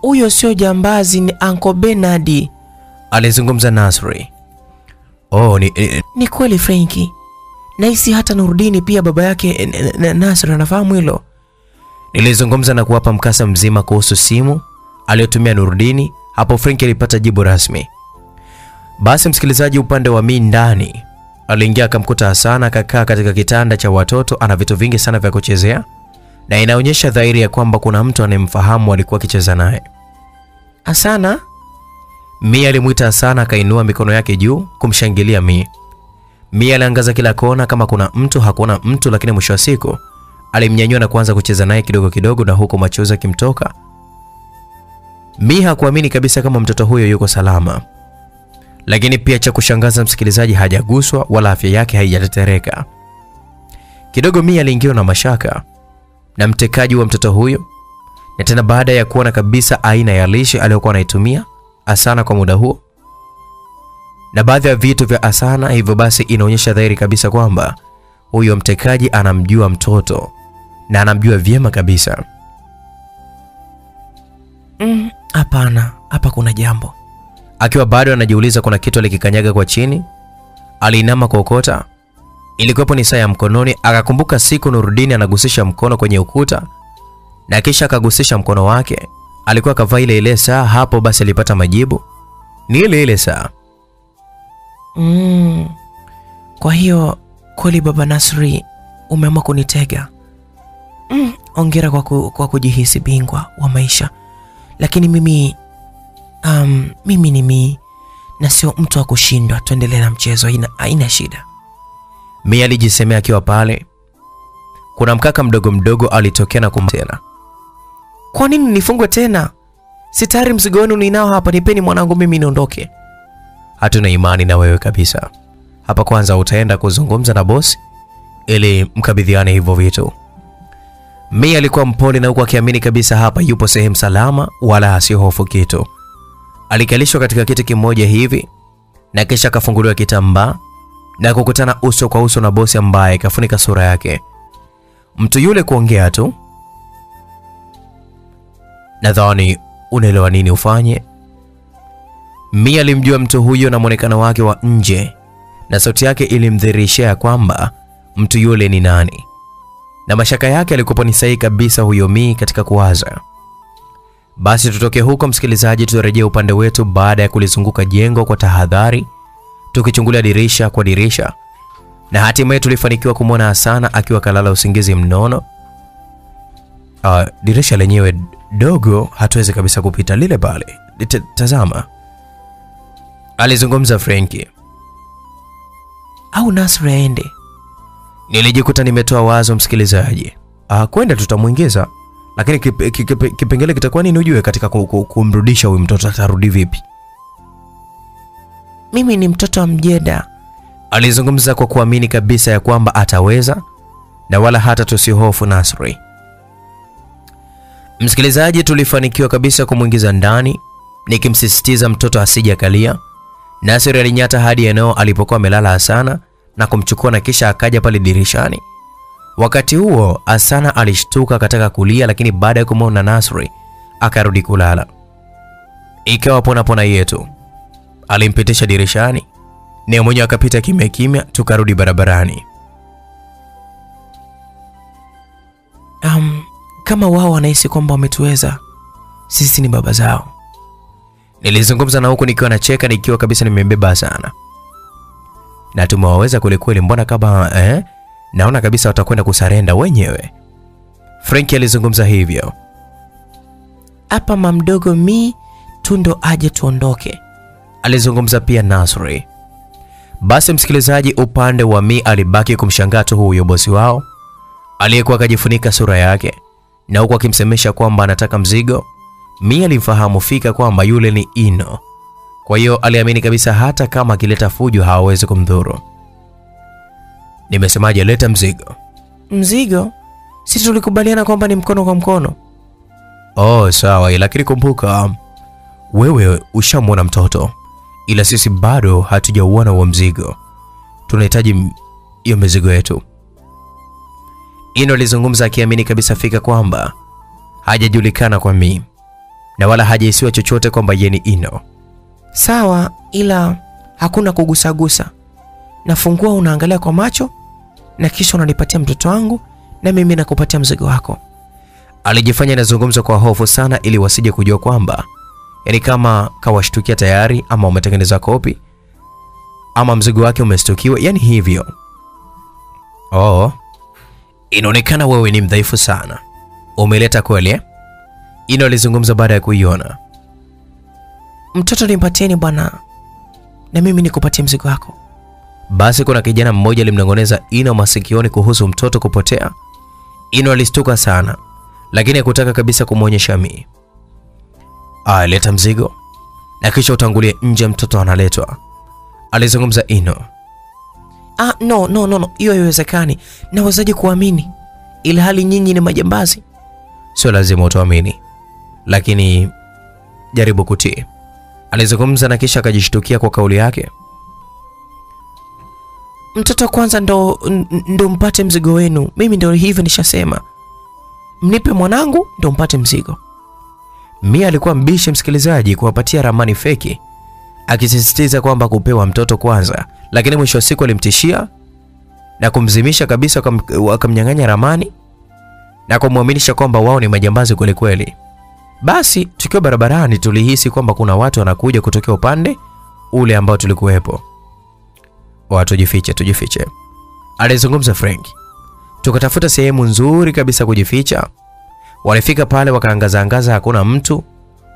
B: Huyo sio jambazi, ni Uncle Bernard.
A: Alizungumza Nasri. Oh, ni, ni,
B: Ni kweli Frenki, nahisi hata Nurudini pia baba yake n- n- n- Nasr anafahamu hilo.
A: nilizungumza na kuwapa mkasa mzima kuhusu simu aliyotumia Nurdini. Hapo Frank alipata jibu rasmi. Basi msikilizaji, upande wa mi ndani aliingia akamkuta Hasana akakaa katika kitanda cha watoto, ana vitu vingi sana vya kuchezea na inaonyesha dhahiri ya kwamba kuna mtu anayemfahamu alikuwa akicheza naye.
B: Asana,
A: Mi alimwita Hasana akainua mikono yake juu kumshangilia Mi. Mi aliangaza kila kona kama kuna mtu, hakuona mtu, lakini mwisho wa siku alimnyanyua na kuanza kucheza naye kidogo kidogo, na huko machozi akimtoka. Mi hakuamini kabisa kama mtoto huyo yuko salama, lakini pia cha kushangaza msikilizaji, hajaguswa wala afya yake haijatetereka. Kidogo Mi aliingiwa na mashaka na mtekaji wa mtoto huyo, na tena baada ya kuona kabisa aina ya lishe aliyokuwa anaitumia Asana kwa muda huo na baadhi ya vitu vya Asana, hivyo basi inaonyesha dhahiri kabisa kwamba huyo mtekaji anamjua mtoto na anamjua vyema kabisa.
B: Mm, hapana, hapa kuna jambo.
A: Akiwa bado anajiuliza kuna kitu alikikanyaga kwa chini, aliinama kuokota. Ilikuwepo ni saa ya mkononi, akakumbuka siku Nurudini anagusisha mkono kwenye ukuta na kisha akagusisha mkono wake. Alikuwa akavaa ile ile saa. Hapo basi alipata majibu, ni ile ile saa.
B: Mm, kwa hiyo kweli baba Nasri umeamua kunitega. Mm, ongera kwa, ku, kwa kujihisi bingwa wa maisha, lakini mimi um, mimi ni mimi na sio mtu wa kushindwa. Tuendelee na mchezo, haina haina shida.
A: Mi alijisemea akiwa pale. Kuna mkaka mdogo mdogo alitokea na kum tena.
B: Kwa nini nifungwe tena? Si tayari mzigo wenu ninao hapa, nipeni mwanangu mimi niondoke.
A: Hatuna imani na wewe kabisa. Hapa kwanza utaenda kuzungumza na bosi ili mkabidhiane hivyo vitu. Mi alikuwa mpole na huku akiamini kabisa hapa yupo sehemu salama, wala asihofu kitu. Alikalishwa katika kiti kimoja hivi na kisha akafunguliwa kitambaa na kukutana uso kwa uso na bosi ambaye kafunika sura yake. Mtu yule kuongea tu, nadhani unaelewa nini ufanye. Mi alimjua mtu huyo na mwonekano wake wa nje na sauti yake ilimdhihirishia kwamba mtu yule ni nani, na mashaka yake alikuwa ni sahihi kabisa huyo Mi katika kuwaza. Basi tutoke huko msikilizaji, turejee upande wetu baada ya kulizunguka jengo kwa tahadhari, tukichungulia dirisha kwa dirisha, na hatimaye tulifanikiwa kumwona Hasana akiwa kalala usingizi mnono. uh, dirisha lenyewe dogo, hatuwezi kabisa kupita lile pale. Tazama, alizungumza Frenki.
B: Au Nasra aende?
A: Nilijikuta nimetoa wazo, msikilizaji. Ah, kwenda tutamwingiza, lakini kip, kip, kip, kipengele kitakuwa nini ujue katika ku- ku- kumrudisha huyu mtoto, atarudi vipi?
B: Mimi ni mtoto wa mjeda.
A: Alizungumza kwa kuamini kabisa ya kwamba ataweza na wala hata tusihofu Nasri. Msikilizaji, tulifanikiwa kabisa kumwingiza ndani, nikimsisitiza mtoto asije akalia. Nasri alinyata hadi eneo alipokuwa amelala Hasana na kumchukua na kisha akaja pale dirishani. Wakati huo Asana alishtuka akataka kulia, lakini baada ya kumwona Nasri akarudi kulala. Ikawa pona pona yetu, alimpitisha dirishani naye mwenyewe akapita kimya kimya, tukarudi barabarani.
B: Um, kama wao wanahisi kwamba wametuweza, sisi ni baba zao.
A: Nilizungumza na huku nikiwa nacheka nikiwa kabisa nimebeba sana. Na tumewaweza kwelikweli, kweli, mbona kama eh, naona kabisa watakwenda kusarenda wenyewe. Frank alizungumza hivyo.
B: Hapa mamdogo mi tundo aje tuondoke.
A: Alizungumza pia Nasri. Basi msikilizaji, upande wa Mi alibaki kumshangaa tu huyo bosi wao aliyekuwa akajifunika sura yake na huku akimsemesha kwamba anataka mzigo. Mi alimfahamu fika kwamba yule ni Ino, kwa hiyo aliamini kabisa hata kama akileta fujo hawawezi kumdhuru. Nimesemaje? Leta mzigo.
B: Mzigo? Sisi tulikubaliana kwamba ni mkono kwa mkono.
A: Oh, sawa, lakini kumbuka wewe ushamwona mtoto, ila sisi bado hatujauona huo mzigo. Tunahitaji hiyo mizigo yetu. Ino alizungumza akiamini kabisa fika kwamba hajajulikana kwa mimi na wala hajaisiwa chochote kwamba yeye ni Ino.
B: Sawa, ila hakuna kugusagusa. Nafungua, unaangalia kwa macho na kisha unanipatia mtoto wangu na mimi nakupatia mzigo wako.
A: Alijifanya anazungumza kwa hofu sana, ili wasije kujua kwamba yani kama kawashtukia tayari, ama umetengeneza kopi ama mzigo wake umestukiwa, yani hivyo. Oh, inaonekana wewe ni mdhaifu sana. Umeleta kweli eh? Ino alizungumza baada ya kuiona.
B: Mtoto nimpatieni bwana, na mimi nikupatie mzigo wako.
A: Basi kuna kijana mmoja alimnong'oneza Ino masikioni kuhusu mtoto kupotea. Ino alistuka sana, lakini hakutaka kabisa kumwonyesha Mi. Aleta mzigo na kisha utangulie nje, mtoto analetwa, alizungumza Ino.
B: Ah, no, no, no, no, hiyo haiwezekani. Nawezaje kuamini ili hali nyinyi ni majambazi?
A: Sio lazima utuamini, lakini jaribu kutii, alizungumza na kisha akajishtukia kwa kauli yake.
B: Mtoto kwanza ndo, ndo mpate mzigo wenu. Mimi ndo hivyo nishasema, mnipe mwanangu ndo mpate mzigo.
A: Mia alikuwa mbishi msikilizaji, kuwapatia ramani feki, akisisitiza kwamba kupewa mtoto kwanza, lakini mwisho wa siku alimtishia na kumzimisha kabisa, wakam- wakamnyang'anya ramani na kumwaminisha kwamba wao ni majambazi kwelikweli. kweli. Basi tukiwa barabarani, tulihisi kwamba kuna watu wanakuja kutokea upande ule ambao tulikuwepo. Wa, tujifiche, alizungumza Frank. Tukatafuta sehemu nzuri kabisa kujificha. Walifika pale wakaangaza angaza, hakuna mtu,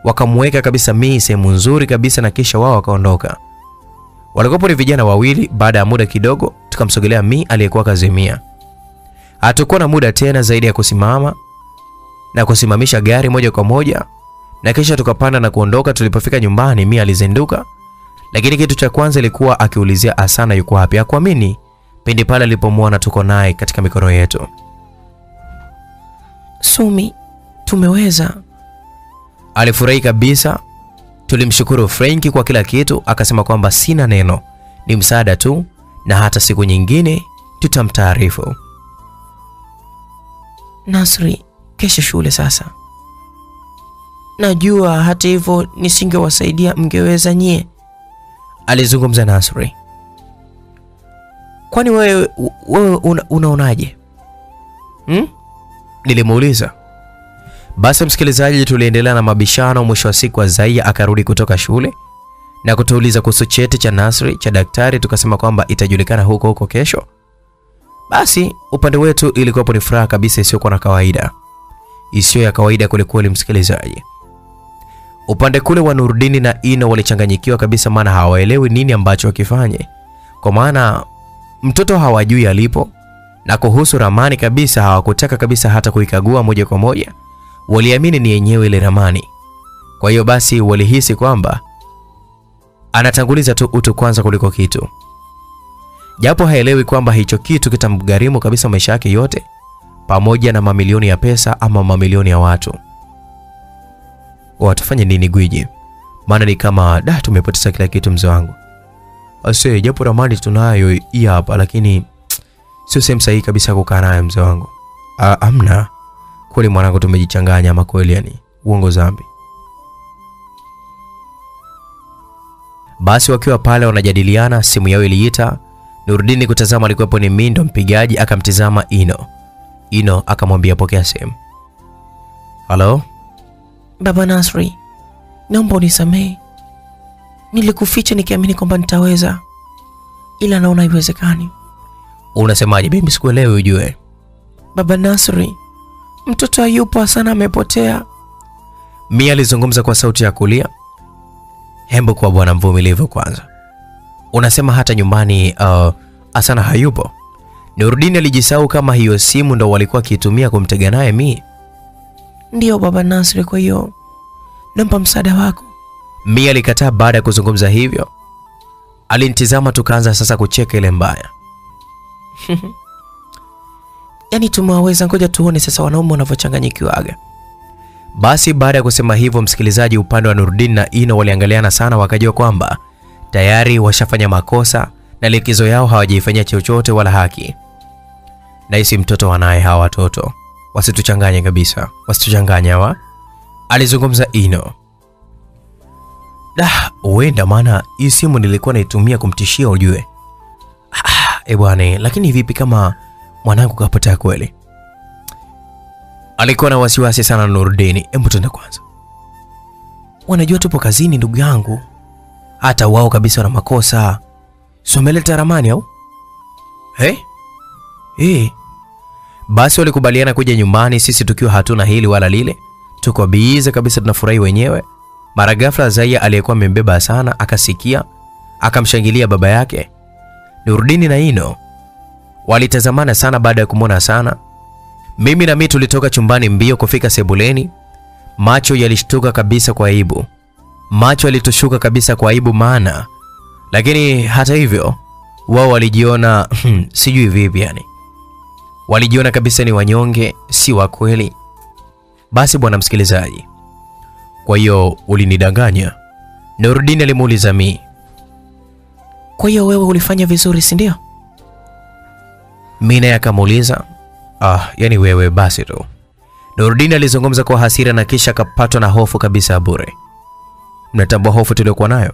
A: wakamweka kabisa Mii sehemu nzuri kabisa, na kisha wao wakaondoka. Walikuwa ni vijana wawili. Baada ya muda kidogo, tukamsogelea Mii aliyekuwa kazimia. Hatukuwa na muda tena zaidi ya kusimama na kusimamisha gari moja kwa moja, na kisha tukapanda na kuondoka. Tulipofika nyumbani, mi alizinduka, lakini kitu cha kwanza ilikuwa akiulizia Asana yuko wapi. Hakuamini pindi pale alipomwona tuko naye katika mikono yetu.
B: Sumi, tumeweza.
A: Alifurahi kabisa. Tulimshukuru Frenki kwa kila kitu, akasema kwamba sina neno, ni msaada tu, na hata siku nyingine tutamtaarifu.
B: Nasri, kesho shule sasa. Najua hata hivyo nisingewasaidia, mngeweza nyie.
A: Alizungumza Nasri.
B: Kwani wewe wewe una, unaonaje?
A: Hmm? Nilimuuliza. Basi msikilizaji, tuliendelea na mabishano. Mwisho wa siku Azaia akarudi kutoka shule na kutuuliza kuhusu cheti cha Nasri cha daktari, tukasema kwamba itajulikana huko huko kesho. Basi upande wetu ilikuwapo ni furaha kabisa isiyokuwa na kawaida. Isiyo ya kawaida kwelikweli, msikilizaji. Upande kule wa nurudini na Ino walichanganyikiwa kabisa, maana hawaelewi nini ambacho wakifanye, kwa maana mtoto hawajui alipo, na kuhusu ramani kabisa hawakutaka kabisa hata kuikagua moja kwa moja. Waliamini ni yenyewe ile ramani. Kwa hiyo basi walihisi kwamba anatanguliza tu utu kwanza kuliko kitu, japo haelewi kwamba hicho kitu kitamgharimu kabisa maisha yake yote, pamoja na mamilioni ya pesa ama mamilioni ya watu. Watafanya nini gwiji? Maana ni kama da, tumepoteza kila kitu mzee wangu. Ase, japo ramani tunayo hii hapa, lakini sio sehemu sahihi kabisa kukaa nayo mzee wangu. Amna kweli mwanangu, tumejichanganya ama kweli, yani uongo zambi. Basi wakiwa pale wanajadiliana, simu yao iliita. Nurdini kutazama, alikuwepo ni Mindo mpigaji, akamtizama Ino. Ino akamwambia pokea simu. Halo,
B: Baba Nasri, naomba unisamehe. Nilikuficha nikiamini kwamba nitaweza, ila naona haiwezekani.
A: unasemaje? bibi? sikuelewi ujue.
B: Baba Nasri, mtoto hayupo, sana amepotea.
A: Mia alizungumza kwa sauti ya kulia. Hembu kwa bwana mvumilivu kwanza. Unasema hata nyumbani uh, Asana hayupo? Nurdini alijisahau kama hiyo simu ndo walikuwa akiitumia kumtega naye Mi.
B: Ndiyo Baba Nasri, kwa hiyo nampa msaada wako.
A: Mi alikataa baada ya kuzungumza hivyo. Alinitizama tukaanza sasa kucheka ile mbaya. [laughs]
B: Yaani tumewaweza, ngoja tuone sasa wanaume wanavyochanganyikiwaga.
A: Basi baada ya kusema hivyo, msikilizaji, upande wa Nurdin na Ino waliangaliana sana, wakajua kwamba tayari washafanya makosa na likizo yao hawajaifanyia chochote wala haki. Nahisi mtoto wanaye hawa watoto, wasituchanganye kabisa, wasituchanganye hawa, alizungumza Ino. Da, huenda maana hii simu nilikuwa naitumia kumtishia ujue. Ah, e bwana, lakini vipi kama mwanangu kapotea kweli? Alikuwa na wasiwasi sana Nurdini. Hebu tuende kwanza. Wanajua tupo kazini ndugu yangu, hata wao kabisa wana makosa. Si wameleta ramani au? Hey? Hey. Basi walikubaliana kuja nyumbani, sisi tukiwa hatuna hili wala lile, tuko bize kabisa, tunafurahi wenyewe. Mara ghafla Zaia aliyekuwa amembeba sana akasikia, akamshangilia baba yake. Nurudini na Ino walitazamana sana baada ya kumwona sana mimi na mimi tulitoka chumbani mbio kufika sebuleni. Macho yalishtuka kabisa kwa aibu, macho yalitushuka kabisa kwa aibu maana, lakini hata hivyo wao walijiona [clears throat] sijui vipi, yani walijiona kabisa ni wanyonge, si wa kweli. Basi bwana msikilizaji, kwa hiyo ulinidanganya? Nurdin alimuuliza mi.
B: Kwa hiyo wewe ulifanya vizuri, si ndio?
A: Mi naye akamuuliza Ah, yani wewe basi tu. Nurdin alizungumza kwa hasira na kisha akapatwa na hofu kabisa bure. Mnatambua hofu tuliyokuwa nayo?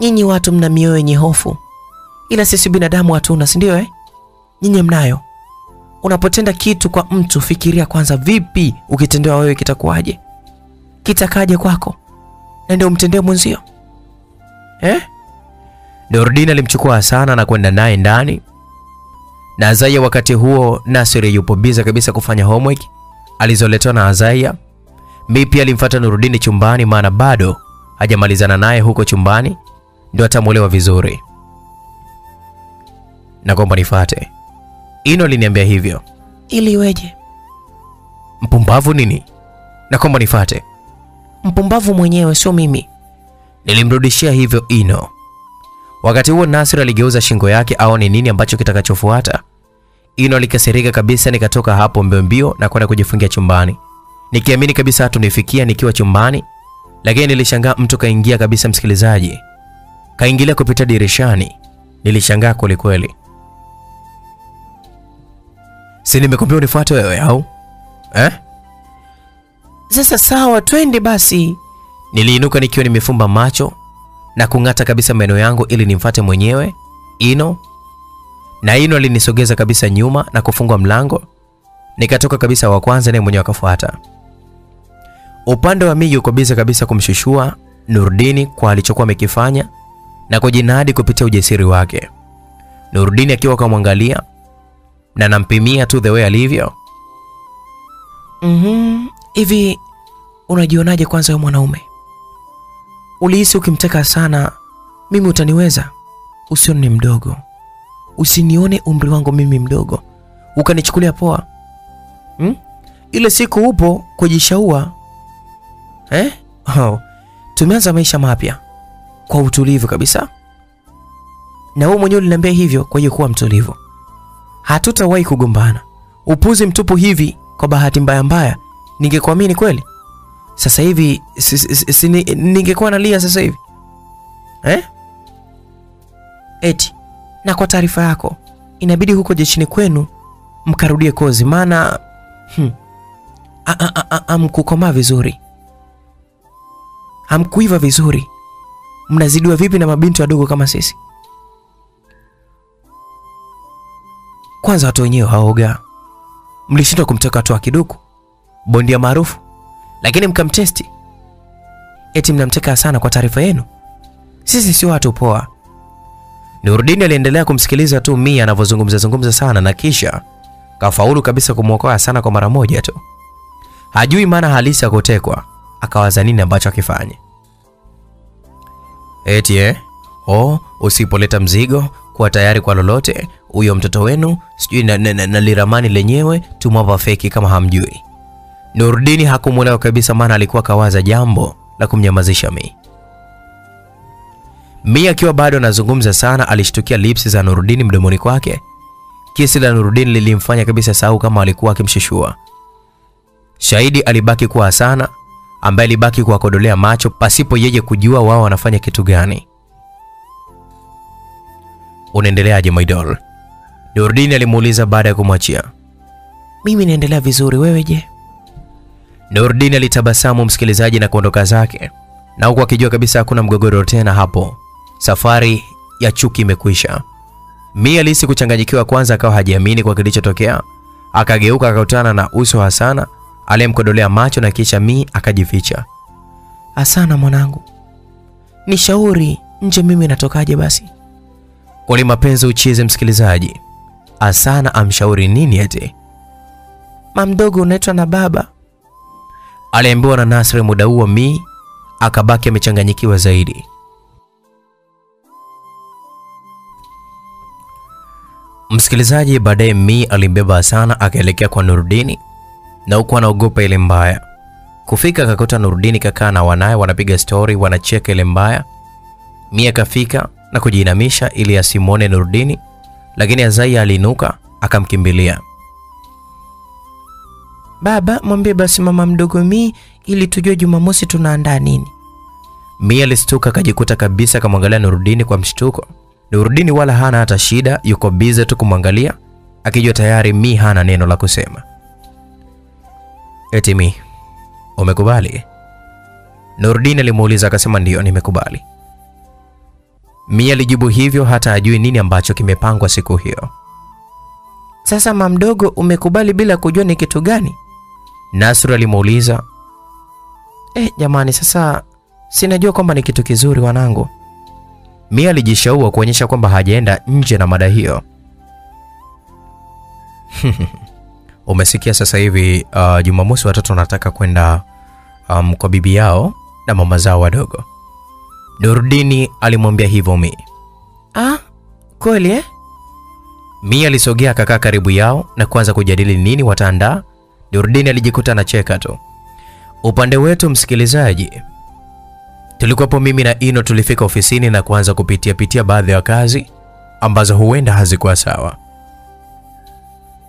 B: Nyinyi watu mna mioyo yenye hofu, ila sisi binadamu hatuna, si ndio eh? Nyinyi mnayo. Unapotenda kitu kwa mtu, fikiria kwanza, vipi ukitendewa wewe kitakuwaje? Kitakaje kwako? Na ndio umtendee mwenzio eh?
A: Nurdin alimchukua sana na kwenda naye ndani na Azaya. Wakati huo Nasiri yupo biza kabisa kufanya homework alizoletewa na Azaya. Mi pia alimfuata Nurudini chumbani, maana bado hajamalizana naye huko chumbani, ndio atamuelewa vizuri. Na kwamba nifuate. Ino aliniambia hivyo.
B: Ili iweje?
A: Mpumbavu nini? Na kwamba nifate.
B: Mpumbavu mwenyewe, sio mimi.
A: Nilimrudishia hivyo Ino. Wakati huo Nasir aligeuza shingo yake aone nini ambacho kitakachofuata. Ino alikasirika kabisa, nikatoka hapo mbio mbio na kwenda kujifungia chumbani, nikiamini kabisa hatu nifikia nikiwa chumbani, lakini nilishangaa mtu kaingia kabisa. Msikilizaji, kaingilia kupita dirishani. Nilishangaa kweli kweli. Si nimekwambia unifuate wewe au eh?
B: Sasa sawa, twende basi.
A: Niliinuka nikiwa nimefumba macho na kung'ata kabisa meno yangu ili nimfate mwenyewe Ino, na Ino alinisogeza kabisa nyuma na kufungwa mlango. Nikatoka kabisa wa kwanza, naye mwenyewe akafuata. Upande wa Miji uko biza kabisa kumshushua Nurdini kwa alichokuwa amekifanya na kujinadi kupitia ujasiri wake. Nurdini akiwa kamwangalia na nampimia tu the way alivyo.
B: Mhm. Hivi unajionaje kwanza wewe mwanaume? Ulihisi ukimteka sana mimi utaniweza? Usione mdogo, usinione umri wangu mimi mdogo, ukanichukulia poa hmm? Ile siku upo kujishaua eh? Oh. Tumeanza maisha mapya kwa utulivu kabisa, na wewe mwenyewe uliniambia hivyo. Kwa hiyo kuwa mtulivu, hatutawahi kugombana. Upuzi mtupu hivi, kwa bahati mbaya mbaya ningekuamini kweli sasa hivi si, si, si, ni- ningekuwa nalia sasa hivi eh? Eti na kwa taarifa yako, inabidi huko jeshini kwenu mkarudie kozi, maana hmm, a- a- a- a- hamkukomaa vizuri, amkuiva vizuri. Mnazidiwa vipi na mabinti wadogo kama sisi? Kwanza watu wenyewe haoga, mlishindwa kumteka wa kiduku bondia maarufu lakini mkamtesti eti mnamteka sana. Kwa taarifa yenu, sisi sio watu poa. Nurudini aliendelea kumsikiliza tu Mia anavyozungumza zungumza sana, na kisha kafaulu kabisa kumwokoa sana kwa mara moja tu. Hajui maana halisi ya kutekwa, akawaza nini ambacho akifanye. Eti eh? Oh, usipoleta mzigo kuwa tayari kwa lolote, huyo mtoto wenu sijui na, na, na, na liramani lenyewe tumwapa feki kama hamjui. Nurdini hakumwelewa kabisa, maana alikuwa kawaza jambo la kumnyamazisha Mi. Mi akiwa bado anazungumza sana, alishtukia lipsi za Nurdini mdomoni kwake. Kisi la Nurdini lilimfanya kabisa sahau kama alikuwa akimshishua. Shahidi alibaki kuwa sana ambaye alibaki kuwakodolea macho pasipo yeye kujua wao wanafanya kitu gani. Unaendeleaje my doll? Nurdini alimuuliza baada ya kumwachia. Mimi naendelea vizuri, wewe je? Nurdin alitabasamu msikilizaji na kuondoka zake, na huku akijua kabisa hakuna mgogoro tena hapo. Safari ya chuki imekwisha. Mia alihisi kuchanganyikiwa kwanza, akawa hajiamini kwa kilichotokea. Akageuka akakutana na uso wa Hasana aliyemkodolea macho, na kisha Mi akajificha. Hasana mwanangu, nishauri nje, mimi natokaje basi? Kuli mapenzi uchize, msikilizaji. Hasana amshauri nini eti? Mamdogo unaitwa na baba aliambiwa na Nasri. Muda huo Mi akabaki amechanganyikiwa zaidi. Msikilizaji, baadaye Mi alimbeba Hasana akaelekea kwa Nurudini na huku anaogopa ile mbaya. Kufika akakuta Nurudini kakaa na wanaye wanapiga stori, wanacheka ile mbaya. Mi akafika na kujiinamisha ili asimwone Nurdini, lakini Azaya aliinuka akamkimbilia. Baba, mwambie basi mama mdogo Mi ili tujue Jumamosi tunaandaa nini. Mi alistuka akajikuta kabisa, akamwangalia Nurudini kwa mshtuko. Nurudini wala hana hata shida, yuko bize tu kumwangalia, akijua tayari Mi hana neno la kusema. Eti Mi, umekubali? Nurudini alimuuliza akasema ndiyo, nimekubali. Mi alijibu hivyo, hata ajui nini ambacho kimepangwa siku hiyo. Sasa mamdogo, umekubali bila kujua ni kitu gani? Nasru alimuuliza. Eh, jamani, sasa sinajua kwamba ni kitu kizuri wanangu. Mia alijishaua kuonyesha kwamba hajaenda nje na mada hiyo. [laughs] Umesikia sasa hivi uh, Jumamosi watoto wanataka kwenda um, kwa bibi yao na mama zao wadogo. Nurdini alimwambia hivyo Mi. Ah, kweli eh? Mi alisogea akakaa karibu yao na kuanza kujadili nini wataandaa. nurudini alijikuta anacheka tu. Upande wetu msikilizaji, tulikuwapo mimi na Ino, tulifika ofisini na kuanza kupitia pitia baadhi ya kazi ambazo huenda hazikuwa sawa.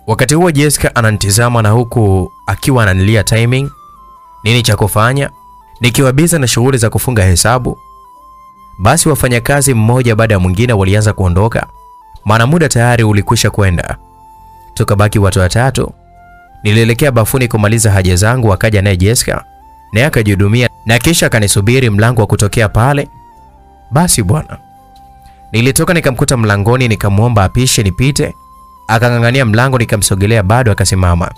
B: Wakati huo Jessica ananitizama na huku akiwa ananilia timing, nini cha kufanya, nikiwa biza na shughuli za kufunga hesabu. Basi wafanyakazi mmoja baada ya mwingine walianza kuondoka, maana muda tayari ulikwisha kwenda. Tukabaki watu watatu. Nilielekea bafuni kumaliza haja zangu, akaja naye Jessica naye akajihudumia na kisha akanisubiri mlango wa kutokea pale. Basi bwana, nilitoka nikamkuta mlangoni, nikamwomba apishe nipite, akang'ang'ania mlango, nikamsogelea bado akasimama.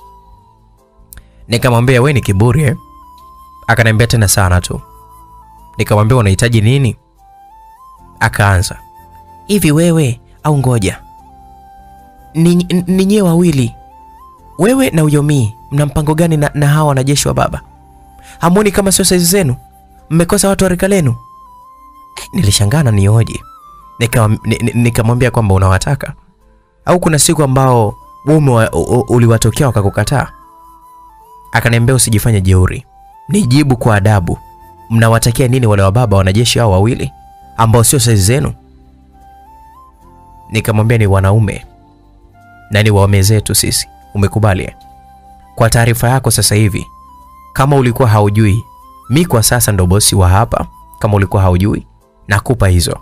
B: Nikamwambia we ni kiburi eh? Akaniambia tena sana tu. Nikamwambia unahitaji nini? Akaanza hivi, wewe au ngoja ninyewe wawili wewe na Uyomii, mna mpango gani na, na hawa wanajeshi wa baba? Hamwoni kama sio saizi zenu? Mmekosa watu wa rika lenu? Nioje. Nikamwambia nika nikamwambia kwamba unawataka au kuna siku ambao wewe uliwatokea wakakukataa? Akaniambia usijifanye jeuri, nijibu kwa adabu. Mnawatakia nini wale wa baba wanajeshi hao wawili ambao sio saizi zenu? Nikamwambia ni wanaume na ni waume zetu sisi. Umekubali? eh? Kwa taarifa yako sasa hivi, kama ulikuwa haujui, mi kwa sasa ndo bosi wa hapa. Kama ulikuwa haujui, nakupa hizo.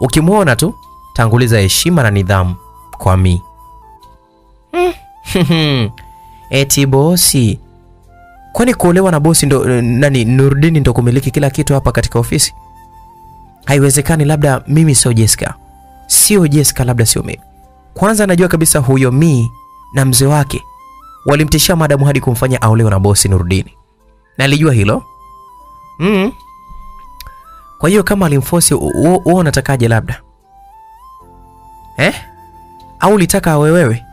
B: Ukimwona tu tanguliza heshima na nidhamu kwa mi. [laughs] Eti bosi? Kwani kuolewa na bosi ndo nani? Nurdini ndo kumiliki kila kitu hapa katika ofisi? Haiwezekani. Labda mimi sio Jessica, sio Jessica, labda sio mimi. Kwanza najua kabisa huyo mi na mzee wake walimtishia madamu hadi kumfanya aolewe na bosi Nurudini. Nalijua hilo mm. Kwa hiyo kama alimforce wewe unatakaje? Labda eh? Au ulitaka awe wewe?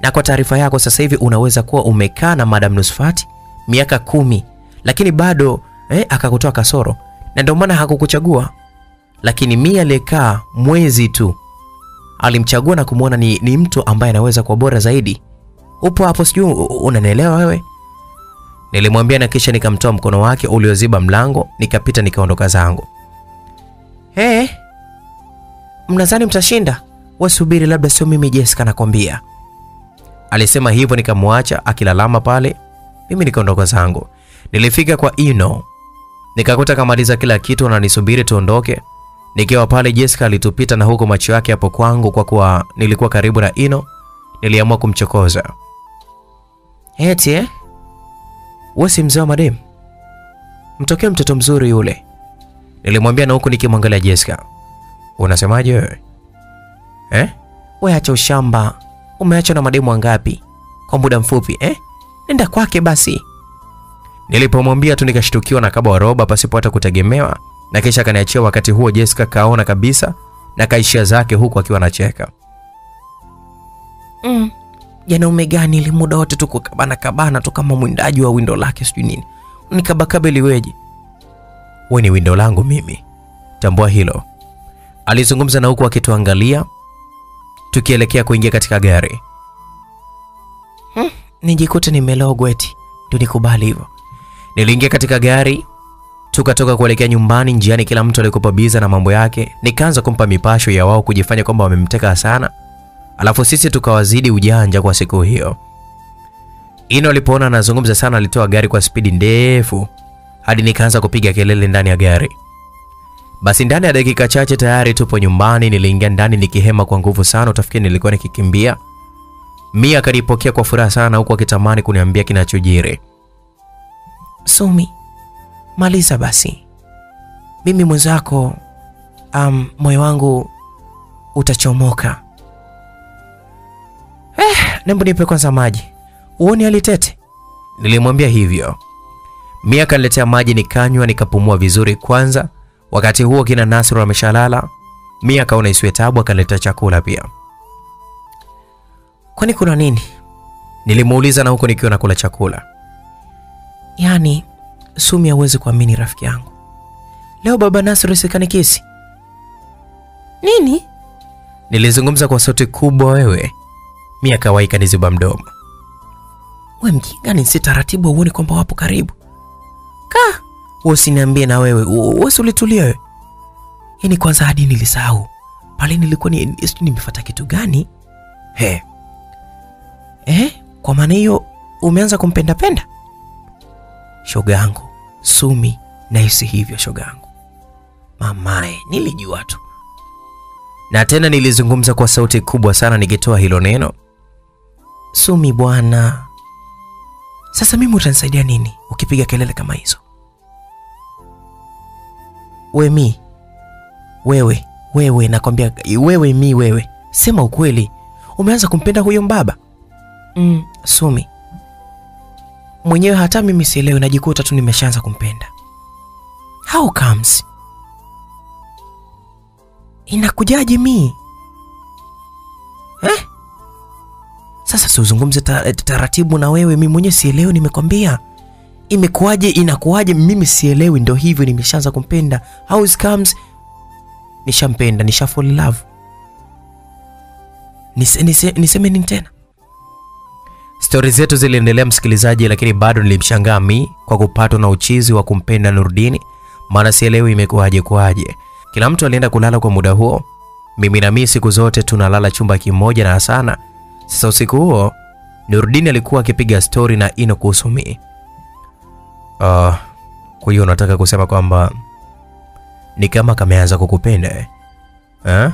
B: Na kwa taarifa yako, sasa hivi unaweza kuwa umekaa na Madam Nusfati miaka kumi, lakini bado eh, akakutoa kasoro, na ndio maana hakukuchagua. Lakini Mia aliyekaa mwezi tu alimchagua na kumwona ni, ni mtu ambaye anaweza kuwa bora zaidi. Upo hapo, sijui unanielewa wewe? Nilimwambia na kisha nikamtoa mkono wake ulioziba mlango, nikapita nikaondoka zangu. Hey, mnadhani mtashinda? Wasubiri, labda sio mimi Jessica, nakwambia. Alisema hivyo, nikamwacha akilalama pale, mimi nikaondoka zangu. Nilifika kwa Ino nikakuta kamaliza kila kitu ananisubiri tuondoke. Nikiwa pale, Jessica alitupita na huko macho yake hapo kwangu, kwa kuwa nilikuwa karibu na Ino, niliamua kumchokoza. Eti eh? Wewe si mzee wa madem? Mtokee mtoto mzuri yule, nilimwambia na huku nikimwangalia Jessica. Unasemaje wewe eh? Wewe acha ushamba, Umeacha na mademu wangapi kwa muda mfupi eh? Nenda kwake basi. Nilipomwambia tu nikashtukiwa na kaba wa roba pasipo hata kutegemewa, na kisha akaniachia. Wakati huo Jessica kaona kabisa na kaishia zake huku akiwa anacheka. Mm. Janaume gani ili muda wote tuko kabana kabana tu kama mwindaji wa windo lake sijui nini. Nikabakabe liweje? Wewe ni windo langu mimi. Tambua hilo. Alizungumza na huku akituangalia tukielekea kuingia katika gari. Hmm, nijikute nimelogwa eti ndio nikubali hivyo. Niliingia katika gari tukatoka kuelekea nyumbani. Njiani kila mtu alikuwa biza na mambo yake, nikaanza kumpa mipasho ya wao kujifanya kwamba wamemteka sana, alafu sisi tukawazidi ujanja kwa siku hiyo. Ino alipoona anazungumza sana, alitoa gari kwa spidi ndefu hadi nikaanza kupiga kelele ndani ya gari. Basi ndani ya dakika chache tayari tupo nyumbani. Niliingia ndani nikihema kwa nguvu sana, utafikiri nilikuwa nikikimbia. Mia akanipokea kwa furaha sana, huku akitamani kuniambia kinachojiri. Sumi, maliza basi, mimi mwenzako, um, moyo wangu utachomoka. Eh, nembo nipe kwanza maji uone alitete. Nilimwambia hivyo. Mia akaniletea maji nikanywa, nikapumua vizuri kwanza. Wakati huo kina Nasru ameshalala. Mia akaona isiwe tabu, akaniletea chakula pia. Kwani kuna nini? Nilimuuliza na huko nikiwa nakula chakula. Yaani Sumi hawezi kuamini rafiki yangu, leo baba Nasri sikani kesi nini? Nilizungumza kwa sauti kubwa. Wewe Mia kawaika niziba mdomo. We mjinga, ni si taratibu, uone kwamba wapo karibu. Ka usiniambie na wewe Wewe ulitulia wewe. Yaani kwanza hadi nilisahau pale nilikuwa ni sijui nimefuata kitu gani. He. Eh, kwa maana hiyo umeanza kumpenda penda? Shoga yangu Sumi, nahisi hivyo shogangu. Mamae, nilijua tu. Na tena nilizungumza kwa sauti kubwa sana nikitoa hilo neno. Sumi bwana, sasa mimi utanisaidia nini ukipiga kelele kama hizo? We mi wewe wewe, nakwambia wewe mi wewe, sema ukweli, umeanza kumpenda huyo mbaba? Mm, Sumi mwenyewe hata mimi sielewi, najikuta tu nimeshaanza kumpenda. How comes? Inakujaje mi eh? Sasa siuzungumze ta, taratibu na wewe, mi mwenyewe sielewi, nimekwambia. Imekuwaje, inakuwaje? Mimi sielewi, ndo hivyo, nimeshaanza kumpenda. How comes, nishampenda, nisha love. Nise, nise, niseme nini tena?
A: Stori zetu ziliendelea msikilizaji, lakini bado nilimshangaa mi kwa kupatwa na uchizi wa kumpenda Nurdini, maana sielewi imekuwaje kwaje. Kila mtu alienda kulala kwa muda huo, mimi na mi siku zote tunalala chumba kimoja na sana Sasa usiku huo Nurdini alikuwa akipiga stori na Ino kuhusu mi. Uh, kwa hiyo unataka kusema kwamba ni kama kameanza kukupenda eh? Eh?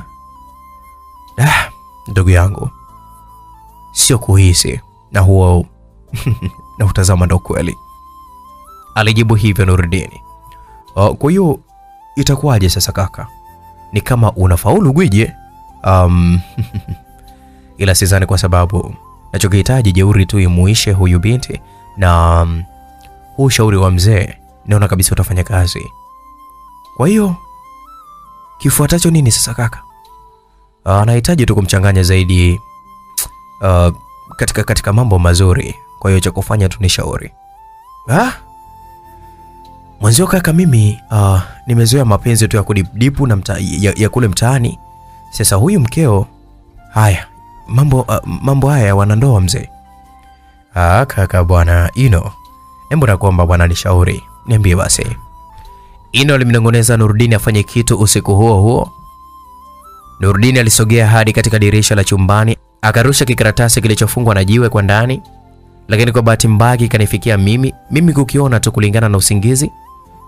A: Ah, ndugu yangu, sio kuhisi na huo [laughs] na utazama ndo kweli, alijibu hivyo Nurdini. Uh, kwa hiyo itakuwaje sasa kaka? Ni kama unafaulu gwije? Um, [laughs] ila sizani kwa sababu nachokihitaji jeuri tu imuishe huyu binti na um, huu ushauri wa mzee naona kabisa utafanya kazi. Kwa hiyo kifuatacho nini sasa kaka? Anahitaji uh, tu kumchanganya zaidi uh, katika, katika mambo mazuri. Kwa hiyo cha kufanya tu ni shauri. Ah? Mwanzo kaka, mimi uh, nimezoea mapenzi tu ya kudipdipu na mta, ya, ya kule mtaani. Sasa huyu mkeo, haya mambo uh, mambo haya ya wanandoa mzee. Ah, kaka bwana Ino, hebu nakuomba bwana, nishauri niambie basi. Ino alimnong'oneza Nurudini afanye kitu usiku huo huo. Nurdini alisogea hadi katika dirisha la chumbani akarusha kikaratasi kilichofungwa na jiwe kwa ndani, lakini kwa bahati mbaya kikanifikia mimi. Mimi kukiona tu kulingana na usingizi,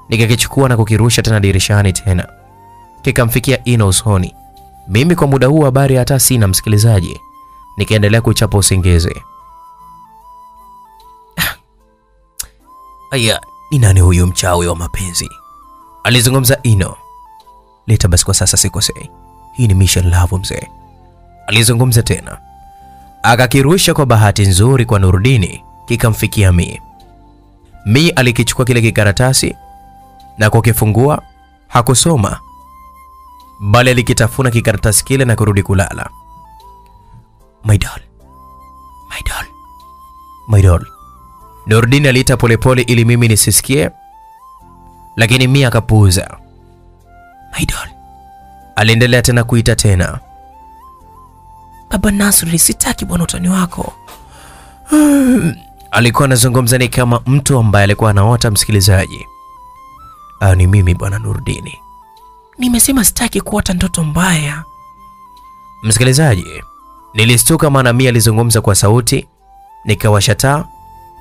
A: nikakichukua na kukirusha tena dirishani tena, kikamfikia Ino usoni. Mimi kwa muda huu habari hata sina, msikilizaji, nikaendelea kuchapa usingizi. Aya, ni nani huyu mchawi wa mapenzi? Alizungumza Ino. Leta basi, kwa sasa sikosei, hii ni mission love mzee, alizungumza tena akakirusha kwa bahati nzuri kwa Nurudini, kikamfikia Mi. Mi alikichukua kile kikaratasi na kukifungua, hakusoma bali alikitafuna kikaratasi kile na kurudi kulala. My doll, my doll, my doll, Nurudini aliita polepole ili mimi nisisikie, lakini Mi akapuuza. My doll, aliendelea tena kuita tena
B: Baba Nasri, sitaki bwana utani wako.
A: alikuwa anazungumza ni kama mtu ambaye alikuwa anaota. Msikilizaji, ah, ni mimi bwana Nurdini.
B: Nimesema sitaki kuota ndoto mbaya.
A: Msikilizaji, nilistuka maana Mia alizungumza kwa sauti, nikawasha taa,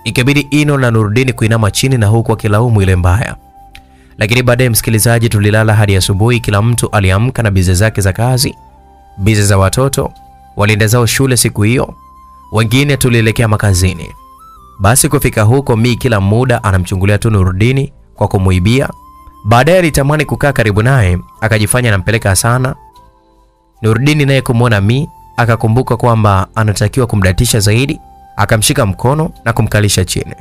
A: ikabidi Ino na Nurdini kuinama chini na huku akilaumu ile mbaya. Lakini baadaye, msikilizaji, tulilala hadi asubuhi. Kila mtu aliamka na bize zake za kazi, bize za watoto walienda zao shule siku hiyo, wengine tulielekea makazini. Basi kufika huko, Mi kila muda anamchungulia tu Nurudini kwa kumuibia. Baadaye alitamani kukaa karibu naye, akajifanya anampeleka sana. Nurudini naye kumwona Mi akakumbuka kwamba anatakiwa kumdatisha zaidi, akamshika mkono na kumkalisha chini.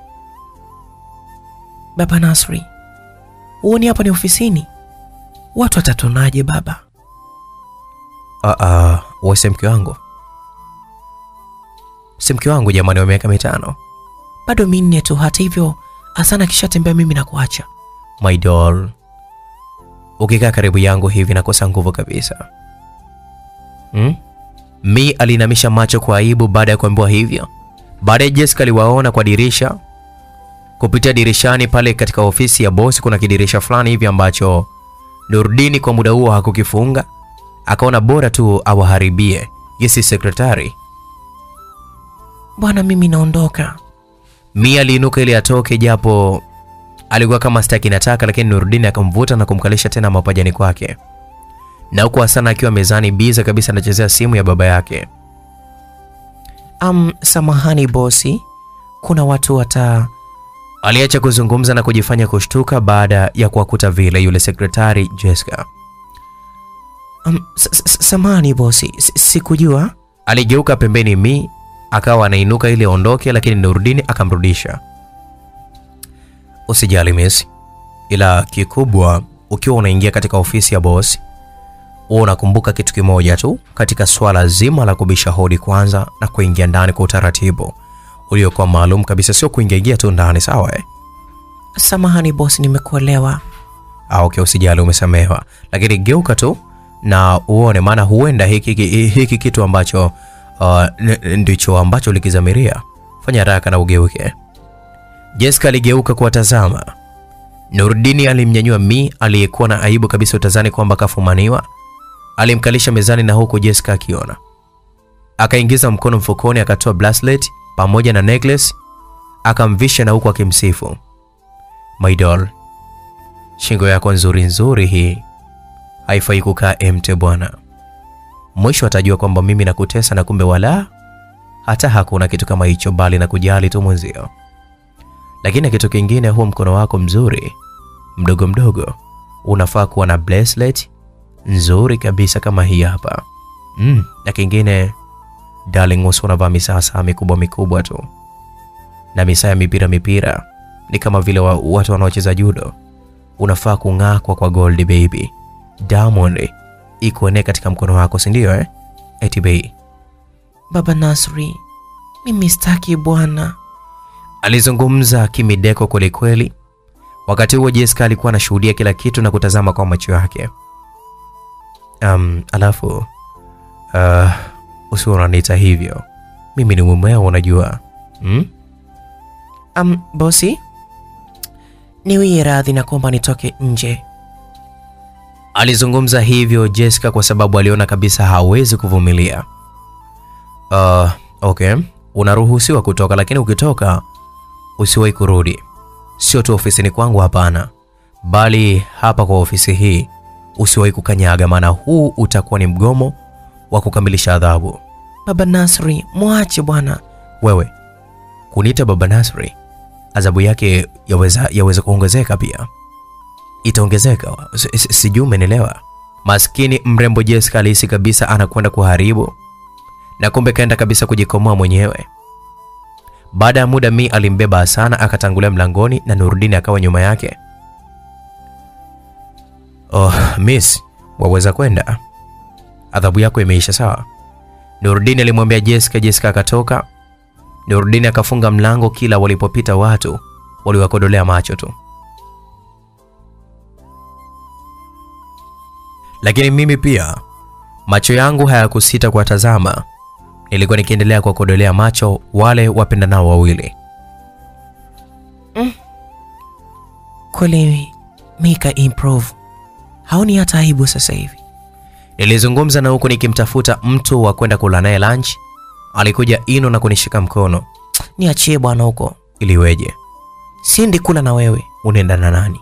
B: Baba Nasri, huoni hapa ni ofisini? Watu watatonaje baba?
A: Ah, ah, wewe mke wangu, si mke wangu jamani, wa miaka mitano.
B: Bado minne tu. Hata hivyo, asana akishatembea mimi na kuacha.
A: My doll, ukikaa karibu yangu hivi nakosa nguvu kabisa. Hmm? Mi alinamisha macho kwa aibu baada ya kuambiwa hivyo. Baadaye Jessica aliwaona kwa dirisha, kupitia dirishani pale katika ofisi ya bosi. Kuna kidirisha fulani hivi ambacho Nurdini kwa muda huo hakukifunga, akaona bora tu awaharibie. Yesi sekretari
B: Bwana, mimi naondoka.
A: Mia aliinuka ili atoke, japo alikuwa kama staki nataka, lakini Nurdini akamvuta na kumkalisha tena mapajani kwake, na huku Hasana akiwa mezani biza kabisa anachezea simu ya baba yake.
B: Um, samahani bosi, kuna watu wata
A: Aliacha kuzungumza na kujifanya kushtuka baada ya kuwakuta vile yule sekretari Jessica.
B: um, s- s- samani bosi, sikujua.
A: Aligeuka pembeni Mi akawa anainuka ili aondoke, lakini Nurdini akamrudisha. Usijali miss, ila kikubwa ukiwa unaingia katika ofisi ya bosi huwa unakumbuka kitu kimoja tu katika swala zima la kubisha hodi kwanza na kuingia ndani kwa utaratibu uliokuwa maalum kabisa, sio kuingiaingia tu ndani, sawa eh?
B: Samahani bosi, nimekuelewa.
A: Ah, okay, usijali, umesamehewa, lakini geuka tu na uone, maana huenda hiki, hiki, hiki kitu ambacho uh, ndicho ambacho likizamiria. Fanya haraka na ugeuke. Jessica aligeuka kuwatazama. Nurdini alimnyanyua Mi aliyekuwa na aibu kabisa utazani kwamba kafumaniwa. Alimkalisha mezani na huku Jessica akiona. Akaingiza mkono mfukoni akatoa bracelet pamoja na necklace akamvisha na huku akimsifu. My doll, shingo yako nzuri nzuri hii haifai kukaa emte bwana. Mwisho atajua kwamba mimi nakutesa na kumbe wala hata hakuna kitu kama hicho, bali na kujali tu mwenzio. Lakini kitu kingine, huo mkono wako mzuri mdogo mdogo unafaa kuwa na bracelet nzuri kabisa kama hii hapa. Mm, na kingine darling, usi unavaa misasa mikubwa mikubwa tu na misaa ya mipira mipira, ni kama vile wa, watu wanaocheza judo. Unafaa kung'akwa kwa gold baby. Diamond ikuone katika mkono wako, si ndio eh? Eti bei
B: Baba Nasri, mimi sitaki bwana.
A: alizungumza kimideko kwelikweli. Wakati huo Jessica alikuwa anashuhudia kila kitu na kutazama kwa macho yake. Um, alafu uh, usiwe unaniita hivyo, mimi ni mume wako unajua hmm?
B: Um, bosi, niwie radhi na kuomba nitoke nje.
A: Alizungumza hivyo Jessica kwa sababu aliona kabisa hawezi kuvumilia. Uh, okay, unaruhusiwa kutoka, lakini ukitoka usiwahi kurudi, sio tu ofisini kwangu, hapana, bali hapa kwa ofisi hii usiwahi kukanyaga, maana huu utakuwa ni mgomo wa kukamilisha adhabu.
B: Baba Nasri, mwache bwana.
A: Wewe kuniita baba Nasri, adhabu yake yaweza yaweza kuongezeka pia, itaongezeka. Si- si- Sijui umenielewa? Maskini mrembo Jessica alihisi kabisa anakwenda kuharibu, na kumbe kaenda kabisa kujikomoa mwenyewe. Baada ya muda, Mi alimbeba sana akatangulia mlangoni na Nurudini akawa nyuma yake. Oh, miss, waweza kwenda, adhabu yako imeisha, sawa? Nurudini alimwambia Jessica. Jessica akatoka. Nurudini akafunga mlango. Kila walipopita watu waliwakodolea macho tu, lakini mimi pia macho yangu hayakusita kuwatazama. Nilikuwa nikiendelea kuwakodolea macho wale wapendanao wawili. Mm.
B: Kweli Mika improve, haoni hata aibu sasa hivi.
A: Nilizungumza na huku nikimtafuta mtu wa kwenda kula naye lunch. Alikuja Ino na kunishika mkono.
B: Niachie bwana huko,
A: Iliweje?
B: Sindi kula na wewe.
A: Unaenda na nani?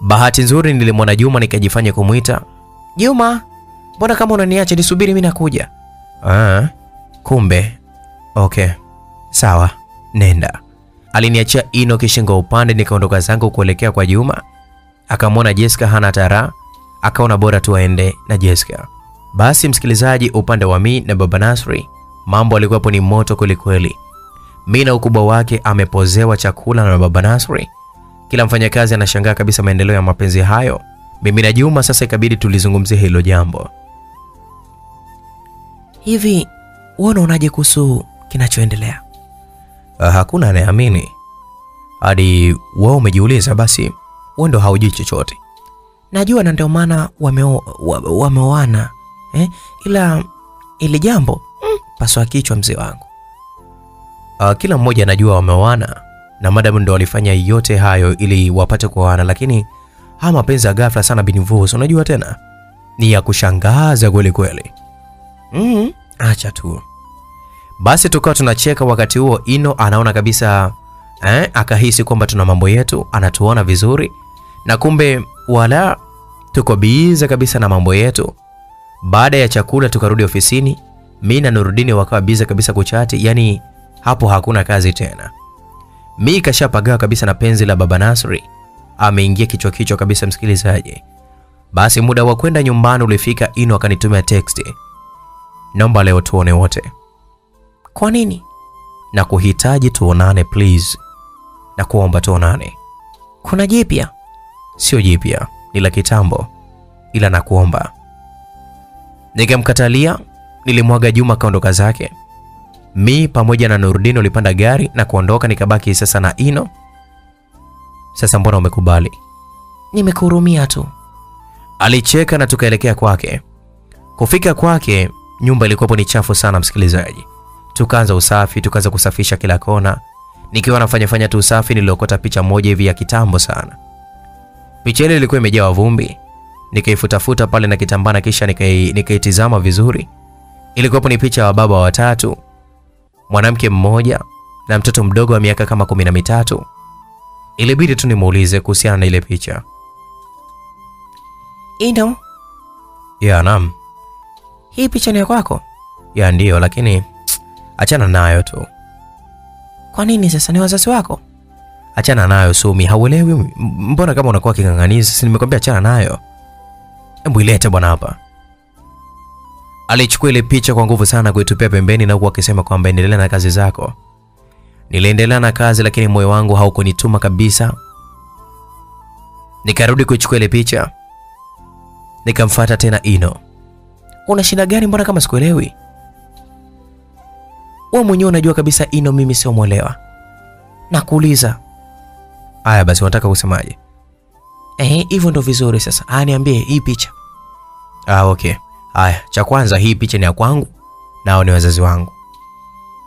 A: Bahati nzuri nilimwona Juma nikajifanya kumwita.
B: Juma, mbona kama unaniacha nisubiri, mimi nakuja.
A: Ah, kumbe. Okay, sawa, nenda. Aliniachia Ino kishingo upande, nikaondoka zangu kuelekea kwa Juma. Akamwona Jessica hana tara, akaona bora tu aende na Jessica. Basi msikilizaji, upande wa Mi na Baba Nasri, mambo alikuwapo ni moto kwelikweli. Mi na ukubwa wake amepozewa chakula na Baba Nasri. Kila mfanyakazi anashangaa kabisa maendeleo ya mapenzi hayo. Mimi na Juma sasa ikabidi tulizungumzie hilo jambo.
B: Hivi wewe unaonaje kuhusu kinachoendelea?
A: Uh, hakuna anayeamini hadi wewe umejiuliza, basi wewe ndo haujui chochote.
B: Najua na ndio maana wameoana wame wameoana eh? Ila ili jambo mm, paswa kichwa mzee wangu.
A: Uh, kila mmoja anajua wameoana na madam ndo walifanya yote hayo ili wapate kuoana, lakini haya mapenzi ya ghafla sana binvus, unajua tena ni ya kushangaza kweli kweli.
B: Mm,
A: Acha tu basi, tukawa tunacheka. Wakati huo Ino anaona kabisa eh, akahisi kwamba tuna mambo yetu, anatuona vizuri, na kumbe wala tuko bize kabisa na mambo yetu. Baada ya chakula tukarudi ofisini, mi na Nurudini wakawa biza kabisa kuchati, yani hapo hakuna kazi tena. Mi kashapagawa kabisa na penzi la baba Nasri, ameingia kichwa kichwa kabisa, msikilizaji. Basi muda wa kwenda nyumbani ulifika, Ino akanitumia teksti naomba leo tuone wote
B: kwa nini?
A: na kuhitaji tuonane please, na kuomba tuonane.
B: Kuna jipya?
A: Sio jipya, ni la kitambo, ila nakuomba Nikamkatalia, nilimwaga Juma kaondoka zake. Mi pamoja na Nurdin ulipanda gari na kuondoka, nikabaki sasa na Ino. Sasa mbona umekubali?
B: Nimekuhurumia tu.
A: Alicheka na tukaelekea kwake. Kufika kwake, nyumba ilikuwapo ni chafu sana, msikilizaji. Tukaanza usafi, tukaanza kusafisha kila kona. Nikiwa nafanya fanya tu usafi, niliokota picha moja hivi ya kitambo sana. Picha ile ilikuwa imejaa vumbi. Nikaifutafuta pale na kitambana kisha nikaitizama nikaitizama vizuri. Ilikuwapo ni picha ya baba watatu, mwanamke mmoja na mtoto mdogo wa miaka kama kumi na mitatu. Ilibidi tu nimuulize kuhusiana na ile picha.
B: Ino,
A: Ya, naam.
B: hii picha ni ya kwako?
A: Ya ndiyo, lakini achana nayo tu,
B: Kwa nini sasa? Ni wazazi wako?
A: Achana nayo Sumi. Hauelewi? Mbona kama unakuwa king'ang'anizi? Si nimekwambia achana nayo. Hebu ilete bwana hapa. Alichukua ile picha kwa nguvu sana kuitupia pembeni na huku akisema kwamba endelea na kazi zako. Niliendelea na kazi, lakini moyo wangu haukunituma kabisa. Nikarudi kuichukua ile picha, nikamfuata tena Ino.
B: Una shida gani? Mbona kama sikuelewi? Wewe mwenyewe unajua kabisa Ino mimi sio mwelewa. Nakuuliza.
A: Aya basi, unataka kusemaje?
B: Eh, hivyo ndo vizuri sasa. Ah, niambie hii picha.
A: Ah, okay. Aya, cha kwanza hii picha ni ya kwangu, nao ni wazazi wangu.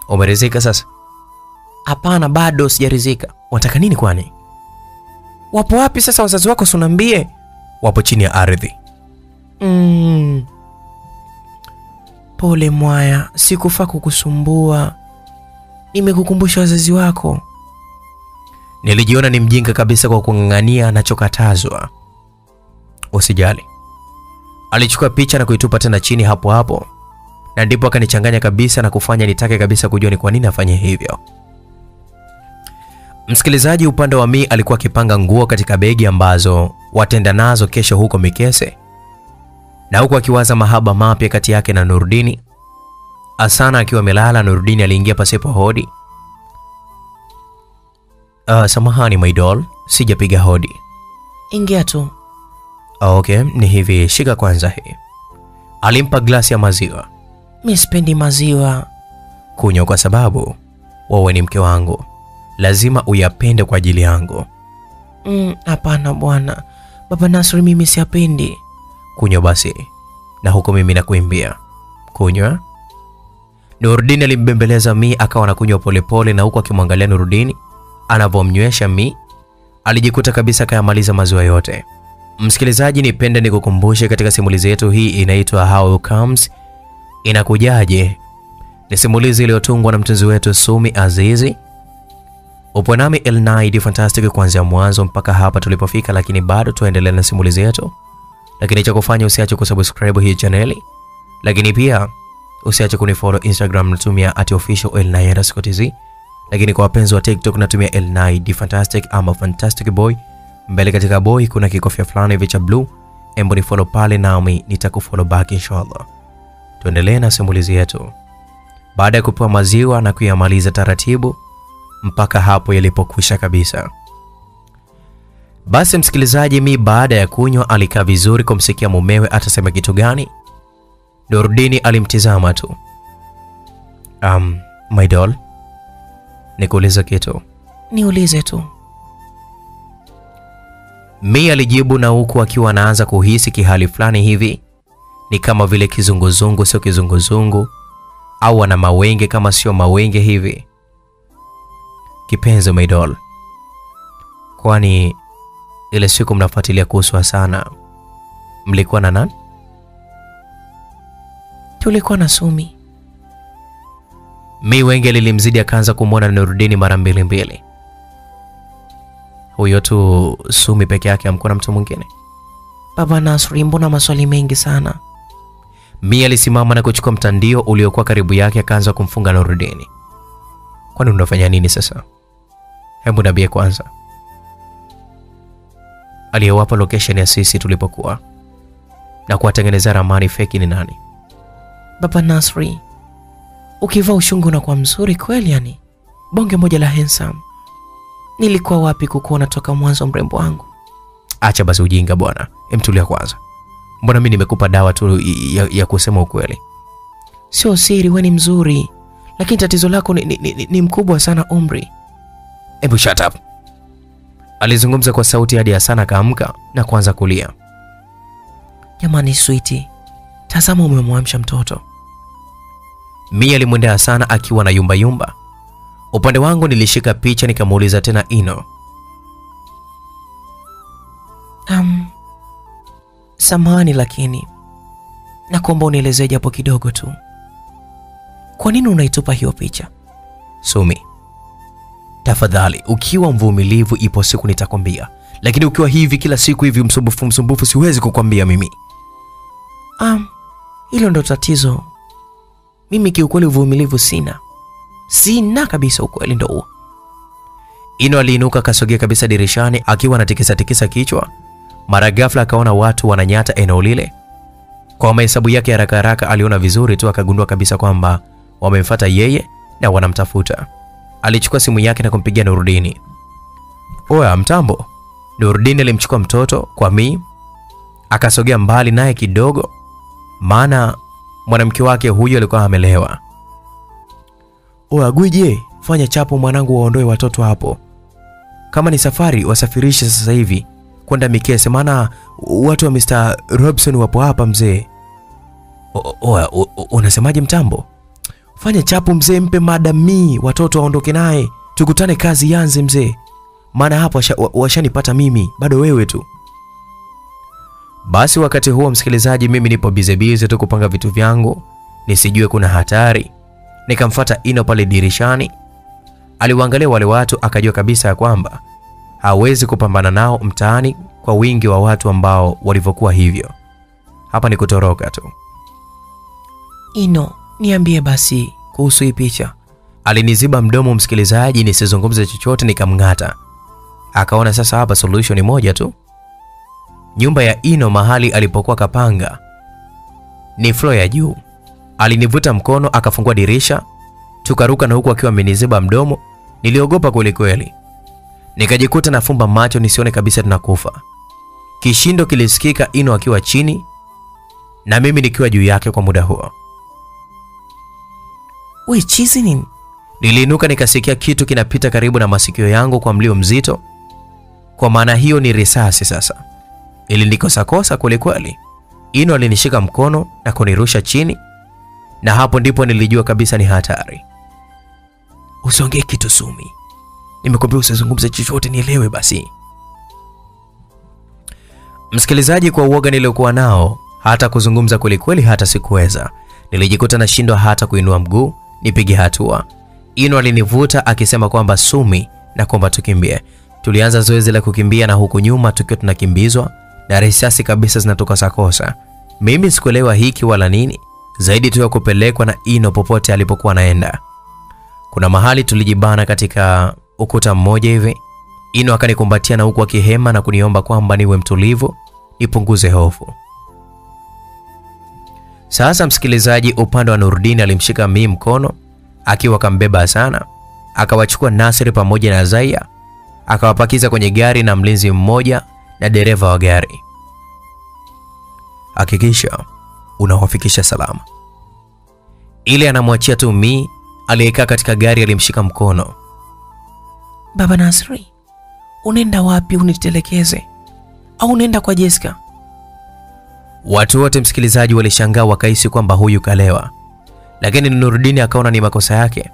A: Umerizika sasa?
B: Hapana, bado sijarizika.
A: Unataka nini kwani?
B: Wapo wapi sasa wazazi wako? Sunambie.
A: Wapo chini ya ardhi.
B: Mm. Pole mwaya, sikufaa kukusumbua. Nimekukumbusha wazazi wako.
A: Nilijiona ni mjinga kabisa kwa kung'ang'ania anachokatazwa. Usijali. Alichukua picha na kuitupa tena chini hapo hapo, na ndipo akanichanganya kabisa na kufanya nitake kabisa kujua ni kwa nini afanye hivyo. Msikilizaji, upande wa mi alikuwa akipanga nguo katika begi ambazo watenda nazo kesho huko Mikese, na huku akiwaza mahaba mapya kati yake na Nurdini. Asana akiwa amelala, Nurdini aliingia pasipo hodi. Uh, samahani my doll, sijapiga hodi.
B: Ingia tu.
A: Ah, okay, ni hivi, shika kwanza hii. Alimpa glasi ya maziwa.
B: Mi sipendi maziwa.
A: Kunywa kwa sababu wewe ni mke wangu, lazima uyapende kwa ajili yangu.
B: Mm, Hapana bwana, baba Nasri mimi siapendi.
A: Kunywa basi, na huko mimi nakuimbia. Kunywa. Nurudini alimbembeleza Mi akawa anakunywa polepole, na huku akimwangalia Nurdini anavyomnywesha Mi, alijikuta kabisa kayamaliza maziwa yote. Msikilizaji, nipende nikukumbushe katika simulizi yetu hii inaitwa How you Comes, inakujaje? Ni simulizi iliyotungwa na mtunzi wetu Sumi Azizi. Upo nami Elnaid Fantastic kuanzia mwanzo mpaka hapa tulipofika, lakini bado tuendelea na simulizi yetu. Lakini cha kufanya usiache kusubscribe hii chaneli, lakini pia usiache kunifollow Instagram natumia at official L9 lakini kwa wapenzi wa TikTok natumia L9 Fantastic ama Fantastic Boy. Mbele katika boy kuna kikofia fulani hivi cha blue, embo ni follow pale, nami nitakufollow back inshallah. Tuendelee na simulizi yetu. Baada ya kupewa maziwa na kuyamaliza taratibu mpaka hapo yalipokwisha kabisa. Basi msikilizaji, mi baada ya kunywa alikaa vizuri kumsikia mumewe atasema kitu gani. Nurdini alimtizama tu. Um, my doll, nikuuliza kitu.
B: Niulize tu.
A: Mi alijibu na huku akiwa anaanza kuhisi kihali fulani hivi, ni kama vile kizunguzungu sio kizunguzungu, au ana mawenge kama sio mawenge hivi. Kipenzi my doll, kwani ile siku mnafuatilia kuhusu sana mlikuwa na nani?
B: Tulikuwa na Sumi.
A: Mi wenge lilimzidi akaanza kumwona Nurudini mara mbili mbili. Huyo tu Sumi peke yake, amkuwa na mtu mwingine?
B: Baba Nasri, mbona maswali mengi sana?
A: Mi alisimama na kuchukua mtandio uliokuwa karibu yake akaanza kumfunga Nurudini. Kwani unafanya nini sasa? Hebu niambie kwanza. Aliyewapa location ya sisi tulipokuwa na kuwatengenezea ramani feki ni nani?
B: Baba Nasri, ukivaa ushungu unakuwa mzuri kweli, yani bonge moja la handsome. Nilikuwa wapi kukuona toka mwanzo, mrembo wangu?
A: Acha basi ujinga bwana, emtulia kwanza. mbona mi nimekupa dawa tu ya, ya kusema ukweli?
B: Sio siri, we ni mzuri, lakini tatizo lako ni, ni, ni, ni mkubwa sana umri.
A: Hebu shut up. Alizungumza kwa sauti hadi Hassan akaamka na kuanza kulia.
B: Jamani switi, tazama umemwamsha mtoto.
A: Mia alimwendea sana akiwa na yumba yumba. Upande wangu nilishika picha nikamuuliza tena Ino,
B: Um, samahani lakini nakuomba unielezee japo kidogo tu, kwa nini unaitupa hiyo picha?
A: Sumi, tafadhali, ukiwa mvumilivu, ipo siku nitakwambia, lakini ukiwa hivi kila siku hivi msumbufu msumbufu, siwezi kukwambia mimi.
B: Um, hilo ndo tatizo. Mimi kiukweli uvumilivu sina, sina kabisa, ukweli ndo huo.
A: Ino aliinuka akasogea kabisa dirishani akiwa anatikisa tikisa kichwa. Mara ghafla akaona watu wananyata eneo lile. Kwa mahesabu yake haraka haraka aliona vizuri tu, akagundua kabisa kwamba wamemfata yeye na wanamtafuta. Alichukua simu yake na kumpigia Nurudini. Oya mtambo. Nurudini alimchukua mtoto kwa mii akasogea mbali naye kidogo, maana mwanamke wake huyo alikuwa amelewa. Oya gwije, fanya chapo mwanangu, waondoe watoto hapo. Kama ni safari wasafirishe sasa hivi kwenda Mikese, maana watu wa Mr. Robson wapo hapa mzee. Oa, unasemaje mtambo? Fanya chapo mzee, mpe madami watoto waondoke naye, tukutane kazi yanze mzee, maana hapo washanipata washa- mimi, bado wewe tu. Basi wakati huo, msikilizaji, mimi nipo bize bize tu kupanga vitu vyangu nisijue kuna hatari. Nikamfata Ino pale dirishani, aliwaangalia wale watu akajua kabisa ya kwamba hawezi kupambana nao mtaani kwa wingi wa watu ambao walivyokuwa hivyo. Hapa ni kutoroka tu.
B: Ino, niambie basi kuhusu hii picha.
A: Aliniziba mdomo msikilizaji, nisizungumze chochote, nikamng'ata. Akaona sasa hapa solution moja tu. Nyumba ya Ino mahali alipokuwa kapanga ni flo ya juu. Alinivuta mkono akafungua dirisha, tukaruka na huku akiwa ameniziba mdomo. Niliogopa kwelikweli, kweli, nikajikuta nafumba macho nisione kabisa tunakufa. Kishindo kilisikika, Ino akiwa chini na mimi nikiwa juu yake kwa muda huo.
B: We chizi nini?
A: Niliinuka nikasikia kitu kinapita karibu na masikio yangu kwa mlio mzito. Kwa maana hiyo ni risasi sasa. Ilinikosa kosa kweli kweli. Ino alinishika mkono na kunirusha chini, na hapo ndipo nilijua kabisa ni hatari.
B: Usiongee kitu Sumi, nimekwambia usizungumze chochote, nielewe basi.
A: Msikilizaji, kwa uoga niliokuwa nao, hata kuzungumza kwelikweli kweli hata sikuweza. Nilijikuta nashindwa hata kuinua mguu nipige hatua. Ino alinivuta akisema kwamba Sumi na kwamba tukimbie. Tulianza zoezi la kukimbia na huku nyuma tukiwa tunakimbizwa na risasi kabisa zinatoka sakosa. Mimi sikuelewa hiki wala nini, zaidi tu ya kupelekwa na Ino popote alipokuwa anaenda. Kuna mahali tulijibana katika ukuta mmoja hivi. Ino akanikumbatia na huku akihema na kuniomba kwamba niwe mtulivu, nipunguze hofu. Sasa msikilizaji, upande wa Nurdin alimshika mimi mkono akiwa kambeba sana, akawachukua Nasri pamoja na Zaia akawapakiza kwenye gari na mlinzi mmoja na dereva wa gari. Hakikisha unawafikisha salama. Ile anamwachia tu mi aliyekaa katika gari alimshika mkono.
B: Baba Nasri, unaenda wapi unitelekeze? Au unaenda kwa Jessica?
A: Watu wote msikilizaji walishangaa wakahisi kwamba huyu kalewa, lakini Nurudini akaona ni makosa yake.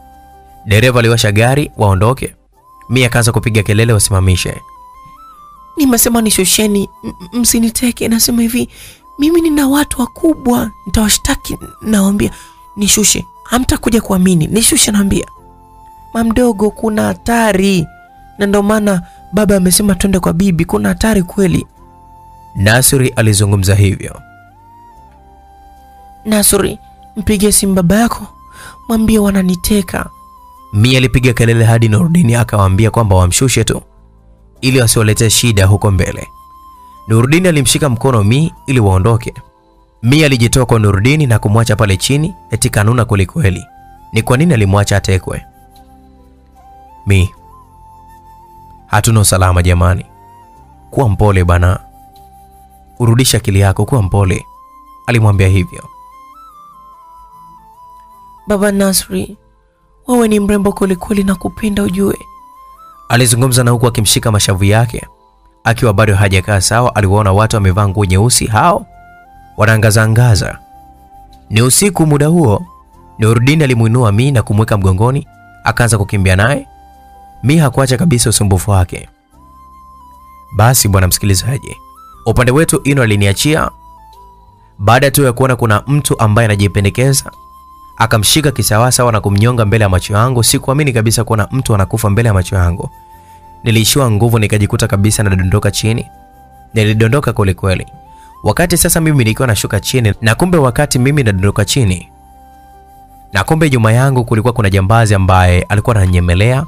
A: Dereva aliwasha gari waondoke, mi akaanza kupiga kelele wasimamishe.
B: Nimesema nishusheni, msiniteke. Nasema hivi, mimi nina watu wakubwa, nitawashtaki. Nawambia nishushe, hamtakuja kuamini. Nishushe, naambia mamdogo, kuna hatari, na ndio maana baba amesema twende kwa bibi. Kuna hatari kweli.
A: Nasri alizungumza hivyo.
B: Nasri, mpige simu baba yako, mwambie wananiteka.
A: Mi alipiga kelele hadi Nurdini akawaambia kwamba wamshushe tu ili wasiwaletee shida huko mbele. Nurudini alimshika mkono Mi ili waondoke. Mi alijitoa kwa Nurudini na kumwacha pale chini, eti kanuna kwelikweli. Ni kwa nini alimwacha atekwe? Mi, hatuna usalama jamani, kuwa mpole bana. urudisha akili yako, kuwa mpole, alimwambia hivyo.
B: Baba Nasri, wewe ni mrembo kwelikweli na kupenda ujue.
A: Alizungumza na huku akimshika mashavu yake akiwa bado hajakaa sawa. Aliwaona watu wamevaa nguo nyeusi, hao wanaangaza angaza. Ni usiku. Muda huo Nurudin alimuinua Mi na kumweka mgongoni, akaanza kukimbia naye. Mi hakuacha kabisa usumbufu wake. Basi bwana msikilizaji, upande wetu Ino aliniachia baada tu ya kuona kuna mtu ambaye anajipendekeza akamshika kisawasawa na kumnyonga mbele ya macho yangu. Sikuamini kabisa kuona mtu anakufa mbele ya macho yangu. Niliishiwa nguvu, nikajikuta kabisa nadondoka chini. Nilidondoka kwelikweli, wakati sasa mimi nikiwa nashuka chini, na kumbe wakati mimi nadondoka chini, na kumbe nyuma yangu kulikuwa kuna jambazi ambaye alikuwa ananyemelea,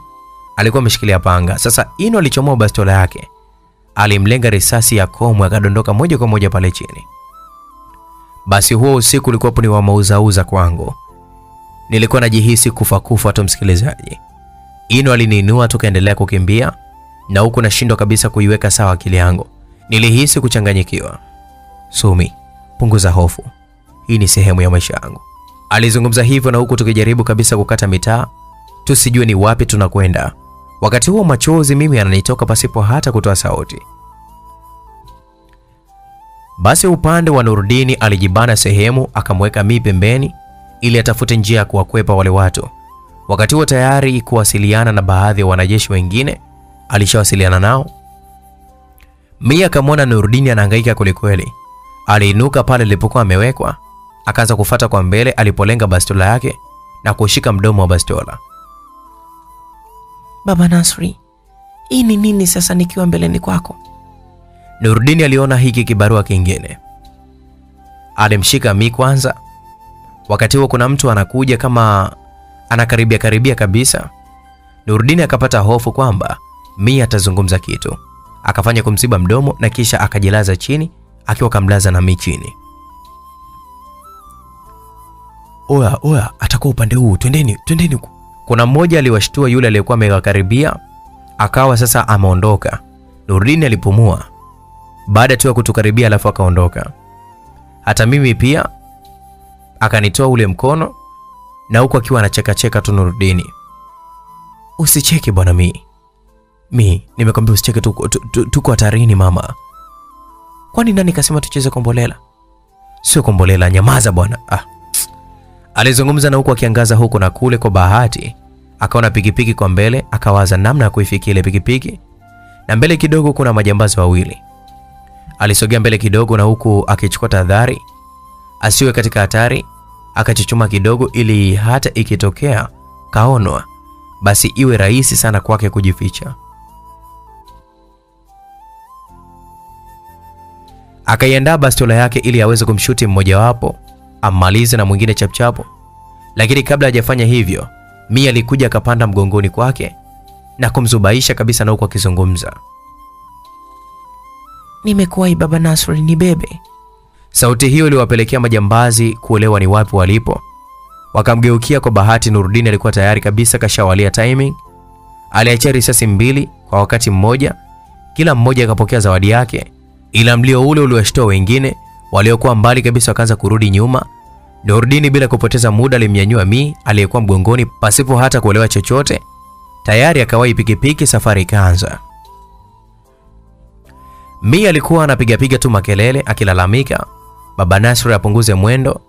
A: alikuwa ameshikilia panga. Sasa Ino alichomoa bastola yake, alimlenga risasi ya komwe, akadondoka moja kwa moja pale chini. Basi huo usiku ulikuwa ni wa mauzauza kwangu. Nilikuwa najihisi kufa kufa tu, msikilizaji. Ino aliniinua tukaendelea kukimbia, na huku nashindwa kabisa kuiweka sawa akili yangu. Nilihisi kuchanganyikiwa. Sumi, punguza hofu, hii ni sehemu ya maisha yangu. Alizungumza hivyo, na huku tukijaribu kabisa kukata mitaa tusijue ni wapi tunakwenda. Wakati huo machozi mimi yananitoka pasipo hata kutoa sauti. Basi upande wa nurudini alijibana sehemu, akamweka Mi pembeni ili atafute njia ya kuwakwepa wale watu. Wakati huo tayari kuwasiliana na baadhi ya wanajeshi wengine, alishawasiliana nao. Mia akamwona Nurudini anahangaika kwelikweli. Aliinuka pale alipokuwa amewekwa, akaanza kufata kwa mbele alipolenga bastola yake na kushika mdomo wa bastola.
B: Baba Nasri, hii ni nini sasa nikiwa mbeleni kwako?
A: Nurudini aliona hiki kibarua kingine, alimshika Mi kwanza. Wakati huo kuna mtu anakuja kama anakaribia karibia kabisa. Nurudini akapata hofu kwamba Mia atazungumza kitu, akafanya kumsiba mdomo na kisha akajilaza chini, akiwa kamlaza na Mi chini. Oya oya, atakuwa upande huu, twendeni twendeni. Kuna mmoja aliwashtua yule aliyekuwa amewakaribia, akawa sasa ameondoka. Nurudini alipumua baada tu ya kutukaribia, alafu akaondoka. Hata mimi pia akanitoa ule mkono, na huku akiwa anachekacheka tu Nurdini. Usicheke bwana Mi, Mi nimekwambia usicheke, tuko tu, tuko hatarini mama. Kwani nani kasema tucheze kombolela? Sio kombolela, nyamaza bwana. Ah, alizungumza na huku akiangaza huko na kule. Kwa bahati akaona pikipiki kwa mbele, akawaza namna ya kuifikia ile pikipiki, na mbele kidogo kuna majambazi wawili. Alisogea mbele kidogo, na huku akichukua tahadhari asiwe katika hatari, akachuchuma kidogo, ili hata ikitokea kaonwa, basi iwe rahisi sana kwake kujificha. Akaiandaa bastola yake ili aweze kumshuti mmojawapo ammalize na mwingine chapchapo, lakini kabla hajafanya hivyo, Mia alikuja akapanda mgongoni kwake na kumzubaisha kabisa, na huku akizungumza,
B: Nimekuwahi baba Nasri, ni bebe.
A: Sauti hiyo iliwapelekea majambazi kuelewa ni wapi walipo. Wakamgeukia. Kwa bahati, Nurudini alikuwa tayari kabisa kashawalia timing. Aliachia risasi mbili kwa wakati mmoja, kila mmoja akapokea zawadi yake, ila mlio ule uliwashtua wengine waliokuwa mbali kabisa, wakaanza kurudi nyuma. nurudini bila kupoteza muda alimnyanyua Mi aliyekuwa mgongoni pasipo hata kuelewa chochote. Tayari akawahi pikipiki, safari ikaanza. Mi alikuwa anapigapiga tu makelele akilalamika baba Nasri apunguze mwendo,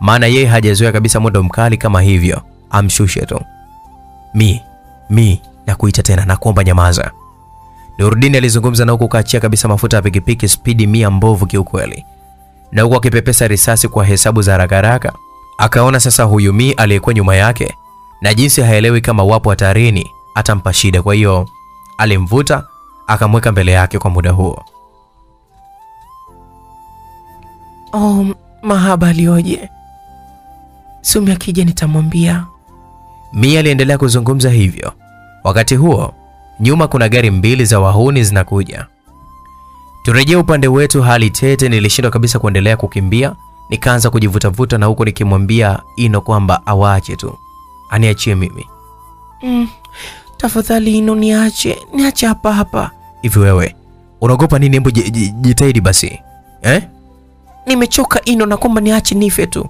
A: maana yeye hajazoea kabisa mwendo mkali kama hivyo, amshushe tu. Mi mi nakuita tena, nakuomba nyamaza. Nurudini alizungumza na huku kaachia kabisa mafuta ya pikipiki, spidi mia mbovu kiukweli, na huku akipepesa risasi kwa hesabu za haraka haraka. Akaona sasa huyu Mi aliyekuwa nyuma yake na jinsi haelewi kama wapo hatarini atampa shida, kwa hiyo alimvuta akamweka mbele yake kwa muda huo.
B: Oh, mahaba alioje! Sumi akija nitamwambia.
A: Mia aliendelea kuzungumza hivyo. Wakati huo nyuma kuna gari mbili za wahuni zinakuja. Turejea upande wetu, hali tete. Nilishindwa kabisa kuendelea kukimbia, nikaanza kujivutavuta na huko nikimwambia Ino kwamba awaache tu, aniachie mimi.
B: Mm, tafadhali Ino, niache niache hapa hapa.
A: Hivi wewe unaogopa nini? Hebu ji- ji- jitahidi basi
B: eh? Nimechoka Ino, na kwamba niache nife tu.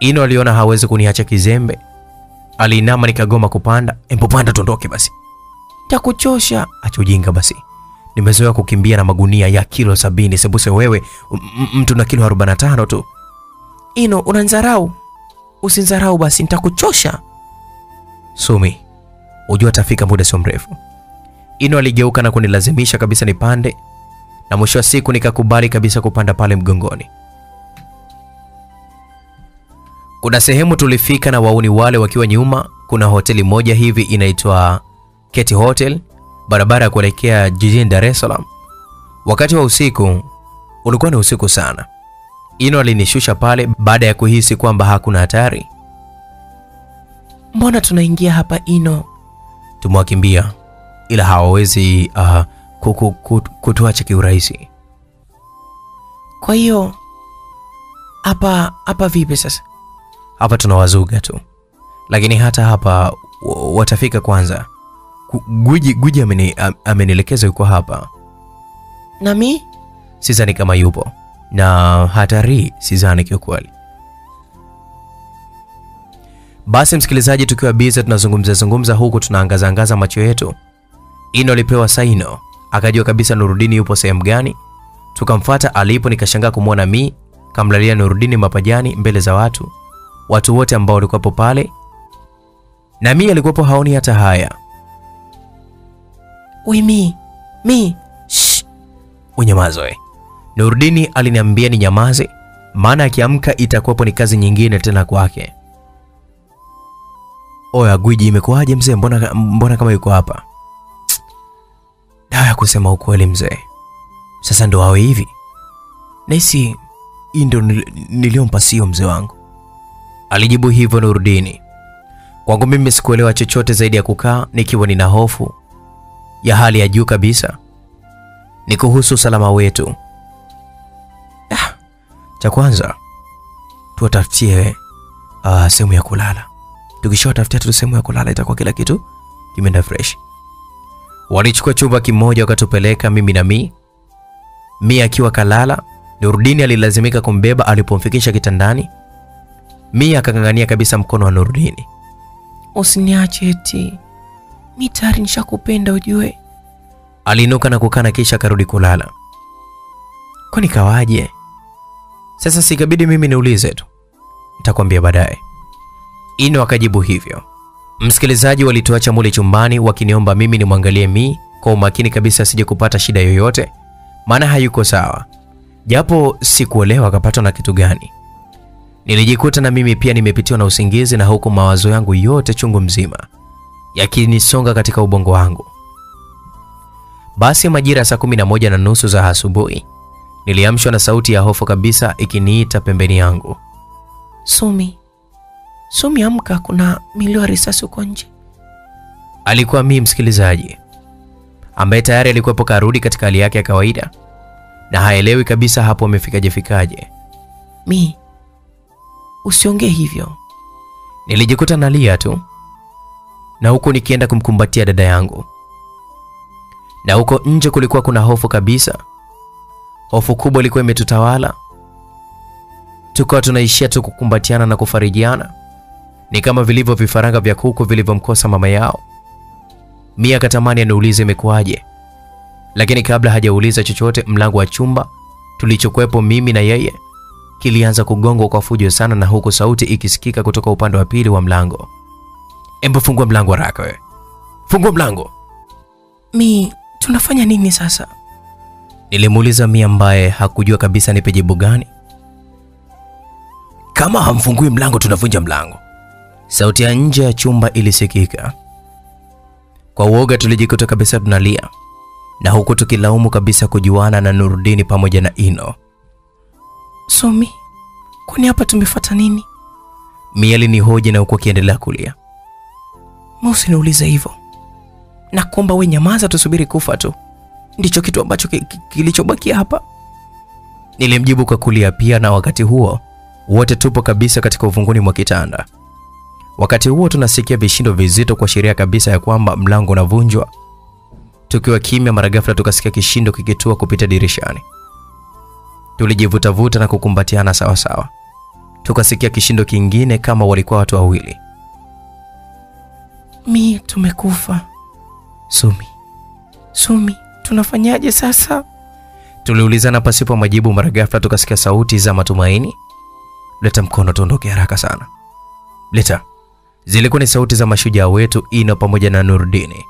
B: Ino aliona hawezi kuniacha kizembe, aliinama, nikagoma kupanda. Embo panda, tuondoke basi. Takuchosha. Acha ujinga basi, nimezoea kukimbia na magunia ya kilo sabini. Sebuse wewe mtu na kilo 45 tu. Ino, unanzarau? Usinzarau basi, nitakuchosha. Sumi, ujua tafika muda sio mrefu. Ino aligeuka na kunilazimisha kabisa nipande, na mwisho wa siku nikakubali kabisa kupanda pale mgongoni. Kuna sehemu tulifika na wauni wale wakiwa nyuma. Kuna hoteli moja hivi inaitwa Keti Hotel, barabara ya kuelekea jijini Dar es Salaam. Wakati wa usiku, ulikuwa ni usiku sana. Ino alinishusha pale baada ya kuhisi kwamba hakuna hatari. Mbona tunaingia hapa Ino? Tumewakimbia ila hawawezi uh, kuku- kut- kutuacha kiurahisi. Kwa hiyo hapa hapa vipi sasa? Hapa tunawazuga tu, lakini hata hapa watafika kwanza. Guji, Guji ameni, amenielekeza yuko hapa. Nami sizani kama yupo na hatari, sidhani kiukweli. Basi msikilizaji, tukiwa biza tunazungumza zungumza huku tunaangaza angaza macho yetu, Ino lipewa saino, akajua kabisa Nurudini yupo sehemu gani. Tukamfuata alipo, nikashangaa kumwona mi kamlalia Nurudini mapajani mbele za watu, watu wote ambao walikuwepo pale, na mi alikuwepo haoni hata haya. We mi mi shh, unyamazo we. Nurudini aliniambia ni nyamaze, maana akiamka itakuwapo ni kazi nyingine tena kwake. Oya gwiji, imekuwaje mzee? Mbona, mbona kama yuko hapa? Dawa ya kusema ukweli mzee, sasa ndo awe hivi. Nahisi hii ndo nil- niliyompa sio mzee wangu, alijibu hivyo Nurudini. Kwangu mimi sikuelewa chochote zaidi ya kukaa nikiwa nina hofu ya hali ya juu kabisa, ni kuhusu usalama wetu. Ah, cha kwanza tuwatafutie uh, sehemu ya kulala. Tukishawatafutia tu sehemu ya kulala, itakuwa kila kitu kimeenda fresh. Walichukua chumba kimoja wakatupeleka mimi na mi mi akiwa kalala. Nurudini alilazimika kumbeba alipomfikisha kitandani. Mi akang'ang'ania kabisa mkono wa Nurudini. Usiniache eti mi tayari nishakupenda ujue. Aliinuka na kukana kisha akarudi kulala. Kwani kawaje? Sasa sikabidi mimi niulize tu, nitakwambia baadaye. Ino akajibu hivyo. Msikilizaji, walituacha mule chumbani wakiniomba mimi nimwangalie Mi kwa umakini kabisa asije kupata shida yoyote, maana hayuko sawa, japo sikuelewa akapatwa na kitu gani. Nilijikuta na mimi pia nimepitiwa na usingizi, na huku mawazo yangu yote chungu mzima yakinisonga katika ubongo wangu. Basi majira ya saa kumi na moja na nusu za asubuhi niliamshwa na sauti ya hofu kabisa ikiniita pembeni yangu. Sumi, Sumi, amka, kuna milio ya risasi huko nje. Alikuwa mimi msikilizaji, ambaye tayari alikuwepo karudi katika hali yake ya kawaida na haelewi kabisa hapo amefikaje fikaje. Mi, usiongee hivyo. Nilijikuta nalia tu, na huku nikienda kumkumbatia dada yangu, na huko nje kulikuwa kuna hofu kabisa. Hofu kubwa ilikuwa imetutawala, tukawa tunaishia tu kukumbatiana na kufarijiana ni kama vilivyo vifaranga vya kuku vilivyomkosa mama yao. Mia akatamani aniulize imekuwaje, lakini kabla hajauliza chochote, mlango wa chumba tulichokuwepo mimi na yeye kilianza kugongwa kwa fujo sana, na huku sauti ikisikika kutoka upande wa pili wa mlango. Embo, fungua mlango haraka wewe, fungua mlango. Mi, tunafanya nini sasa? Nilimuuliza Mia ambaye hakujua kabisa nipe jibu gani. Kama hamfungui mlango tunavunja mlango. Sauti ya nje ya chumba ilisikika. Kwa uoga tulijikuta kabisa tunalia, na huku tukilaumu kabisa kujuana na Nurudini pamoja na Ino. Somi, kwani hapa tumefuata nini? Mia alinihoji na huku akiendelea kulia. Usiniulize hivyo, nakuomba we nyamaza, tusubiri kufa tu, ndicho kitu ambacho ki- ki- kilichobakia hapa. Nilimjibu kwa kulia pia, na wakati huo wote tupo kabisa katika uvunguni mwa kitanda. Wakati huo tunasikia vishindo vizito kwa sheria kabisa ya kwamba mlango unavunjwa. Tukiwa kimya, mara ghafla tukasikia kishindo kikitua kupita dirishani.
A: Tulijivutavuta na kukumbatiana sawa sawa. Tukasikia kishindo kingine kama walikuwa watu wawili.
B: Mi, tumekufa. Sumi, Sumi, tunafanyaje sasa?
A: Tuliulizana pasipo majibu. Mara ghafla tukasikia sauti za matumaini. Leta mkono tuondoke haraka sana. Leta. Zilikuwa ni sauti za mashujaa wetu Ino pamoja na Nurdini.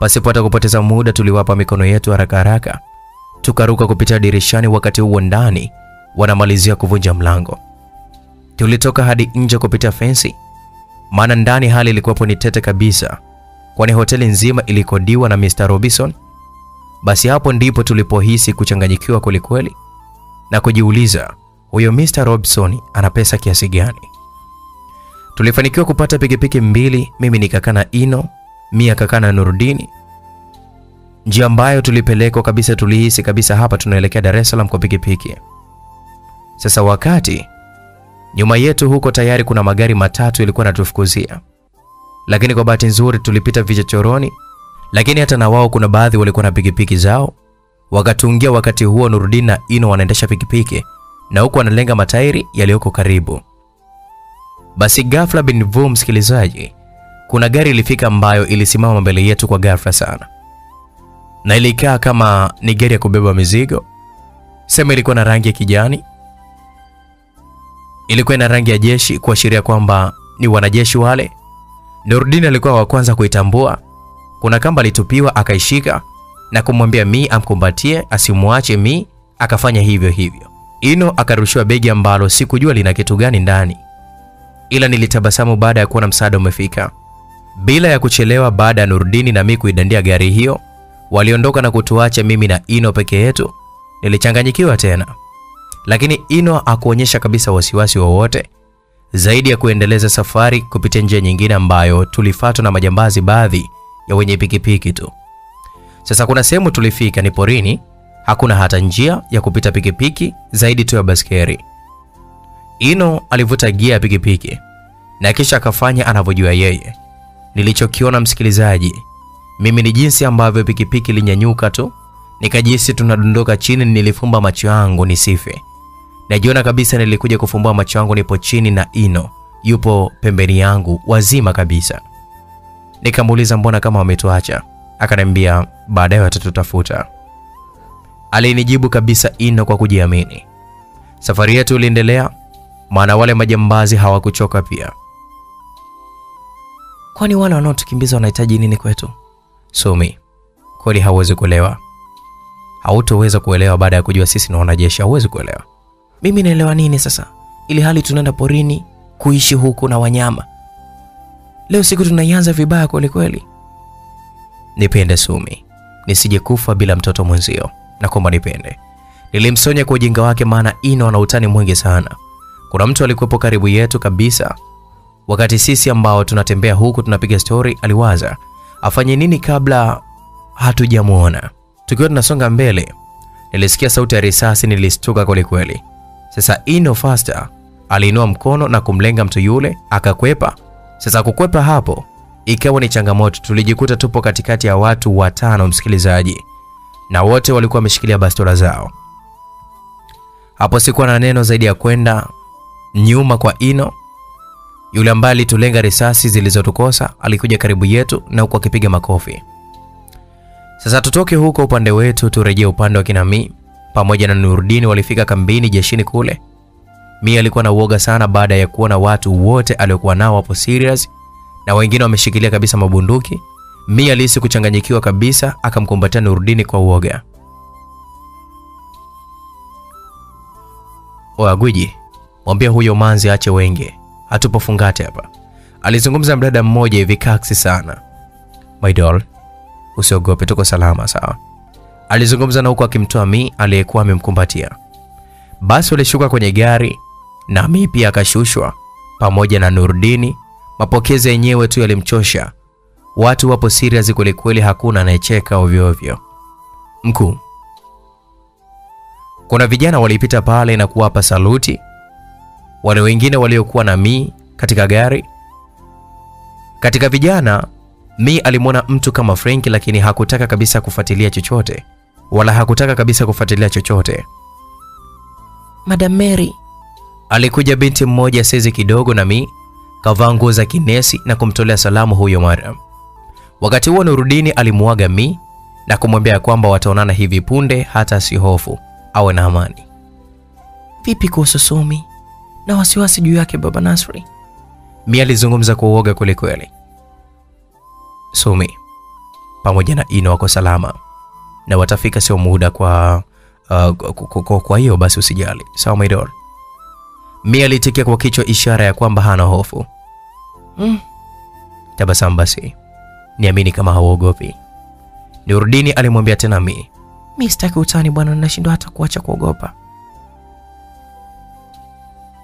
A: pasipata kupoteza muda, tuliwapa mikono yetu haraka haraka, tukaruka kupitia dirishani. Wakati huo ndani wanamalizia kuvunja mlango. Tulitoka hadi nje kupitia fensi, maana ndani hali ilikuwapo ni tete kabisa, kwani hoteli nzima ilikodiwa na Mr. Robinson. Basi hapo ndipo tulipohisi kuchanganyikiwa kwelikweli na kujiuliza huyo Mr. Robinson ana pesa kiasi gani? Tulifanikiwa kupata pikipiki mbili, mimi nikakana na Ino, Mia kakana Nurudini. Njia ambayo tulipelekwa kabisa, tulihisi kabisa hapa tunaelekea Dar es Salaam kwa pikipiki. Sasa wakati nyuma yetu huko tayari kuna magari matatu yalikuwa yanatufukuzia, lakini kwa bahati nzuri tulipita vichochoroni, lakini hata na wao kuna baadhi walikuwa na pikipiki zao wakatungia. Wakati huo Nurudini na Ino wanaendesha pikipiki na huku wanalenga matairi yaliyoko karibu. Basi ghafla bin msikilizaji, kuna gari ilifika ambayo ilisimama mbele yetu kwa ghafla sana, na ilikaa kama ni gari ya kubeba mizigo. Sema ilikuwa na rangi ya kijani, ilikuwa ina rangi ya jeshi kuashiria kwamba ni wanajeshi wale. Nurdin alikuwa wa kwanza kuitambua. Kuna kamba alitupiwa, akaishika na kumwambia Mi amkumbatie asimwache Mi, akafanya hivyo hivyo. Ino akarushiwa begi ambalo sikujua lina kitu gani ndani, ila nilitabasamu baada ya kuona msaada umefika. Bila ya kuchelewa, baada ya Nurdini na mimi kuidandia gari hiyo, waliondoka na kutuacha mimi na Ino peke yetu. Nilichanganyikiwa tena, lakini Ino hakuonyesha kabisa wasiwasi wowote zaidi ya kuendeleza safari kupitia njia nyingine ambayo tulifuatwa na majambazi, baadhi ya wenye pikipiki tu. Sasa kuna sehemu tulifika ni porini, hakuna hata njia ya kupita pikipiki zaidi tu ya baskeri. Ino alivuta gia ya pikipiki na kisha akafanya anavyojua yeye. Nilichokiona msikilizaji, mimi ni jinsi ambavyo pikipiki linyanyuka tu, nikajisi tunadondoka chini. Nilifumba macho yangu nisife. Najiona kabisa nilikuja kufumbua macho yangu, nipo chini na Ino yupo pembeni yangu wazima kabisa. Nikamuuliza mbona kama wametuacha? Akaniambia baadaye watatutafuta. Alinijibu kabisa Ino kwa kujiamini. Safari yetu iliendelea, maana wale majambazi hawakuchoka pia.
B: Kwani wale wanaotukimbiza wanahitaji nini kwetu?
A: Sumi, kweli hauwezi kuelewa, hautoweza kuelewa baada ya kujua sisi ni wanajeshi. Hauwezi kuelewa.
B: Mimi naelewa nini sasa, ili hali tunaenda porini kuishi huku na wanyama. Leo siku tunaianza vibaya kweli kweli.
A: Nipende Sumi, nisije kufa bila mtoto mwenzio, na kwamba nipende. Nilimsonya kwa ujinga wake, maana Ino ana utani mwingi sana. Kuna mtu alikuwepo karibu yetu kabisa, wakati sisi ambao tunatembea huku tunapiga stori. Aliwaza afanye nini kabla hatujamwona. Tukiwa tunasonga mbele, nilisikia sauti ya risasi, nilistuka kwelikweli. Sasa Ino faster aliinua mkono na kumlenga mtu yule, akakwepa. Sasa kukwepa hapo ikawa ni changamoto. Tulijikuta tupo katikati ya watu watano, msikilizaji, na wote walikuwa wameshikilia bastola zao. Hapo sikuwa na neno zaidi ya kwenda nyuma kwa Ino. Yule ambaye alitulenga risasi zilizotukosa alikuja karibu yetu na huku akipiga makofi. Sasa tutoke huko upande wetu turejee upande wa kinami pamoja na Nurdini. Walifika kambini jeshini kule. Mi alikuwa na uoga sana baada ya kuona watu wote aliokuwa nao hapo serious na wengine wameshikilia kabisa mabunduki. Mi alihisi kuchanganyikiwa kabisa, akamkumbatia Nurdini kwa uoga. Oya mwambie huyo manzi ache wenge, hatupo fungate hapa, alizungumza mdada mmoja hivi kaksi sana. My doll, usiogope, tuko salama sawa, alizungumza na huku akimtoa Mi aliyekuwa amemkumbatia. Basi walishuka kwenye gari na Mi pia akashushwa pamoja na Nurdini. Mapokezi yenyewe tu yalimchosha. Watu wapo serious kwelikweli, hakuna anayecheka ovyo ovyo. Mkuu, kuna vijana walipita pale na kuwapa saluti wale wengine waliokuwa na Mi katika gari. Katika vijana, Mi alimwona mtu kama Frank, lakini hakutaka kabisa kufuatilia chochote, wala hakutaka kabisa kufuatilia chochote.
B: Madam Mary.
A: Alikuja binti mmoja sezi kidogo na mi kavaa nguo za kinesi na kumtolea salamu huyo madam. Wakati huo Nurudini alimuaga mi na kumwambia kwamba wataonana hivi punde, hata asihofu, awe na amani.
B: Vipi kuhusu Sumi na wasiwasi juu yake baba Nasri?
A: Mi alizungumza kwa uoga kwelikweli. Sumi pamoja na Ino wako salama na watafika sio muda kwa uh, kwa- kwa- kwa hiyo basi usijali, sawa my dear. Mi alitikia kwa kichwa ishara ya kwamba hana hofu.
B: Mm.
A: Tabasamu basi, niamini kama hauogopi. Nurudini alimwambia tena Mi.
B: Mi sitaki utani bwana, nashindwa hata kuacha kuogopa.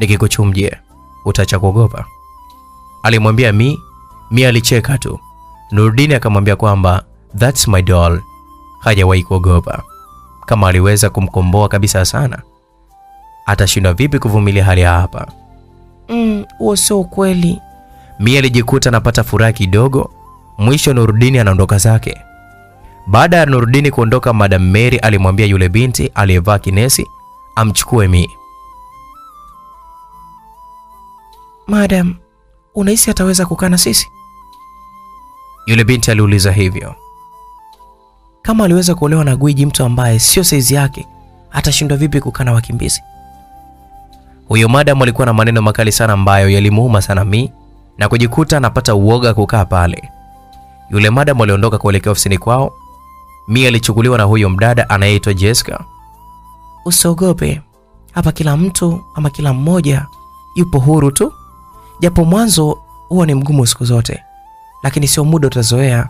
A: Nikikuchumje utacha kuogopa? Alimwambia Mi. Mi alicheka tu. Nurdini akamwambia kwamba that's my doll, hajawahi kuogopa. Kama aliweza kumkomboa kabisa sana, atashindwa vipi kuvumilia hali ya hapa?
B: Mm, huo sio ukweli.
A: Mi alijikuta anapata furaha kidogo. Mwisho Nurdini anaondoka zake. Baada ya Nurdini kuondoka, Madam Mary alimwambia yule binti aliyevaa kinesi amchukue Mi.
B: Madam, unahisi ataweza kukaa na sisi?
A: Yule binti aliuliza hivyo.
B: Kama aliweza kuolewa na gwiji, mtu ambaye sio saizi yake, atashindwa vipi kukaa na wakimbizi?
A: Huyo madam alikuwa na maneno makali sana ambayo yalimuuma sana Mi na kujikuta anapata uoga kukaa pale. Yule madam aliondoka kuelekea ofisini kwao. Mi alichukuliwa na huyo mdada anayeitwa Jessica.
B: Usiogope, hapa kila mtu ama kila mmoja yupo huru tu, japo mwanzo huwa ni mgumu siku zote, lakini sio muda utazoea.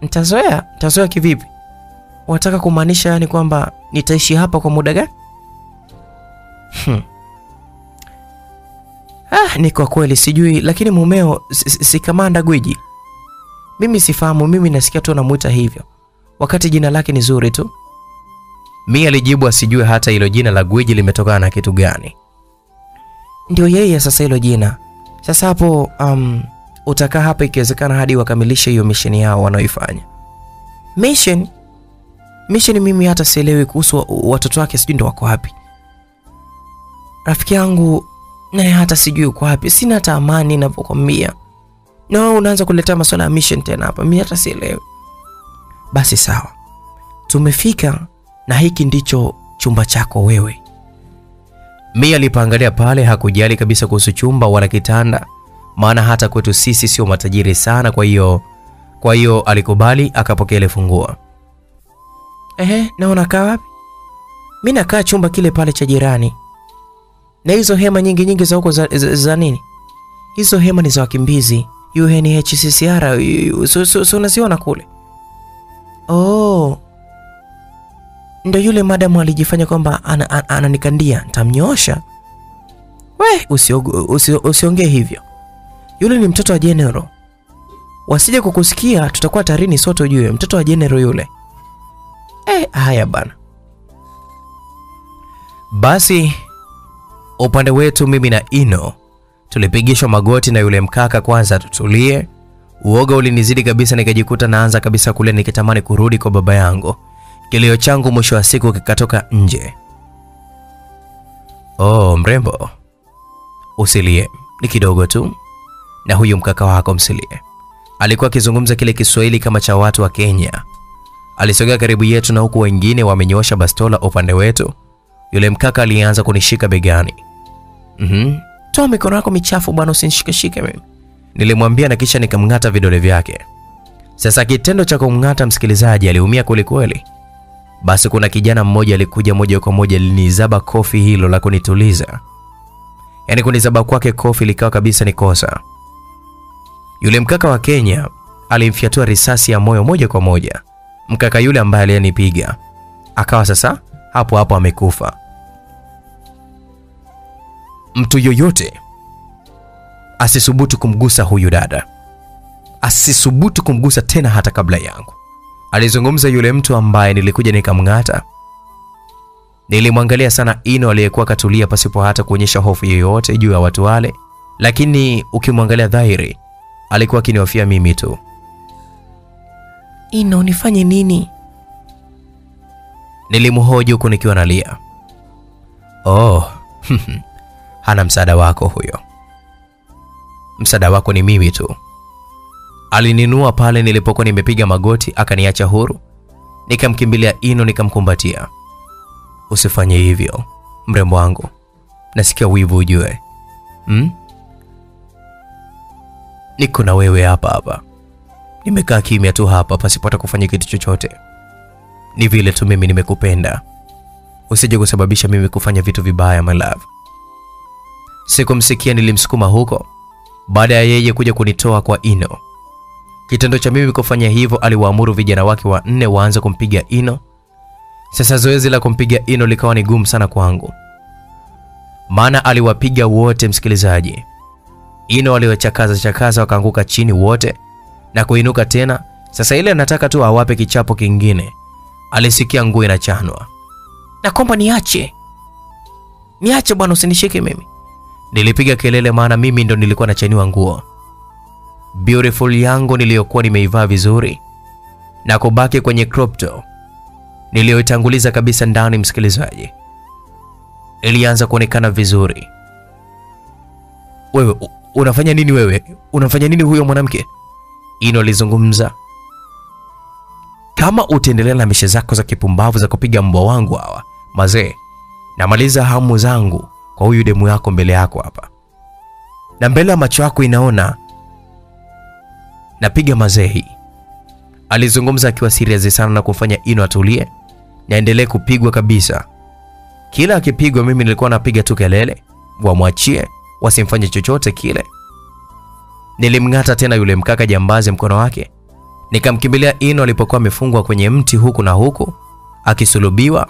B: Nitazoea? Nitazoea kivipi? Unataka kumaanisha yani kwamba nitaishi hapa kwa muda gani? Hmm. Ah, ni kwa kweli sijui, lakini mumeo sikamanda si- si kamanda gwiji? Mimi sifahamu, mimi nasikia tu anamuita hivyo, wakati jina lake ni zuri tu.
A: Mi alijibu asijue hata hilo jina la gwiji limetokana na kitu gani.
B: Ndio yeye sasa hilo jina. Sasa hapo um, utakaa hapa ikiwezekana hadi wakamilishe hiyo mission yao wanaoifanya. Mission? Mission mimi hata sielewi kuhusu watoto wake sijui ndo wako wapi. Rafiki yangu naye hata sijui uko wapi. Sina hata amani ninavyokwambia. No, unaanza kuleta masuala ya mission tena hapa. Mimi hata sielewi. Basi sawa. Tumefika na hiki ndicho chumba chako wewe.
A: Mi alipoangalia pale hakujali kabisa kuhusu chumba wala kitanda, maana hata kwetu sisi sio matajiri sana. Kwa hiyo kwa hiyo alikubali akapokea ile funguo.
B: Ehe, na unakaa wapi? Mi nakaa chumba kile pale cha jirani. Na hizo hema nyingi nyingi za huko za, za, za nini? Hizo hema ni za wakimbizi. UNHCR, so unaziona kule. Oh. Ndio yule madamu alijifanya kwamba ana- ana- ananikandia, nitamnyoosha. We, usiongee usio- usiongee hivyo. Yule ni mtoto wa general. Wasije kukusikia tutakuwa tarini sote ujue, mtoto wa general yule. Eh, haya bana.
A: Basi upande wetu mimi na Ino tulipigishwa magoti na yule mkaka kwanza tutulie. Uoga ulinizidi kabisa, nikajikuta naanza kabisa kule nikitamani kurudi kwa baba yangu. Kilio changu mwisho wa siku kikatoka nje. Oh, mrembo, usilie, ni kidogo tu, na huyu mkaka wako msilie. Alikuwa akizungumza kile Kiswahili kama cha watu wa Kenya. Alisogea karibu yetu na huku wengine wamenyoosha bastola upande wetu. Yule mkaka alianza kunishika begani. Mhm.
B: Toa mikono yako michafu bwana, usinishikeshike mimi.
A: Nilimwambia na kisha nikamng'ata vidole vyake. Sasa kitendo cha kumng'ata msikilizaji aliumia kweli kweli. Basi kuna kijana mmoja alikuja moja kwa moja linizaba kofi hilo la kunituliza. Yaani kunizaba kwake kofi likawa kabisa ni kosa. Yule mkaka wa Kenya alimfyatua risasi ya moyo moja kwa moja. Mkaka yule ambaye aliyenipiga akawa sasa hapo hapo amekufa. Mtu yoyote asisubutu kumgusa huyu dada, asisubutu kumgusa tena hata kabla yangu, alizungumza yule mtu ambaye nilikuja nikamng'ata. Nilimwangalia sana Ino aliyekuwa katulia pasipo hata kuonyesha hofu yoyote juu ya watu wale, lakini ukimwangalia dhahiri alikuwa akinihofia mimi tu.
B: Ino, nifanye nini?
A: Nilimhoji huku nikiwa nalia. Oh, [laughs] hana msaada wako huyo. Msaada wako ni mimi tu. Alininua pale nilipokuwa nimepiga magoti, akaniacha huru. Nikamkimbilia Ino, nikamkumbatia. Usifanye hivyo mrembo wangu, nasikia wivu ujue. Hmm? Niko na wewe hapa hapa, nimekaa kimya tu hapa pasipata kufanya kitu chochote. Ni vile tu mimi nimekupenda, usije kusababisha mimi kufanya vitu vibaya, my love. Sikumsikia, nilimsukuma huko baada ya yeye kuja kunitoa kwa Ino. Kitendo cha mimi kufanya hivyo, aliwaamuru vijana wake wanne waanze kumpiga Ino. Sasa zoezi la kumpiga Ino likawa ni gumu sana kwangu, maana aliwapiga wote, msikilizaji. Ino aliwachakaza chakaza, wakaanguka chini wote na kuinuka tena. Sasa ile anataka tu awape kichapo kingine, alisikia nguo inachanwa.
B: Nakomba niache, niache bwana, usinishike mimi.
A: Nilipiga kelele, maana mimi ndo nilikuwa nachaniwa nguo beautiful yangu niliyokuwa nimeivaa vizuri na kubaki kwenye crop top niliyoitanguliza kabisa ndani. Msikilizaji, ilianza kuonekana vizuri. Wewe unafanya nini? Wewe unafanya nini? Huyo mwanamke Ino alizungumza. Kama utaendelea na mishe zako za kipumbavu za kupiga mbwa wangu hawa mazee, namaliza hamu zangu kwa huyu demu yako mbele yako hapa, na mbele ya macho yako inaona napiga mazehi. Alizungumza akiwa serious sana na kufanya Ino atulie naendelee kupigwa kabisa. Kila akipigwa mimi nilikuwa napiga tu kelele, wamwachie wasimfanye chochote kile. Nilimng'ata tena yule mkaka jambazi mkono wake, nikamkimbilia Ino alipokuwa amefungwa kwenye mti huku na huku akisulubiwa.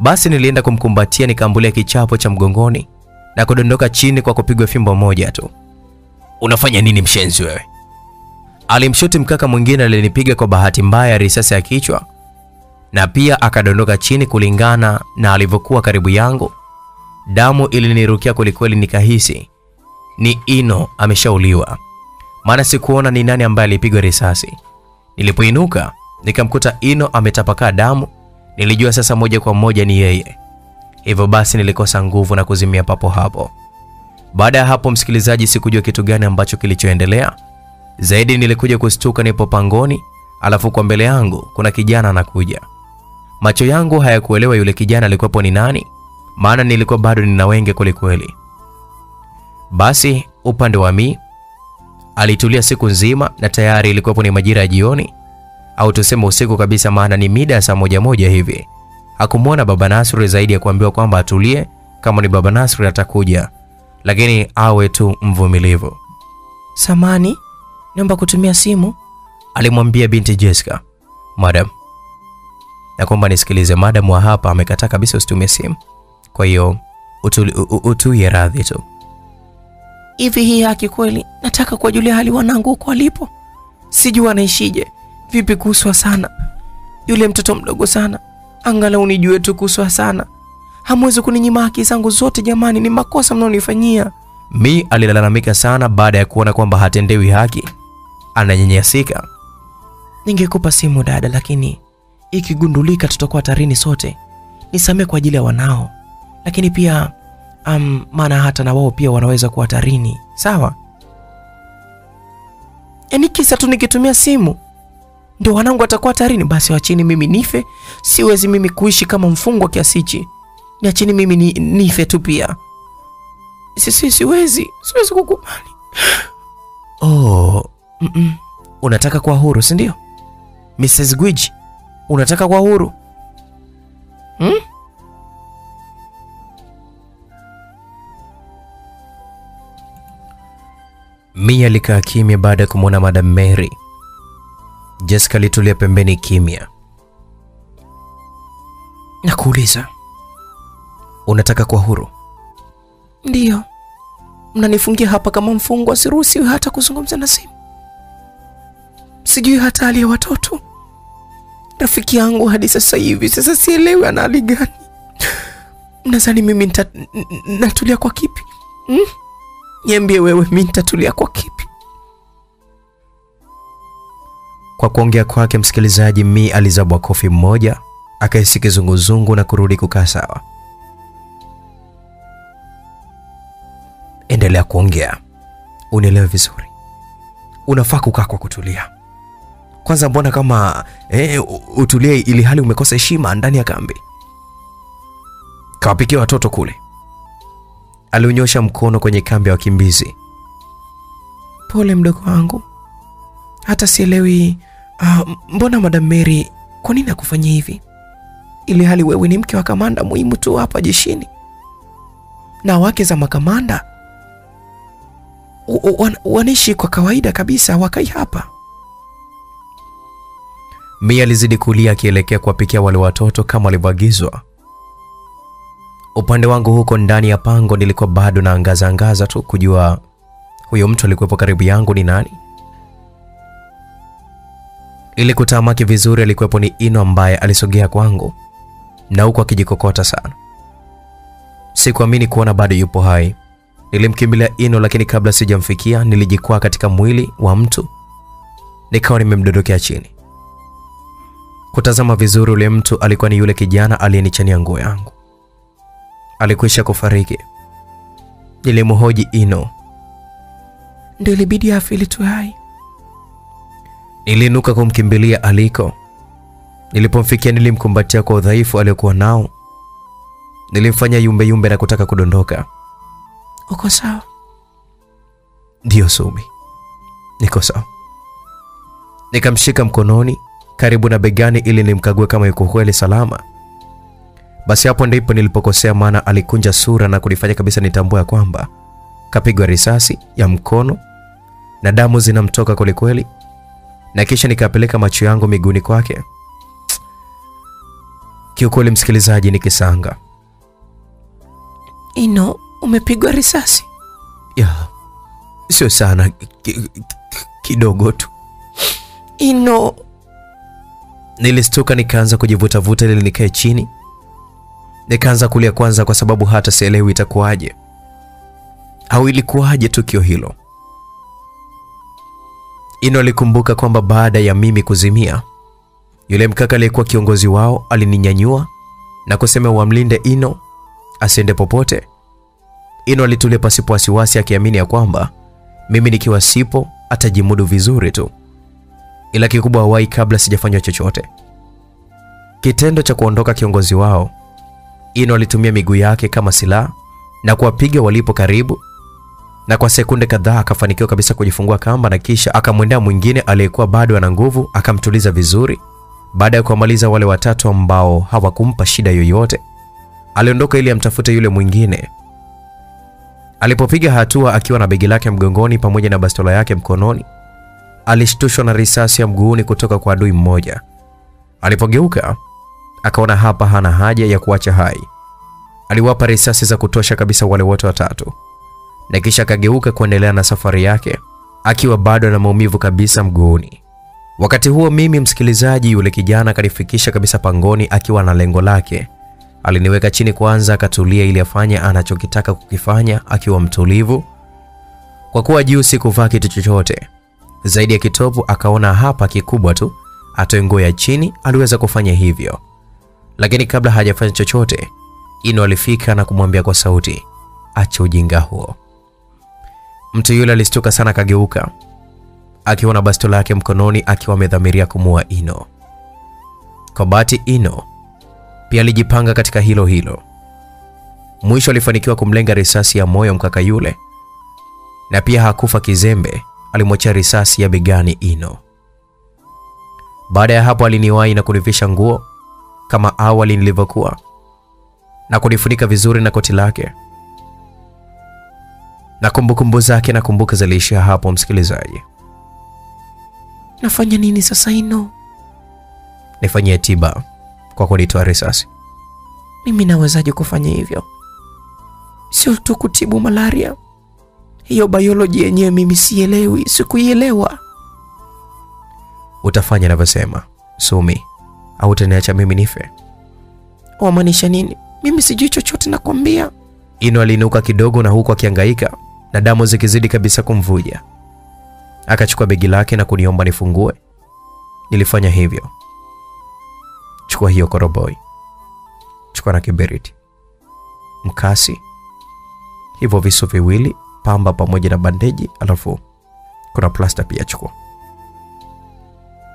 A: Basi nilienda kumkumbatia, nikaambulia kichapo cha mgongoni na kudondoka chini kwa kupigwa fimbo moja tu. Unafanya nini mshenzi wewe? Alimshuti mkaka mwingine alinipiga kwa bahati mbaya risasi ya kichwa na pia akadondoka chini. Kulingana na alivyokuwa karibu yangu, damu ilinirukia kwelikweli, nikahisi ni Ino ameshauliwa, maana sikuona ni nani ambaye alipigwa risasi. Nilipoinuka nikamkuta Ino ametapakaa damu, nilijua sasa moja kwa moja ni yeye. Hivyo basi nilikosa nguvu na kuzimia papo hapo. Baada ya hapo, msikilizaji, sikujua kitu gani ambacho kilichoendelea zaidi. Nilikuja kustuka nipo pangoni, alafu kwa mbele yangu kuna kijana anakuja. Macho yangu hayakuelewa yule kijana alikuwepo ni nani, maana nilikuwa bado nina wenge kwelikweli. Basi upande wa mi alitulia siku nzima, na tayari ilikuwepo ni majira ya jioni au tuseme usiku kabisa, maana ni mida ya saa moja moja hivi. Hakumwona baba Nasri zaidi ya kuambiwa kwamba atulie, kama ni baba Nasri atakuja, lakini awe tu mvumilivu.
B: Samani, naomba kutumia simu.
A: Alimwambia binti Jessica. Madam, naomba nisikilize, madam wa hapa amekataa kabisa usitumie simu, kwa hiyo utuli- u- u- utuie radhi tu.
B: Hivi hii haki kweli? Nataka kuwajulia hali wanangu huko walipo, sijui anaishije. Vipi kuhusu Hasana, yule mtoto mdogo sana? Angalau nijue tu kuhusu Hasana. Hamwezi kuninyima haki zangu zote jamani, ni makosa mnaonifanyia.
A: Mi alilalamika sana baada ya kuona kwamba hatendewi haki, ananyanyasika.
B: Ningekupa simu dada, lakini ikigundulika tutakuwa tarini sote. Nisamee kwa ajili ya wanao, lakini pia um, maana hata na wao pia wanaweza kuwa tarini. Sawa? Yaani kisa tu nikitumia simu ndio wanangu watakuwa tarini? Basi wachini mimi nife. Siwezi mimi kuishi kama mfungwa kiasi hichi. Niachini mimi ni, nife tu pia. Sisi siwezi, siwezi kukubali.
A: Oh,
B: Mm-mm. Unataka kwa huru, si ndio? Mrs. Gwiji, unataka kwa huru? Hmm?
A: Mia alikaa kimya baada ya kumwona Madam Mary. Jessica alitulia pembeni kimya.
B: Nakuuliza.
A: Unataka kwa huru?
B: Ndiyo. Mnanifungia hapa kama mfungwa, siruhusiwi hata kuzungumza na simu. Sijui hata hali ya watoto. Rafiki yangu hadi sasa hivi, sasa sielewi ana hali gani. Nadhani mimi natulia kwa kipi? Hmm? Niambie wewe, mi nitatulia kwa kipi?
A: Kwa kuongea kwake, msikilizaji, Mi alizabwa kofi mmoja, akahisi kizunguzungu na kurudi kukaa sawa. Endelea kuongea. Unielewe vizuri, unafaa kukaa kwa kutulia. Kwanza mbona kama eh, utulie ili hali umekosa heshima ndani ya kambi? Kawapikia watoto kule. Aliunyosha mkono kwenye kambi ya wakimbizi.
B: Pole mdogo wangu, hata sielewi uh, mbona Madam Mary kwa nini akufanyia hivi, ili hali wewe ni mke wa kamanda muhimu tu hapa jeshini, na wake za makamanda wanaishi kwa kawaida kabisa, wakai hapa.
A: Mia alizidi kulia akielekea kuwapikia wale watoto kama walivyoagizwa. Upande wangu huko ndani ya pango nilikuwa bado naangaza angaza tu kujua huyo mtu alikuwepo karibu yangu ni nani. Ili kutamaki vizuri, alikuwepo ni Ino ambaye alisogea kwangu na huku akijikokota sana. Sikuamini kuona bado yupo hai. Nilimkimbilia Ino, lakini kabla sijamfikia nilijikwaa katika mwili wa mtu, nikawa nimemdondokea chini. Kutazama vizuri, ule mtu alikuwa ni yule kijana aliyenichania nguo yangu. Alikwisha kufariki. Nilimhoji Ino.
B: Ndio ilibidi afe ili tuwe hai.
A: Niliinuka kumkimbilia aliko. Nilipomfikia nilimkumbatia kwa udhaifu aliyokuwa nao. Nilimfanya yumbe yumbe na kutaka kudondoka.
B: Uko sawa?
A: Ndiyo Sumi, niko sawa. Nikamshika mkononi karibu na begani ili nimkague kama yuko kweli salama. Basi hapo ndipo nilipokosea, maana alikunja sura na kunifanya kabisa nitambua ya kwamba kapigwa risasi ya mkono na damu zinamtoka kwelikweli, na kisha nikapeleka macho yangu miguuni kwake. Kiukweli msikilizaji, ni kisanga
B: Ino, umepigwa risasi?
A: ya sio sana, ki, ki, kidogo tu.
B: Ino,
A: Nilistuka nikaanza kujivutavuta ili nikae chini. Nikaanza kulia kwanza, kwa sababu hata sielewi itakuwaje au ilikuwaje tukio hilo. Ino alikumbuka kwamba baada ya mimi kuzimia, yule mkaka aliyekuwa kiongozi wao alininyanyua na kusema wamlinde Ino asiende popote. Ino alitulia pasipo wasiwasi, akiamini ya kwamba mimi nikiwa sipo atajimudu vizuri tu ila kikubwa hawai kabla sijafanywa chochote. Kitendo cha kuondoka kiongozi wao, Ino alitumia miguu yake kama silaha na kuwapiga walipo karibu, na kwa sekunde kadhaa akafanikiwa kabisa kujifungua kamba, na kisha akamwendea mwingine aliyekuwa bado ana nguvu, akamtuliza vizuri. Baada ya kuwamaliza wale watatu ambao hawakumpa shida yoyote, aliondoka ili amtafute yule mwingine. Alipopiga hatua akiwa na begi lake mgongoni pamoja na bastola yake mkononi, alishtushwa na risasi ya mguuni kutoka kwa adui mmoja. Alipogeuka akaona hapa hana haja ya kuacha hai. Aliwapa risasi za kutosha kabisa wale wote watatu, na kisha akageuka kuendelea na safari yake akiwa bado na maumivu kabisa mguuni. Wakati huo mimi, msikilizaji, yule kijana akanifikisha kabisa pangoni akiwa na lengo lake. Aliniweka chini kwanza, akatulia ili afanye anachokitaka kukifanya akiwa mtulivu, kwa kuwa juu sikuvaa kitu chochote zaidi ya kitovu. Akaona hapa kikubwa tu atoe nguo ya chini, aliweza kufanya hivyo, lakini kabla hajafanya chochote, Ino alifika na kumwambia kwa sauti, acha ujinga huo. Mtu yule alistuka sana, akageuka akiwa na bastola yake mkononi, akiwa amedhamiria kumua Ino. Kwa bahati, Ino pia alijipanga katika hilo hilo. Mwisho alifanikiwa kumlenga risasi ya moyo mkaka yule, na pia hakufa kizembe alimwachia risasi ya begani Ino. Baada ya hapo aliniwahi na kunivisha nguo kama awali nilivyokuwa na kunifunika vizuri na koti lake, na kumbukumbu zake na kumbuka ziliishia hapo. Msikilizaji,
B: nafanya nini sasa Ino?
A: nifanyie tiba kwa kunitoa risasi.
B: Mimi nawezaje kufanya hivyo? Sio tu kutibu malaria, hiyo biology yenyewe mimi sielewi, sikuielewa.
A: Utafanya anavyosema Sumi, au utaniacha mimi nife?
B: Wamaanisha nini? Mimi sijui chochote, nakwambia.
A: Ino aliinuka kidogo, na huku akihangaika na damu zikizidi kabisa kumvuja, akachukua begi lake na kuniomba nifungue. Nilifanya hivyo. Chukua hiyo koroboi, chukua na kiberiti, mkasi, hivyo visu viwili pamba pamoja na bandeji, alafu kuna plasta pia. Chukua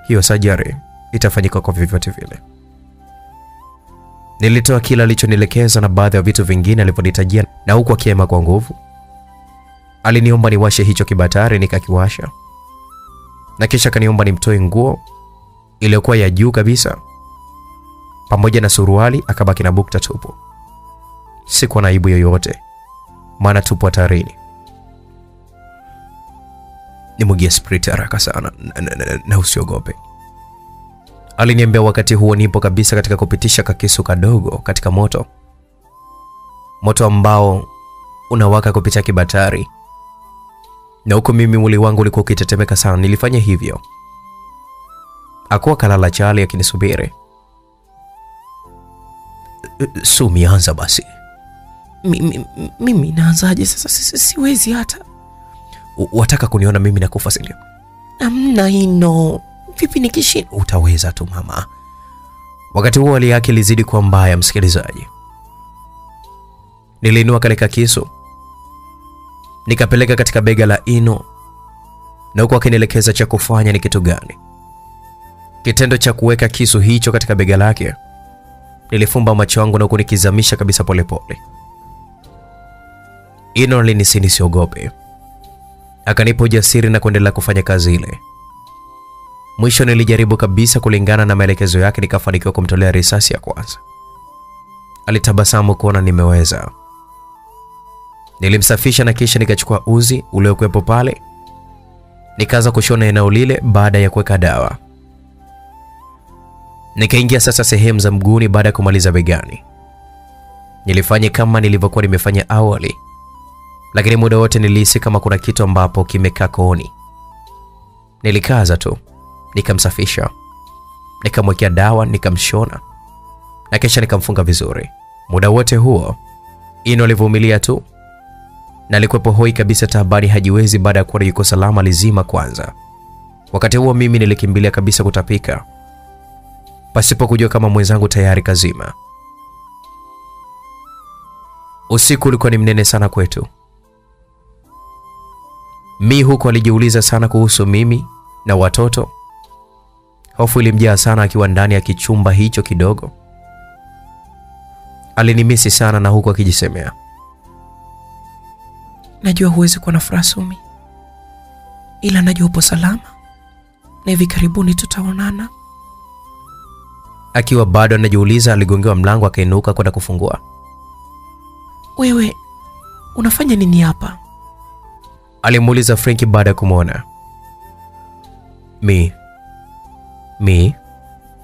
A: hiyo, sajari itafanyika kwa vyovyote vile. Nilitoa kila alichonielekeza na baadhi ya vitu vingine alivyonitajia, na huku akiema kwa nguvu aliniomba niwashe hicho kibatari, nikakiwasha na kisha kaniomba nimtoe nguo iliyokuwa ya juu kabisa pamoja na suruali, akabaki na bukta tupu. Sikuwa na aibu yoyote, maana tupo hatarini. Nimwagie spirit haraka sana na, usiogope, aliniambia. Wakati huo nipo kabisa katika kupitisha kakisu kadogo katika moto, moto ambao unawaka kupitia kibatari, na huku mimi mwili wangu ulikuwa ukitetemeka sana. Nilifanya hivyo, akuwa kalala chali akinisubiri. Sumi, anza basi.
B: Mimi, naanzaje sasa? Si- si- Siwezi hata.
A: Wataka kuniona mimi nakufa, si ndio?
B: Amna ino. Vipi nikishinda?
A: Utaweza tu mama. Wakati huo hali yake ilizidi kuwa mbaya, msikilizaji. Niliinua kale kakisu nikapeleka katika bega la Ino, na huku akinielekeza cha kufanya ni kitu gani. Kitendo cha kuweka kisu hicho katika bega lake, nilifumba macho yangu na huku nikizamisha kabisa polepole. Ino alinisi nisiogope, akanipa ujasiri na kuendelea kufanya kazi ile. Mwisho nilijaribu kabisa kulingana na maelekezo yake, nikafanikiwa kumtolea risasi ya kwanza. Alitabasamu kuona nimeweza. Nilimsafisha na kisha nikachukua uzi uliokuwepo pale, nikaanza kushona eneo lile. Baada ya kuweka dawa, nikaingia sasa sehemu za mguuni. Baada ya kumaliza begani, nilifanya kama nilivyokuwa nimefanya awali, lakini muda wote nilihisi kama kuna kitu ambapo kimekaa kooni. Nilikaza tu nikamsafisha, nikamwekea dawa, nikamshona na kisha nikamfunga vizuri. Muda wote huo Ino alivumilia tu na alikuwepo hoi kabisa, tahabari hajiwezi. Baada ya kuona yuko salama, alizima kwanza. Wakati huo mimi nilikimbilia kabisa kutapika, pasipo kujua kama mwenzangu tayari kazima. Usiku ulikuwa ni mnene sana kwetu. Mi huko alijiuliza sana kuhusu mimi na watoto. Hofu ilimjaa sana akiwa ndani ya kichumba hicho kidogo. Alinimisi sana na huku akijisemea,
B: Najua huwezi kuwa na furaha Sumi, ila najua upo salama na hivi karibuni tutaonana.
A: akiwa bado anajiuliza, aligongewa mlango, akainuka kwenda kufungua.
B: Wewe unafanya nini hapa?
A: Alimuuliza Frenki baada ya kumwona. Mi mi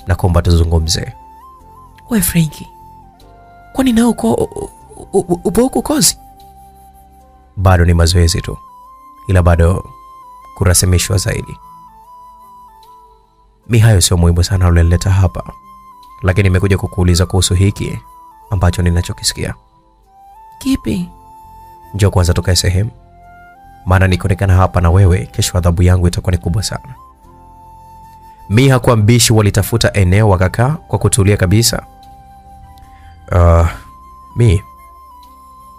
A: nakuomba tuzungumze.
B: We Frenki, kwani nao uko upo huku kozi?
A: Bado ni mazoezi tu, ila bado kurasimishwa zaidi. Mi hayo sio muhimu sana ulileta hapa, lakini nimekuja kukuuliza kuhusu hiki ambacho ninachokisikia.
B: Kipi?
A: Njoo kwanza tukae sehemu, maana nikionekana hapa na wewe, kesho adhabu yangu itakuwa ni kubwa sana. Mi hakuwa mbishi, walitafuta eneo wakakaa kwa kutulia kabisa. Uh, mi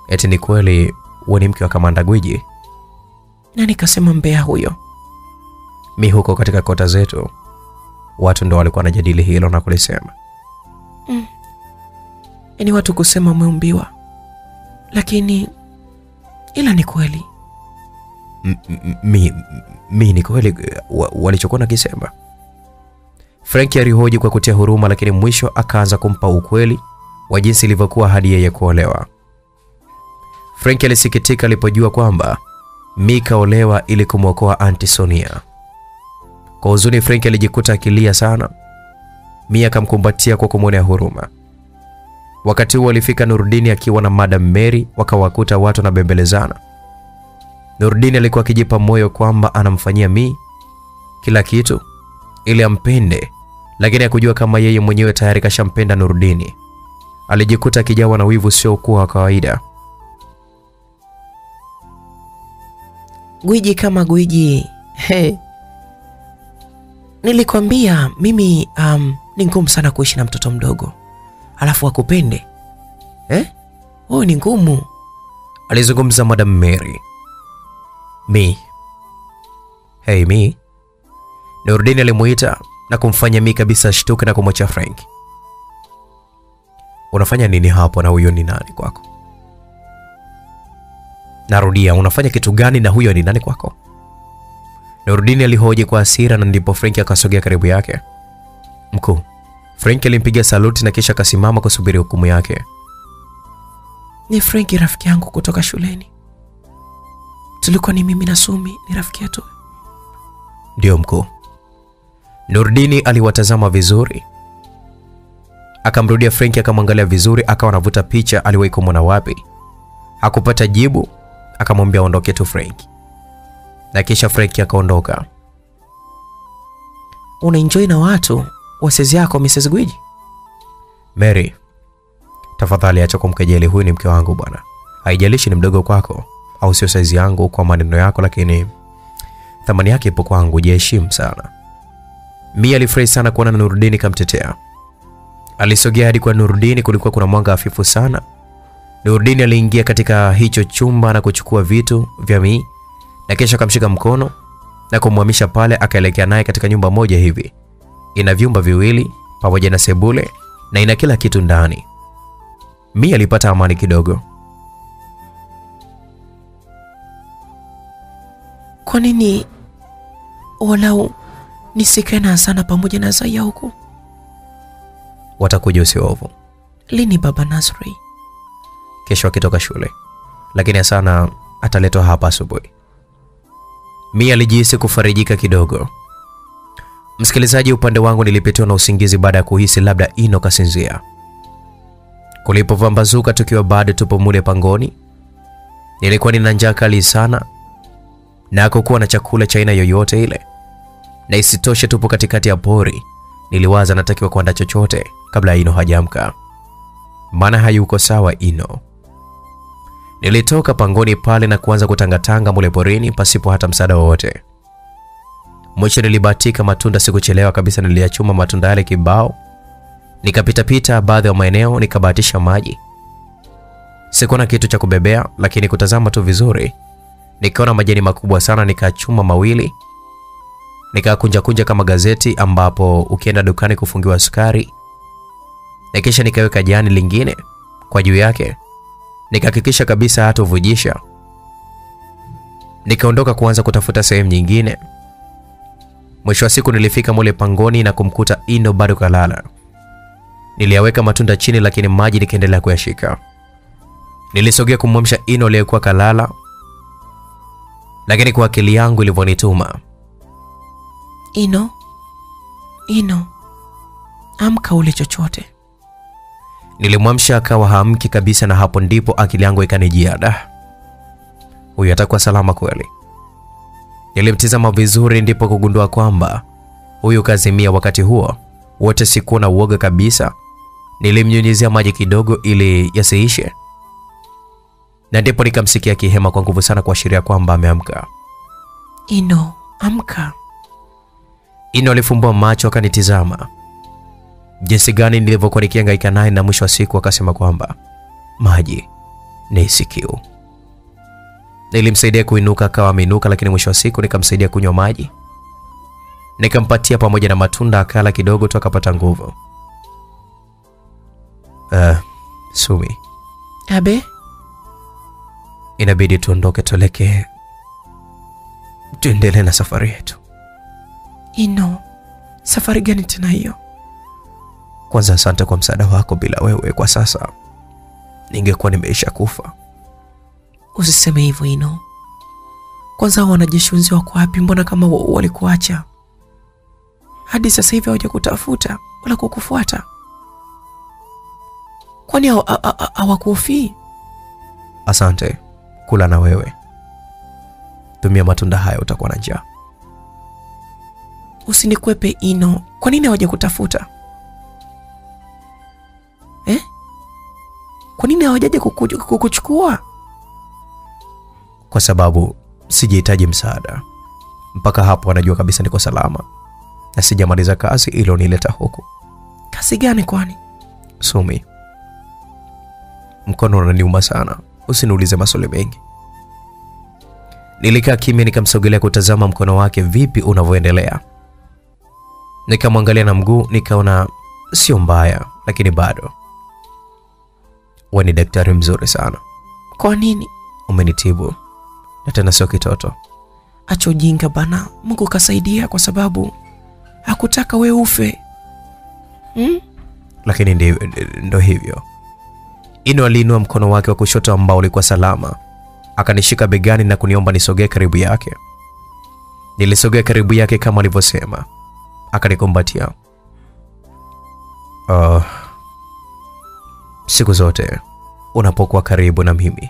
A: eti ni kweli wewe ni mke wa kamanda Gwiji?
B: Na nikasema mbea huyo?
A: Mi huko katika kota zetu watu ndo walikuwa wanajadili hilo na kulisema. Mm.
B: Yaani watu kusema umeumbiwa, lakini ila ni kweli.
A: Mi, mi ni kweli walichokuwa walichokuwa nakisema. Frank alihoji kwa kutia huruma, lakini mwisho akaanza kumpa ukweli wa jinsi ilivyokuwa hadi yeye kuolewa. Frank alisikitika alipojua kwamba Mi kaolewa ili kumwokoa Aunti Sonia. Kwa huzuni, Frank alijikuta akilia sana. Mi akamkumbatia kwa kumwonea huruma. Wakati huo alifika Nurudini akiwa na Madam Mary, wakawakuta watu wanabembelezana. Nurudini alikuwa akijipa moyo kwamba anamfanyia Mi kila kitu ili ampende, lakini hakujua kama yeye mwenyewe tayari kashampenda Nurudini. Alijikuta akijawa na wivu usiokuwa wa kawaida.
B: Gwiji kama gwiji. He. Nilikwambia mimi um, ni ngumu sana kuishi na mtoto mdogo alafu akupende eh? Wewe ni ngumu.
A: Alizungumza Madam Mary. Mi. Hey Mi. Nurdin alimuita na kumfanya Mi kabisa ashtuke na kumwacha Frank. Unafanya nini hapo na huyo ni nani kwako? Narudia, unafanya kitu gani na huyo ni nani kwako? Nurdin alihoji kwa hasira na ndipo Frank akasogea karibu yake. Mkuu, Frank alimpiga saluti na kisha akasimama kusubiri hukumu yake.
B: Ni Frank rafiki yangu kutoka shuleni. Tulikuwa ni mimi na Sumi, ni rafiki yetu.
A: Ndio mkuu. Nurdini aliwatazama vizuri, akamrudia Frenki, akamwangalia vizuri, akawa anavuta picha aliwahi kumwona wapi. Hakupata jibu, akamwambia aondoke tu Frenki, na kisha Frenki akaondoka.
B: Unaenjoy na watu wasezi yako Mrs. Gwiji?
A: Mary, tafadhali acha kumkejeli, huyu ni mke wangu bwana. Haijalishi ni mdogo kwako au sio saizi yangu kwa maneno yako, lakini thamani yake ipo kwangu, jiheshimu sana. Mia alifurahi sana kuona Nurudini kamtetea. Alisogea hadi kwa Nurudini, kulikuwa kuna mwanga hafifu sana. Nurudini aliingia katika hicho chumba na kuchukua vitu vya Mi na kisha akamshika mkono na kumhamisha pale, akaelekea naye katika nyumba moja hivi, ina vyumba viwili pamoja na sebule na ina kila kitu ndani. Mia alipata amani kidogo.
B: Kwa nini walau nisikae na Hasana pamoja na Zaya huku?
A: Watakuja usiovu
B: Lini baba Nasri?
A: kesho akitoka shule, lakini Hasana ataletwa hapa asubuhi. Mia alijihisi kufarijika kidogo. Msikilizaji, upande wangu nilipitiwa na usingizi baada ya kuhisi labda Ino kasinzia. Kulipovambazuka tukiwa bado tupo mule pangoni, nilikuwa nina njaa kali sana na hakukuwa na chakula cha aina yoyote ile, na isitoshe tupo katikati ya pori. Niliwaza natakiwa kuandaa chochote kabla Ino hajamka, maana hayuko sawa Ino. Nilitoka pangoni pale na kuanza kutangatanga mule porini pasipo hata msaada wowote. Mwisho nilibatika matunda, sikuchelewa kabisa, niliyachuma matunda yale kibao, nikapitapita baadhi ya maeneo, nikabahatisha maji. Sikuwa na kitu cha kubebea, lakini kutazama tu vizuri nikaona majani makubwa sana, nikachuma mawili, nikakunja kunja kama gazeti ambapo ukienda dukani kufungiwa sukari, na kisha nikaweka jani lingine kwa juu yake, nikahakikisha kabisa hatovujisha. Nikaondoka kuanza kutafuta sehemu nyingine. Mwisho wa siku nilifika mule pangoni na kumkuta Ino bado kalala. Niliyaweka matunda chini, lakini maji nikaendelea kuyashika. Nilisogea kumwamsha Ino aliyekuwa kalala, lakini kwa akili yangu ilivyonituma,
B: Ino, Ino, amka ule chochote.
A: nilimwamsha akawa haamki kabisa, na hapo ndipo akili yangu ikanijia, da, huyu atakuwa salama kweli. Nilimtizama vizuri, ndipo kugundua kwamba huyu kazimia. Wakati huo wote sikuwa na uoga kabisa. Nilimnyunyizia maji kidogo ili yasiishe, na ndipo nikamsikia kihema kwa nguvu sana kuashiria kwamba ameamka.
B: Ino, amka.
A: Ino alifumbua macho akanitizama jinsi gani nilivyokuwa nikihangaika naye, na mwisho wa siku akasema kwamba maji ni sikio. Nilimsaidia kuinuka, akawa ameinuka, lakini mwisho wa siku nikamsaidia kunywa maji, nikampatia pamoja na matunda, akala kidogo tu akapata nguvu. Uh, Sumi,
B: Abe,
A: inabidi tuondoke, tuelekee, tuendelee na safari yetu.
B: Ino, safari gani tena hiyo?
A: Kwanza asante kwa msaada wako, bila wewe kwa sasa ningekuwa nimeisha kufa.
B: Usiseme hivyo Ino. Kwanza wanajeshi wenzio wako wapi? Mbona kama walikuacha hadi sasa hivi hawajakutafuta wala kukufuata? Kwani hawa- ha- ha- ha- hawakuhofii?
A: Asante, kula na wewe, tumia matunda haya, utakuwa na njaa.
B: Usinikwepe Ino, kwa nini hawajakutafuta eh? Kwa nini hawajaja kukuchukua?
A: Kwa sababu sijahitaji msaada. Mpaka hapo anajua kabisa niko salama na sijamaliza kazi ilionileta huku.
B: Kazi gani kwani?
A: Sumi, mkono unaniuma sana, usiniulize maswali mengi. Nilikaa kimya, nikamsogelea kutazama mkono wake vipi unavyoendelea. Nikamwangalia na mguu, nikaona sio mbaya, lakini bado. Wewe ni daktari mzuri sana,
B: Kwa nini?
A: umenitibu na tena sio kitoto.
B: Acha ujinga bana, Mungu kasaidia kwa sababu hakutaka we ufe. Hmm?
A: lakini ndio hivyo. Ino aliinua mkono wake wa kushoto ambao ulikuwa salama, akanishika begani na kuniomba nisogee karibu yake. Nilisogea karibu yake kama alivyosema, akanikumbatia. Uh, siku zote unapokuwa karibu na mimi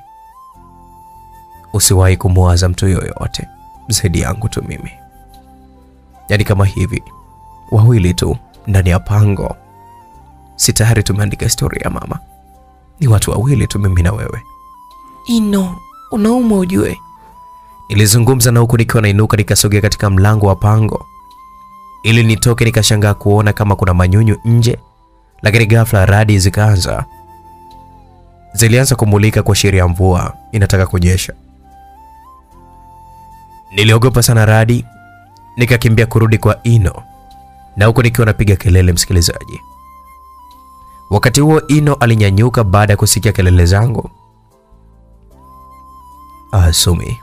A: usiwahi kumwaza mtu yoyote zaidi yangu tu mimi, yaani kama hivi wawili tu ndani ya pango si tayari tumeandika historia mama. Ni watu wawili tu, mimi na wewe.
B: Ino, unaumwa ujue.
A: Nilizungumza na huku nikiwa nainuka, nikasogea katika mlango wa pango ili nitoke. Nikashangaa kuona kama kuna manyunyu nje, lakini ghafla radi zikaanza, zilianza kumulika kuashiria mvua inataka kunyesha. Niliogopa sana radi, nikakimbia kurudi kwa Ino na huku nikiwa napiga kelele, msikilizaji. Wakati huo Ino alinyanyuka baada ya kusikia kelele zangu. Ah, Sumi,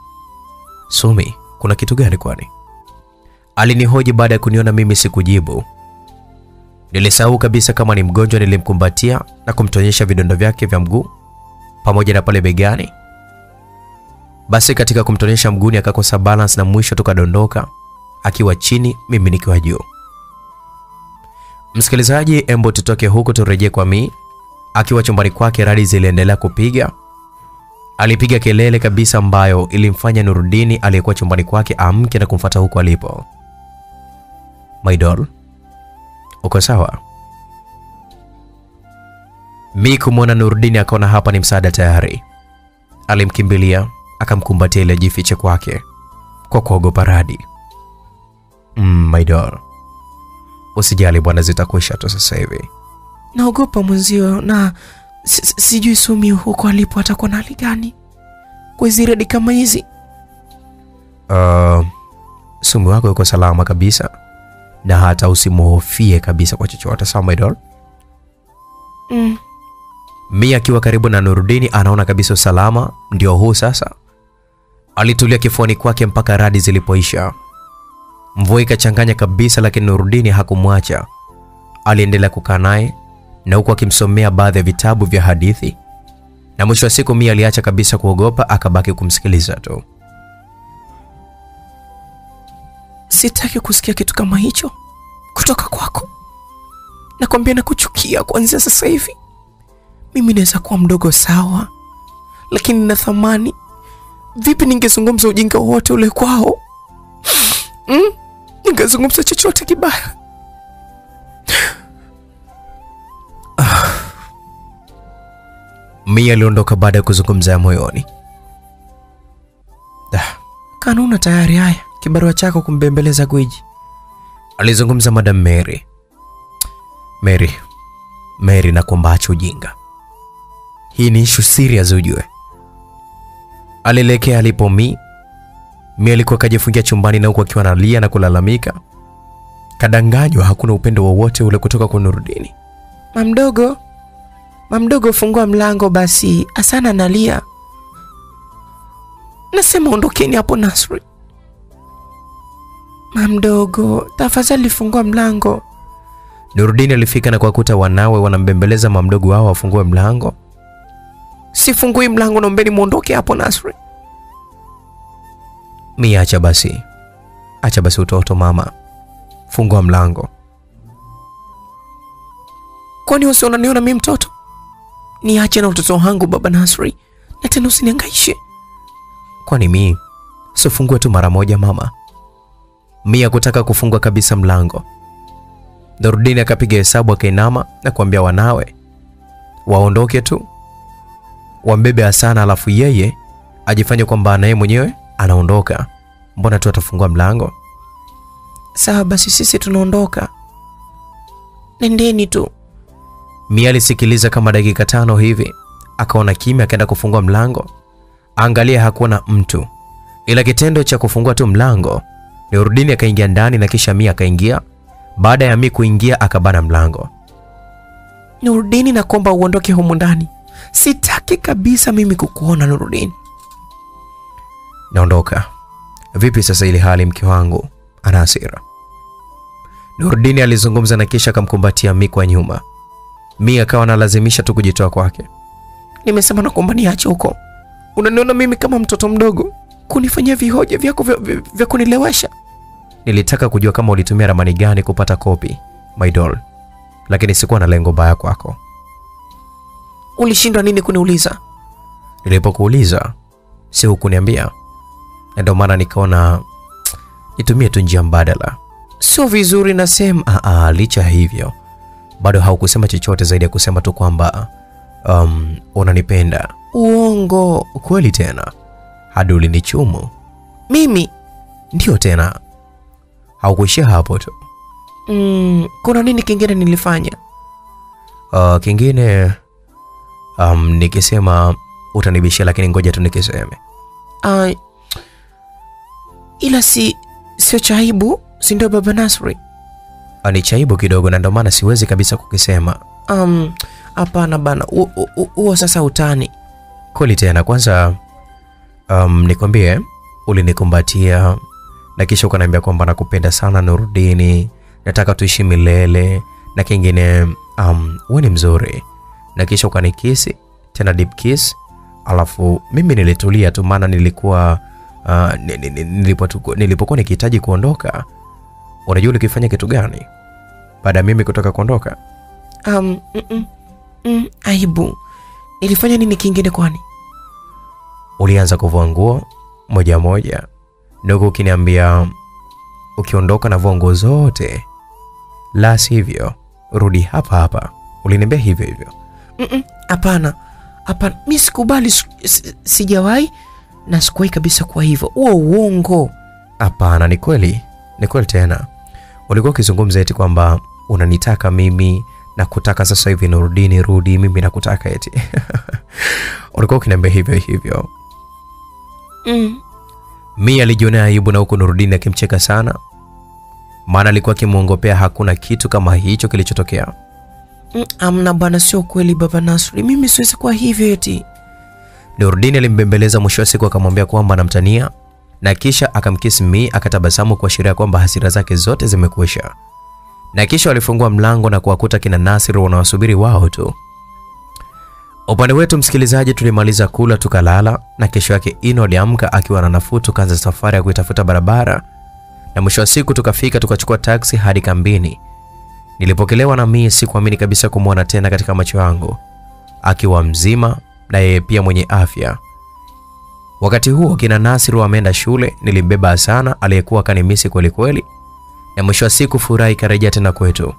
A: Sumi, kuna kitu gani kwani? Alinihoji baada ya kuniona mimi sikujibu. Nilisahau kabisa kama ni mgonjwa. Nilimkumbatia na kumtonyesha vidonda vyake vya mguu pamoja na pale begani. Basi katika kumtonyesha mguuni akakosa balance na mwisho tukadondoka, akiwa chini, mimi nikiwa juu. Msikilizaji, embo tutoke huku turejee kwa Mi. Akiwa chumbani kwake, radi ziliendelea kupiga. Alipiga kelele kabisa ambayo ilimfanya Nurudini aliyekuwa chumbani kwake amke na kumfata huko alipo. My doll, uko sawa? Mi kumwona Nurudini akaona hapa ni msaada tayari. Alimkimbilia akamkumbatia ili ajifiche kwake kwa kuogopa radi. Mm, my doll, usijali bwana, zitakwisha tu sasa hivi.
B: Naogopa mwenzio na si- si- sijui Sumi huko alipo atakuwa na hali gani kwa hizi redi kama hizi.
A: Uh, Sumi wako yuko salama kabisa na hata usimhofie kabisa kwa chochote, sawa my doll?
B: Mm.
A: Mi akiwa karibu na Nurudini anaona kabisa usalama ndio huu sasa. Alitulia kifuani kwake mpaka radi zilipoisha. Mvua ikachanganya kabisa, lakini Nurudini hakumwacha. Aliendelea kukaa naye na huku akimsomea baadhi ya vitabu vya hadithi, na mwisho wa siku Mia aliacha kabisa kuogopa, akabaki kumsikiliza tu.
B: Sitaki kusikia kitu kama hicho kutoka kwako. Nakwambia nakuchukia kuanzia sasa hivi. Mimi naweza kuwa mdogo sawa, lakini na thamani. Vipi ningezungumza ujinga wote ule kwao? Mm? Ningezungumza chochote kibaya.
A: Mia aliondoka baada ya kuzungumza ya moyoni. Ah,
B: Kanuna tayari. Haya, kibarua chako kumbembeleza gwiji.
A: alizungumza Madam Mary. Mary, Mary, nakuomba acha ujinga. Hii ni issue serious ujue. Alielekea alipo Mi. Mi alikuwa kajifungia chumbani na huku akiwa analia na kulalamika. Kadanganywa, hakuna upendo wowote ule kutoka kwa Nurudini.
B: Mamdogo, mamdogo, fungua mlango basi. Asana analia. Nasema ondokeni hapo Nasri. Mamdogo, tafadhali fungua mlango.
A: Nurudini alifika na kuwakuta wanawe wanambembeleza mamdogo wao wafungue mlango.
B: Sifungui mlango, naombeni muondoke hapo Nasri.
A: Mi, acha basi, acha basi utoto mama, fungua mlango.
B: Kwani usi unaniona mimi mtoto? Niache na utoto wangu baba Nasri, na tena usiniangaishe.
A: Kwani mi sifungue tu mara moja mama? Mi kutaka kufungua kabisa mlango. Nurudini akapiga hesabu akainama na kuambia wanawe waondoke tu, wambebe Hasana, alafu yeye ajifanye kwamba anaye mwenyewe anaondoka. Mbona tu atafungua mlango?
B: Sawa basi, sisi tunaondoka. Nendeni tu.
A: Mia alisikiliza kama dakika tano hivi, akaona kimya, akaenda kufungua mlango. Angalia, hakuona mtu, ila kitendo cha kufungua tu mlango, Nurudini akaingia ndani na kisha Mia akaingia. Baada ya Mia kuingia, akabana mlango.
B: Nurudini, nakuomba uondoke humu ndani, sitaki kabisa mimi kukuona Nurudini.
A: Naondoka. Vipi sasa, ili hali mke wangu ana hasira? Nurudini alizungumza na kisha akamkumbatia Mi kwa nyuma. Mi akawa analazimisha tu kujitoa kwake.
B: Nimesema nakuomba niache huko. Unaniona mimi kama mtoto mdogo kunifanyia vihoja vyako vya, vya, vya kunilewesha?
A: Nilitaka kujua kama ulitumia ramani gani kupata kopi, my doll, lakini sikuwa na lengo baya kwako.
B: Ulishindwa nini kuniuliza?
A: Nilipokuuliza si hukuniambia, na ndio maana nikaona nitumie tu njia mbadala.
B: Sio vizuri nasema.
A: Ah, ah, licha hivyo bado haukusema chochote zaidi ya kusema tu kwamba um, unanipenda.
B: Uongo.
A: Kweli tena hadi ulinichumu?
B: Mimi
A: Ndio tena, haukuishia hapo tu.
B: mm, kuna nini kingine nilifanya?
A: Uh, kingine um, nikisema utanibishia, lakini ngoja tu nikiseme.
B: Uh, ila si sio cha aibu, si ndio baba Nasri?
A: Ah, Ni chaibu kidogo, na ndio maana siwezi kabisa kukisema.
B: Um, hapana bana, Hu- hu- hu- huo sasa utani.
A: Kweli tena, kwanza um, nikwambie, ulinikumbatia na kisha ukaniambia kwamba nakupenda sana Nurudini, nataka tuishi milele, na kingine um, wewe ni mzuri, na kisha ukanikisi tena deep kiss, alafu mimi nilitulia tu, maana nilikuwa uh, nilipotu- nilipokuwa nikihitaji kuondoka. Unajua ulikifanya kitu gani baada ya mimi kutoka kuondoka?
B: Um, mm, mm, mm, aibu. Nilifanya nini kingine kwani?
A: ulianza kuvua nguo moja moja, ndugu, ukiniambia ukiondoka na vua nguo zote, la sivyo rudi hapa hapa. Uliniambia hivyo hivyo.
B: Hapana, Mm-mm, Hapana, hapana, mi sikubali, si- si- sijawahi na sikuwahi kabisa kwa hivyo. Huo uongo.
A: Hapana, ni kweli, ni kweli tena. Ulikuwa ukizungumza eti kwamba unanitaka mimi na kutaka sasa hivi nirudi rudi, mimi nakutaka eti [laughs] ulikuwa ukiniambia hivyo hivyo.
B: Mm.
A: Mi alijionea aibu na huku Nurudini akimcheka sana, maana alikuwa akimwongopea hakuna kitu kama hicho kilichotokea.
B: Mm, Amna bwana, sio kweli baba Nasri, mimi siwezi kuwa hivyo eti.
A: Nurdin alimbembeleza, mwisho wa siku akamwambia kwamba anamtania na kisha akamkisi Mi, akatabasamu kuashiria kwamba hasira zake zote zimekwisha, na kisha walifungua mlango na kuwakuta kina Nasir wanawasubiri wao tu. Upande wetu msikilizaji, tulimaliza kula tukalala, na kesho yake Ino aliamka akiwa na nafuu, tukaanza safari ya kuitafuta barabara, na mwisho wa siku tukafika, tukachukua taksi hadi kambini. Nilipokelewa na Mi, sikuamini kabisa kumwona tena katika macho yangu akiwa mzima na yeye pia mwenye afya. Wakati huo kina Nasiru ameenda shule, nilimbeba sana aliyekuwa kanimisi kweli kweli, na mwisho wa siku furaha ikarejea tena kwetu.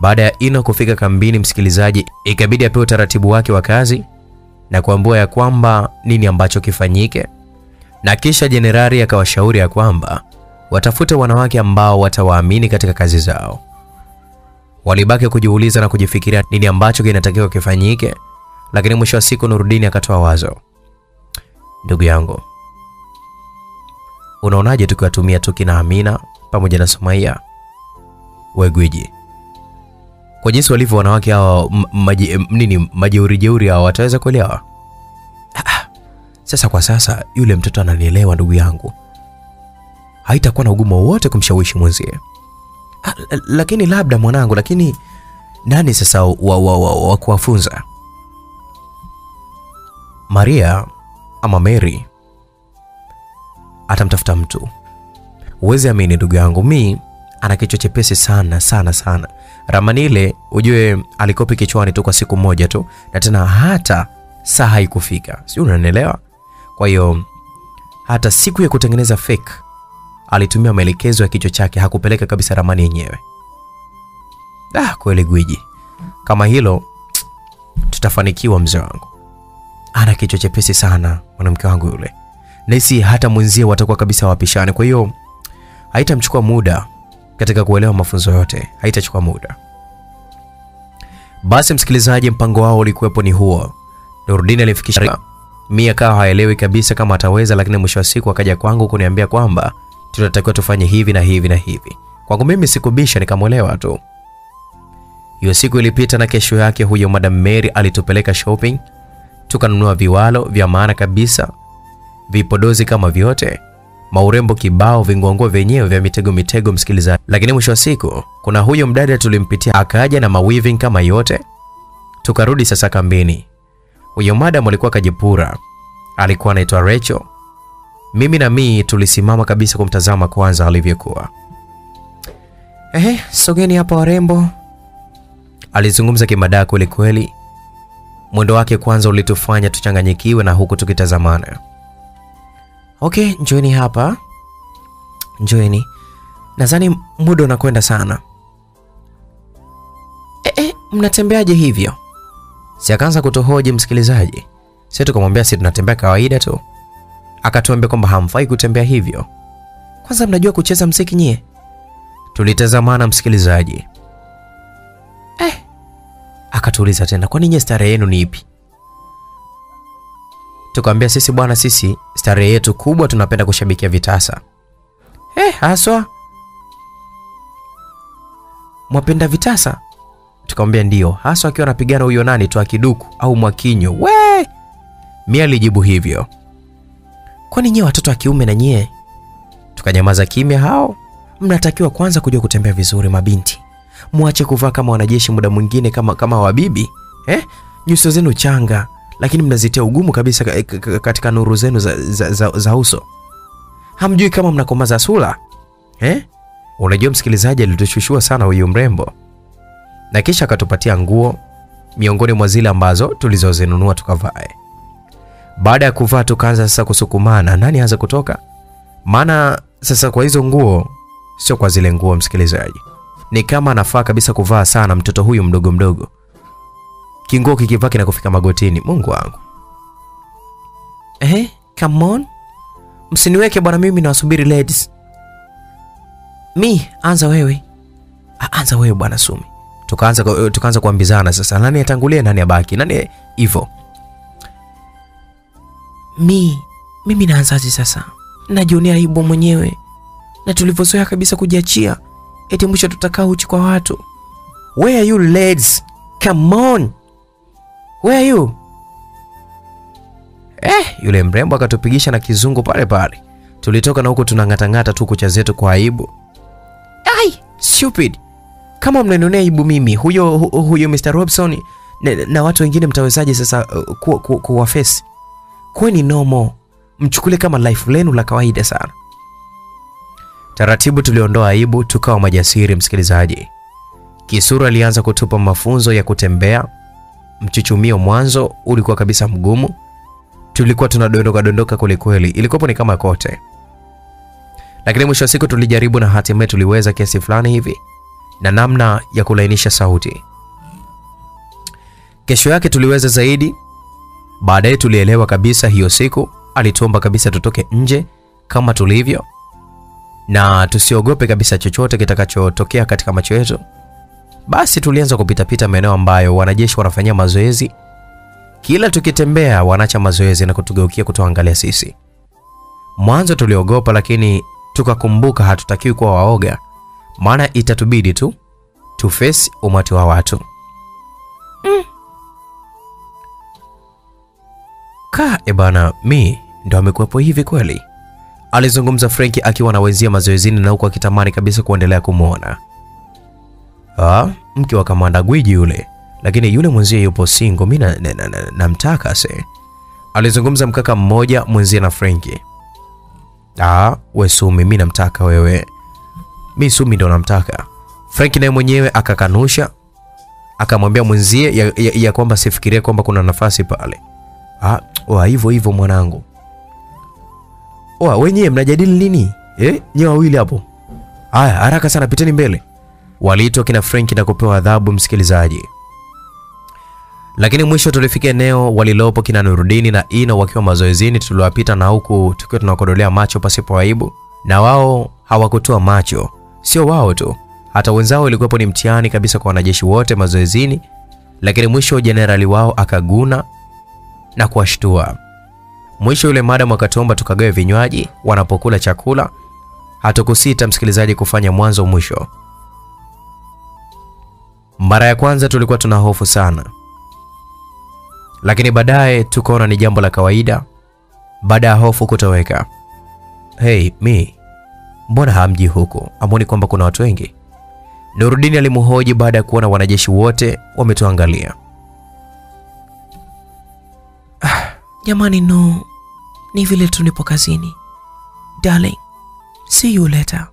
A: Baada ya Ino kufika kambini, msikilizaji, ikabidi apewe utaratibu wake wa kazi na kuambua ya kwamba nini ambacho kifanyike, na kisha jenerali akawashauri ya kwamba watafute wanawake ambao watawaamini katika kazi zao. Walibaki kujiuliza na kujifikiria nini ambacho kinatakiwa kifanyike, lakini mwisho wa siku Nurudini akatoa wazo. Ndugu yangu, unaonaje tukiwatumia Tuki na Amina pamoja na Sumaia? Wegwiji? kwa jinsi walivyo wanawake hawa maji, nini majeuri jeuri hawa wataweza kuelewa? Ah, ah, Sasa kwa sasa yule mtoto ananielewa ndugu yangu, haitakuwa na ugumu wowote kumshawishi mwenzie. Lakini labda mwanangu, lakini nani sasa wa, wa, wa, wa kuwafunza? Maria ama Mary atamtafuta mtu. Huwezi amini ndugu yangu, mi ana kichwa chepesi sana sana sana. Ramani ile ujue alikopi kichwani tu kwa siku moja tu, na tena hata saa haikufika, sijui unanielewa? Kwa hiyo hata siku ya kutengeneza fake alitumia maelekezo ya kichwa chake, hakupeleka kabisa ramani yenyewe. Ah, kweli gwiji, kama hilo tutafanikiwa mzee wangu. Ana kichwa chepesi sana mwanamke wangu yule, nahisi hata mwenzie watakuwa kabisa wapishane. Kwa hiyo haitamchukua muda katika kuelewa mafunzo yote, haitachukua muda. Basi msikilizaji, mpango wao ulikuwepo ni huo. Nurdin alifikisha Mia kawa haelewi kabisa kama ataweza, lakini mwisho wa siku akaja kwangu kuniambia kwamba tunatakiwa tufanye hivi na hivi na hivi. Kwangu mimi sikubisha, nikamwelewa tu. Hiyo siku ilipita na kesho yake huyo Madam Mary alitupeleka shopping, tukanunua viwalo vya maana kabisa, vipodozi kama vyote, maurembo kibao, vingongo vyenyewe vya mitego mitego, msikilizaji. Lakini mwisho wa siku kuna huyo mdada tulimpitia, akaja na mawiving kama yote. Tukarudi sasa kambini. Huyo madam alikuwa kajipura, alikuwa anaitwa Rachel. Mimi na mii tulisimama kabisa kumtazama kwanza alivyokuwa.
B: Ehe, sogeni hapa warembo.
A: Alizungumza kimadaa kweli kweli. Mwendo wake kwanza ulitufanya tuchanganyikiwe na huku tukitazamana.
B: Okay, njoeni hapa, njoeni. Nadhani muda unakwenda sana. E, mnatembeaje hivyo?
A: Si akaanza kutuhoji msikilizaji. Sisi tukamwambia si tunatembea kawaida tu. Akatuambia kwamba hamfai kutembea hivyo.
B: Kwanza mnajua kucheza mziki nyie?
A: Tulitazamana msikilizaji.
B: Eh, akatuuliza tena, kwani nyie starehe yenu ni ipi?
A: Tukamwambia sisi bwana, sisi starehe yetu kubwa tunapenda kushabikia vitasa.
B: Eh, haswa mwapenda vitasa?
A: Tukamwambia ndio, haswa akiwa anapigana huyo nani tu akiduku au Mwakinyo. We! mimi alijibu hivyo.
B: Kwani nyie watoto wa kiume na nyie
A: Tukanyamaza kimya hao.
B: mnatakiwa kwanza kujua kutembea vizuri, mabinti. Mwache kuvaa kama wanajeshi muda mwingine kama, kama wabibi eh? Nyuso zenu changa, lakini mnazitia ugumu kabisa ka- ka- katika nuru zenu za, za, za, za uso. Hamjui kama mnakomaza sura eh?
A: Unajua msikilizaji, alitushushua sana huyu mrembo, na kisha akatupatia nguo miongoni mwa zile ambazo tulizozinunua tukavae. Baada ya kuvaa, tukaanza sasa kusukumana, nani aanze kutoka, maana sasa kwa hizo nguo sio kwa zile nguo, msikilizaji, ni kama anafaa kabisa kuvaa sana mtoto huyu mdogo mdogo, kinguo kikivaa kinakufika magotini. Mungu wangu,
B: Eh, come on. Msiniweke bwana, mimi nawasubiri ladies. Mi, anza wewe. A, Anza wewe bwana Sumi.
A: tukaanza tukaanza kuambizana sasa, nani atangulie, nani abaki, nani hivyo.
B: Mi, mimi naanzaje sasa? Najionea aibu mwenyewe. Na tulivyozoea kabisa kujiachia. Eti mwisho tutakaa uchi kwa watu. Where are you lads? Come on. Where are you?
A: Eh, yule mrembo akatupigisha na kizungu pale pale. Tulitoka na huko tunang'atang'ata tu kucha zetu kwa aibu.
B: Ai, stupid. Kama mnanionea aibu mimi, huyo huyo Mr. Robson na, na watu wengine mtawezaje sasa uh, kuwa ku, ku face? Kweni nomo. Mchukule kama life lenu la kawaida sana.
A: Taratibu tuliondoa aibu, tukawa majasiri. Msikilizaji, Kisura alianza kutupa mafunzo ya kutembea. Mchuchumio mwanzo ulikuwa kabisa mgumu, tulikuwa tunadondoka dondoka kwelikweli, ilikuwa ni kama kote, lakini mwisho wa siku tulijaribu na hatimaye tuliweza kiasi fulani hivi na namna ya kulainisha sauti. Kesho yake tuliweza zaidi. Baadaye tulielewa kabisa, hiyo siku alituomba kabisa tutoke nje kama tulivyo na tusiogope kabisa chochote kitakachotokea katika macho yetu. Basi tulianza kupitapita maeneo ambayo wanajeshi wanafanyia mazoezi. Kila tukitembea wanaacha mazoezi na kutugeukia kutuangalia sisi. Mwanzo tuliogopa, lakini tukakumbuka hatutakiwi kuwa waoga, maana itatubidi tu to face umati wa watu. mm. Ka e bana, mi ndo amekuwepo hivi kweli? Alizungumza Frenki akiwa na wenzia mazoezini na huku akitamani kabisa kuendelea kumwona. Ah, mke wa kamanda gwiji yule, lakini yule mwenzie yupo singo, mi namtaka na, na, se. Alizungumza mkaka mmoja mwenzie na Frenki. Ah, we Sumi, mi namtaka wewe, mi Sumi ndo namtaka. Frenki naye mwenyewe akakanusha, akamwambia mwenzie ya, ya, ya kwamba sifikirie kwamba kuna nafasi pale. Ah, wa hivyo hivyo mwanangu. Oa, wenyewe mnajadili nini? Eh, nyewe wawili hapo. Haya, haraka sana piteni mbele. Waliitwa kina Frank na kupewa adhabu msikilizaji. Lakini mwisho tulifika eneo walilopo kina Nurudini na Ino wakiwa mazoezini, tuliwapita na huku tukiwa tunakodolea macho pasipo aibu, na wao hawakutoa macho. Sio wao tu, hata wenzao ilikuwepo ni mtihani kabisa kwa wanajeshi wote mazoezini. Lakini mwisho jenerali wao akaguna na kuwashtua. Mwisho yule madam akatuomba tukagawe vinywaji wanapokula chakula. Hatukusita msikilizaji, kufanya mwanzo mwisho. Mara ya kwanza tulikuwa tuna hofu sana, lakini baadaye tukaona ni jambo la kawaida baada ya hofu kutoweka. Hey, mi mbona hamji huku? Amoni kwamba kuna watu wengi? Nurudini alimhoji baada ya kuona wanajeshi wote wametuangalia.
B: Ah, Jamani, no, ni vile tu nipo kazini. Darling, see you later.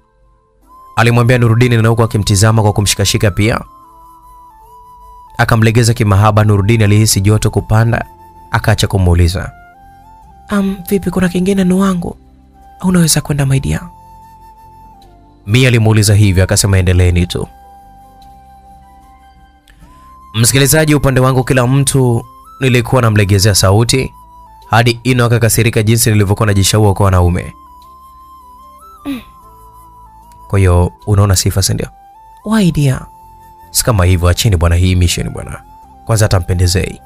A: Alimwambia Nurudini na huku akimtizama kwa kumshikashika pia. Akamlegeza kimahaba. Nurudini alihisi joto kupanda, akaacha kumuuliza.
B: Um, vipi, kuna kingine nu wangu unaweza kwenda my dear?
A: Mia alimuuliza hivyo, akasema endeleeni tu. Msikilizaji, upande wangu kila mtu nilikuwa namlegezea sauti hadi Ino akakasirika jinsi nilivyokuwa najishaua kwa wanaume. Kwa hiyo unaona sifa, si ndio?
B: Why dear?
A: Si kama hivyo, acheni bwana, hii mission bwana, kwanza atampendezei.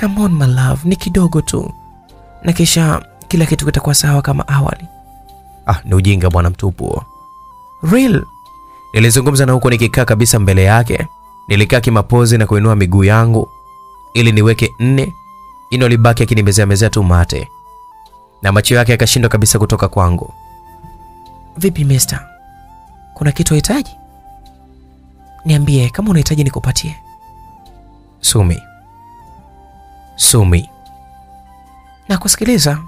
B: Come on my love, ni kidogo tu na kisha kila kitu kitakuwa sawa kama awali.
A: Ah, ni ujinga bwana mtupu.
B: Real.
A: Nilizungumza na huko nikikaa kabisa mbele yake. Nilikaa kimapozi na kuinua miguu yangu ili niweke nne. Ino alibaki akinimezea mezea tu mate na macho yake yakashindwa kabisa kutoka kwangu.
B: Vipi mister, kuna kitu unahitaji? Niambie kama unahitaji nikupatie.
A: Sumi, Sumi,
B: Nakusikiliza.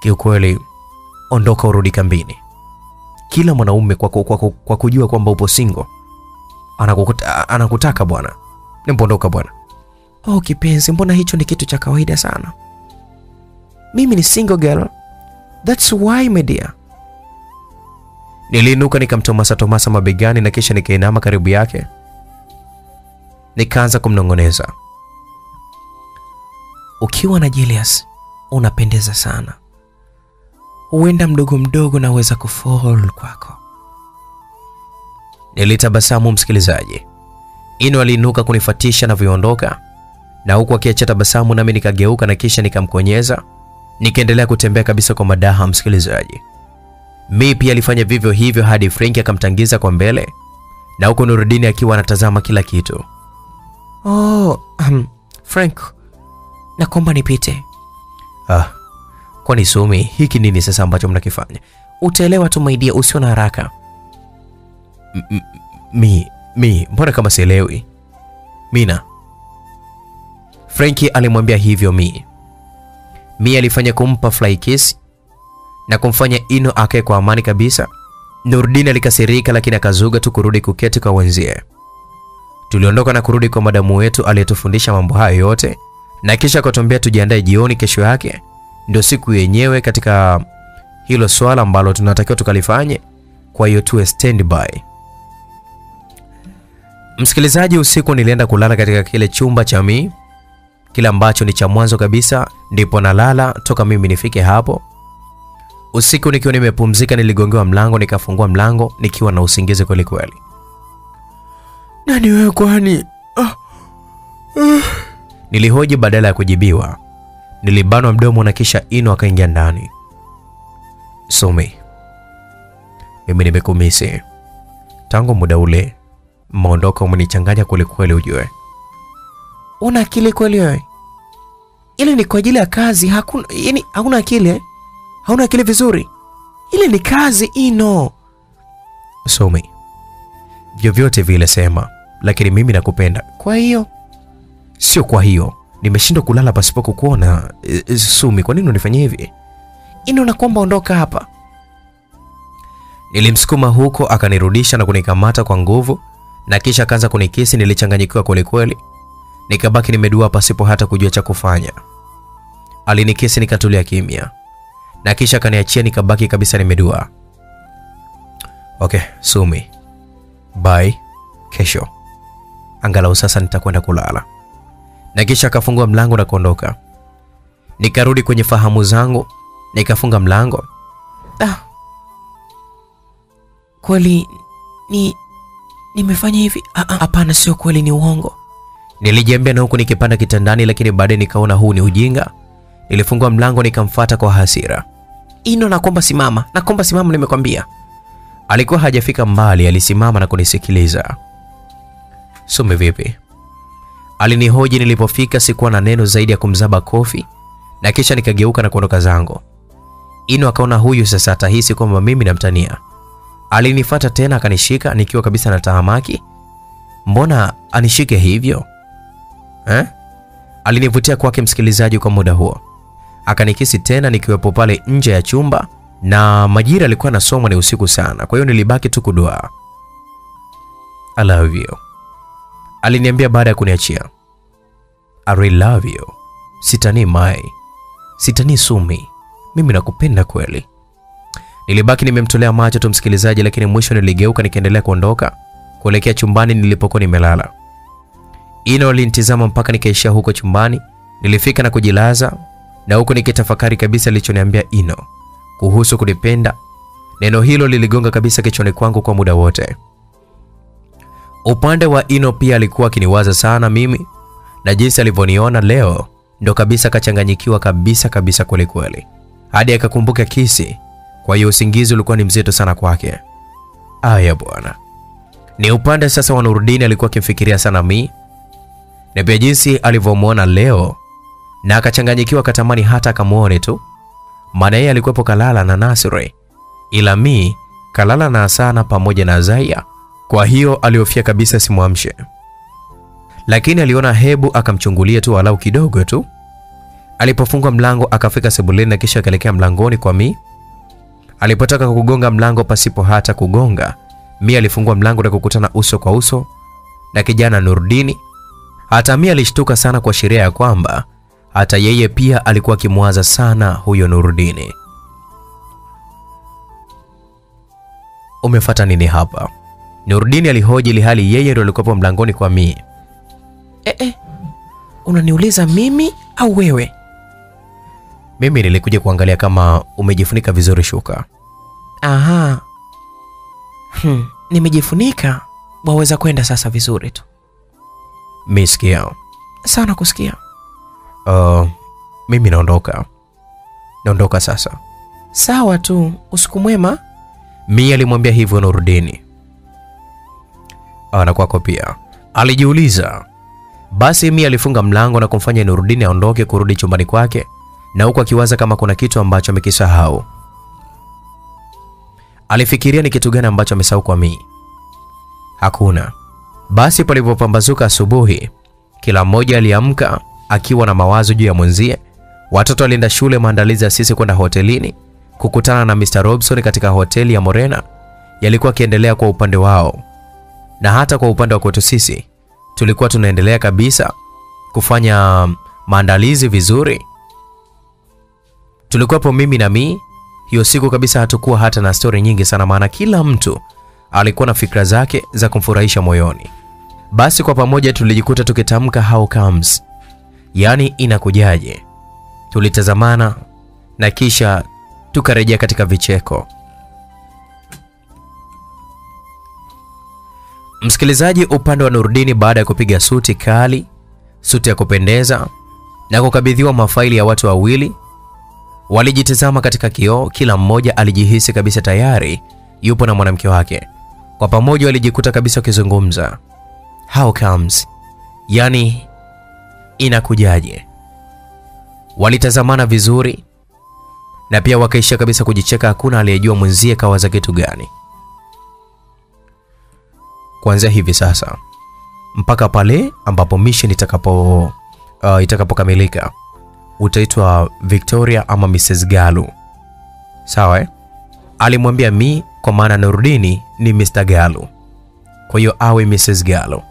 A: kiukweli ondoka, urudi kambini. Kila mwanaume kwa, kwa, kwa, kwa kujua kwamba upo single anakukuta, anakutaka bwana. Nimpondoka bwana.
B: Oh kipenzi, mbona hicho ni kitu cha kawaida sana. Mimi ni single girl. That's why my dear.
A: Niliinuka nikamtomasa tomasa mabegani na kisha nikainama karibu yake, nikaanza kumnong'oneza.
B: Ukiwa na Julius unapendeza sana. Huenda mdogo mdogo naweza kufall kwako.
A: Nilitabasamu msikilizaji. Ino aliinuka kunifatisha na viondoka, na huku akiacha tabasamu, nami nikageuka na kisha nikamkonyeza, nikaendelea kutembea kabisa kwa madaha msikilizaji. Mi pia alifanya vivyo hivyo hadi Frenki akamtangiza kwa mbele, na huku Nurudini akiwa anatazama kila kitu.
B: Oh, um, Frank, nakomba nipite.
A: Ah, kwani Sumi, hiki nini sasa ambacho mnakifanya?
B: Utaelewa tu maidia, usio na haraka.
A: M- m- mi mi mbona kama sielewi mina Frenki alimwambia hivyo mi mi alifanya kumpa fly kiss na kumfanya Ino akae kwa amani kabisa. Nurdin alikasirika, lakini akazuga tu kurudi kuketi kwa wenzie. Tuliondoka na kurudi kwa madamu wetu aliyetufundisha mambo hayo yote, na kisha akatuambia tujiandae jioni kesho yake ndio siku yenyewe katika hilo swala ambalo tunatakiwa tukalifanye. Kwa hiyo tuwe standby. Msikilizaji, usiku nilienda kulala katika kile chumba cha mi kile ambacho ni cha mwanzo kabisa, ndipo nalala toka mimi nifike hapo. Usiku nikiwa nimepumzika, niligongewa mlango, nikafungua mlango nikiwa na usingizi kweli kweli.
B: Nani wewe kwani?
A: Nilihoji badala ya kujibiwa. Nilibanwa mdomo na kisha Ino akaingia ndani. Sumi, mimi nimekumisi tangu muda ule maondoko umenichanganya kwelikweli, ujue.
B: Una akili kweli wewe? Ile ni kwa ajili ya kazi, hakuna yani, hauna akili eh? Hauna akili vizuri. Ile ni kazi Ino.
A: Sumi, vyovyote vile sema, lakini mimi nakupenda.
B: Kwa hiyo
A: Sio kwa hiyo nimeshindwa kulala pasipo kukuona. E, e, Sumi, kwa nini unanifanyia hivi?
B: Ino, na kwamba ondoka hapa.
A: Nilimsukuma huko akanirudisha na kunikamata kwa nguvu na kisha akaanza kunikisi. Nilichanganyikiwa kwelikweli, nikabaki nimedua pasipo hata kujua cha kufanya. Alinikisi nikatulia kimya, na kisha kaniachia nikabaki kabisa nimedua. Okay, Sumi, bye, kesho angalau sasa nitakwenda kulala. Na kisha akafungua mlango na kuondoka. Nikarudi kwenye fahamu zangu, nikafunga mlango
B: Ah. Kweli ni nimefanya hivi? Ah, ah, Hapana, sio kweli, ni uongo.
A: Nilijiambia na huku nikipanda kitandani, lakini baadaye nikaona huu ni ujinga. Nilifungua mlango nikamfata kwa hasira.
B: Ino, nakomba simama, nakomba simama, nimekwambia.
A: Alikuwa hajafika mbali, alisimama na kunisikiliza. Sume vipi? Alinihoji nilipofika. Sikuwa na neno zaidi ya kumzaba kofi na kisha nikageuka na kuondoka zangu. Ino akaona huyu sasa atahisi kwamba mimi namtania. Alinifuata tena akanishika nikiwa kabisa na tahamaki. Mbona anishike hivyo eh? Alinivutia kwake, msikilizaji, kwa muda huo akanikisi tena nikiwepo pale nje ya chumba, na majira alikuwa nasomwa ni usiku sana, kwa hiyo nilibaki tu kuduaa. I love you, aliniambia baada ya kuniachia. I really love you, sitani Mai, sitani Sumi, mimi nakupenda kweli. Nilibaki nimemtolea macho tu msikilizaji, lakini mwisho niligeuka nikaendelea kuondoka kuelekea chumbani nilipokuwa nimelala. Ino alinitazama mpaka nikaishia huko chumbani. Nilifika na kujilaza na huko nikitafakari kabisa alichoniambia Ino kuhusu kunipenda. Neno hilo liligonga kabisa kichwani kwangu kwa muda wote. Upande wa Ino pia alikuwa akiniwaza sana mimi na jinsi alivyoniona leo, ndo kabisa kachanganyikiwa kabisa kabisa kweli kweli, hadi akakumbuka kisi. Kwa hiyo usingizi ulikuwa ni mzito sana kwake. Aya bwana, ni upande sasa wa Nurudini alikuwa akimfikiria sana mi na pia jinsi alivyomwona leo, na akachanganyikiwa, katamani hata akamwone tu, maana yeye alikuwepo kalala na Nasri, ila mi kalala na Asana pamoja na Zaya. Kwa hiyo aliofia kabisa simwamshe, lakini aliona hebu akamchungulia tu walau kidogo tu. alipofungwa mlango akafika sebuleni na kisha akaelekea mlangoni kwa mi. Alipotaka kugonga mlango pasipo hata kugonga, mi alifungua mlango na kukutana uso kwa uso na kijana Nurdini. Hata mi alishtuka sana kwa sheria ya kwamba hata yeye pia alikuwa akimwaza sana huyo Nurudini. Umefata nini hapa? Nurudini alihoji ili hali yeye ndo alikuwa mlangoni kwa mi.
B: Eh, eh, unaniuliza mimi au wewe?
A: Mimi nilikuja kuangalia kama umejifunika vizuri shuka.
B: Aha. Hmm, nimejifunika. Waweza kwenda sasa vizuri tu.
A: Mi sikia.
B: Sana kusikia.
A: Uh, mimi naondoka, naondoka sasa.
B: Sawa tu, usiku mwema.
A: Mia alimwambia hivyo Nurudini. Ana na kwako pia, alijiuliza. Basi Mia alifunga mlango na kumfanya Nurudini aondoke kurudi chumbani kwake, na huku akiwaza kama kuna kitu ambacho amekisahau. Alifikiria ni kitu gani ambacho amesahau kwa Mia. Hakuna. Basi palipopambazuka asubuhi, kila mmoja aliamka akiwa na mawazo juu ya mwenzie. Watoto walienda shule, maandalizi ya sisi kwenda hotelini kukutana na Mr. Robson katika hoteli ya Morena yalikuwa akiendelea kwa upande wao, na hata kwa upande wa kwetu sisi tulikuwa tunaendelea kabisa kufanya maandalizi vizuri. Tulikuwapo mimi na mi hiyo siku kabisa, hatukuwa hata na stori nyingi sana, maana kila mtu alikuwa na fikra zake za kumfurahisha moyoni. Basi kwa pamoja tulijikuta tukitamka how comes, yaani inakujaje. Tulitazamana na kisha tukarejea katika vicheko. Msikilizaji, upande wa Nurdini, baada ya kupiga suti kali, suti ya kupendeza na kukabidhiwa mafaili ya watu wawili, walijitazama katika kioo. Kila mmoja alijihisi kabisa tayari yupo na mwanamke wake. Kwa pamoja walijikuta kabisa wakizungumza how comes, yani inakujaje. Walitazamana vizuri na pia wakaishia kabisa kujicheka. Hakuna aliyejua mwenzie kawaza kitu gani. Kuanzia hivi sasa mpaka pale ambapo mission itakapo uh, itakapokamilika utaitwa Victoria ama Mrs. Galu, sawa eh? Alimwambia mi kwa maana Nurdini ni Mr. Galu, kwa hiyo awe Mrs. Galu.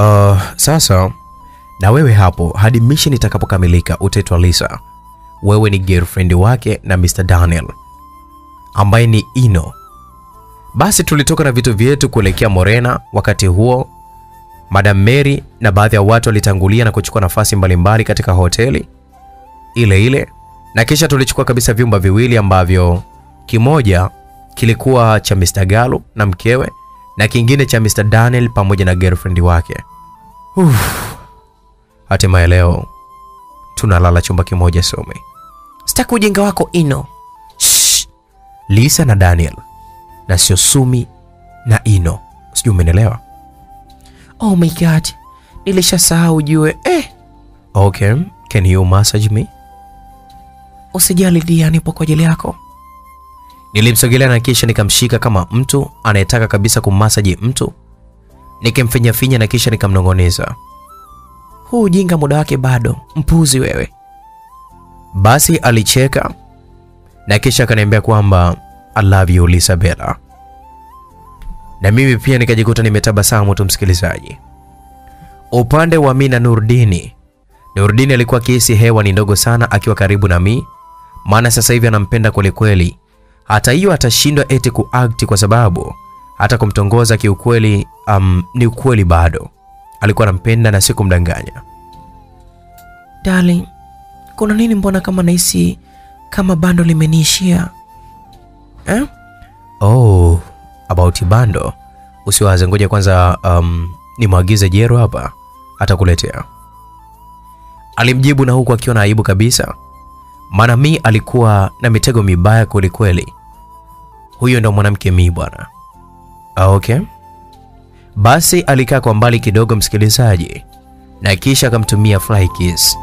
A: Uh, sasa na wewe hapo hadi mission itakapokamilika utaitwa Lisa. Wewe ni girlfriend wake na Mr. Daniel ambaye ni Ino. Basi tulitoka na vitu vyetu kuelekea Morena. Wakati huo Madam Mary na baadhi ya watu walitangulia na kuchukua nafasi mbalimbali katika hoteli ile ile, na kisha tulichukua kabisa vyumba viwili ambavyo kimoja kilikuwa cha Mr. Galu na mkewe na kingine cha Mr. Daniel pamoja na girlfriend wake. Uff, Hatimaye leo tunalala chumba kimoja Sumi.
B: Sitaki ujinga wako Ino.
A: Shh. Lisa na Daniel na sio Sumi na Ino, sijui umenielewa?
B: Oh my god, nilishasahau ujue. Eh,
A: Okay, can you massage me?
B: usijali dia, nipo kwa ajili yako.
A: Nilimsogelea na kisha nikamshika kama mtu anayetaka kabisa kummasaji mtu, nikimfinyafinya na kisha nikamnong'oneza.
B: Huu ujinga muda wake bado, mpuzi wewe.
A: Basi alicheka na kisha akaniambia kwamba I love you Lisabela, na mimi pia nikajikuta nimetabasamu tu. Msikilizaji, upande wa mimi na Nurdini, Nurdini alikuwa akihisi hewa ni ndogo sana akiwa karibu na mi, maana sasa hivi anampenda kwelikweli. Hata hiyo atashindwa eti kuakti kwa sababu hata kumtongoza kiukweli, um, ni ukweli bado alikuwa anampenda na si kumdanganya.
B: Darling, kuna nini? Mbona kama nahisi kama bando limeniishia eh?
A: Oh, about bando. Usiwaze, ngoja kwanza um, nimwagize Jero hapa atakuletea. Alimjibu na huku akiwa na aibu kabisa, maana mi alikuwa na mitego mibaya kwelikweli. Huyo ndo mwanamke mi bwana. Ah, okay. Basi alikaa kwa mbali kidogo, msikilizaji, na kisha akamtumia fly kiss.